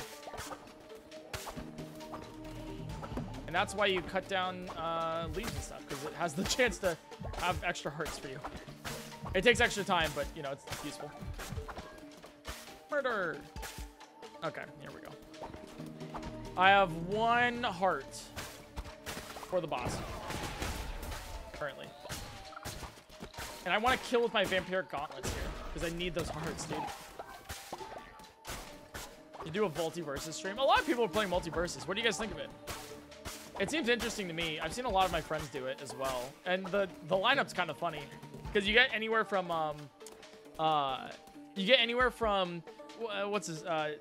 And that's why you cut down uh, leaves and stuff, because it has the chance to have extra hearts for you. It takes extra time, but, you know, it's useful. Murder! Okay, here we go. I have one heart for the boss currently. And I want to kill with my Vampiric Gauntlets here, because I need those hearts, dude. You do a MultiVersus stream. A lot of people are playing MultiVersus. What do you guys think of it? It seems interesting to me. I've seen a lot of my friends do it as well. And the, the lineup's kind of funny. Because you get anywhere from, um, uh, you get anywhere from, what's his, uh,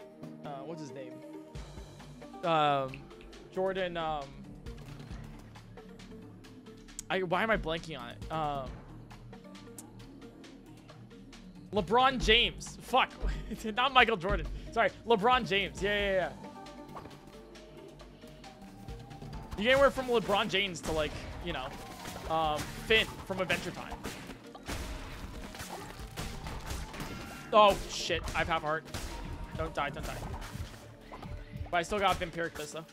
uh, what's his name? Um, Jordan, um, I, why am I blanking on it? Um, LeBron James. Fuck. Not Michael Jordan. Sorry. LeBron James. Yeah, yeah, yeah. You get anywhere from LeBron James to like, you know, um, Finn from Adventure Time. Oh, shit. I have half heart. Don't die, don't die. But I still got Vampiric Vampiricus, though.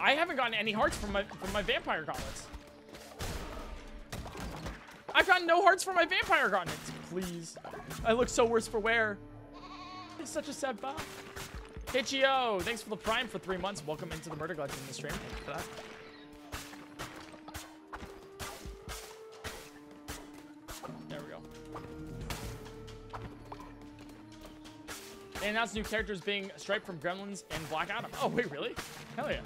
I haven't gotten any hearts from my from my vampire gauntlets. I've gotten no hearts from my vampire gauntlets. Please. I look so worse for wear. It's such a sad bop. Hitchio, thanks for the prime for three months. Welcome into the Murder Glutton in the stream. Thank you for that. There we go. They announced new characters being Stripe from Gremlins and Black Adam. Oh, wait, really? Hell yeah.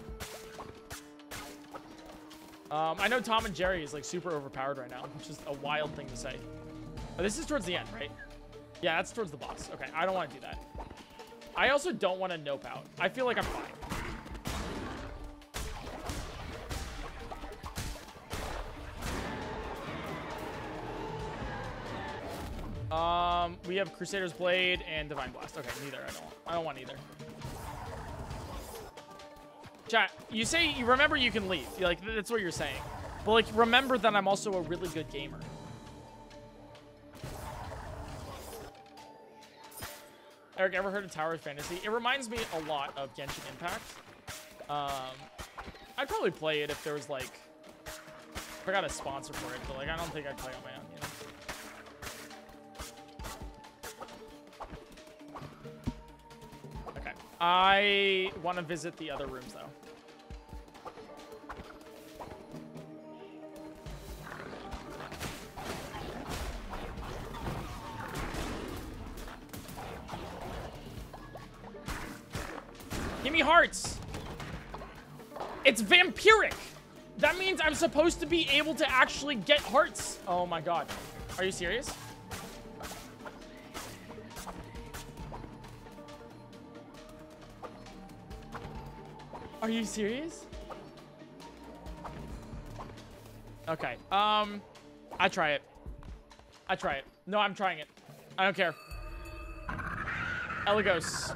Um, I know Tom and Jerry is like super overpowered right now, which is a wild thing to say. But this is towards the end, right? Yeah, that's towards the boss. Okay, I don't want to do that. I also don't want to nope out. I feel like I'm fine. Um, we have Crusader's Blade and Divine Blast. Okay, neither. I don't. I don't want either. Chat, you say you remember you can leave. You're like that's what you're saying. But like remember that I'm also a really good gamer. Eric, ever heard of Tower of Fantasy? It reminds me a lot of Genshin Impact. Um, I'd probably play it if there was like, I got a sponsor for it, but like I don't think I'd play on my own, you know. Okay. I want to visit the other rooms though. Give me hearts. It's vampiric. That means I'm supposed to be able to actually get hearts. Oh my god. Are you serious? Are you serious? Okay. Um, I try it. I try it. No, I'm trying it. I don't care. Eligos.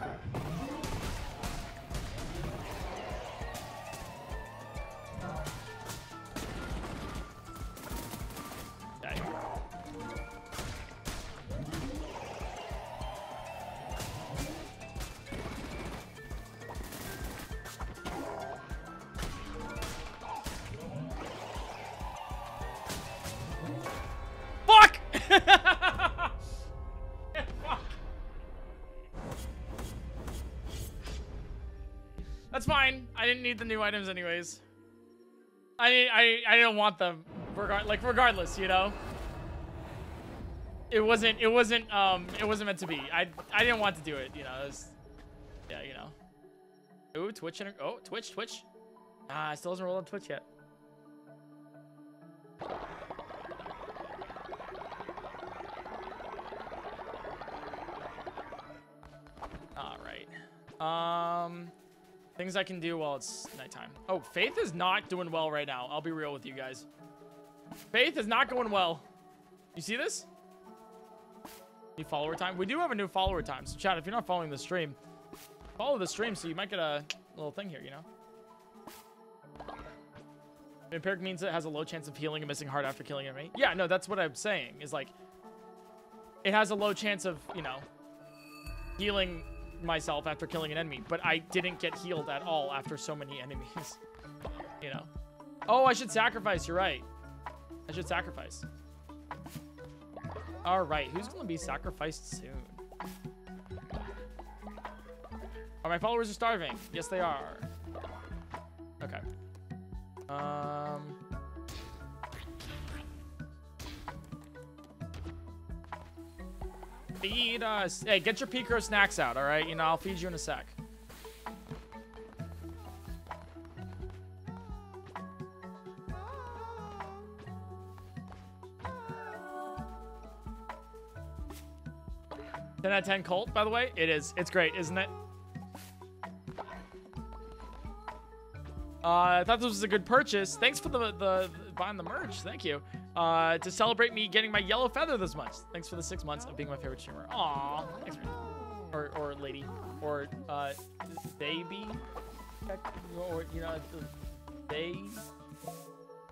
Need the new items anyways. I I I didn't want them. Like regardless, you know. It wasn't it wasn't um it wasn't meant to be. I I didn't want to do it, you know. It was, yeah, you know. Ooh, Twitch inter oh Twitch Twitch. Ah, still hasn't rolled on Twitch yet. All right. Um, things I can do while it's nighttime. Oh, Faith is not doing well right now. I'll be real with you guys. Faith is not going well. You see this? New follower time. We do have a new follower time. So, chat, if you're not following the stream, follow the stream so you might get a little thing here, you know? Empiric means it has a low chance of healing a missing heart after killing enemy. Yeah, no, that's what I'm saying. Is like, it has a low chance of, you know, healing myself after killing an enemy, but I didn't get healed at all after so many enemies. you know. Oh, I should sacrifice. You're right. I should sacrifice. All right, who's gonna be sacrificed soon? Oh, my followers are starving. Yes, they are. Okay. Um. Feed us. Hey, get your Pico snacks out, all right? You know, I'll feed you in a sec. Ten out of ten Colt, by the way. It is. It's great, isn't it? Uh, I thought this was a good purchase. Thanks for the, the, the buying the merch. Thank you. Uh, to celebrate me getting my yellow feather this month. Thanks for the six months of being my favorite streamer. Aw, thanks, man. Or, or lady. Or, uh, baby. Or, you know, they,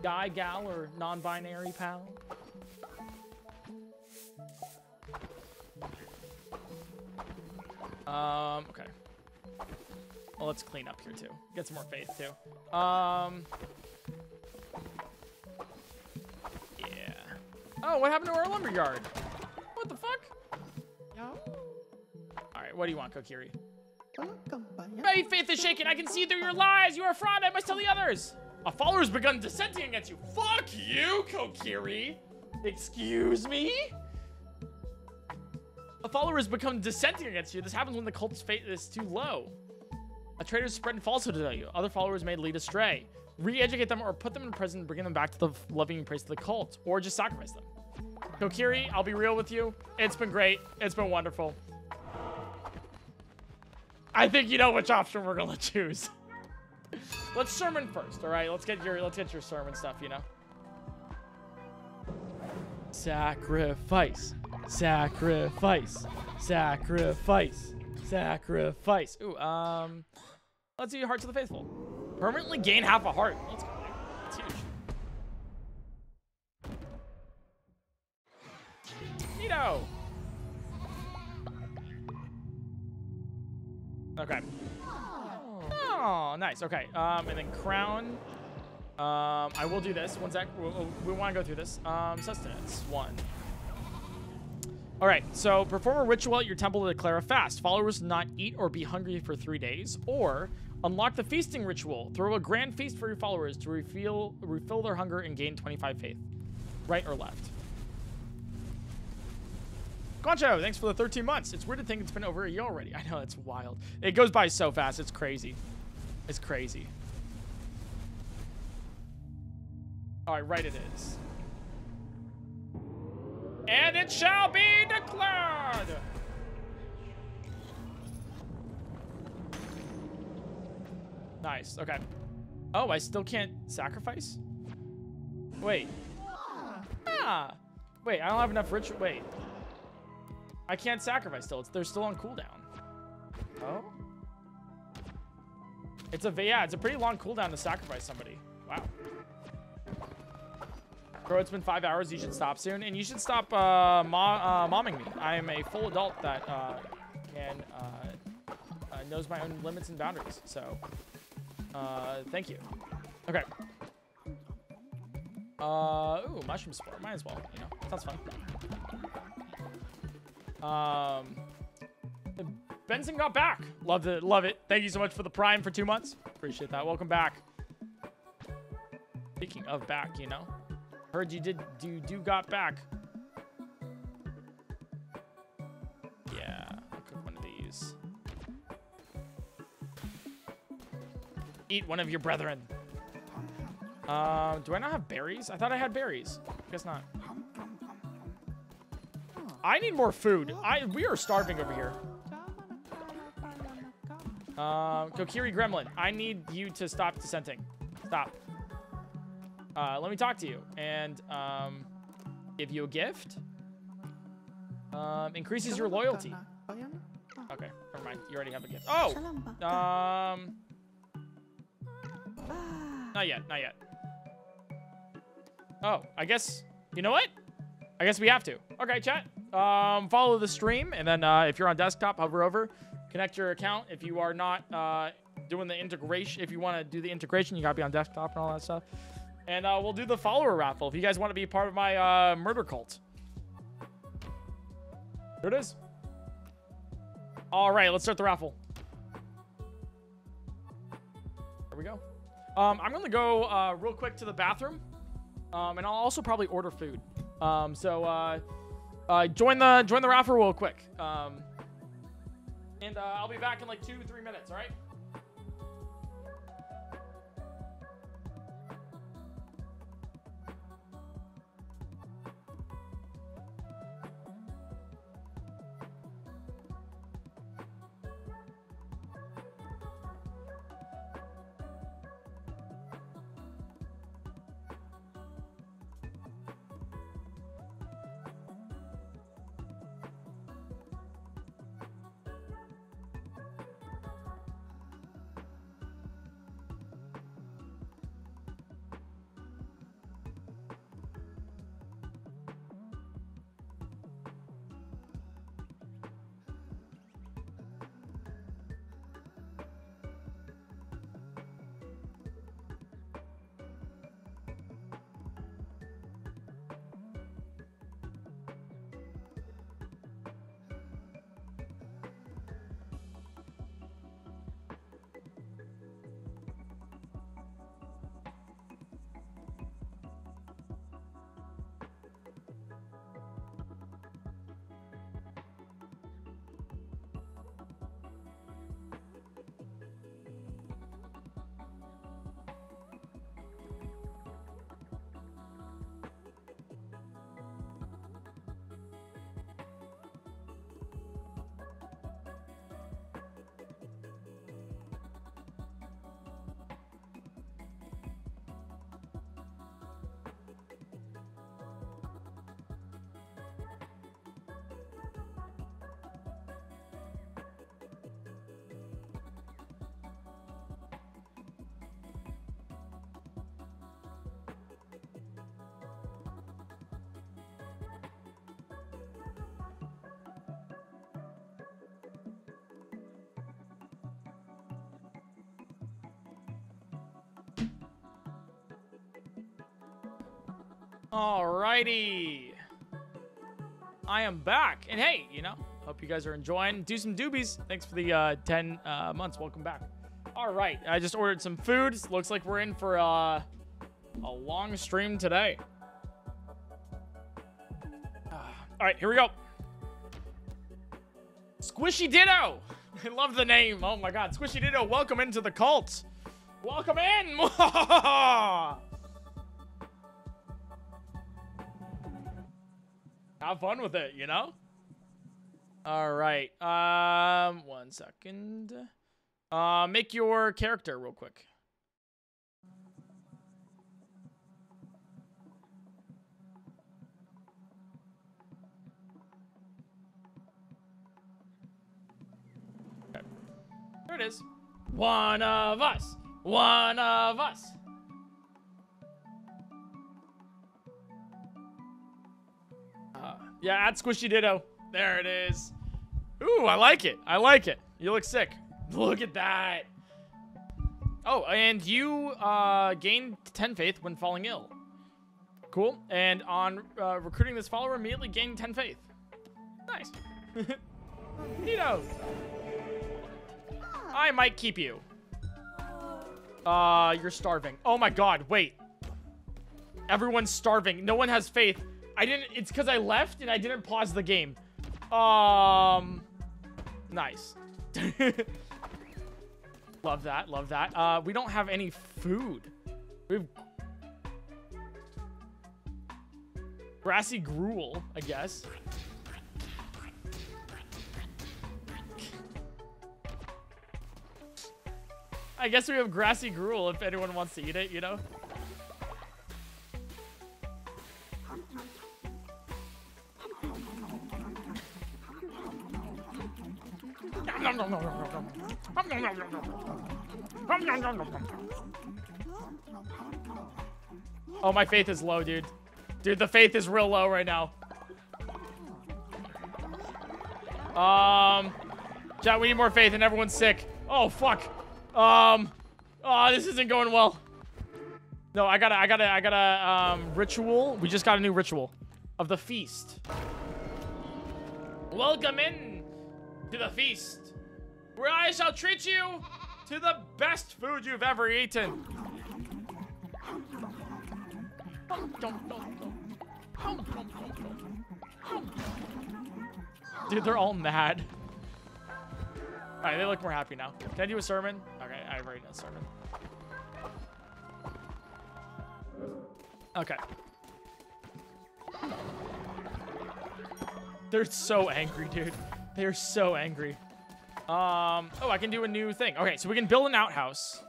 guy, gal, or non-binary pal. Um, okay. Well, let's clean up here too. Get some more faith too. Um. Yeah. Oh, what happened to our lumber yard? What the fuck? All right, what do you want, Kokiri? My faith is shaken. I can see through your lies. You are a fraud. I must tell the others. A follower has begun dissenting against you. Fuck you, Kokiri. Excuse me? A follower has become dissenting against you. This happens when the cult's faith is too low. A traitor is spreading falsehood to you. Other followers may lead astray. Re-educate them or put them in prison, bringing them back to the loving embrace of the cult, or just sacrifice them. Kokiri, I'll be real with you. It's been great. It's been wonderful. I think you know which option we're gonna choose. let's sermon first, all right? Let's get your let's get your sermon stuff, you know. Sacrifice, sacrifice, sacrifice, sacrifice. Ooh, um, let's do Heart to the Faithful. Permanently gain half a heart. Let's go. Neato. Okay. Oh, nice. Okay. Um, and then crown. Um, I will do this. One sec. We, we want to go through this. Um, sustenance. One. All right. So perform a ritual at your temple to declare a fast. Followers not eat or be hungry for three days. Or unlock the feasting ritual. Throw a grand feast for your followers to refill refill their hunger and gain 25 faith. Right or left? Concho, thanks for the 13 months. It's weird to think it's been over a year already. I know, it's wild. It goes by so fast. It's crazy. It's crazy. All right, right it is. And it shall be declared. Nice, okay. Oh, I still can't sacrifice? Wait. Ah. Wait, I don't have enough ritual. Wait. I can't sacrifice still. It's, they're still on cooldown. Oh? It's a, yeah, it's a pretty long cooldown to sacrifice somebody. Wow. Bro, it's been five hours. You should stop soon. And you should stop uh, uh, momming me. I am a full adult that uh, can, uh, uh, knows my own limits and boundaries. So, uh, thank you. Okay. Uh, ooh, mushroom spore. Might as well, you know. Sounds fun. Um, Benson got back. Love it. Love it. Thank you so much for the prime for two months. Appreciate that. Welcome back. Speaking of back, you know, heard you did do do got back. Yeah, cook one of these. Eat one of your brethren. Um, do I not have berries? I thought I had berries. Guess not. I need more food. I we are starving over here. Um, Kokiri Gremlin, I need you to stop dissenting. Stop. Uh, let me talk to you and um, give you a gift. Um, increases your loyalty. Okay, never mind. You already have a gift. Oh, um, not yet, not yet. Oh, I guess. You know what? I guess we have to. Okay, chat. Um, follow the stream, and then uh, if you're on desktop, hover over, connect your account. If you are not uh, doing the integration, if you want to do the integration, you gotta be on desktop and all that stuff. And uh, we'll do the follower raffle if you guys want to be part of my uh, murder cult. There it is. All right, let's start the raffle. There we go. Um, I'm gonna go uh, real quick to the bathroom, um, and I'll also probably order food. Um, so. Uh, join the join the raffle real quick. Um, and uh, I'll be back in like two, three minutes. All right. Alrighty. I am back. And hey, you know, hope you guys are enjoying. Do some doobies. Thanks for the uh, 10 uh, months. Welcome back. All right. I just ordered some food. Looks like we're in for uh, a long stream today. All right, here we go. Squishy Ditto. I love the name. Oh my god. Squishy Ditto, welcome into the cult. Welcome in. Have fun with it, you know? All right. Um, one second. Uh, make your character real quick. Okay. There it is. One of us. One of us. Yeah, at Squishy Ditto. There it is. Ooh, I like it. I like it. You look sick. Look at that. Oh, and you uh, gain 10 faith when falling ill. Cool. And on uh, recruiting this follower, immediately gain 10 faith. Nice. Neato. I might keep you. Uh, you're starving. Oh my god, wait. Everyone's starving. No one has faith. I didn't, it's because I left and I didn't pause the game. Um, nice. love that, love that. Uh, we don't have any food. We've grassy gruel, I guess. I guess we have grassy gruel if anyone wants to eat it, you know? Oh, my faith is low, dude. Dude, the faith is real low right now. Um, chat, we need more faith and everyone's sick. Oh, fuck. Um, oh, this isn't going well. No, I gotta, I gotta, I gotta, um, ritual. We just got a new ritual of the feast. Welcome in to the feast, where I shall treat you to the best food you've ever eaten. Dude, they're all mad. All right, they look more happy now. Can I do a sermon? Okay, I already know sermon. Okay. They're so angry, dude. They're so angry. Um, oh, I can do a new thing. Okay, so we can build an outhouse.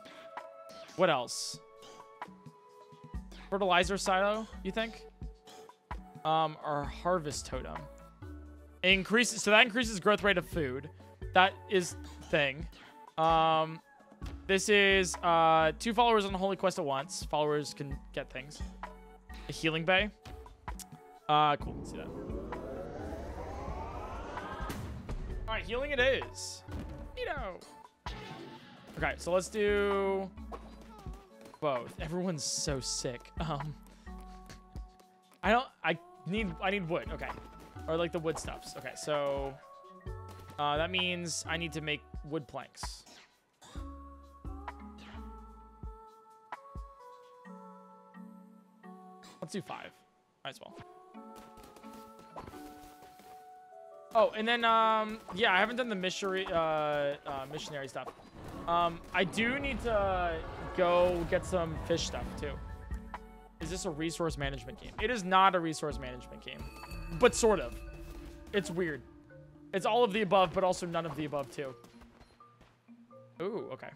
What else? Fertilizer silo, you think? Um, or harvest totem. Increases, so that increases growth rate of food. That is thing. Um, this is uh, two followers on the Holy Quest at once. Followers can get things. A healing bay. Uh, cool. Let's see that. All right, healing it is. Neato. Okay, so let's do both. Everyone's so sick. Um, I don't. I need. I need wood. Okay, or like the wood stuffs. Okay, so uh, that means I need to make wood planks. Let's do five. Might as well. Oh, and then, um, yeah, I haven't done the missionary, uh, uh, missionary stuff. Um, I do need to go get some fish stuff, too. Is this a resource management game? It is not a resource management game, but sort of. It's weird. It's all of the above, but also none of the above, too. Ooh, okay.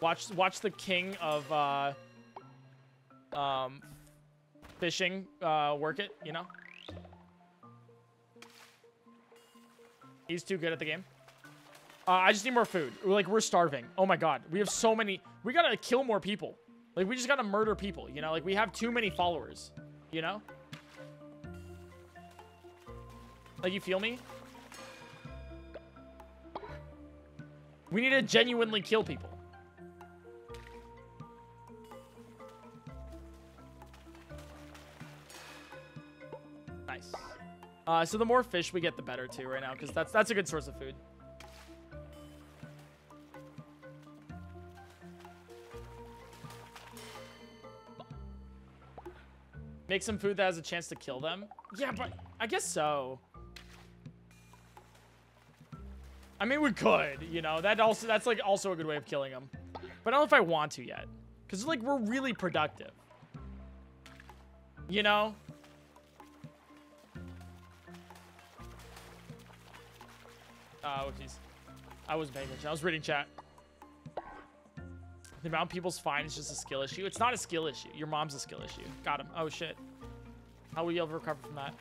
Watch, watch the king of, uh, um, fishing uh, work it, you know? He's too good at the game. Uh, I just need more food. Like, we're starving. Oh my god. We have so many. We gotta kill more people. Like, we just gotta murder people, you know? Like, we have too many followers, you know? Like, you feel me? We need to genuinely kill people. Uh, so the more fish we get, the better too right now, because that's that's a good source of food. Make some food that has a chance to kill them. Yeah, but I guess so. I mean, we could, you know. That also that's like also a good way of killing them. But I don't know if I want to yet, because like we're really productive. You know. Uh, whoopsies. I was paying attention. I was reading chat. The amount of people's fine is just a skill issue. It's not a skill issue. Your mom's a skill issue. Got him. Oh, shit. How will you ever recover from that?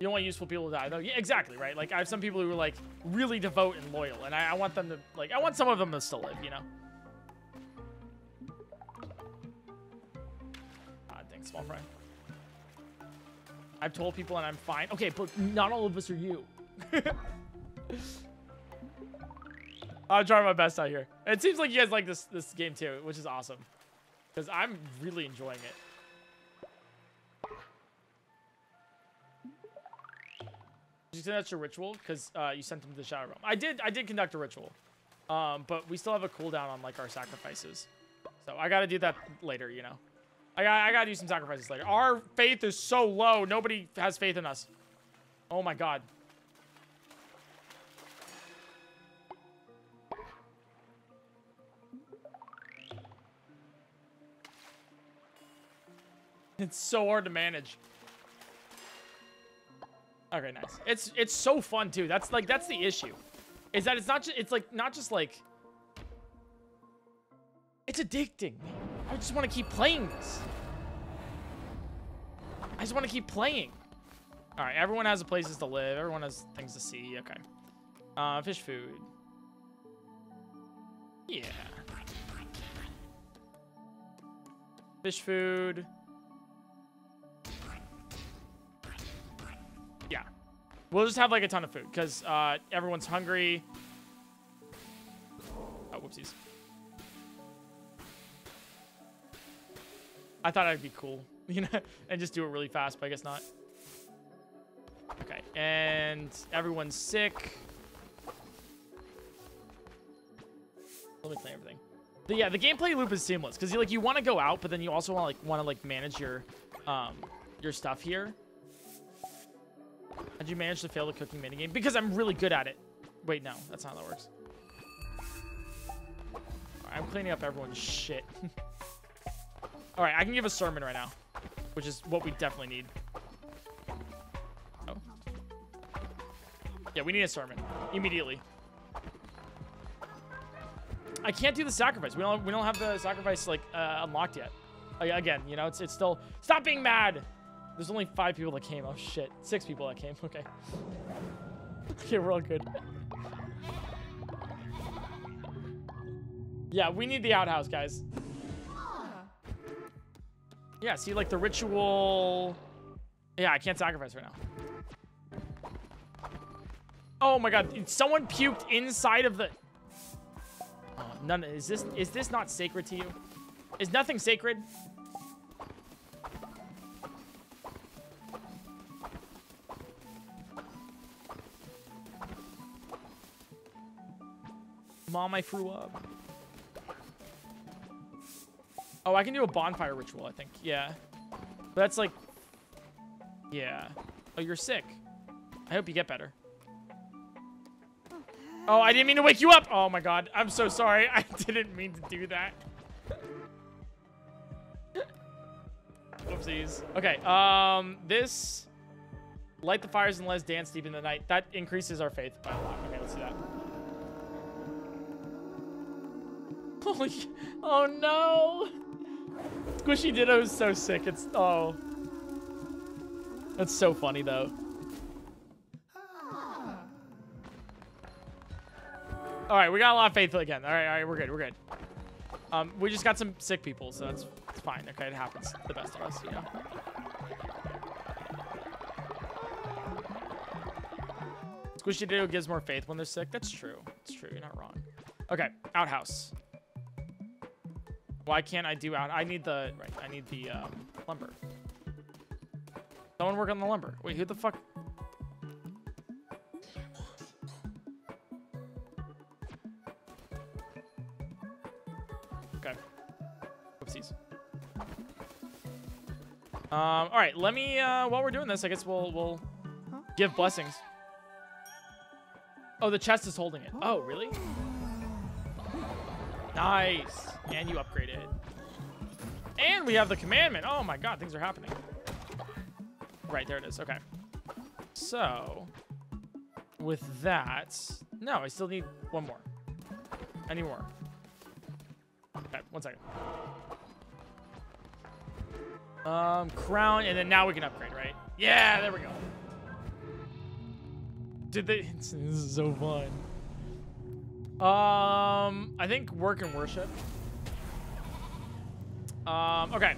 You don't want useful people to die, though. Yeah, exactly, right? Like, I have some people who are, like, really devout and loyal, and I, I want them to, like, I want some of them to still live, you know? Ah, dang, small fry. I've told people and I'm fine. Okay, but not all of us are you. I'm trying my best out here. It seems like you guys like this this game too, which is awesome. Because I'm really enjoying it. Did you conduct your ritual? Because uh, you sent them to the Shadow Realm. I did. I did conduct a ritual, um, but we still have a cooldown on like our sacrifices. So I got to do that later. You know, I got I got to do some sacrifices later. Our faith is so low. Nobody has faith in us. Oh my god. It's so hard to manage. Okay, nice. It's it's so fun too. That's like that's the issue. Is that it's not just it's like not just like it's addicting. I just want to keep playing this. I just want to keep playing. All right, everyone has places to live. Everyone has things to see. Okay. Uh, fish food. Yeah. Fish food. Yeah. We'll just have like a ton of food because uh, everyone's hungry. Oh, whoopsies. I thought I'd be cool, you know, and just do it really fast, but I guess not. Okay, and everyone's sick. Let me clean everything. But yeah, the gameplay loop is seamless because you like you want to go out, but then you also want like want to like manage your um your stuff here. How'd you manage to fail the cooking minigame? Because I'm really good at it. Wait, no, that's not how that works. I'm cleaning up everyone's shit. All right, I can give a sermon right now, which is what we definitely need. Oh. Yeah, we need a sermon immediately. I can't do the sacrifice. We don't. We don't have the sacrifice like uh, unlocked yet. Again, you know, it's it's still. Stop being mad. There's only five people that came. Oh shit, six people that came. Okay. okay, we're all good. Yeah, we need the outhouse, guys. Yeah, see, like the ritual. Yeah, I can't sacrifice right now. Oh my god, someone puked inside of the. Oh, none. Is this is this not sacred to you? Is nothing sacred? Mom, I threw up. Oh, I can do a bonfire ritual, I think. Yeah. But that's like... Yeah. Oh, you're sick. I hope you get better. Oh, I didn't mean to wake you up. Oh my god. I'm so sorry. I didn't mean to do that. Oopsies. Okay, um, this... Light the fires and let us dance deep in the night. That increases our faith by a lot. Okay, let's do that. Holy... Oh no! Squishy Ditto is so sick. It's... Oh. That's so funny, though. All right, we got a lot of faith again. All right, all right, we're good, we're good. Um, we just got some sick people, so that's it's fine. Okay, it happens. The best of us, you know. Squishy Ditto gives more faith when they're sick. That's true. It's true. You're not wrong. Okay, outhouse. Why can't I do out? I need the right. I need the um, lumber. Someone work on the lumber. Wait, who the fuck? Okay. Oopsies. Um. All right. Let me. Uh. While we're doing this, I guess we'll we'll give blessings. Oh, the chest is holding it. Oh, really? Nice. And you upgraded. And we have the commandment. Oh my god, things are happening. Right, there it is. Okay. So, with that... No, I still need one more. Any more. Okay, one second. Um, crown, and then now we can upgrade, right? Yeah, there we go. Did they... This is so fun. Um, I think work and worship. Um, okay.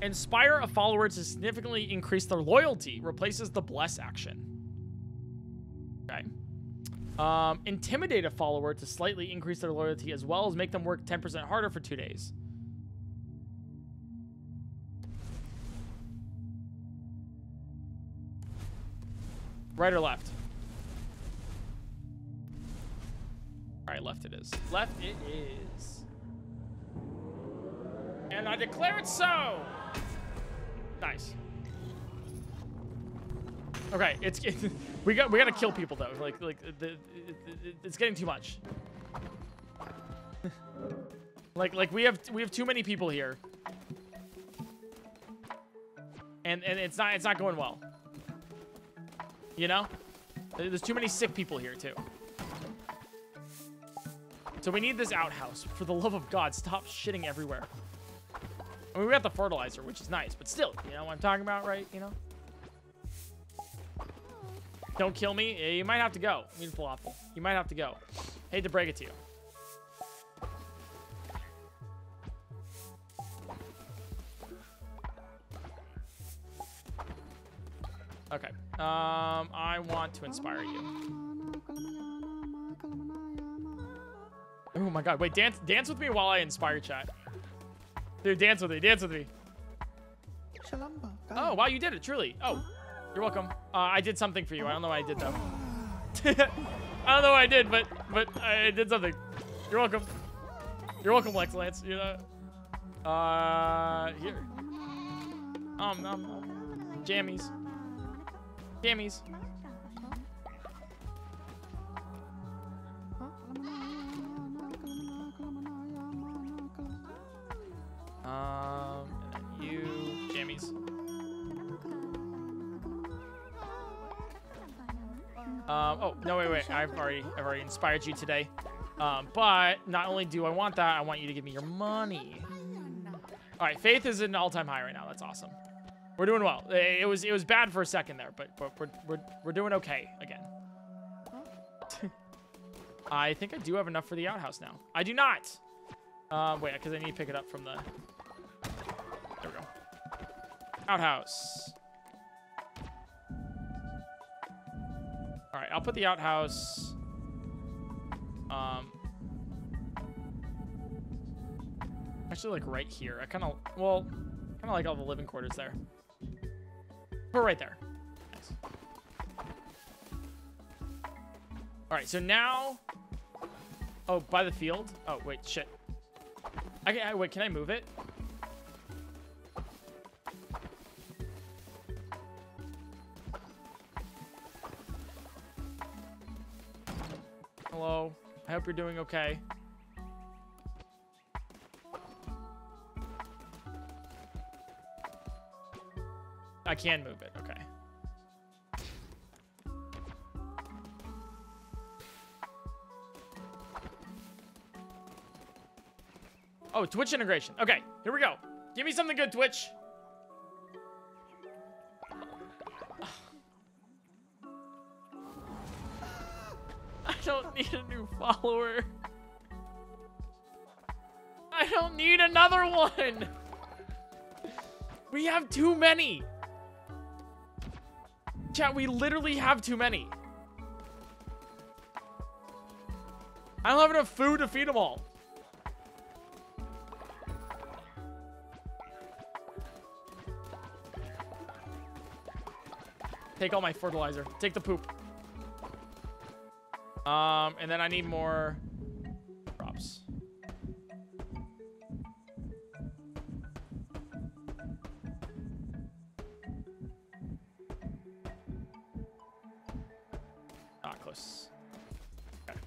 Inspire a follower to significantly increase their loyalty. Replaces the bless action. Okay. Um, intimidate a follower to slightly increase their loyalty as well as make them work 10% harder for two days. Right or left? All right, left it is. Left it is. And I declare it so. Nice. Okay, it's we got we got to kill people though. Like like the, it, it, it's getting too much. like like we have we have too many people here. And and it's not it's not going well. You know? There's too many sick people here too. So we need this outhouse. For the love of God, stop shitting everywhere. I mean, we got the fertilizer, which is nice, but still, you know what I'm talking about, right? You know? Don't kill me. You might have to go. Mean falafel. You might have to go. Hate to break it to you. Okay. Um, I want to inspire you. Oh my god, wait, dance dance with me while I inspire chat. Dude, dance with me, dance with me. Oh, wow, you did it, truly. Oh, you're welcome. Uh, I did something for you. I don't know what I did, though. I don't know what I did, but but I did something. You're welcome. You're welcome, Lex Lance. You know. Uh, here. Um, um, jammies. Jammies. Um, you, jammies. Um, oh, no, wait, wait. I've already, I've already inspired you today. Um, but not only do I want that, I want you to give me your money. All right, faith is an all-time high right now. That's awesome. We're doing well. It was, it was bad for a second there, but, but we're, we're, we're doing okay again. I think I do have enough for the outhouse now. I do not. Um, wait, because I need to pick it up from the... Outhouse. All right, I'll put the outhouse... Um... Actually, like, right here. I kind of... Well, kind of like all the living quarters there. Put right there. All right, so now... Oh, by the field? Oh, wait, shit. I can, wait, can I move it? Hello. I hope you're doing okay. I can move it. Okay. Oh, Twitch integration. Okay, here we go. Give me something good, Twitch. need a new follower. I don't need another one. We have too many. Chat, we literally have too many. I don't have enough food to feed them all. Take all my fertilizer. Take the poop. Um, and then I need more props. Ah, close. Okay.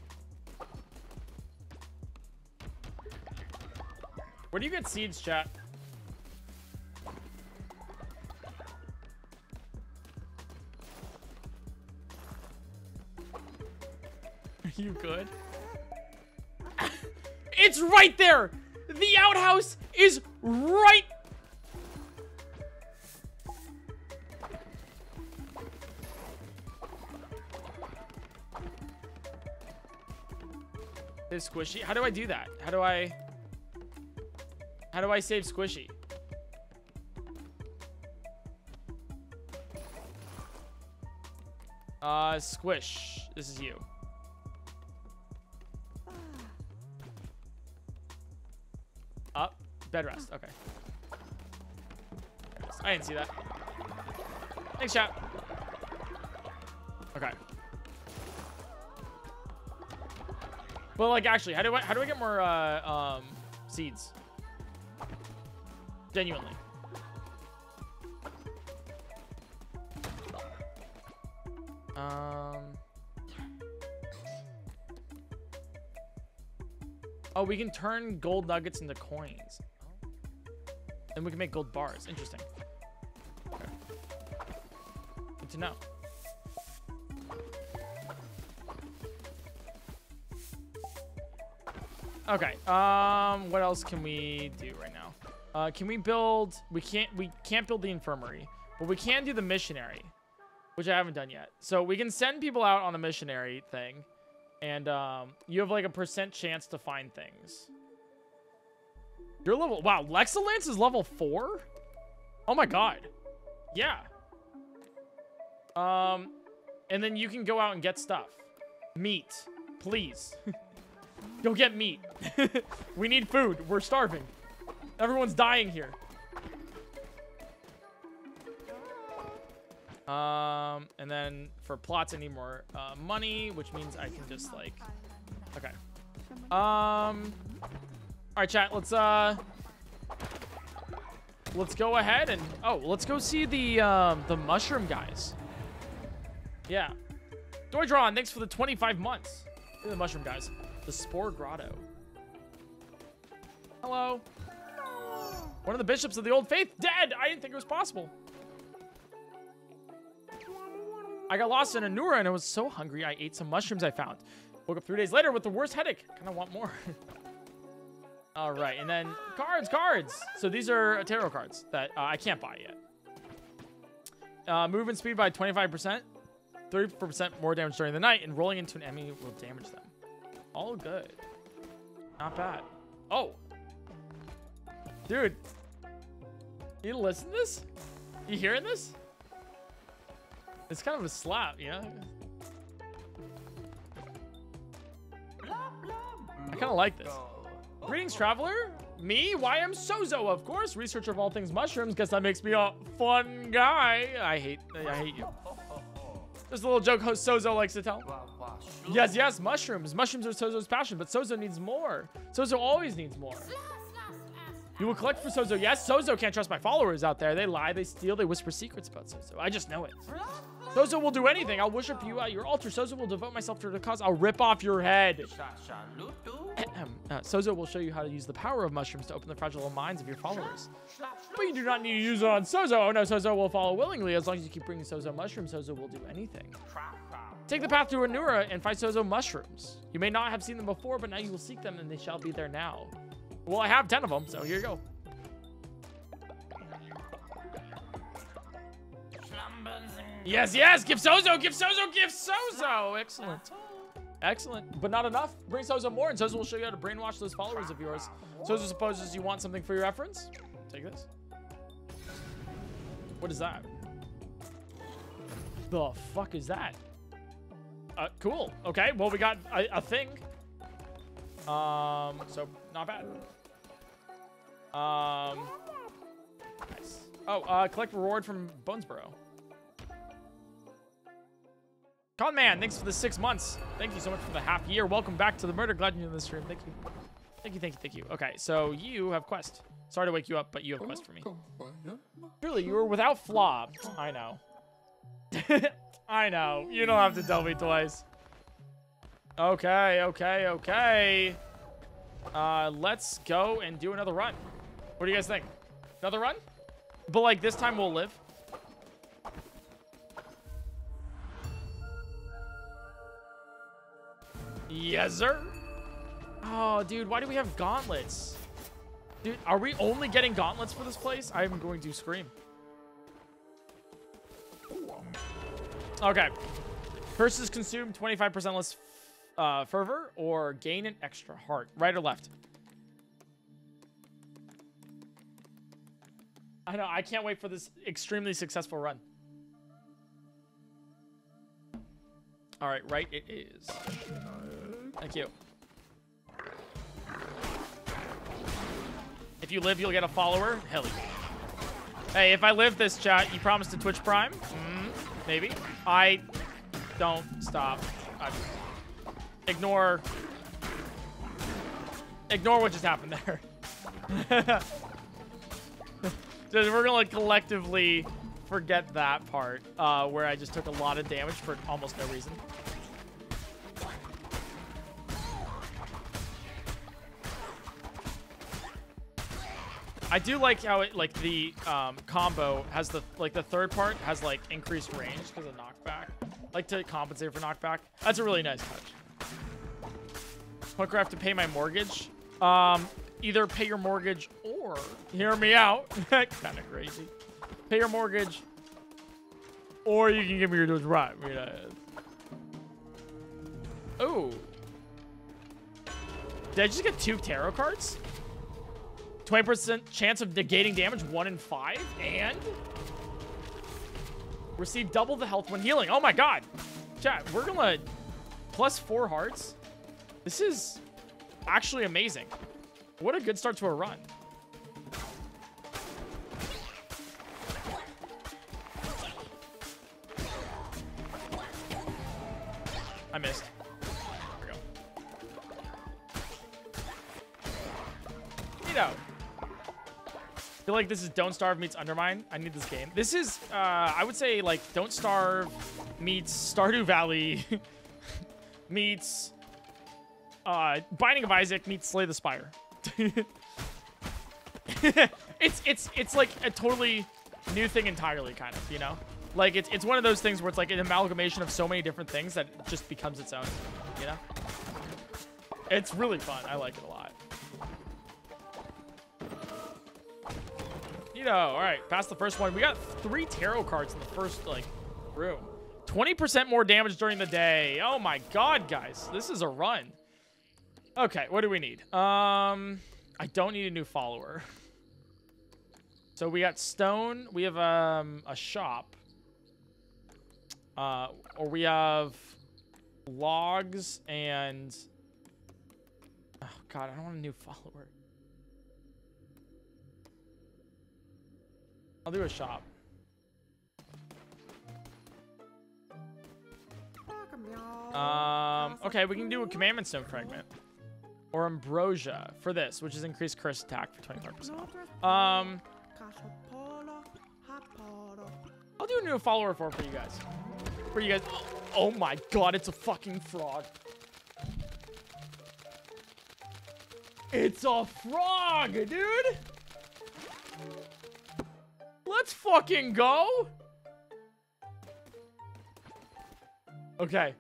Where do you get seeds, chat? Good? it's right there! The outhouse is right... Is squishy? How do I do that? How do I... How do I save squishy? Uh, squish. This is you. Bed rest. Okay. I didn't see that. Thanks, chat. Okay. Well, like, actually, how do I how do I get more uh, um, seeds? Genuinely. Um. Oh, we can turn gold nuggets into coins. And we can make gold bars. Interesting. Good to know. Okay. Um, what else can we do right now? Uh, can we build? We can't. We can't build the infirmary, but we can do the missionary, which I haven't done yet. So we can send people out on the missionary thing, and um, you have like a percent chance to find things. You're level. Wow, Lexilance is level four. Oh my god. Yeah. Um, and then you can go out and get stuff. Meat, please. Go get meat. we need food. We're starving. Everyone's dying here. Um, and then for plots, I need more uh, money, which means I can just like, okay. Um, right, chat. Let's uh, let's go ahead and oh, let's go see the um the mushroom guys. Yeah, Doydron, thanks for the 25 months. The mushroom guys. The Spore Grotto. Hello. One of the bishops of the Old Faith dead. I didn't think it was possible. I got lost in Anura and I was so hungry I ate some mushrooms I found. Woke up three days later with the worst headache. Kind of want more. All right, and then cards, cards. So these are tarot cards that uh, I can't buy yet. Uh, movement speed by 25%, 34% more damage during the night, and rolling into an enemy will damage them. All good. Not bad. Oh. Dude. You listen to this? You hearing this? It's kind of a slap, you know? I kind of like this. Greetings, traveler. Me, why I'm Sozo, of course. Researcher of all things mushrooms. Guess that makes me a fun guy. I hate, I hate you. Just a little joke host Sozo likes to tell. Yes, yes, mushrooms. Mushrooms are Sozo's passion, but Sozo needs more. Sozo always needs more. You will collect for Sozo. Yes, Sozo can't trust my followers out there. They lie, they steal, they whisper secrets about Sozo. I just know it. Sozo will do anything. I'll worship you at your altar. Sozo will devote myself to the cause. I'll rip off your head. uh, Sozo will show you how to use the power of mushrooms to open the fragile minds of your followers. But you do not need to use it on Sozo. Oh no, Sozo will follow willingly. As long as you keep bringing Sozo mushrooms, Sozo will do anything. Take the path to Anura and find Sozo mushrooms. You may not have seen them before, but now you will seek them and they shall be there now. Well, I have 10 of them, so here you go. Yes, yes, give Sozo, give Sozo, give Sozo. Excellent. Excellent, but not enough. Bring Sozo more, and Sozo will show you how to brainwash those followers of yours. Sozo supposes you want something for your reference. Take this. What is that? The fuck is that? Uh, cool. Okay, well, we got a, a thing. Um, so not bad. Um, nice. Oh, uh, collect reward from Bonesboro. Con Man, thanks for the six months. Thank you so much for the half year. Welcome back to the murder. Glad you're in the stream. Thank you. Thank you, thank you, thank you. Okay, so you have quest. Sorry to wake you up, but you have quest for me. Truly, you were without flaw. I know. I know. You don't have to tell me twice. Okay, okay, okay. Uh, let's go and do another run. What do you guys think? Another run? But like this time we'll live. Yes, sir. Oh, dude, why do we have gauntlets? Dude, are we only getting gauntlets for this place? I'm going to scream. Okay. Versus consumed, 25% less uh, fervor or gain an extra heart. Right or left? I know. I can't wait for this extremely successful run. All right, right it is. Thank you. If you live, you'll get a follower. Hell yeah. Hey, if I live this chat, you promise to Twitch Prime? Mm, maybe. I don't stop. I ignore. Ignore what just happened there. We're gonna like collectively forget that part uh, where I just took a lot of damage for almost no reason. I do like how it like the um, combo has the like the third part has like increased range because of knockback, like to compensate for knockback. That's a really nice touch. Hooker, I have to pay my mortgage. Um, either pay your mortgage or hear me out. kind of crazy. Pay your mortgage, or you can give me your Twitch Prime. You know. Oh. Did I just get two tarot cards? 20% chance of negating damage, 1 in 5, and... Receive double the health when healing. Oh my god! Chat, we're gonna... Plus 4 hearts. This is actually amazing. What a good start to a run. I missed. There we go. You know. I feel like this is Don't Starve meets Undermine. I need this game. This is, uh, I would say, like, Don't Starve meets Stardew Valley meets uh, Binding of Isaac meets Slay the Spire. it's it's it's like a totally new thing entirely, kind of, you know? Like, it's, it's one of those things where it's like an amalgamation of so many different things that it just becomes its own, you know? It's really fun. I like it a lot. You know, all right, past the first one. We got three tarot cards in the first, like, room. 20% more damage during the day. Oh my god, guys. This is a run. Okay, what do we need? Um, I don't need a new follower. So we got stone. We have um, a shop. Uh, or we have logs and... Oh, God, I don't want a new follower. I'll do a shop. Um, okay, we can do a Commandment Stone Fragment. Or Ambrosia for this, which is increased curse attack for 25% off. Um, I'll do a new follower for for you guys. For you guys. Oh my god, it's a fucking frog. It's a frog, dude! Let's fucking go! Okay.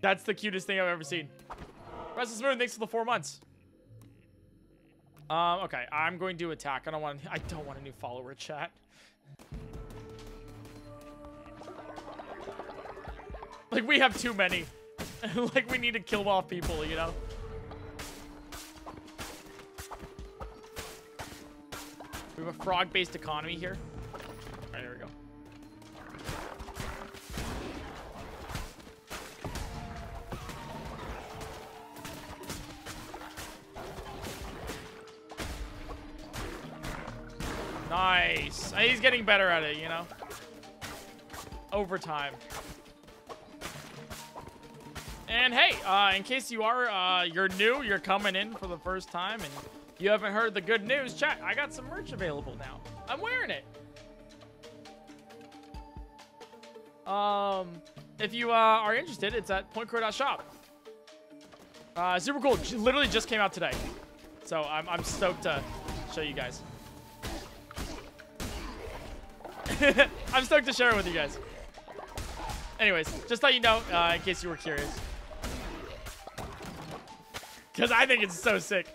That's the cutest thing I've ever seen. Restless Moon, thanks for the four months. Um, okay, I'm going to attack. I don't want I don't want a new follower chat. Like, we have too many. like, we need to kill off people, you know? We have a frog-based economy here. Nice. He's getting better at it, you know? overtime. And hey, uh, in case you are uh, you're new, you're coming in for the first time, and you haven't heard the good news, chat. I got some merch available now. I'm wearing it. Um, if you uh, are interested, it's at pointcrow.shop. Uh, super cool. Literally just came out today. So I'm, I'm stoked to show you guys. I'm stoked to share it with you guys. Anyways, just let you know uh, in case you were curious. Because I think it's so sick.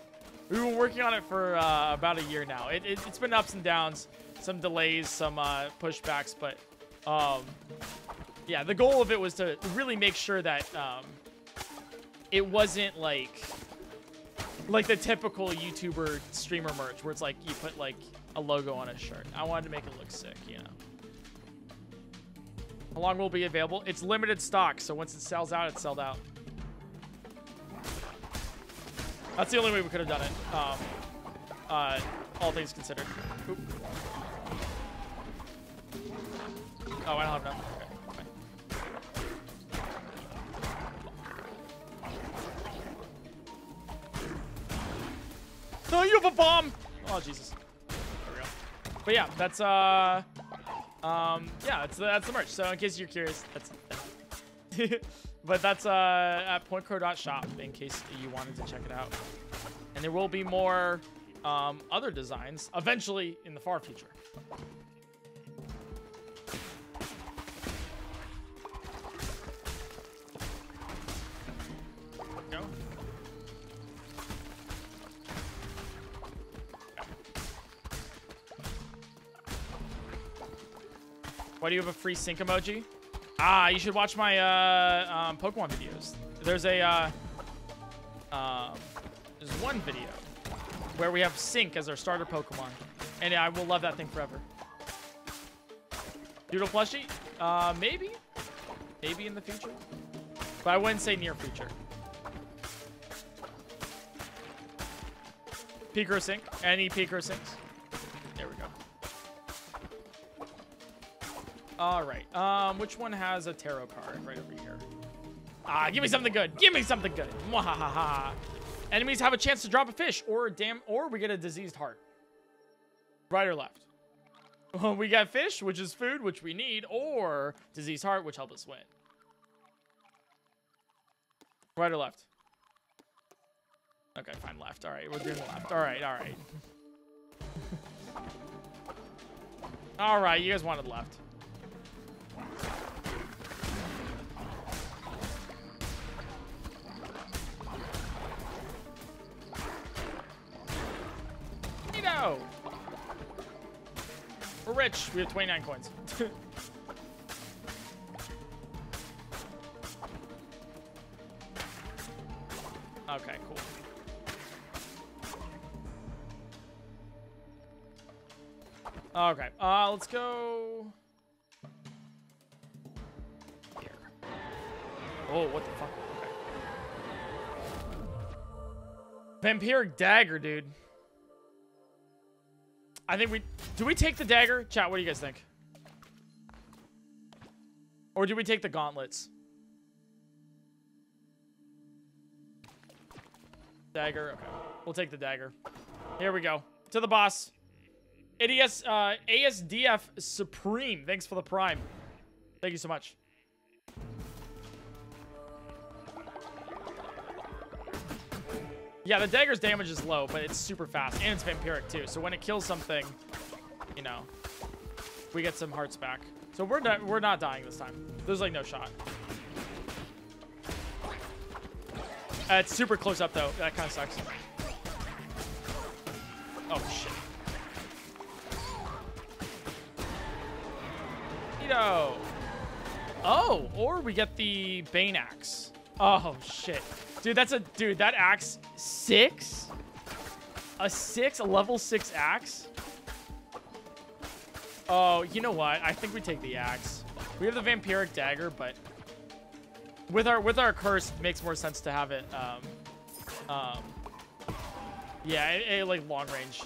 We've been working on it for uh, about a year now. It, it, has been ups and downs, some delays, some uh, pushbacks, but um, yeah, the goal of it was to really make sure that um, it wasn't like like the typical YouTuber streamer merch where it's like you put like a logo on a shirt. I wanted to make it look sick, you know. How long will be available? It's limited stock, so once it sells out, it's sold out. That's the only way we could have done it. Um, uh, all things considered. Oop. Oh, I don't have enough. Okay, fine. No, you have a bomb! Oh, Jesus. But yeah, that's, uh... Um, yeah, that's, that's the merch. So in case you're curious, that's... but that's, uh, at pointcrow.shop in case you wanted to check it out. And there will be more, um, other designs eventually in the far future. Why do you have a free sync emoji? Ah, you should watch my uh, um, Pokemon videos. There's a uh, um, there's one video where we have Sync as our starter Pokemon, and I will love that thing forever. Doodle plushie? Uh, maybe, maybe in the future, but I wouldn't say near future. Picro Sync, any Picro Syncs? All right. Um, which one has a tarot card right over here? Ah, give me something good. Give me something good. Mwahaha. Enemies have a chance to drop a fish, or a damn, or we get a diseased heart. Right or left? We got fish, which is food, which we need, or diseased heart, which help us win. Right or left? Okay, fine, left. All right, we're doing left. All right, all right. all right, you guys wanted left. Neato! We're rich. We have 29 coins. okay, cool. Okay, uh, let's go Oh, what the fuck? Okay. Vampiric dagger, dude. I think we... Do we take the dagger? Chat, what do you guys think? Or do we take the gauntlets? Dagger. Okay. We'll take the dagger. Here we go. To the boss. ADS, uh, ASDF Supreme. Thanks for the prime. Thank you so much. Yeah, the dagger's damage is low, but it's super fast. And it's vampiric, too. So when it kills something, you know, we get some hearts back. So we're we're not dying this time. There's, like, no shot. Uh, it's super close up, though. That kind of sucks. Oh, shit. Neato. Oh, or we get the Bane Axe. Oh, shit. Dude, that's a... Dude, that axe... Six? A six? A level six axe? Oh, you know what? I think we take the axe. We have the vampiric dagger, but... With our with our curse, makes more sense to have it, um... Um... Yeah, it, it, like, long range.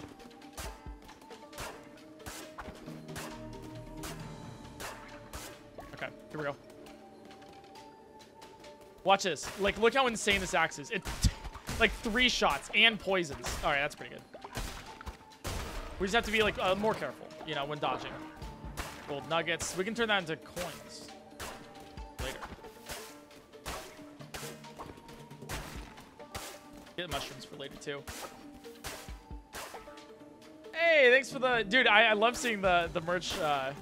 Okay. Here we go. Watch this. Like, look how insane this axe is. It, like, three shots and poisons. All right, that's pretty good. We just have to be, like, uh, more careful, you know, when dodging. Gold nuggets. We can turn that into coins later. Get mushrooms for later, too. Hey, thanks for the... Dude, I, I love seeing the, the merch uh,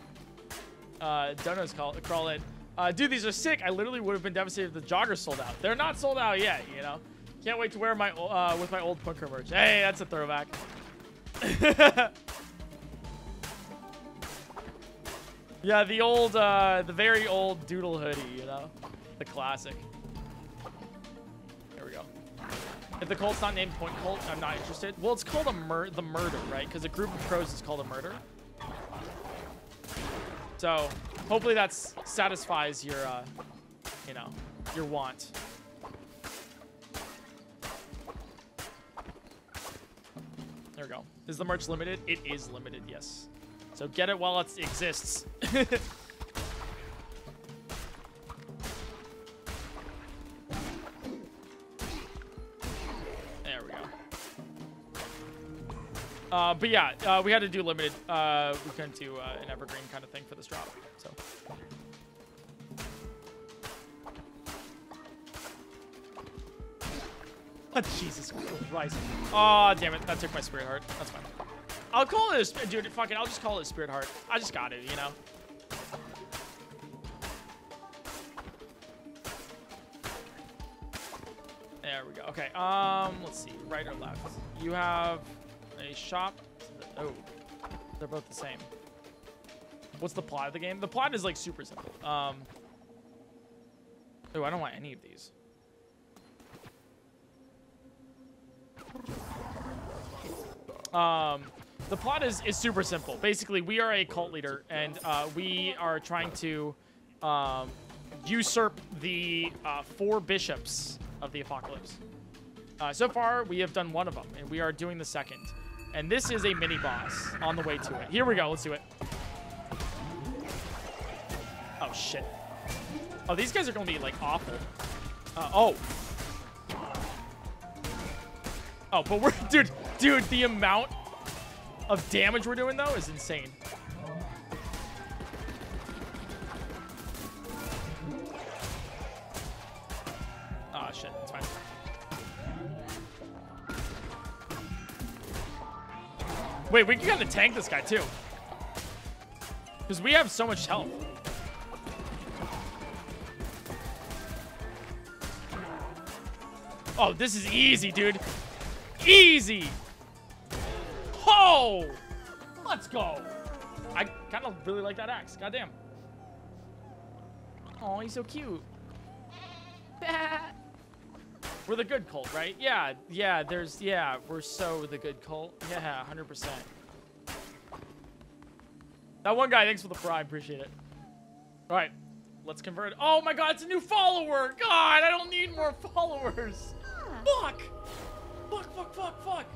uh, donos call, crawl in. Uh, dude, these are sick. I literally would have been devastated if the joggers sold out. They're not sold out yet, you know? Can't wait to wear my uh, with my old punker merch. Hey, that's a throwback. yeah, the old, uh, the very old doodle hoodie, you know? The classic. There we go. If the cult's not named Point Cult, I'm not interested. Well, it's called a mur the murder, right? Because a group of crows is called a murder. So, hopefully that satisfies your, uh, you know, your want. There we go. Is the merch limited? It is limited, yes. So get it while it exists. there we go. Uh, but yeah, uh, we had to do limited. Uh, we couldn't do uh, an evergreen kind of thing for this drop. So. Jesus Christ. Oh, damn it. That took my spirit heart. That's fine. I'll call it a... Dude, fuck it. I'll just call it a spirit heart. I just got it, you know? There we go. Okay, um, let's see. Right or left? You have a shop. Oh, they're both the same. What's the plot of the game? The plot is, like, super simple. Um... Oh, I don't want any of these. Um, the plot is, is super simple. Basically, we are a cult leader, and uh, we are trying to um, usurp the uh, four bishops of the apocalypse. Uh, so far, we have done one of them, and we are doing the second. And this is a mini boss on the way to it. Here we go. Let's do it. Oh, shit. Oh, these guys are going to be, like, awful. Uh, oh. Oh, but we're... Dude, dude, the amount of damage we're doing, though, is insane. Oh, shit. It's fine. Wait, we can kind of tank this guy, too. Because we have so much health. Oh, this is easy, dude. Easy. Oh! Let's go. I kind of really like that axe. Goddamn. Oh, he's so cute. we're the good cult, right? Yeah, yeah, there's, yeah, we're so the good cult. Yeah, 100%. That one guy, thanks for the fry. Appreciate it. All right, let's convert. Oh my god, it's a new follower. God, I don't need more followers. Ah. Fuck. Fuck, fuck, fuck, fuck.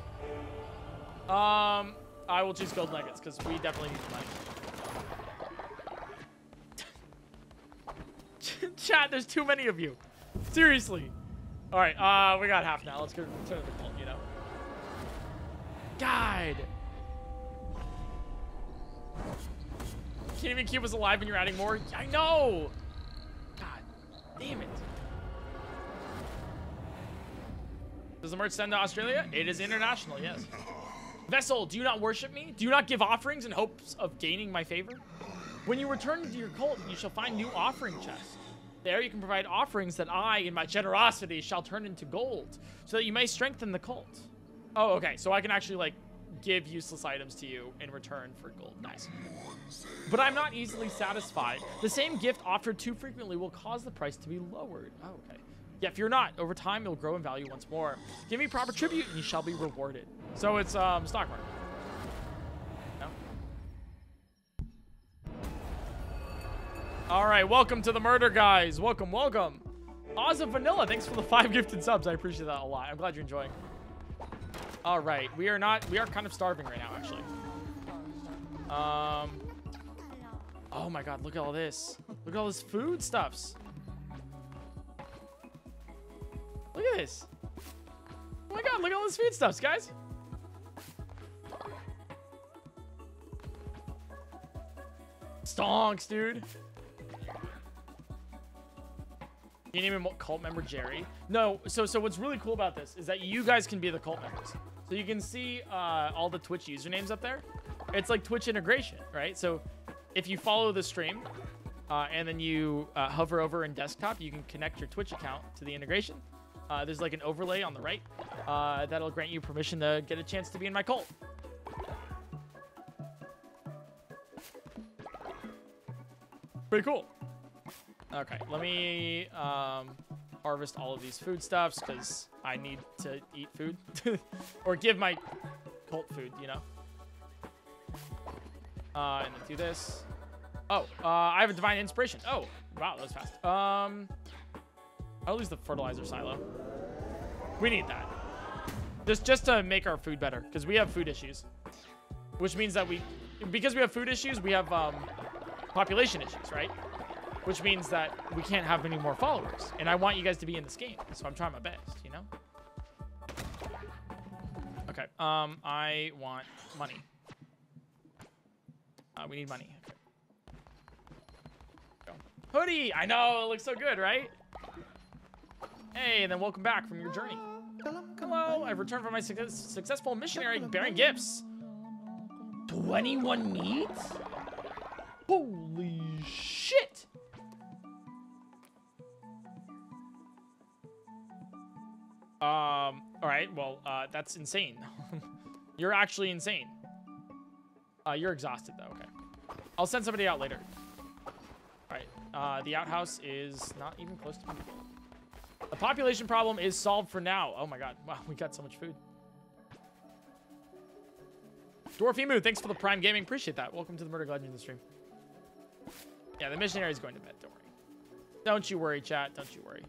Um, I will choose gold nuggets because we definitely need the money. Chat, there's too many of you. Seriously. All right, uh, we got half now. Let's go to the cult, you know. God. Can't even keep us alive when you're adding more. I know. God damn it. Does the merch send to Australia? It is international, yes. Vessel, do you not worship me? Do you not give offerings in hopes of gaining my favor? When you return to your cult, you shall find new offering chests. There you can provide offerings that I, in my generosity, shall turn into gold, so that you may strengthen the cult. Oh, okay. So I can actually, like, give useless items to you in return for gold. Nice. But I'm not easily satisfied. The same gift offered too frequently will cause the price to be lowered. Oh, okay. Yeah, if you're not, over time, it'll grow in value once more. Give me proper tribute, and you shall be rewarded. So it's um, stock market. No? All right, welcome to the murder, guys. Welcome, welcome. Oz of Vanilla, thanks for the five gifted subs. I appreciate that a lot. I'm glad you're enjoying. All right, we are not, we are kind of starving right now, actually. Um, Oh my god, look at all this. Look at all this food stuffs. Look at this. Oh my god, look at all this food stuffs, guys. Stonks, dude. You name him cult member Jerry? No. So so what's really cool about this is that you guys can be the cult members. So you can see uh, all the Twitch usernames up there. It's like Twitch integration, right? So if you follow the stream uh, and then you uh, hover over in desktop, you can connect your Twitch account to the integration. Uh, there's like an overlay on the right uh, that'll grant you permission to get a chance to be in my cult. Pretty cool. Okay, let me um, harvest all of these foodstuffs because I need to eat food or give my cult food, you know. Uh, and then do this. Oh, uh, I have a divine inspiration. Oh, wow, that was fast. Um, I'll use the fertilizer silo. We need that. Just, just to make our food better because we have food issues, which means that we, because we have food issues, we have um, population issues, right? which means that we can't have any more followers. And I want you guys to be in this game, so I'm trying my best, you know? Okay, um, I want money. Uh, we need money. Hoodie! I know, it looks so good, right? Hey, and then welcome back from your journey. Hello, I've returned from my su successful missionary bearing gifts. 21 meat? Holy shit! Um, all right, well, uh, that's insane. you're actually insane. Uh, you're exhausted, though, okay. I'll send somebody out later. All right, uh, the outhouse is not even close to full. The population problem is solved for now. Oh my god, wow, we got so much food. Dwarfimu, thanks for the Prime Gaming. Appreciate that. Welcome to the Murder Legend stream. Yeah, the missionary is going to bed. Don't worry. Don't you worry, chat. Don't you worry.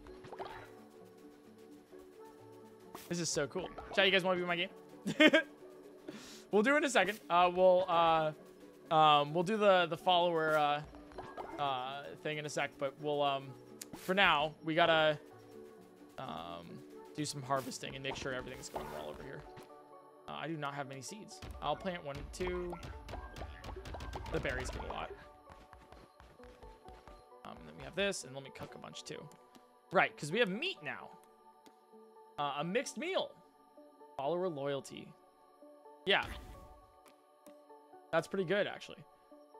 This is so cool. Chat, you guys want to be my game? we'll do it in a second. Uh, we'll uh, um, we'll do the the follower uh, uh, thing in a sec, but we'll um, for now we gotta um, do some harvesting and make sure everything's going well over here. Uh, I do not have many seeds. I'll plant one, two. The berries get a lot. Um, and then we have this, and let me cook a bunch too. Right, because we have meat now. Uh, a mixed meal. Follower loyalty. Yeah. That's pretty good, actually.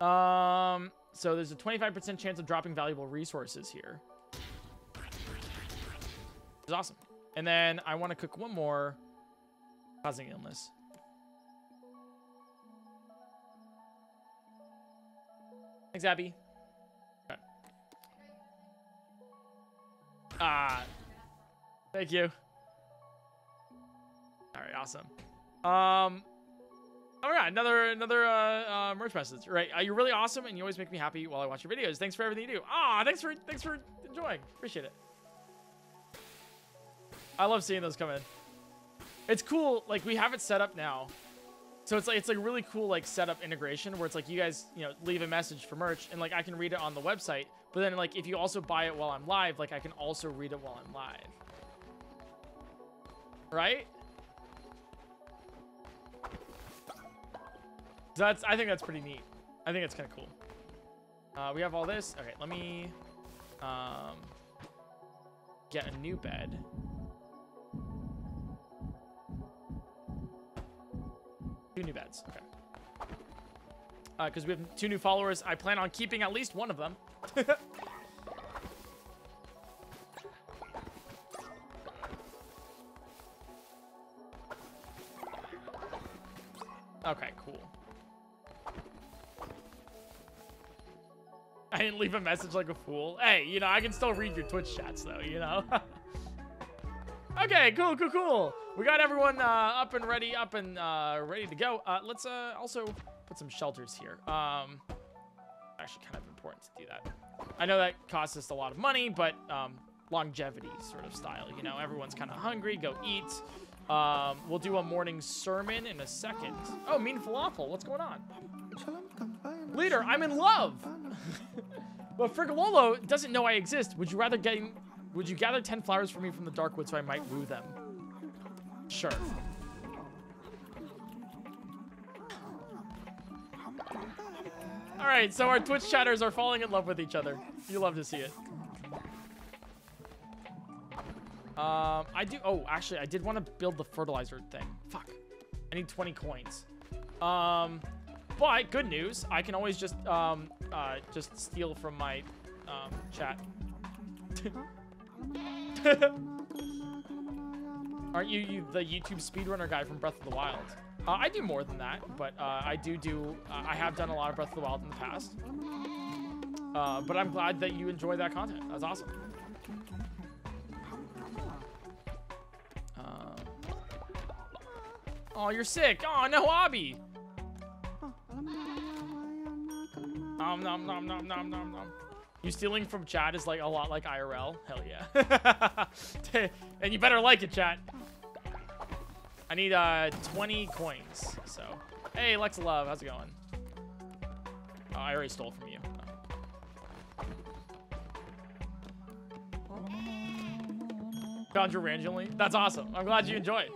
Um, so there's a 25% chance of dropping valuable resources here. It's awesome. And then I want to cook one more causing illness. Thanks, Abby. Ah, thank you. All right, awesome. Um, oh yeah, another another uh, uh, merch message. Right, uh, you're really awesome, and you always make me happy while I watch your videos. Thanks for everything you do. Ah, thanks for thanks for enjoying. Appreciate it. I love seeing those come in. It's cool. Like we have it set up now, so it's like it's like really cool like setup integration where it's like you guys you know leave a message for merch and like I can read it on the website, but then like if you also buy it while I'm live, like I can also read it while I'm live. Right? So that's, I think that's pretty neat. I think it's kind of cool. Uh, we have all this. Okay, let me um, get a new bed. Two new beds. Okay. Because uh, we have two new followers. I plan on keeping at least one of them. okay, cool. I didn't leave a message like a fool. Hey, you know, I can still read your Twitch chats, though, you know? okay, cool, cool, cool. We got everyone uh, up and ready, up and uh, ready to go. Uh, let's uh, also put some shelters here. Um, actually kind of important to do that. I know that costs us a lot of money, but um, longevity sort of style, you know? Everyone's kind of hungry, go eat. Um, we'll do a morning sermon in a second. Oh, mean falafel, what's going on? Leader, I'm in love. but Frigololo doesn't know I exist. Would you rather getting would you gather 10 flowers for me from the Darkwood so I might woo them? Sure. All right, so our Twitch chatters are falling in love with each other. You love to see it. Um, I do. Oh, actually, I did want to build the fertilizer thing. Fuck. I need 20 coins. Um, but good news, I can always just um, uh, just steal from my um, chat. Aren't you, you the YouTube speedrunner guy from Breath of the Wild? Uh, I do more than that, but uh, I do do. Uh, I have done a lot of Breath of the Wild in the past. Uh, but I'm glad that you enjoy that content. That's awesome. Oh, you're sick. Oh, no, Abby. Nom nom nom nom nom nom nom. You stealing from chat is like a lot like IRL. Hell yeah. and you better like it, chat. I need uh 20 coins. So, hey, Lex Love, how's it going? Oh, I already stole from you. Found you randomly. That's awesome. I'm glad you enjoy it.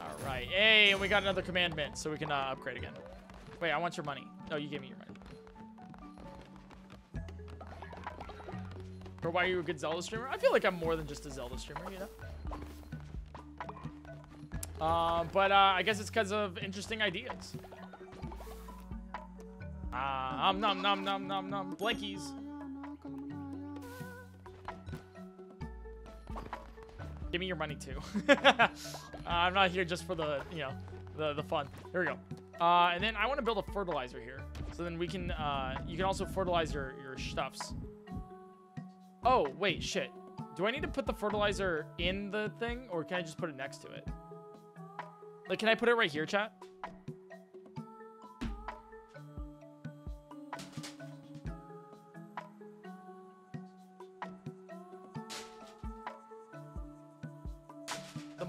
Alright, hey, and we got another commandment, so we can uh, upgrade again. Wait, I want your money. No, you gave me your money. Or why are you a good Zelda streamer? I feel like I'm more than just a Zelda streamer, you know? Uh, but uh, I guess it's because of interesting ideas. Ah, uh, um, nom nom nom nom nom blankies. Give me your money too. uh, I'm not here just for the, you know, the, the fun. Here we go. Uh, and then I want to build a fertilizer here. So then we can, uh, you can also fertilize your, your stuffs. Oh, wait, shit. Do I need to put the fertilizer in the thing or can I just put it next to it? Like, can I put it right here, chat?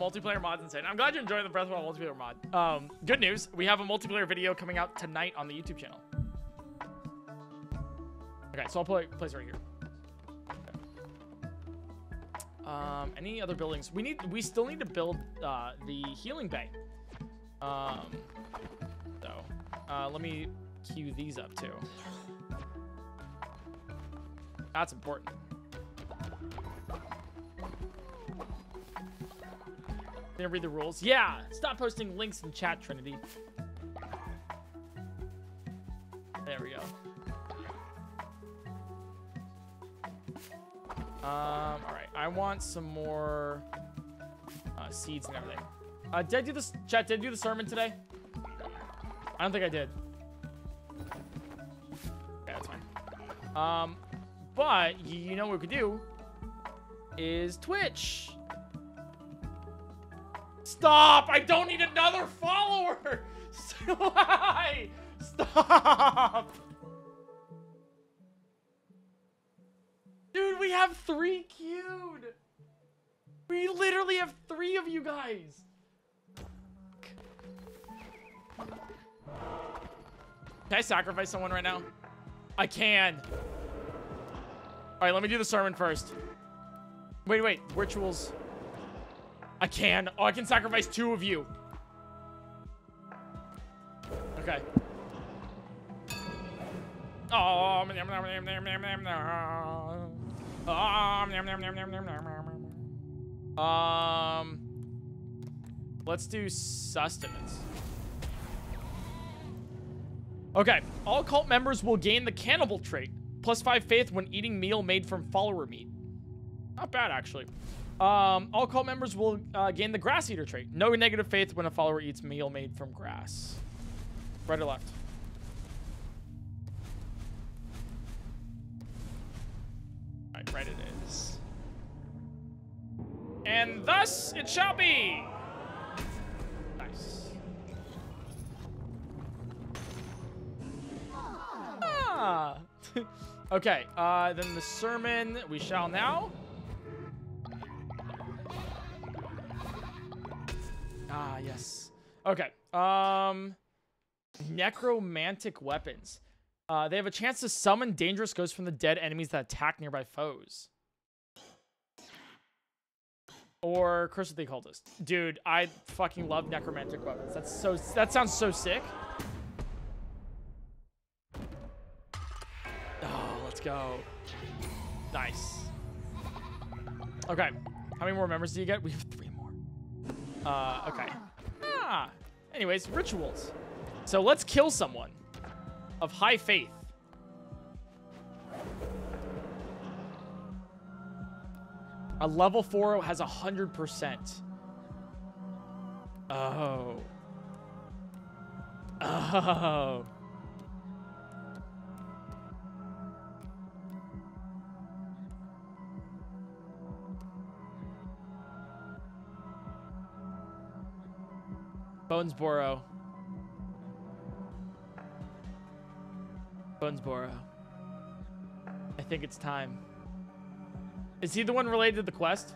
Multiplayer mod's insane. I'm glad you're enjoying the Breath of the Wild multiplayer mod. Um, good news, we have a multiplayer video coming out tonight on the YouTube channel. Okay, so I'll play, place right here. Um, any other buildings? We need, we still need to build uh, the healing bay. Um, so, uh, let me queue these up too. That's important. Read the rules. Yeah! Stop posting links in chat, Trinity. There we go. Um, alright. I want some more uh, seeds and everything. Uh, did I do this? Chat, did I do the sermon today? I don't think I did. Okay, that's fine. Um, but you know what we could do is Twitch. Stop! I don't need another follower! Why? Stop! Dude, we have three queued! We literally have three of you guys! Can I sacrifice someone right now? I can. Alright, let me do the sermon first. Wait, wait. Rituals. I can. Oh, I can sacrifice two of you. Okay. Oh, um, let's do sustenance. Okay, all cult members will gain the cannibal trait, plus five faith when eating meal made from follower meat. Not bad, actually. Um, all cult members will uh, gain the grass eater trait. No negative faith when a follower eats meal made from grass. Right or left? Right, right it is. And thus it shall be. Nice. Ah. okay, uh, then the sermon we shall now. Ah, yes. Okay. Um, necromantic weapons. Uh, they have a chance to summon dangerous ghosts from the dead enemies that attack nearby foes. Or Curse of the Occultist. Dude, I fucking love necromantic weapons. That's so. That sounds so sick. Oh, let's go. Nice. Okay. How many more members do you get? We have three. Uh, okay. Ah. Anyways, rituals. So let's kill someone of high faith. A level 4 has a 100%. Oh. Oh. Bonesboro. Bonesboro. I think it's time. Is he the one related to the quest?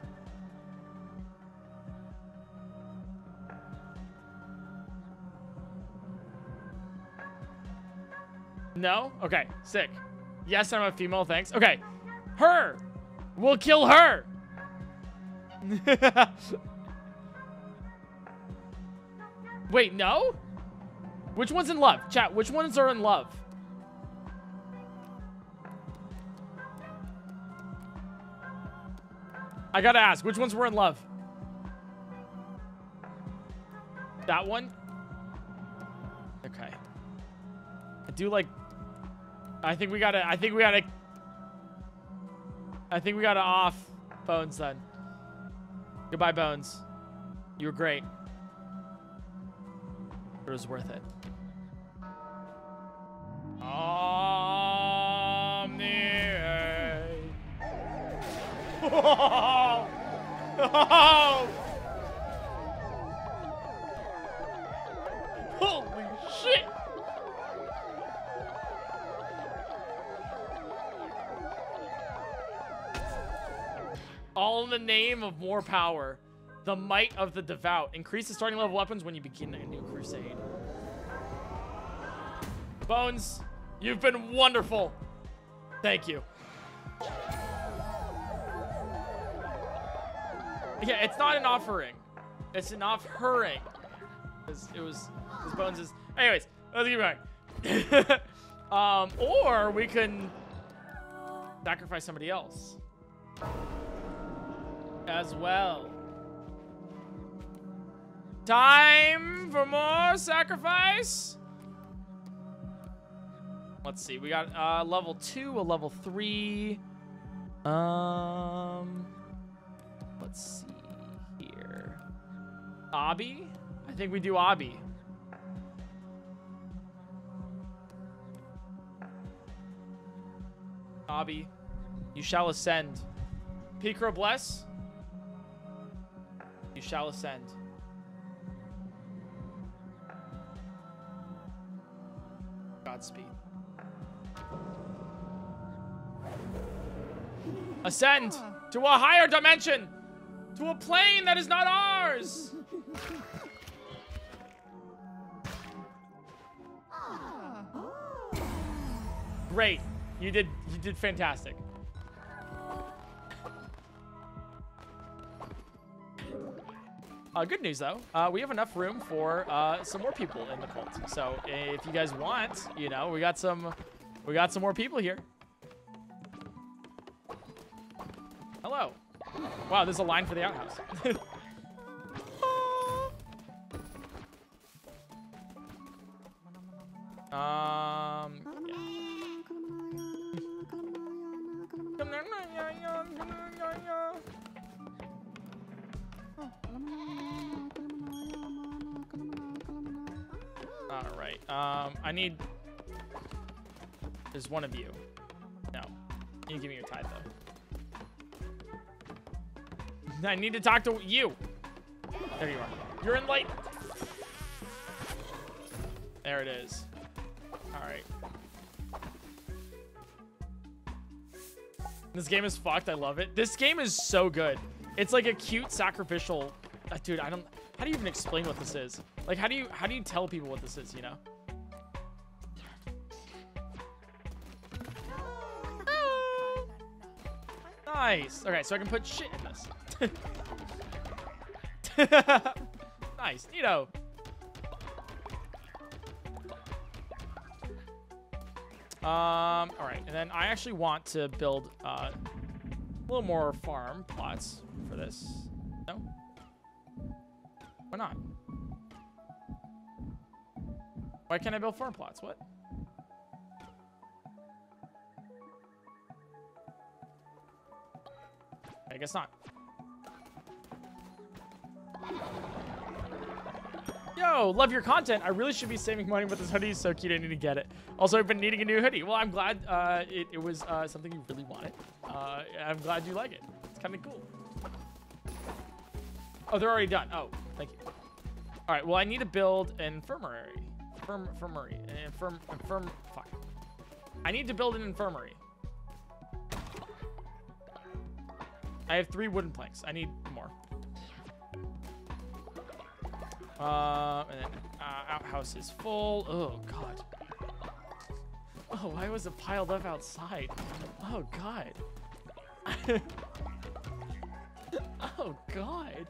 No? Okay, sick. Yes, I'm a female, thanks. Okay, her! We'll kill her! Wait, no? Which one's in love? Chat, which ones are in love? I gotta ask, which ones were in love? That one? Okay. I do like... I think we gotta... I think we gotta... I think we gotta off Bones then. Goodbye, Bones. You were great. Was worth it. Omni. Holy shit! All in the name of more power. The might of the devout. Increase the starting level weapons when you begin a new crusade. Bones, you've been wonderful. Thank you. Yeah, it's not an offering. It's an offering. It was, it was Bones' Anyways, let's keep going. um, or we can sacrifice somebody else as well. Time for more sacrifice. Let's see. We got uh, level two, a level three. Um, let's see here. Obby? I think we do Obby. Obby, you shall ascend. Picro bless. You shall ascend. Godspeed. Ascend to a higher dimension, to a plane that is not ours. Great, you did you did fantastic. Uh, good news though, uh, we have enough room for uh, some more people in the cult. So if you guys want, you know, we got some, we got some more people here. Hello. Wow, there's a line for the outhouse. um. All right. Um, I need. There's one of you. No. You give me your tithe though. I need to talk to you. There you are. You're in light. There it is. All right. This game is fucked. I love it. This game is so good. It's like a cute sacrificial. Uh, dude, I don't. How do you even explain what this is? Like, how do you how do you tell people what this is? You know. Nice. Okay, so I can put shit in this. nice. Neato. Um, all right, and then I actually want to build uh, a little more farm plots for this. No? Why not? Why can't I build farm plots? What? I guess not. Yo, love your content. I really should be saving money with this hoodie. Is so cute. I need to get it. Also, I've been needing a new hoodie. Well, I'm glad uh, it, it was uh, something you really wanted. Uh, I'm glad you like it. It's kind of cool. Oh, they're already done. Oh, thank you. All right. Well, I need to build an infirmary. Infirm, infirmary. Infirm, infirm. Fuck. I need to build an infirmary. I have three wooden planks. I need more. Uh, and then uh, outhouse is full. Oh god. Oh, why was it piled up outside? Oh god. oh god.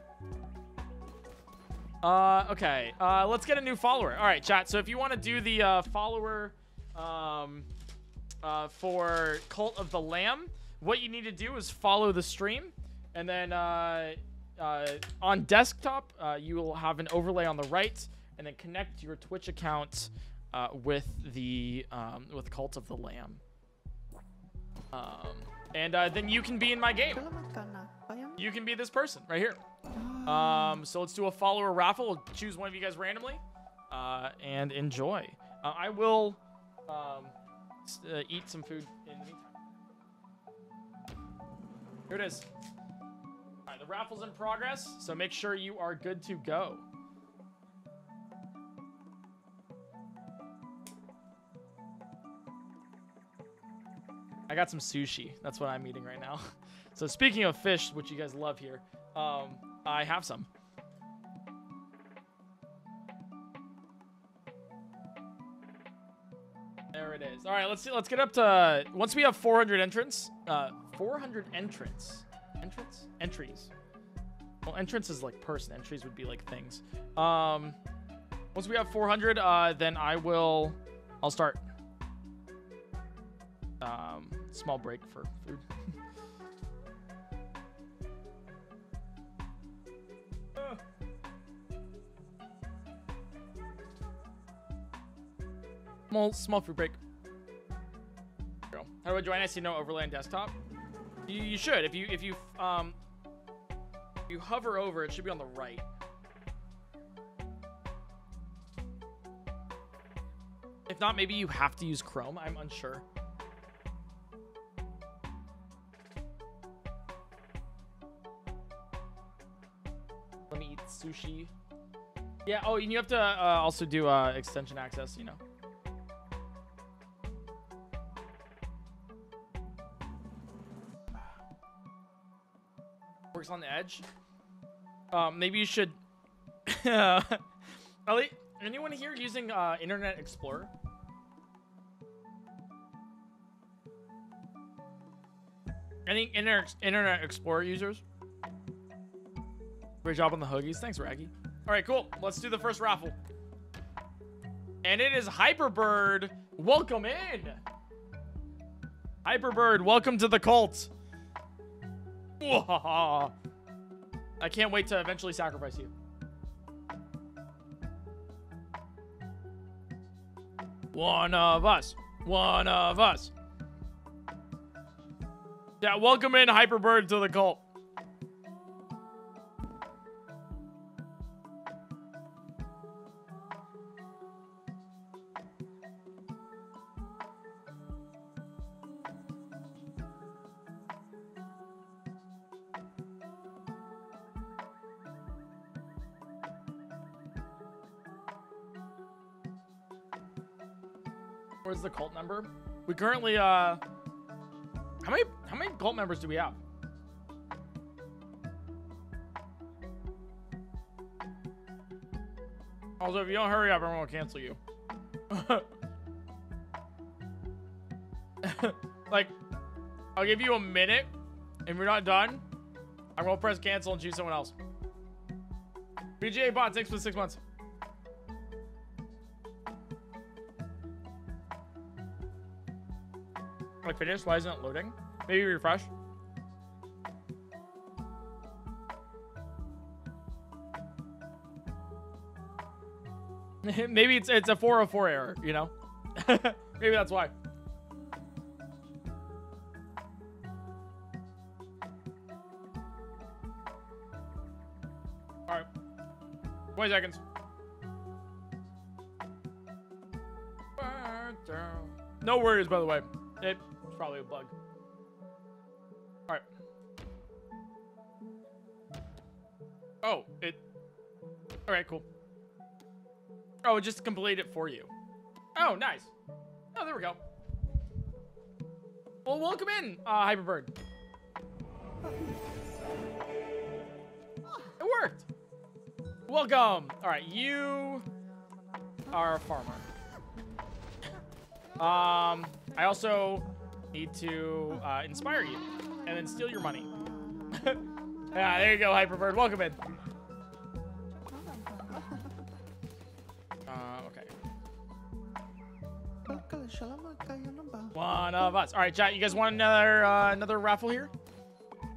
Uh, okay. Uh, let's get a new follower. All right, chat. So if you want to do the uh, follower, um, uh, for Cult of the Lamb, what you need to do is follow the stream, and then uh, uh, on desktop, uh, you will have an overlay on the right, and then connect your Twitch account uh, with the um, with Cult of the Lamb. Um, and uh, then you can be in my game. You can be this person right here. Um, so let's do a follower raffle. We'll choose one of you guys randomly, uh, and enjoy. Uh, I will um, eat some food in the meantime. Here it is. Right, the raffle's in progress, so make sure you are good to go. I got some sushi. That's what I'm eating right now. So speaking of fish, which you guys love here, um, I have some. There it is. All right, let's see. Let's get up to once we have 400 entrants. Uh, 400 entrants. Entrants? Entries. Well, entrance is like person. Entries would be like things. Um, once we have 400, uh, then I will. I'll start. Um, small break for food. Small, small food break. How do I join? I see no overlay on desktop. You, you should. If you if you um you hover over, it should be on the right. If not, maybe you have to use Chrome. I'm unsure. Let me eat sushi. Yeah. Oh, and you have to uh, also do uh, extension access. You know. Works on the edge. Um, maybe you should. Ellie, anyone here using uh, Internet Explorer? Any Inter Internet Explorer users? Great job on the huggies. Thanks, Raggy. All right, cool. Let's do the first raffle. And it is Hyperbird. Welcome in. Hyperbird, welcome to the cult. I can't wait to eventually sacrifice you. One of us. One of us. Yeah, welcome in Hyperbird to the cult. Where's the cult number? We currently uh how many how many cult members do we have? Also, if you don't hurry up, everyone will cancel you. like, I'll give you a minute. If you're not done, I'm gonna press cancel and choose someone else. BGA bot, thanks for six months. Like finished? Why isn't it loading? Maybe refresh. Maybe it's it's a 404 error, you know? Maybe that's why. Alright. 20 seconds. No worries, by the way. It's probably a bug. Alright. Oh, it... Alright, cool. Oh, just complete it for you. Oh, nice. Oh, there we go. Well, welcome in, uh, Hyperbird. It worked. Welcome. All right, you are a farmer. Um, I also need to uh, inspire you and then steal your money. yeah, there you go, Hyperbird. Welcome in. Uh, okay. One of us. All right, chat. You guys want another uh, another raffle here?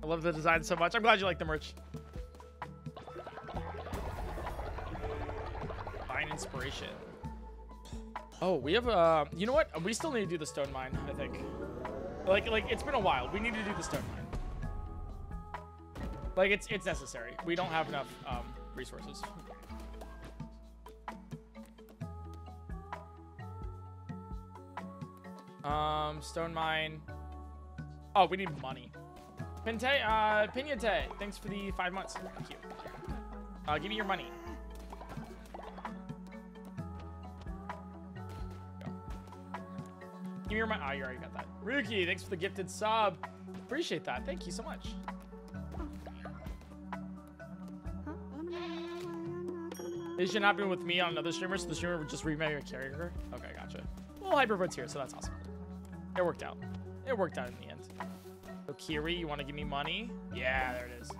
I love the design so much. I'm glad you like the merch. Fine inspiration. Oh, we have uh, you know what? We still need to do the stone mine. I think. Like, like it's been a while. We need to do the stone mine. Like, it's it's necessary. We don't have enough um, resources. Um, stone mine. Oh, we need money. Pinte, uh, Pinate, thanks for the five months. Thank you. Uh, give me your money. Give me your money. Oh, you already got that. Ruki, thanks for the gifted sub. Appreciate that. Thank you so much. This should happen with me on another streamer, so the streamer would just remake a character. Okay, gotcha. Well, Hyperbird's here, so that's awesome. It worked out. It worked out in the end. So Kiri, you want to give me money? Yeah, there it is.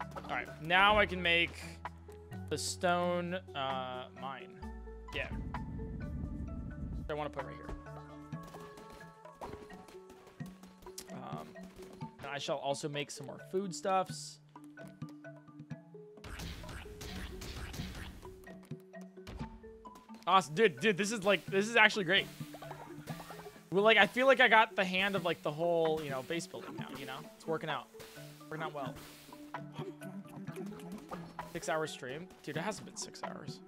All right, now I can make the stone uh, mine. Yeah. I want to put right here. Um, I shall also make some more foodstuffs. Awesome, dude, dude, this is like, this is actually great. Well, like, I feel like I got the hand of, like, the whole, you know, base building now, you know? It's working out. Working out well. Six hour stream? Dude, it hasn't been six hours.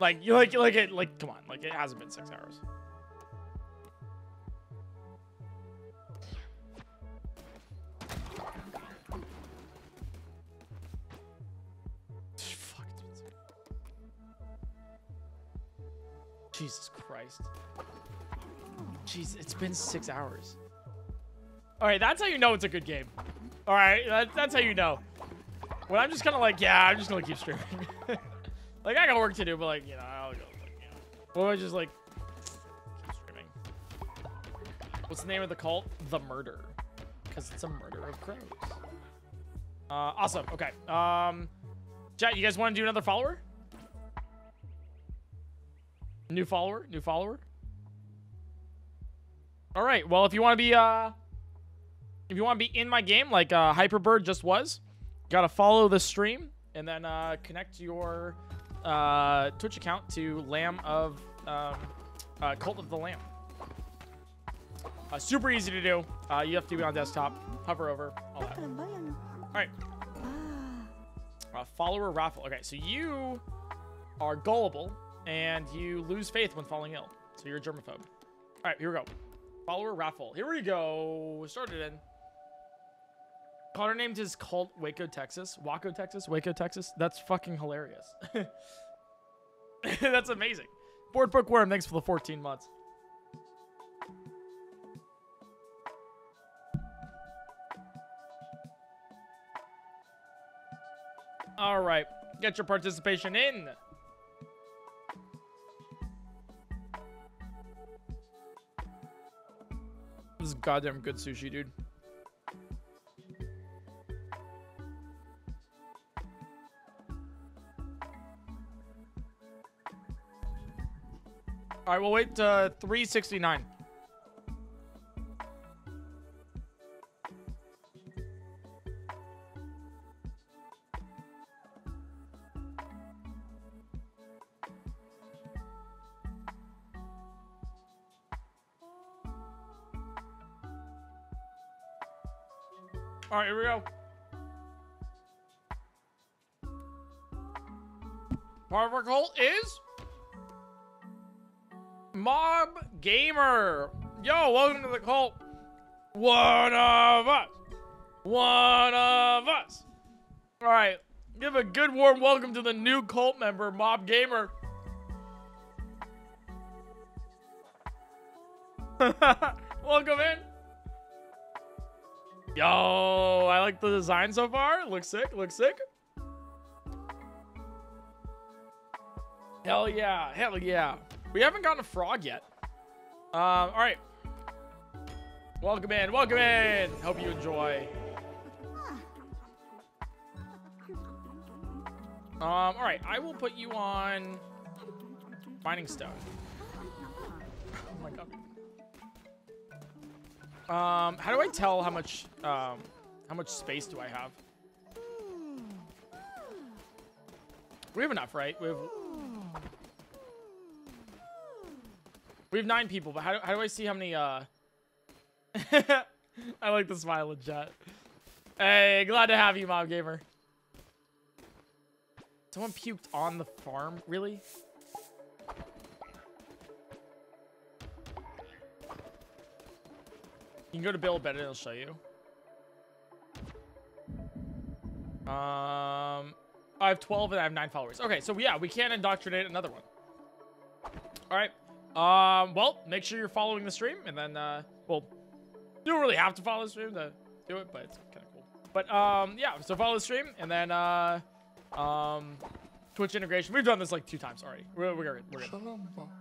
Like, you like, like it, like, come on. Like, it hasn't been six hours. Jesus Christ. Jeez, it's been six hours. All right, that's how you know it's a good game. All right, that, that's how you know. When I'm just kind of like, yeah, I'm just gonna keep streaming. like I got work to do, but like, you know, I'll go. Like, you know. Or I just like keep streaming. What's the name of the cult? The Murder, because it's a murder of crows. Uh, awesome. Okay. Um, chat, you guys want to do another follower? New follower? New follower? All right. Well, if you want to be uh if you want to be in my game like uh Hyperbird just was, got to follow the stream and then uh connect your uh Twitch account to Lamb of um uh Cult of the Lamb. Uh, super easy to do. Uh, you have to be on desktop, hover over, all that. All right. Uh, follower raffle. Okay, so you are gullible and you lose faith when falling ill. So you're a germaphobe. All right, here we go. Follower raffle. Here we go. Started in. Connor named his cult Waco, Texas. Waco, Texas. Waco, Texas. That's fucking hilarious. That's amazing. Board Book Worm, thanks for the 14 months. All right. Get your participation in. Goddamn good sushi, dude. All right, we'll wait uh, 369. Here we go. Part of our cult is Mob Gamer. Yo, welcome to the cult. One of us. One of us. All right, give a good warm welcome to the new cult member, Mob Gamer. welcome in. Yo, I like the design so far. Looks sick, looks sick. Hell yeah, hell yeah. We haven't gotten a frog yet. Um, all right. Welcome in, welcome in. Hope you enjoy. Um, all right, I will put you on mining stone. Oh my god. Um, how do I tell how much, um, how much space do I have? We have enough, right? We have, we have nine people, but how do, how do I see how many, uh... I like the smile in chat. Hey, glad to have you, Mob Gamer. Someone puked on the farm? Really? You can go to Bill Bennett, it'll show you. Um, I have 12 and I have 9 followers. Okay, so yeah, we can indoctrinate another one. All right. Um, well, make sure you're following the stream, and then, uh, well, you don't really have to follow the stream to do it, but it's kind of cool. But, um, yeah, so follow the stream, and then, uh, um, Twitch integration. We've done this like two times already. We're, we're good. We're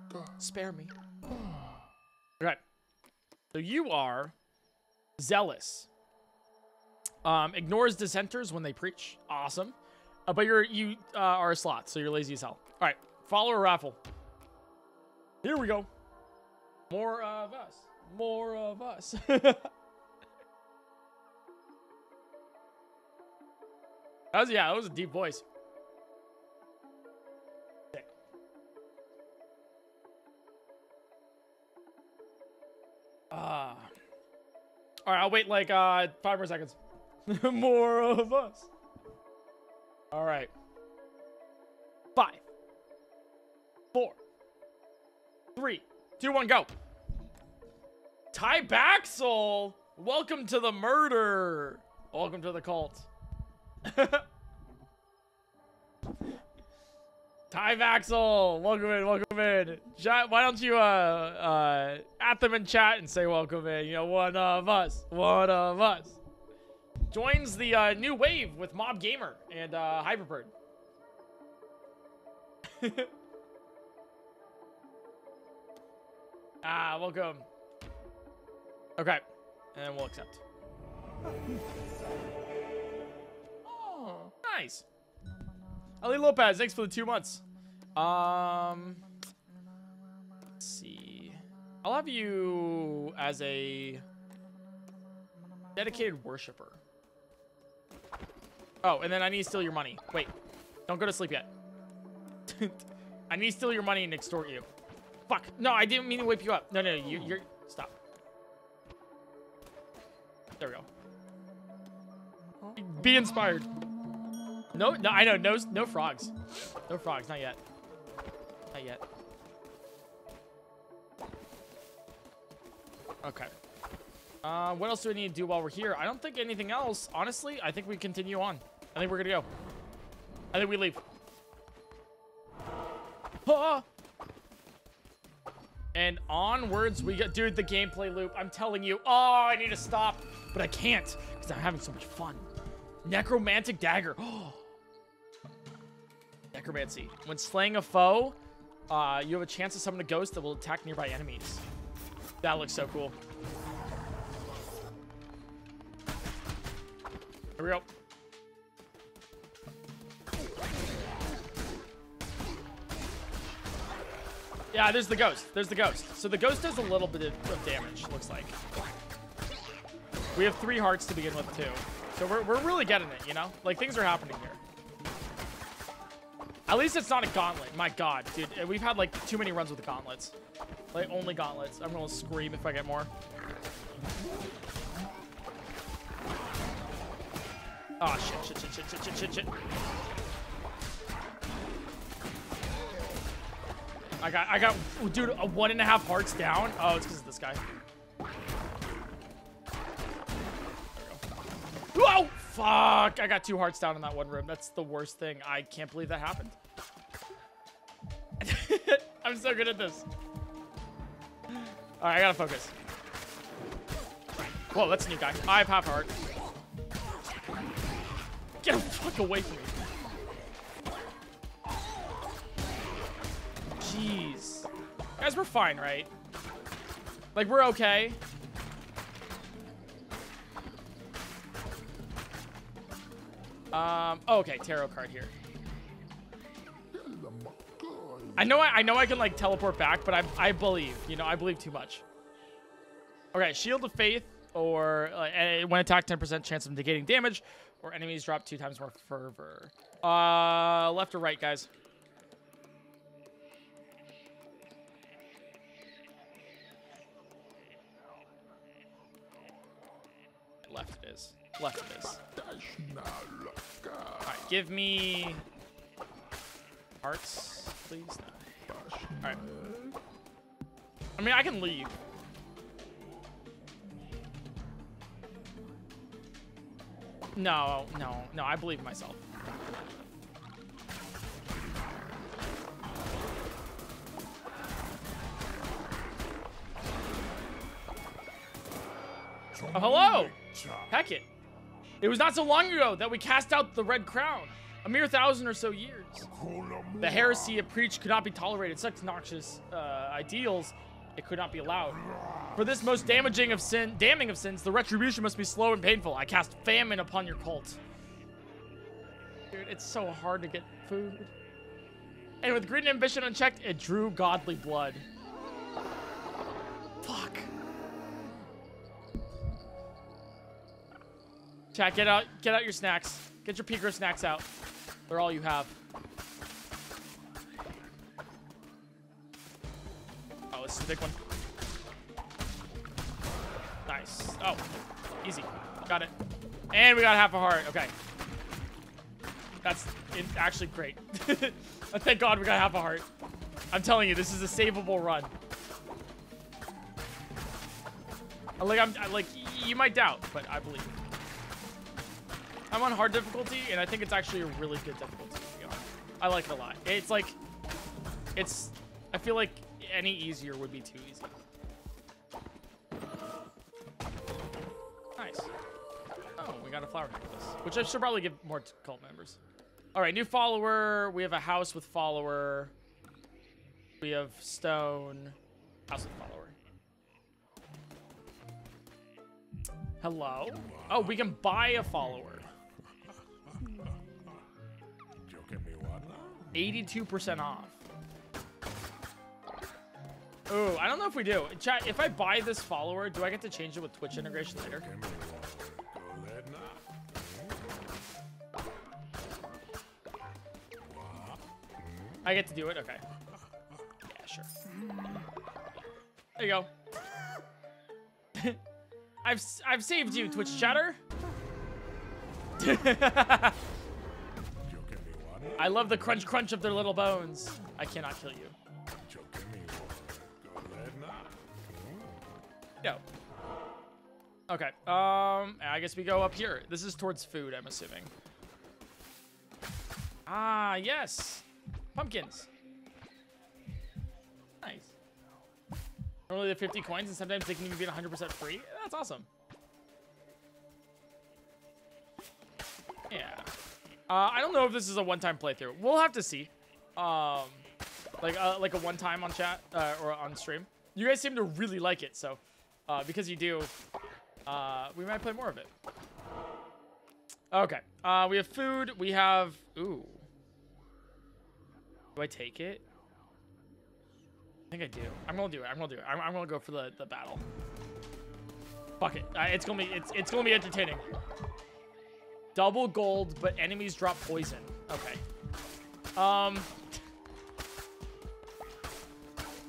good. Spare me. So you are zealous. Um, ignores dissenters when they preach. Awesome. Uh, but you're you uh, are a slot, so you're lazy as hell. All right, follow a raffle. Here we go. More of us. More of us. that was yeah, that was a deep voice. Ah. All right, I'll wait like uh five more seconds. more of us. All right. Five, four, three, two, one, go. Ty Baxel, welcome to the murder. Welcome to the cult. Ty Baxel, welcome in, welcome in. Chat, why don't you uh uh at them in chat and say welcome in? You know, one of us, one of us. Joins the uh, new wave with Mob Gamer and uh, Hyperbird. ah, welcome. Okay, and then we'll accept. Oh, nice. Ali Lopez, thanks for the two months. Um, let's see. I'll have you as a dedicated worshiper. Oh, and then I need to steal your money. Wait, don't go to sleep yet. I need to steal your money and extort you. Fuck. No, I didn't mean to whip you up. No, no, no you, you're... Stop. There we go. Be inspired. No, no, I know, no, no frogs. No frogs, not yet. Not yet. Okay. Uh, what else do we need to do while we're here? I don't think anything else. Honestly, I think we continue on. I think we're gonna go. I think we leave. Ah! And onwards we go. Dude, the gameplay loop. I'm telling you. Oh, I need to stop. But I can't because I'm having so much fun. Necromantic dagger. Necromancy. When slaying a foe, uh, you have a chance to summon a ghost that will attack nearby enemies. That looks so cool. Here we go. Yeah, there's the ghost. There's the ghost. So the ghost does a little bit of, of damage, looks like. We have three hearts to begin with, too. So we're, we're really getting it, you know? Like, things are happening here. At least it's not a gauntlet. My god, dude. Uh, we've had like too many runs with the gauntlets. Like only gauntlets. I'm gonna scream if I get more. Oh shit, shit, shit, shit, shit, shit, shit, shit. I got, I got, dude, a one and a half hearts down. Oh, it's because of this guy. Whoa! Fuck! I got two hearts down in that one room. That's the worst thing. I can't believe that happened. I'm so good at this. All right, I gotta focus. Whoa, that's a new guy. I have half heart. Get the fuck away from me. Jeez. Guys, we're fine, right? Like, we're okay. Um, oh, okay, tarot card here. I know I, I know I can like teleport back, but I I believe, you know, I believe too much. Okay, Shield of Faith, or uh, when attacked, 10% chance of negating damage, or enemies drop two times more fervor. Uh, left or right, guys? Left it is. Left it is. Alright, give me hearts, please. Alright. I mean, I can leave. No, no, no, I believe myself. Oh, hello! Heck It was not so long ago that we cast out the Red Crown. A mere thousand or so years. The heresy it preached could not be tolerated. Such noxious uh, ideals, it could not be allowed. For this most damaging of sin, damning of sins, the retribution must be slow and painful. I cast famine upon your cult. Dude, it's so hard to get food. And with greed and ambition unchecked, it drew godly blood. Fuck. Chat, get out, get out your snacks. Get your Pico snacks out. They're all you have. Oh, this is a big one. Nice. Oh, easy. Got it. And we got half a heart. Okay. That's actually great. Thank God we got half a heart. I'm telling you, this is a savable run. Like I'm like you might doubt, but I believe. I'm on hard difficulty, and I think it's actually a really good difficulty. To be. I like it a lot. It's like, it's. I feel like any easier would be too easy. Nice. Oh, we got a flower necklace, which I should probably give more to cult members. All right, new follower. We have a house with follower. We have stone. House with follower. Hello. Oh, we can buy a follower. 82% off. Oh, I don't know if we do. Chat, if I buy this follower, do I get to change it with Twitch integration later? I get to do it? Okay. Yeah, sure. There you go. I've I've saved you, Twitch chatter. I love the crunch crunch of their little bones. I cannot kill you. No. Okay. Um, I guess we go up here. This is towards food, I'm assuming. Ah, yes. Pumpkins. Nice. Normally they're 50 coins, and sometimes they can even be 100% free. That's awesome. Yeah. Uh, I don't know if this is a one-time playthrough. We'll have to see. Um, like uh, like a one-time on chat uh, or on stream. You guys seem to really like it, so uh, because you do, uh, we might play more of it. Okay. Uh, we have food. We have. Ooh. Do I take it? I think I do. I'm gonna do it. I'm gonna do it. I'm, I'm gonna go for the the battle. Fuck it. Uh, it's gonna be it's it's gonna be entertaining. Double gold, but enemies drop poison. Okay. Um.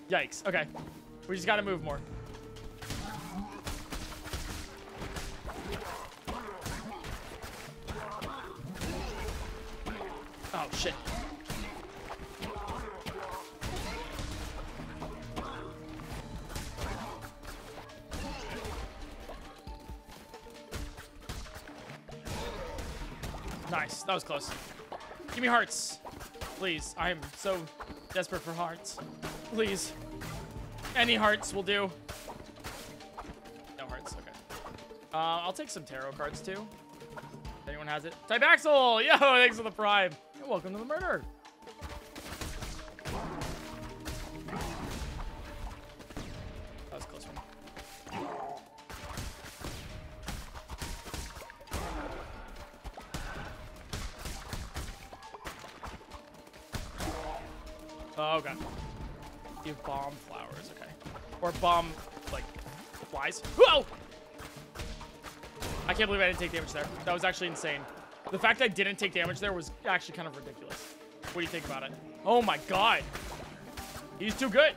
Yikes. Okay. We just gotta move more. Oh, shit. That was close. Give me hearts. Please. I am so desperate for hearts. Please. Any hearts will do. No hearts. Okay. Uh, I'll take some tarot cards too. If anyone has it. Type Axel! Yo, thanks for the prime. Welcome to the murder. Oh, okay. You bomb flowers, okay. Or bomb, like, flies. Whoa! I can't believe I didn't take damage there. That was actually insane. The fact I didn't take damage there was actually kind of ridiculous. What do you think about it? Oh my god. He's too good.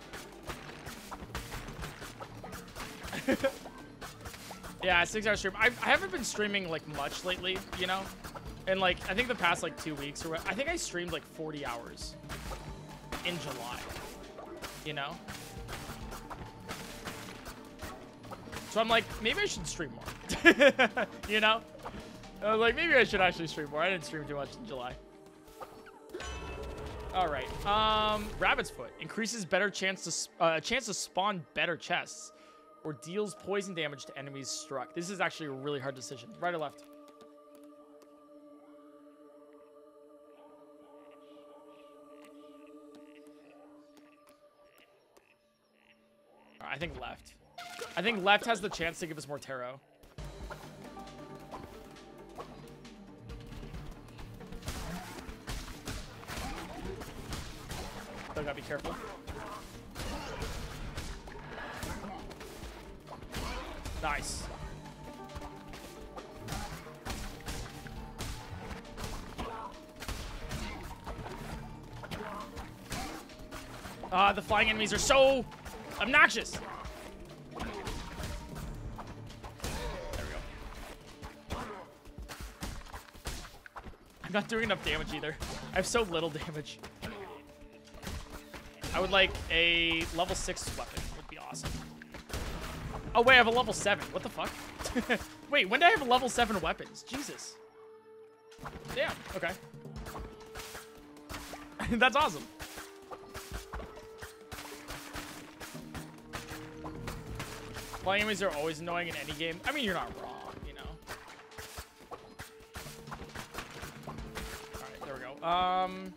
yeah, six hour stream. I, I haven't been streaming like much lately, you know? And like, I think the past like two weeks or what, I think I streamed like 40 hours in July, you know? So I'm like, maybe I should stream more, you know? I was like, maybe I should actually stream more. I didn't stream too much in July. All right. Um, Rabbit's Foot increases better chance to uh, chance to spawn better chests, or deals poison damage to enemies struck. This is actually a really hard decision. Right or left? I think left. I think left has the chance to give us more tarot. Still gotta be careful. Nice. Ah, the flying enemies are so obnoxious. There we go. I'm not doing enough damage either. I have so little damage. I would like a level 6 weapon. Would be awesome. Oh, wait, I have a level 7. What the fuck? wait, when did I have level 7 weapons? Jesus. Damn, okay. That's awesome. Enemies are always annoying in any game. I mean, you're not wrong, you know. Alright, there we go. Um...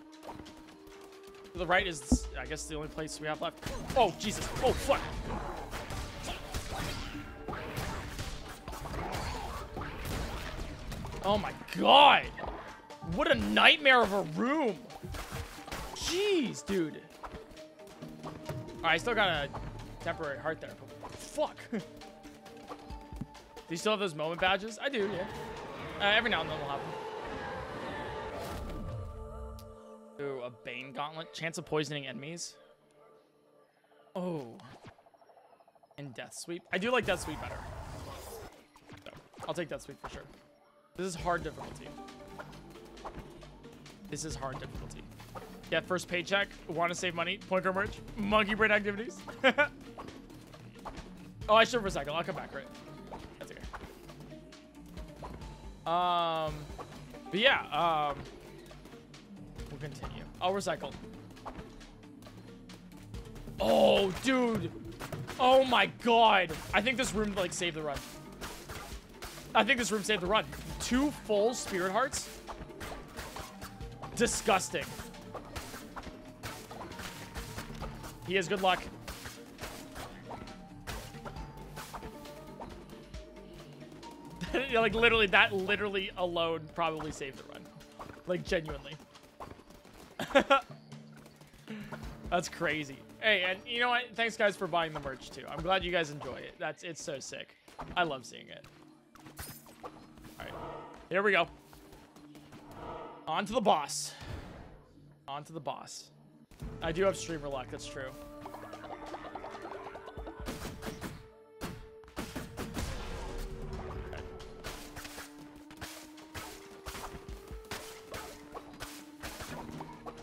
The right is, I guess, the only place we have left. Oh, Jesus. Oh, fuck. Oh, my God. What a nightmare of a room. Jeez, dude. All right, I still got a temporary heart there. Fuck. do you still have those moment badges? I do, yeah. Uh, every now and then we'll have them. Ooh, a Bane Gauntlet. Chance of poisoning enemies. Oh. And Death Sweep. I do like Death Sweep better. So, I'll take Death Sweep for sure. This is hard difficulty. This is hard difficulty. Yeah, first paycheck. Want to save money. Point guard merch. Monkey brain activities. oh, I should recycle. I'll come back, right? That's okay. Um, but yeah, um, we'll continue. I'll recycle. Oh, dude. Oh my god. I think this room like saved the run. I think this room saved the run. Two full spirit hearts. Disgusting. He has good luck. Yeah, like literally, that literally alone probably saved the run. Like genuinely. That's crazy. Hey, and you know what? Thanks guys for buying the merch too. I'm glad you guys enjoy it. That's it's so sick. I love seeing it. All right, here we go. On to the boss. On to the boss. I do have streamer luck. That's true.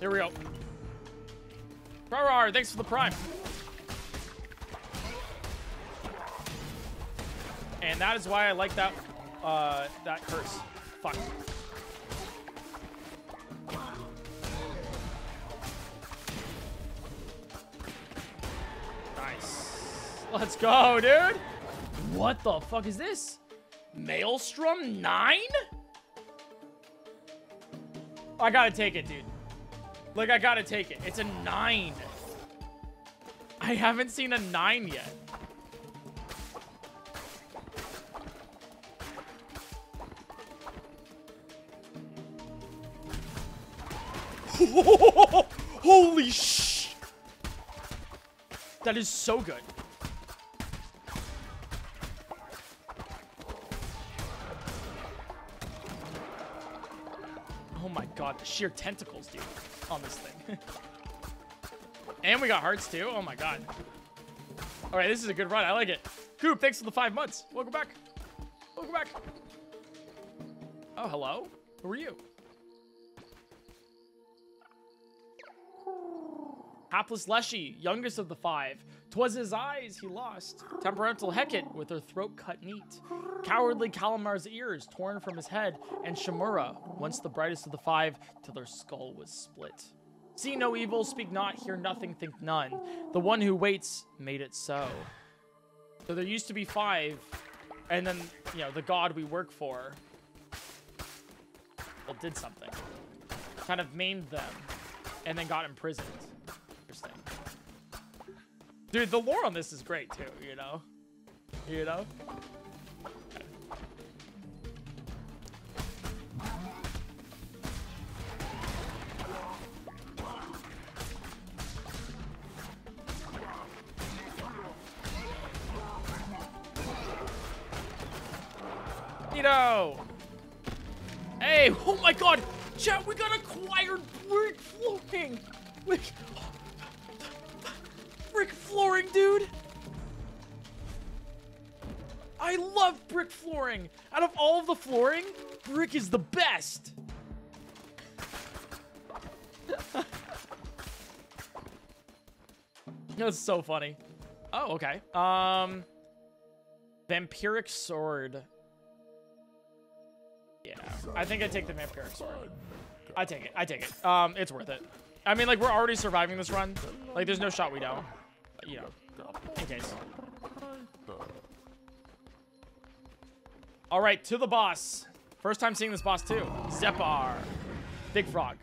Here we go. Rar, thanks for the prime. And that is why I like that uh that curse. Fuck. Nice. Let's go, dude. What the fuck is this? Maelstrom 9? I gotta take it, dude. Like, I gotta take it. It's a 9. I haven't seen a 9 yet. Holy sh! That is so good. Sheer tentacles, dude, on this thing. and we got hearts too. Oh my god. All right, this is a good run. I like it. Coop, thanks for the five months. Welcome back. Welcome back. Oh, hello. Who are you? Hapless Leshy, youngest of the five. Twas his eyes he lost. Temperamental Heket with her throat cut neat. Cowardly Kallamar's ears torn from his head. And Shamura, once the brightest of the five, till their skull was split. See no evil, speak not, hear nothing, think none. The one who waits made it so. So there used to be five, and then, you know, the god we work for, well, did something. Kind of maimed them, and then got imprisoned. Dude, the lore on this is great too, you know? You know? Neato! Hey, oh my god! Chat, we got acquired brick flooring! Like, brick flooring, dude! I love brick flooring! Out of all of the flooring, brick is the best! That's so funny. Oh, okay. Um, Vampiric Sword. Yeah, I think I take the Vampiric Sword. I take it. I take it. Um, it's worth it. I mean, like, we're already surviving this run. Like, there's no shot we don't. You know, in case. All right, to the boss. First time seeing this boss, too. Zepar. Big Frog.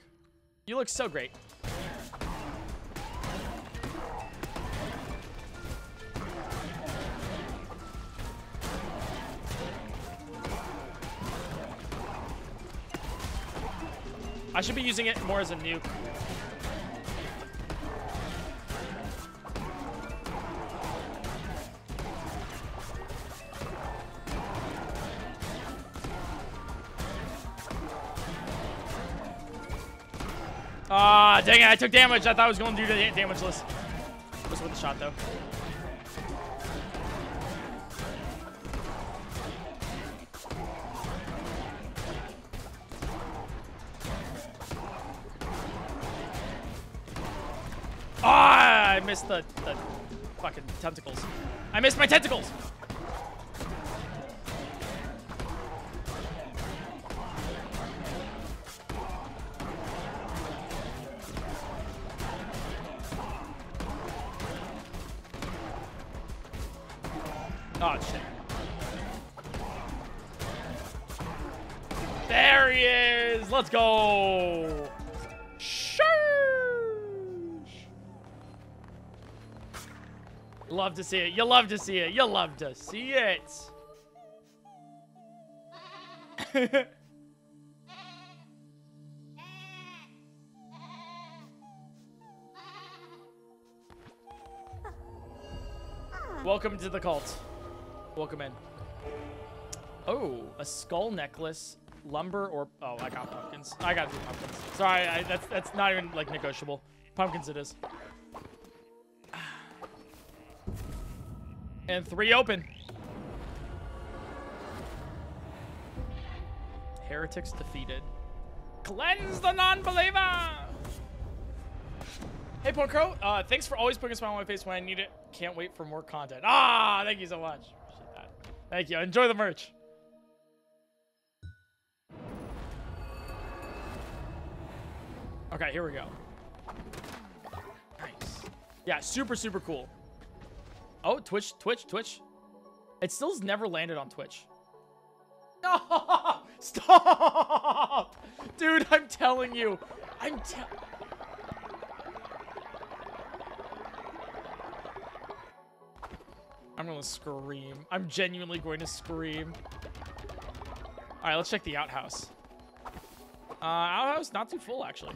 You look so great. I should be using it more as a nuke. Dang it, I took damage. I thought I was going to do the damage list. Was with the shot, though. Ah, I missed the, the fucking tentacles. I missed my tentacles. Love to see it. You love to see it. You love to see it. Welcome to the cult. Welcome in. Oh, a skull necklace, lumber, or oh, I got pumpkins. I got two pumpkins. Sorry, I, that's that's not even like negotiable. Pumpkins it is. And three open. Heretics defeated. Cleanse the non-believer! Hey, Porcro, uh, thanks for always putting a smile on my face when I need it. Can't wait for more content. Ah, thank you so much. Thank you. Enjoy the merch. Okay, here we go. Nice. Yeah, super, super cool. Oh, Twitch, Twitch, Twitch. It still's never landed on Twitch. No! Stop! Dude, I'm telling you. I'm telling... I'm gonna scream. I'm genuinely going to scream. All right, let's check the outhouse. Uh, outhouse not too full actually.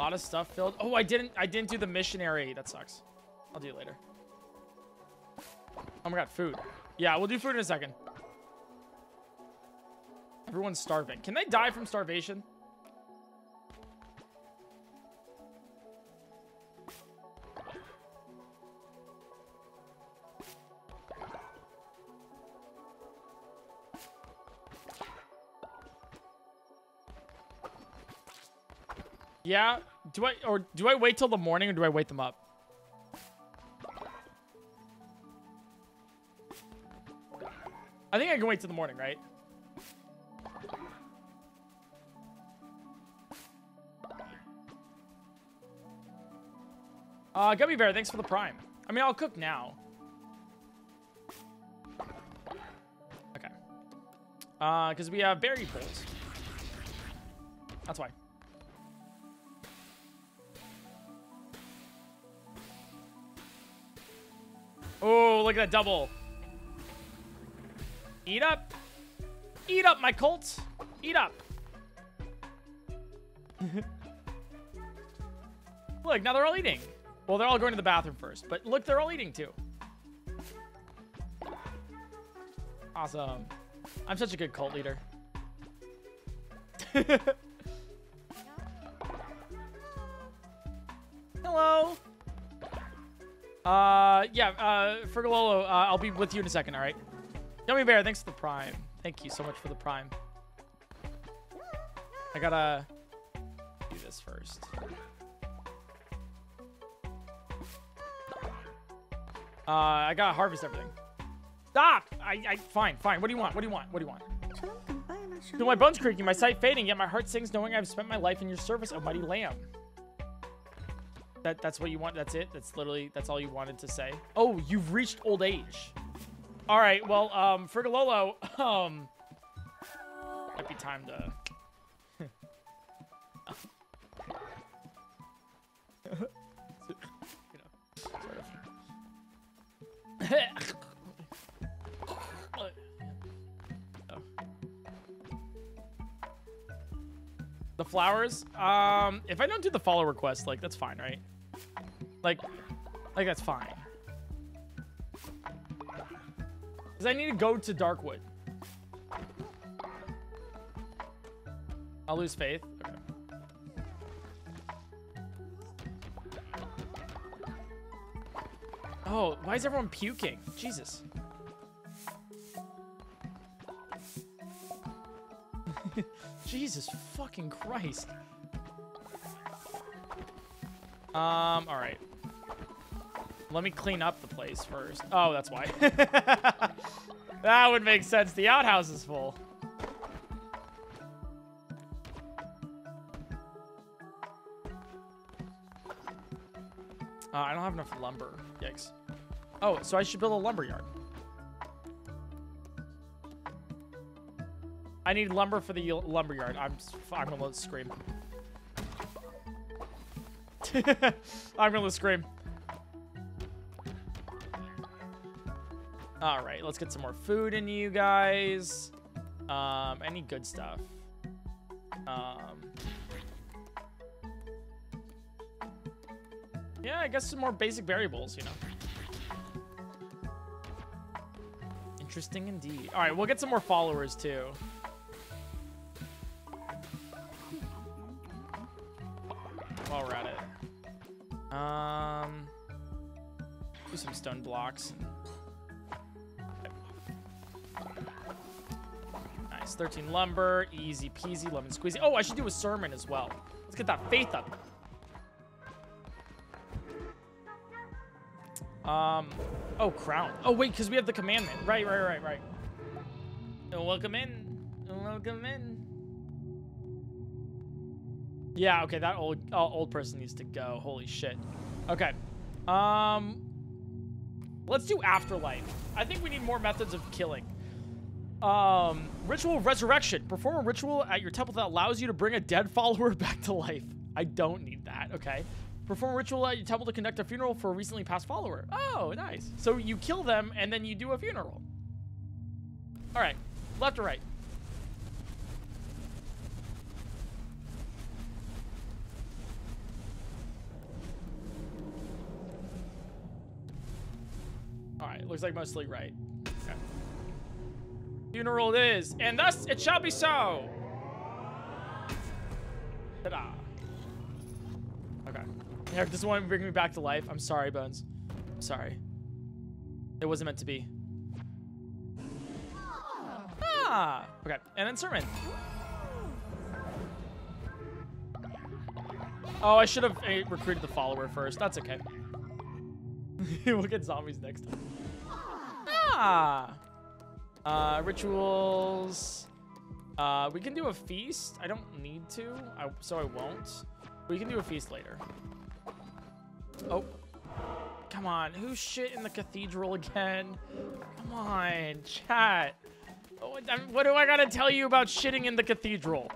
Lot of stuff filled. Oh, I didn't. I didn't do the missionary. That sucks. I'll do it later. Oh my god, food. Yeah, we'll do food in a second. Everyone's starving. Can they die from starvation? Yeah. Do I or do I wait till the morning or do I wait them up? I think I can wait till the morning, right? Uh, Gummy Bear, thanks for the prime. I mean, I'll cook now. Okay. Uh, because we have berry bowls. That's why. Oh, look at that double. Eat up. Eat up, my Colts. Eat up. look, now they're all eating. Well, they're all going to the bathroom first. But look, they're all eating too. Awesome. I'm such a good cult leader. Hello. Uh, yeah, uh, Fergalolo, uh, I'll be with you in a second, all right? Yummy Bear, thanks for the prime. Thank you so much for the prime. I gotta do this first. Uh, I gotta harvest everything. Stop! I, I, fine, fine. What do you want? What do you want? What do you want? Feel my bones creaking, my sight fading, yet my heart sings knowing I've spent my life in your service, O mighty lamb. That that's what you want. That's it. That's literally that's all you wanted to say. Oh, you've reached old age. All right. Well, um, Frigololo, um, might be time to. The flowers? Um, if I don't do the follow request, like, that's fine, right? Like, like that's fine. Because I need to go to Darkwood. I'll lose faith. Okay. Oh, why is everyone puking? Jesus. Jesus fucking Christ. Um, alright. Let me clean up the place first. Oh, that's why. that would make sense. The outhouse is full. Uh, I don't have enough lumber. Yikes. Oh, so I should build a lumber yard. I need lumber for the lumber yard. I'm I'm gonna scream. I'm gonna scream. All right, let's get some more food in you guys. Um, any good stuff? Um, yeah, I guess some more basic variables, you know. Interesting indeed. All right, we'll get some more followers too. Stone blocks. Nice. 13 lumber. Easy peasy. Lemon squeezy. Oh, I should do a sermon as well. Let's get that faith up. Um, oh, crown. Oh, wait, because we have the commandment. Right, right, right, right. Welcome in. Welcome in. Yeah, okay, that old uh, old person needs to go. Holy shit. Okay. Um, let's do afterlife. I think we need more methods of killing. Um, ritual of resurrection. Perform a ritual at your temple that allows you to bring a dead follower back to life. I don't need that. Okay. Perform a ritual at your temple to conduct a funeral for a recently passed follower. Oh, nice. So you kill them and then you do a funeral. All right. Left or right? All right. Looks like mostly right. Okay. Funeral it is, and thus it shall be so. Ta-da. Okay. Eric doesn't bring me back to life. I'm sorry, Bones. I'm sorry. It wasn't meant to be. Ah. Okay. And then sermon. Oh, I should have uh, recruited the follower first. That's okay. we'll get zombies next time. Ah. Uh, rituals. Uh, we can do a feast. I don't need to, I, so I won't. We can do a feast later. Oh. Come on. Who's shit in the cathedral again? Come on, chat. Oh, what do I gotta tell you about shitting in the cathedral?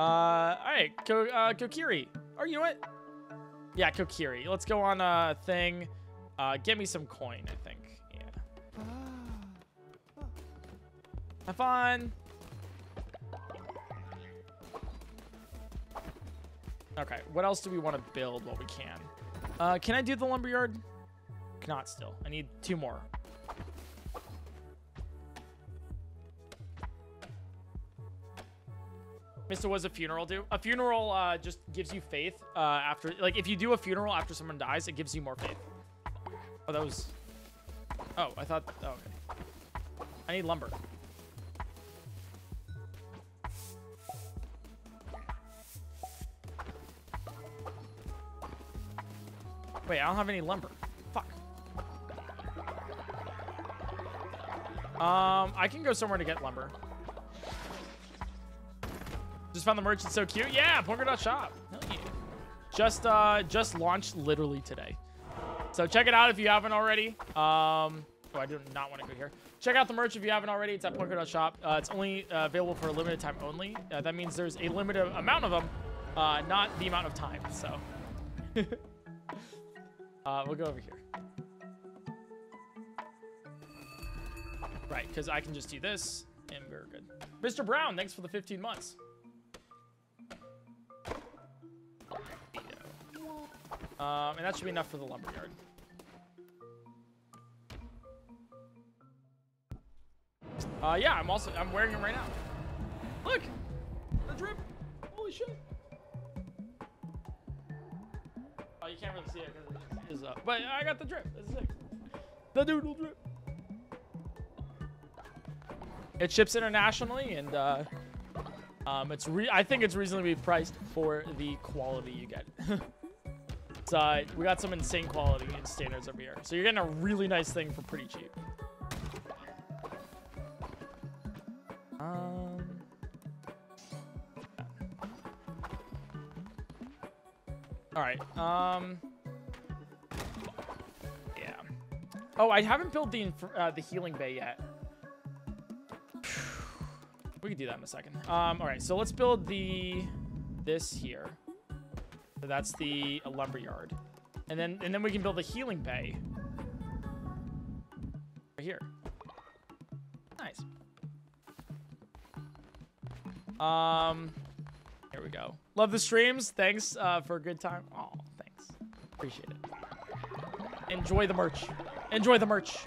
Uh, alright. Ko uh, Kokiri. Or you know what? Yeah, Kokiri. Let's go on a thing. Uh, get me some coin, I think. Yeah. Have fun. Okay, what else do we want to build while we can? Uh, can I do the lumberyard? Cannot still. I need two more. Mr. Was a funeral do? A funeral uh, just gives you faith uh, after, like, if you do a funeral after someone dies, it gives you more faith. Oh, that was. Oh, I thought. Oh, okay. I need lumber. Wait, I don't have any lumber. Fuck. Um, I can go somewhere to get lumber. Just found the merchant so cute. Yeah, PointCrow.shop. Hell yeah. Just uh just launched literally today. So check it out if you haven't already. Um oh, I do not want to go here. Check out the merch if you haven't already. It's at PointCrow.shop. Uh, it's only uh, available for a limited time only. Uh, that means there's a limited amount of them, uh, not the amount of time. So uh, we'll go over here. Right, because I can just do this, and we're good. Mr. Brown, thanks for the 15 months. Um, and that should be enough for the lumberyard. Uh, yeah, I'm also, I'm wearing them right now. Look! The drip! Holy shit! Oh, you can't really see it because it is up. But I got the drip. It's sick. The doodle drip. It ships internationally, and uh, um, it's re I think it's reasonably priced for the quality you get. uh, we got some insane quality and standards over here, so you're getting a really nice thing for pretty cheap. Um. All right. Um. Yeah. Oh, I haven't built the uh, the healing bay yet. We can do that in a second. Um, all right, so let's build the this here. So that's the lumber yard. And then and then we can build a healing bay. Right here. Nice. Um here we go. Love the streams. Thanks uh, for a good time. Oh, thanks. Appreciate it. Enjoy the merch. Enjoy the merch.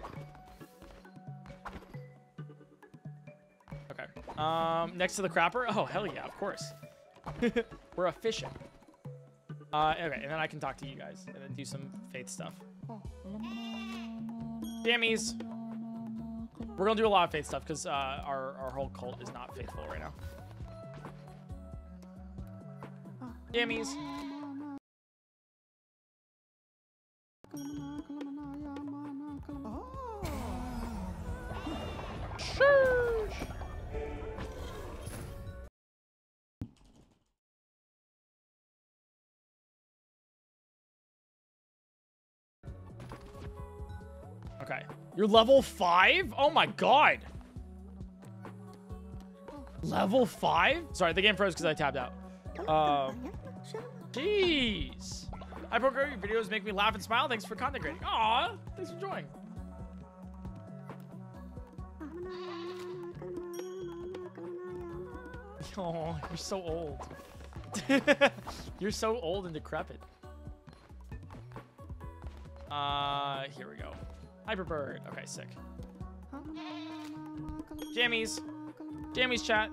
Okay. Um, next to the crapper. Oh, hell yeah, of course. We're efficient. Uh, okay, and then I can talk to you guys and then do some faith stuff. Jammies. We're gonna do a lot of faith stuff because uh, our, our whole cult is not faithful right now. Jammies. Sheesh. You're level 5? Oh my god. Level 5? Sorry, the game froze because I tabbed out. Um, jeez. I Poker. Your videos make me laugh and smile. Thanks for content creating. Aw, thanks for joining. Oh, you're so old. you're so old and decrepit. Uh, here we go. Hyperbird. Okay, sick. Jammies. Jammies chat.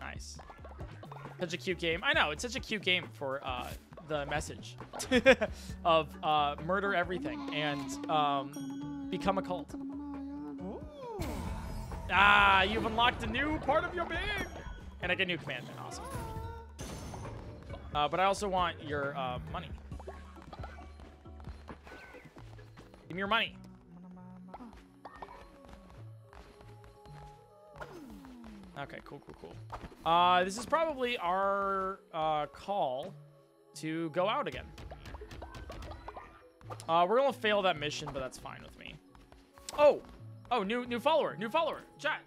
Nice. Such a cute game. I know, it's such a cute game for uh, the message of uh, murder everything and um, become a cult. Ah, you've unlocked a new part of your being! And I get a new commandment. Awesome. Uh, but I also want your uh, money. Give me your money. Okay, cool, cool, cool. Uh, this is probably our uh, call to go out again. Uh, we're gonna fail that mission, but that's fine with me. Oh, oh, new new follower, new follower, chat.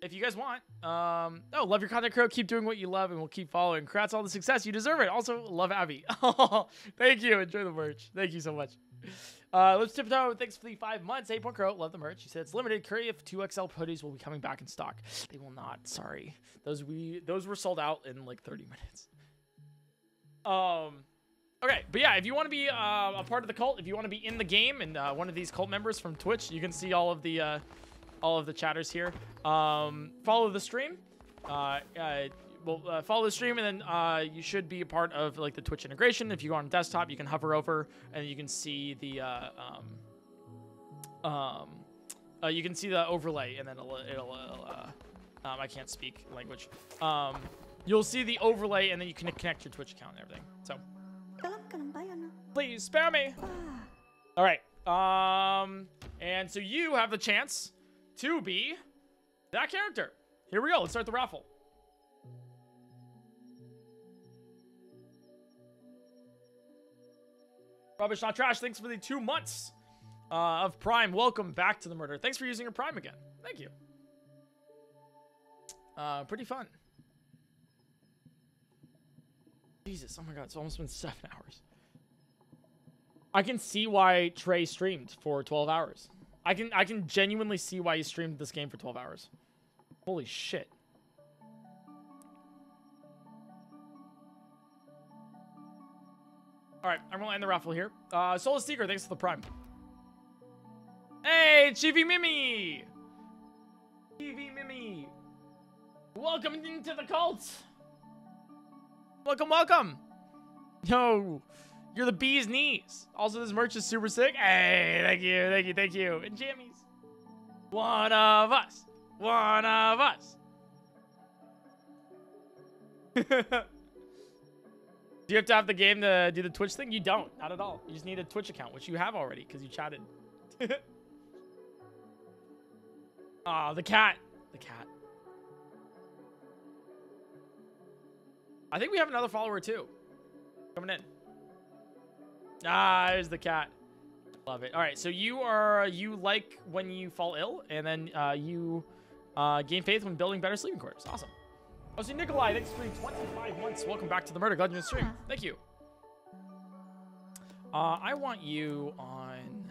If you guys want, um, oh, love your content, Crow. Keep doing what you love, and we'll keep following. Congrats on all the success. You deserve it. Also, love Abby. Thank you. Enjoy the merch. Thank you so much. Uh, let's tip toe. Thanks for the five months. Point crow. Love the merch. He said it's limited. Curry if two XL hoodies will be coming back in stock. They will not. Sorry. Those we those were sold out in like 30 minutes. Um. Okay, but yeah, if you want to be uh, a part of the cult, if you want to be in the game and uh, one of these cult members from Twitch, you can see all of the uh, all of the chatters here. Um, follow the stream. Uh, uh, well, uh, follow the stream, and then uh, you should be a part of like the Twitch integration. If you go on desktop, you can hover over, and you can see the uh, um, um, uh, you can see the overlay, and then it'll, it'll uh, um, I can't speak language. Um, you'll see the overlay, and then you can connect your Twitch account and everything. So please spare me. All right. Um, and so you have the chance to be that character. Here we go. Let's start the raffle. Rubbish Not Trash, thanks for the two months uh, of Prime. Welcome back to the murder. Thanks for using your Prime again. Thank you. Uh, pretty fun. Jesus, oh my god, it's almost been seven hours. I can see why Trey streamed for 12 hours. I can I can genuinely see why he streamed this game for 12 hours. Holy shit. All right, I'm gonna end the raffle here. Uh, Soul Seeker, thanks for the prime. Hey, Chiefy Mimi! Chiefy Mimi! Welcome into the cult! Welcome, welcome! Yo, you're the bee's knees. Also, this merch is super sick. Hey, thank you, thank you, thank you. And jammies. One of us. One of us. Do you have to have the game to do the Twitch thing? You don't. Not at all. You just need a Twitch account, which you have already because you chatted. Oh, the cat. The cat. I think we have another follower too. Coming in. Ah, there's the cat. Love it. All right, so you are you like when you fall ill, and then uh, you uh, gain faith when building better sleeping quarters. Awesome. Oh, so Nikolai, thanks for the 25 months. Welcome back to the Murder Glad you're stream. Thank you. Uh, I want you on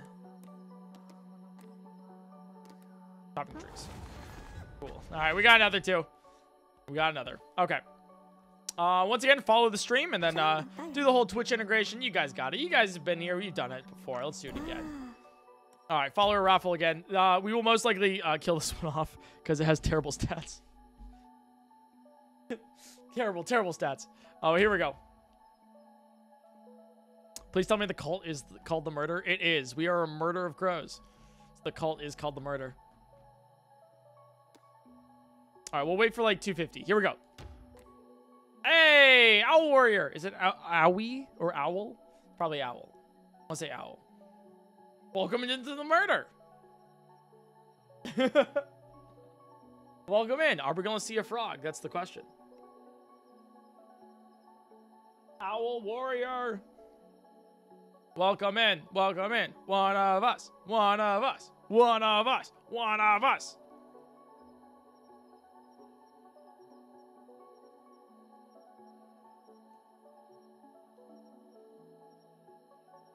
shopping trees. Cool. All right, we got another two. We got another. Okay. Uh, once again, follow the stream and then uh, do the whole Twitch integration. You guys got it. You guys have been here. You've done it before. Let's do it again. All right, follow a raffle again. Uh, we will most likely uh, kill this one off because it has terrible stats. terrible, terrible stats. Oh, here we go. Please tell me the cult is called the murder. It is. We are a murder of crows. The cult is called the murder. All right, we'll wait for like 250. Here we go. Hey, Owl Warrior. Is it Owie or Owl? Probably Owl. I'll say Owl. Welcome into the murder. Welcome in. Are we going to see a frog? That's the question. Owl Warrior. Welcome in. Welcome in. One of us. One of us. One of us. One of us.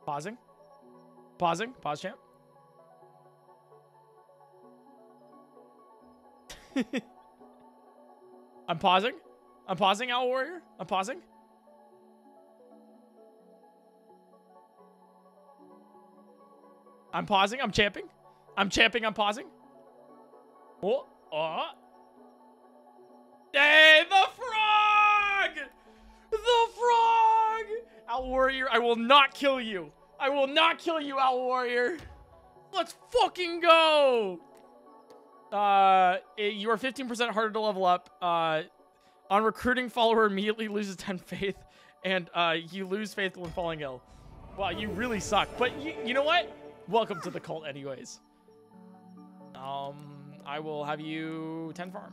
Pausing. Pausing. Pause champ. I'm pausing. I'm pausing, Owl Warrior. I'm pausing. I'm pausing. I'm champing. I'm champing. I'm pausing. Oh, oh. Hey, the Owl Warrior, I will not kill you. I will not kill you, Owl Warrior. Let's fucking go. Uh, you are 15% harder to level up. Uh, on recruiting, follower immediately loses 10 faith, and uh, you lose faith when falling ill. Wow, you really suck. But you, you know what? Welcome to the cult, anyways. Um, I will have you 10 farm.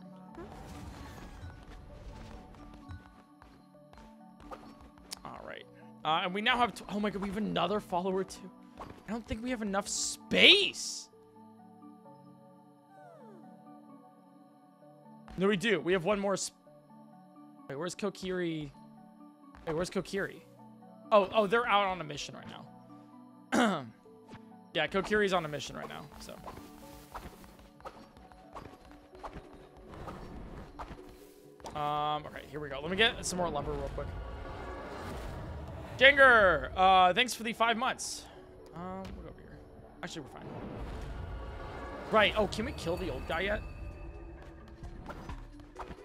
Uh, and we now have, oh my god, we have another follower too. I don't think we have enough space. No, we do. We have one more. Wait, where's Kokiri? Wait, where's Kokiri? Oh, oh, they're out on a mission right now. yeah, Kokiri's on a mission right now, so. Um, okay, here we go. Let me get some more lumber real quick. Jinger, uh, thanks for the five months. Um, go over here. Actually, we're fine. Right. Oh, can we kill the old guy yet?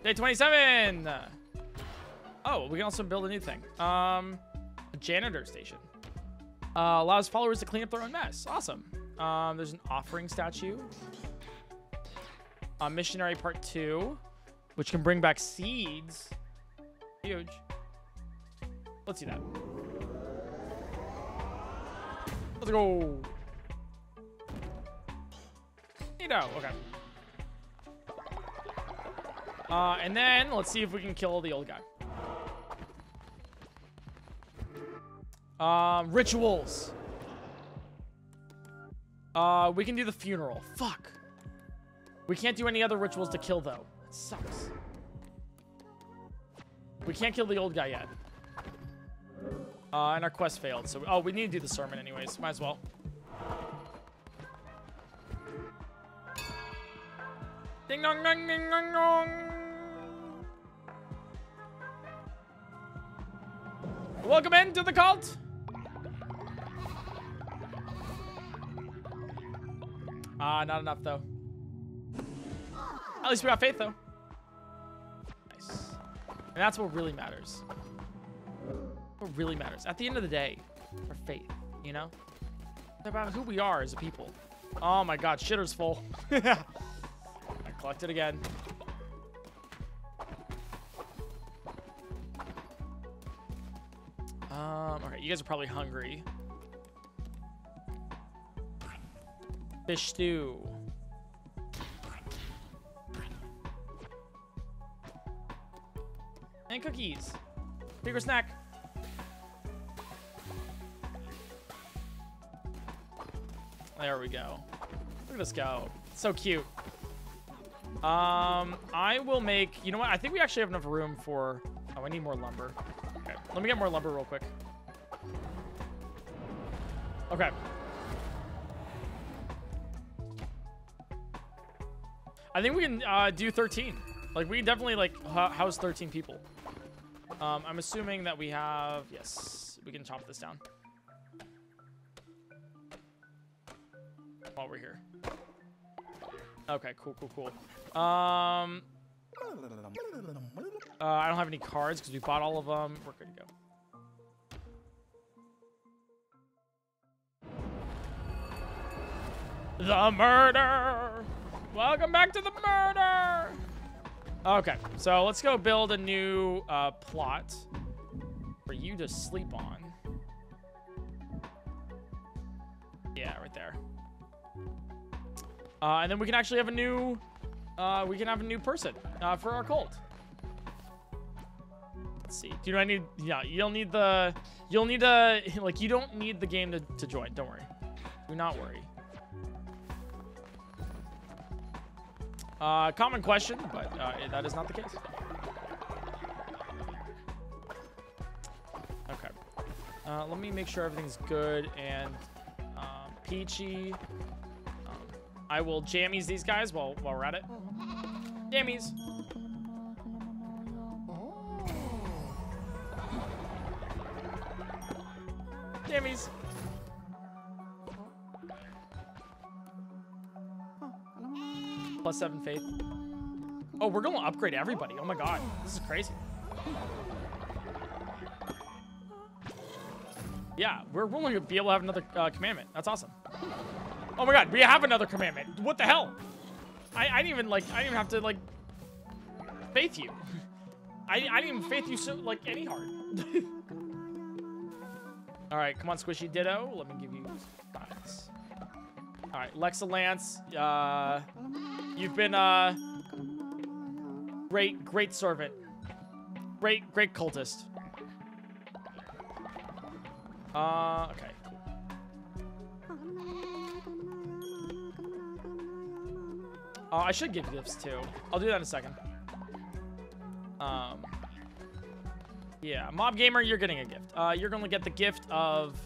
Day 27. Oh, we can also build a new thing. Um, a janitor station. Uh, allows followers to clean up their own mess. Awesome. Um, there's an offering statue. Uh, missionary part two, which can bring back seeds. Huge. Let's see that. Let's go. You know, okay. Uh, and then let's see if we can kill the old guy. Um, rituals. Uh, we can do the funeral. Fuck. We can't do any other rituals to kill though. That sucks. We can't kill the old guy yet. Uh, and our quest failed. So, oh, we need to do the sermon anyways. Might as well. Ding dong dong ding dong dong. Welcome into the cult. Ah, not enough though. At least we got faith though. Nice. And that's what really matters. What really matters. At the end of the day, our faith, you know? It's about who we are as a people. Oh my god, shitter's full. I collected again. Um, okay, you guys are probably hungry. Fish stew. And cookies. Bigger snack. There we go. Look at this go. So cute. Um, I will make, you know what? I think we actually have enough room for, oh, I need more lumber. Okay, let me get more lumber real quick. Okay. I think we can uh, do 13. Like, we can definitely, like, house 13 people. Um, I'm assuming that we have, yes, we can chop this down. While we're here. Okay, cool, cool, cool. Um, uh, I don't have any cards because we bought all of them. We're good to go. The murder! Welcome back to the murder! Okay, so let's go build a new uh, plot for you to sleep on. Yeah, right there. Uh, and then we can actually have a new, uh, we can have a new person uh, for our cult. Let's see. Do I need? Yeah, you'll need the, you'll need a like you don't need the game to, to join. Don't worry. Do not worry. Uh, common question, but uh, that is not the case. Okay. Uh, let me make sure everything's good and um, peachy. I will jammies these guys while while we're at it. Jammies. Jammies. Plus seven faith. Oh, we're gonna upgrade everybody. Oh my god, this is crazy. Yeah, we're willing to be able to have another uh, commandment. That's awesome. Oh my god, we have another commandment. What the hell? I, I didn't even like. I didn't even have to like faith you. I, I didn't even faith you so like any hard. All right, come on, Squishy Ditto. Let me give you guys. All right, Lexa Lance. Uh, you've been uh great, great servant. Great, great cultist. Uh, okay. Uh, I should give gifts too. I'll do that in a second. Um, yeah, Mob Gamer, you're getting a gift. Uh, you're gonna get the gift of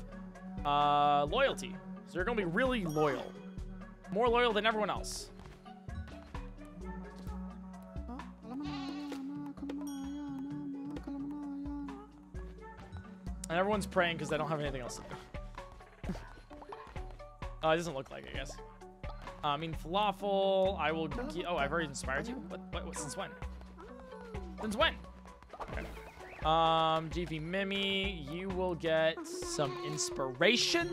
uh, loyalty. So you're gonna be really loyal, more loyal than everyone else. And everyone's praying because they don't have anything else to do. uh, it doesn't look like, it, I guess. I mean, falafel. I will. oh, I've already inspired you. What? What? what since when? Since when? Okay. Um, GV Mimi, you will get some inspiration.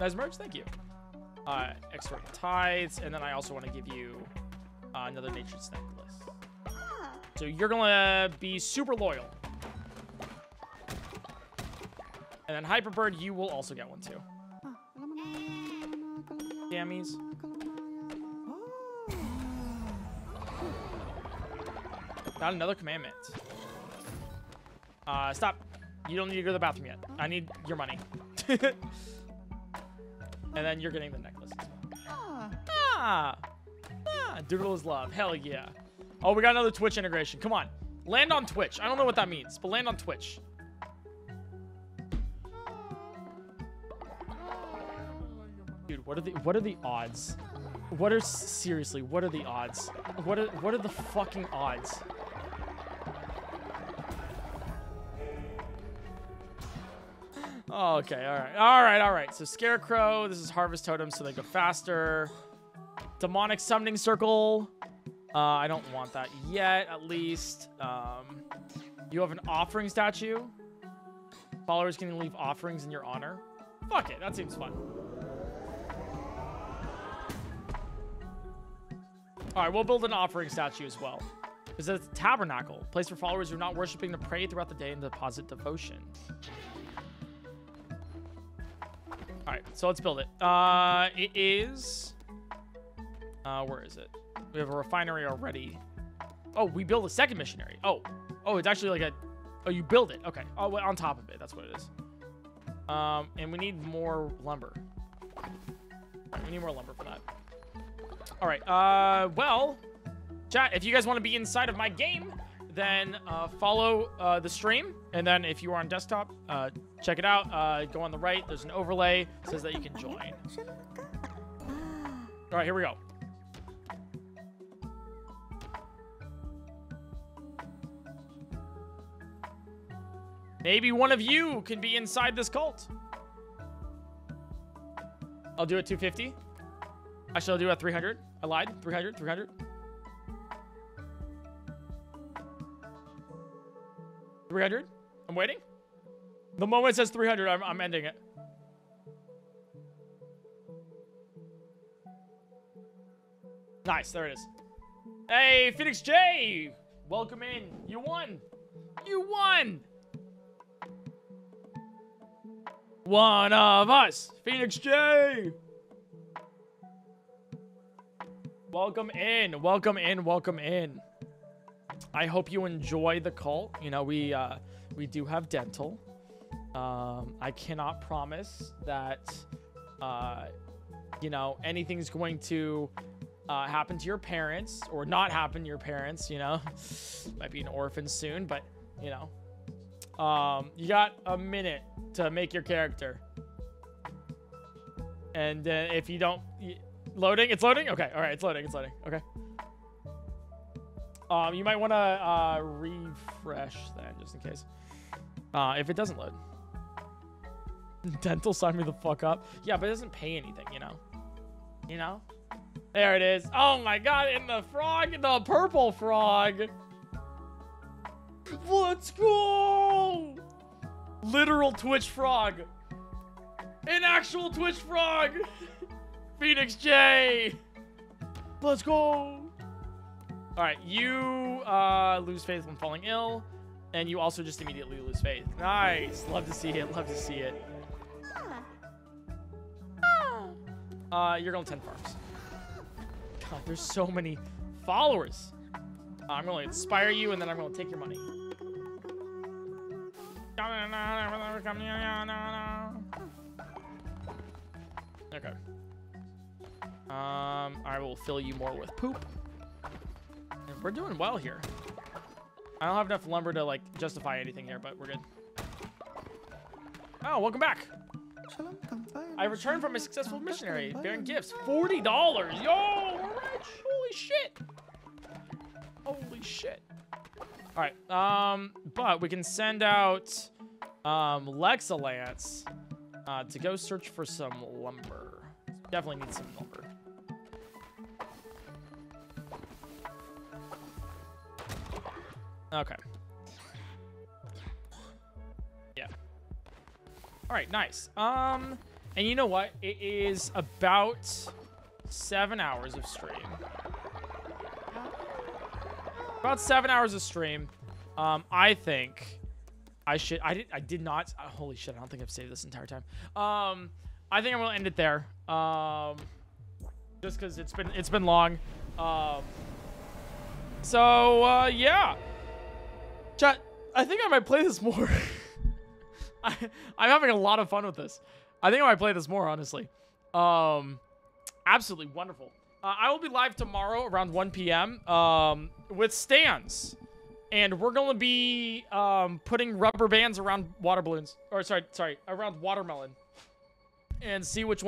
Nice merch, thank you. Uh, extra tithes, and then I also want to give you uh, another nature's necklace. So you're gonna be super loyal. And then Hyperbird, you will also get one too. Jammies. Not another commandment. Uh, stop. You don't need to go to the bathroom yet. I need your money. and then you're getting the necklace. as well. Ah. Ah. Doodle is love. Hell yeah. Oh, we got another Twitch integration. Come on. Land on Twitch. I don't know what that means, but land on Twitch. Dude, what are the what are the odds? What are seriously? What are the odds? What are what are the fucking odds? Oh, okay, all right, all right, all right. So Scarecrow, this is Harvest Totem, so they go faster. Demonic Summoning Circle. Uh, I don't want that yet, at least. Um, you have an offering statue. Followers can leave offerings in your honor. Fuck it, that seems fun. All right, we'll build an offering statue as well. It's a tabernacle, place for followers who are not worshiping to pray throughout the day and deposit devotion. All right, so let's build it. Uh, it is. Uh, where is it? We have a refinery already. Oh, we build a second missionary. Oh, oh, it's actually like a. Oh, you build it. Okay. Oh, on top of it. That's what it is. Um, and we need more lumber. We need more lumber for that. All right. Uh, well, chat. If you guys want to be inside of my game, then uh, follow uh, the stream, and then if you are on desktop, uh, check it out. Uh, go on the right. There's an overlay it says that you can join. All right, here we go. Maybe one of you can be inside this cult. I'll do it 250. Actually, I'll do a 300. I lied. 300, 300. 300. I'm waiting. The moment it says 300, I'm, I'm ending it. Nice, there it is. Hey, Phoenix J! Welcome in. You won. You won! One of us, Phoenix J! Welcome in, welcome in, welcome in. I hope you enjoy the cult. You know, we uh, we do have dental. Um, I cannot promise that, uh, you know, anything's going to uh, happen to your parents or not happen to your parents. You know, might be an orphan soon, but you know, um, you got a minute to make your character. And uh, if you don't, loading, it's loading. Okay, all right, it's loading, it's loading. Okay. Um, you might want to uh, refresh then, just in case. Uh, if it doesn't load. Dental sign me the fuck up. Yeah, but it doesn't pay anything, you know. You know. There it is. Oh my god, and the frog, the purple frog. Let's go! Literal Twitch frog. An actual Twitch frog. Phoenix J. Let's go. All right, you uh, lose faith when falling ill, and you also just immediately lose faith. Nice. Love to see it. Love to see it. Uh, you're going 10 farms. God, there's so many followers. Uh, I'm going to inspire you, and then I'm going to take your money. Okay. Um, I will fill you more with poop. And we're doing well here. I don't have enough lumber to like justify anything here, but we're good. Oh, welcome back. I returned from a successful missionary bearing gifts. $40. Yo, we're rich. Holy shit. Holy shit. All right. Um, but we can send out um Lexalance uh, to go search for some lumber. Definitely need some lumber. Okay. Yeah. All right, nice. Um, and you know what? It is about seven hours of stream. About seven hours of stream. Um, I think I should. I did. I did not. uh, holy shit! I don't think I've saved this entire time. Um, I think I'm gonna end it there. Um, just because it's been it's been long. Um. So uh, yeah. Chat. I think I might play this more. I, I'm having a lot of fun with this. I think I might play this more, honestly. Um, absolutely wonderful. Uh, I will be live tomorrow around 1 p.m. Um, with stands, and we're gonna be um putting rubber bands around water balloons, or sorry, sorry, around watermelon, and see which one.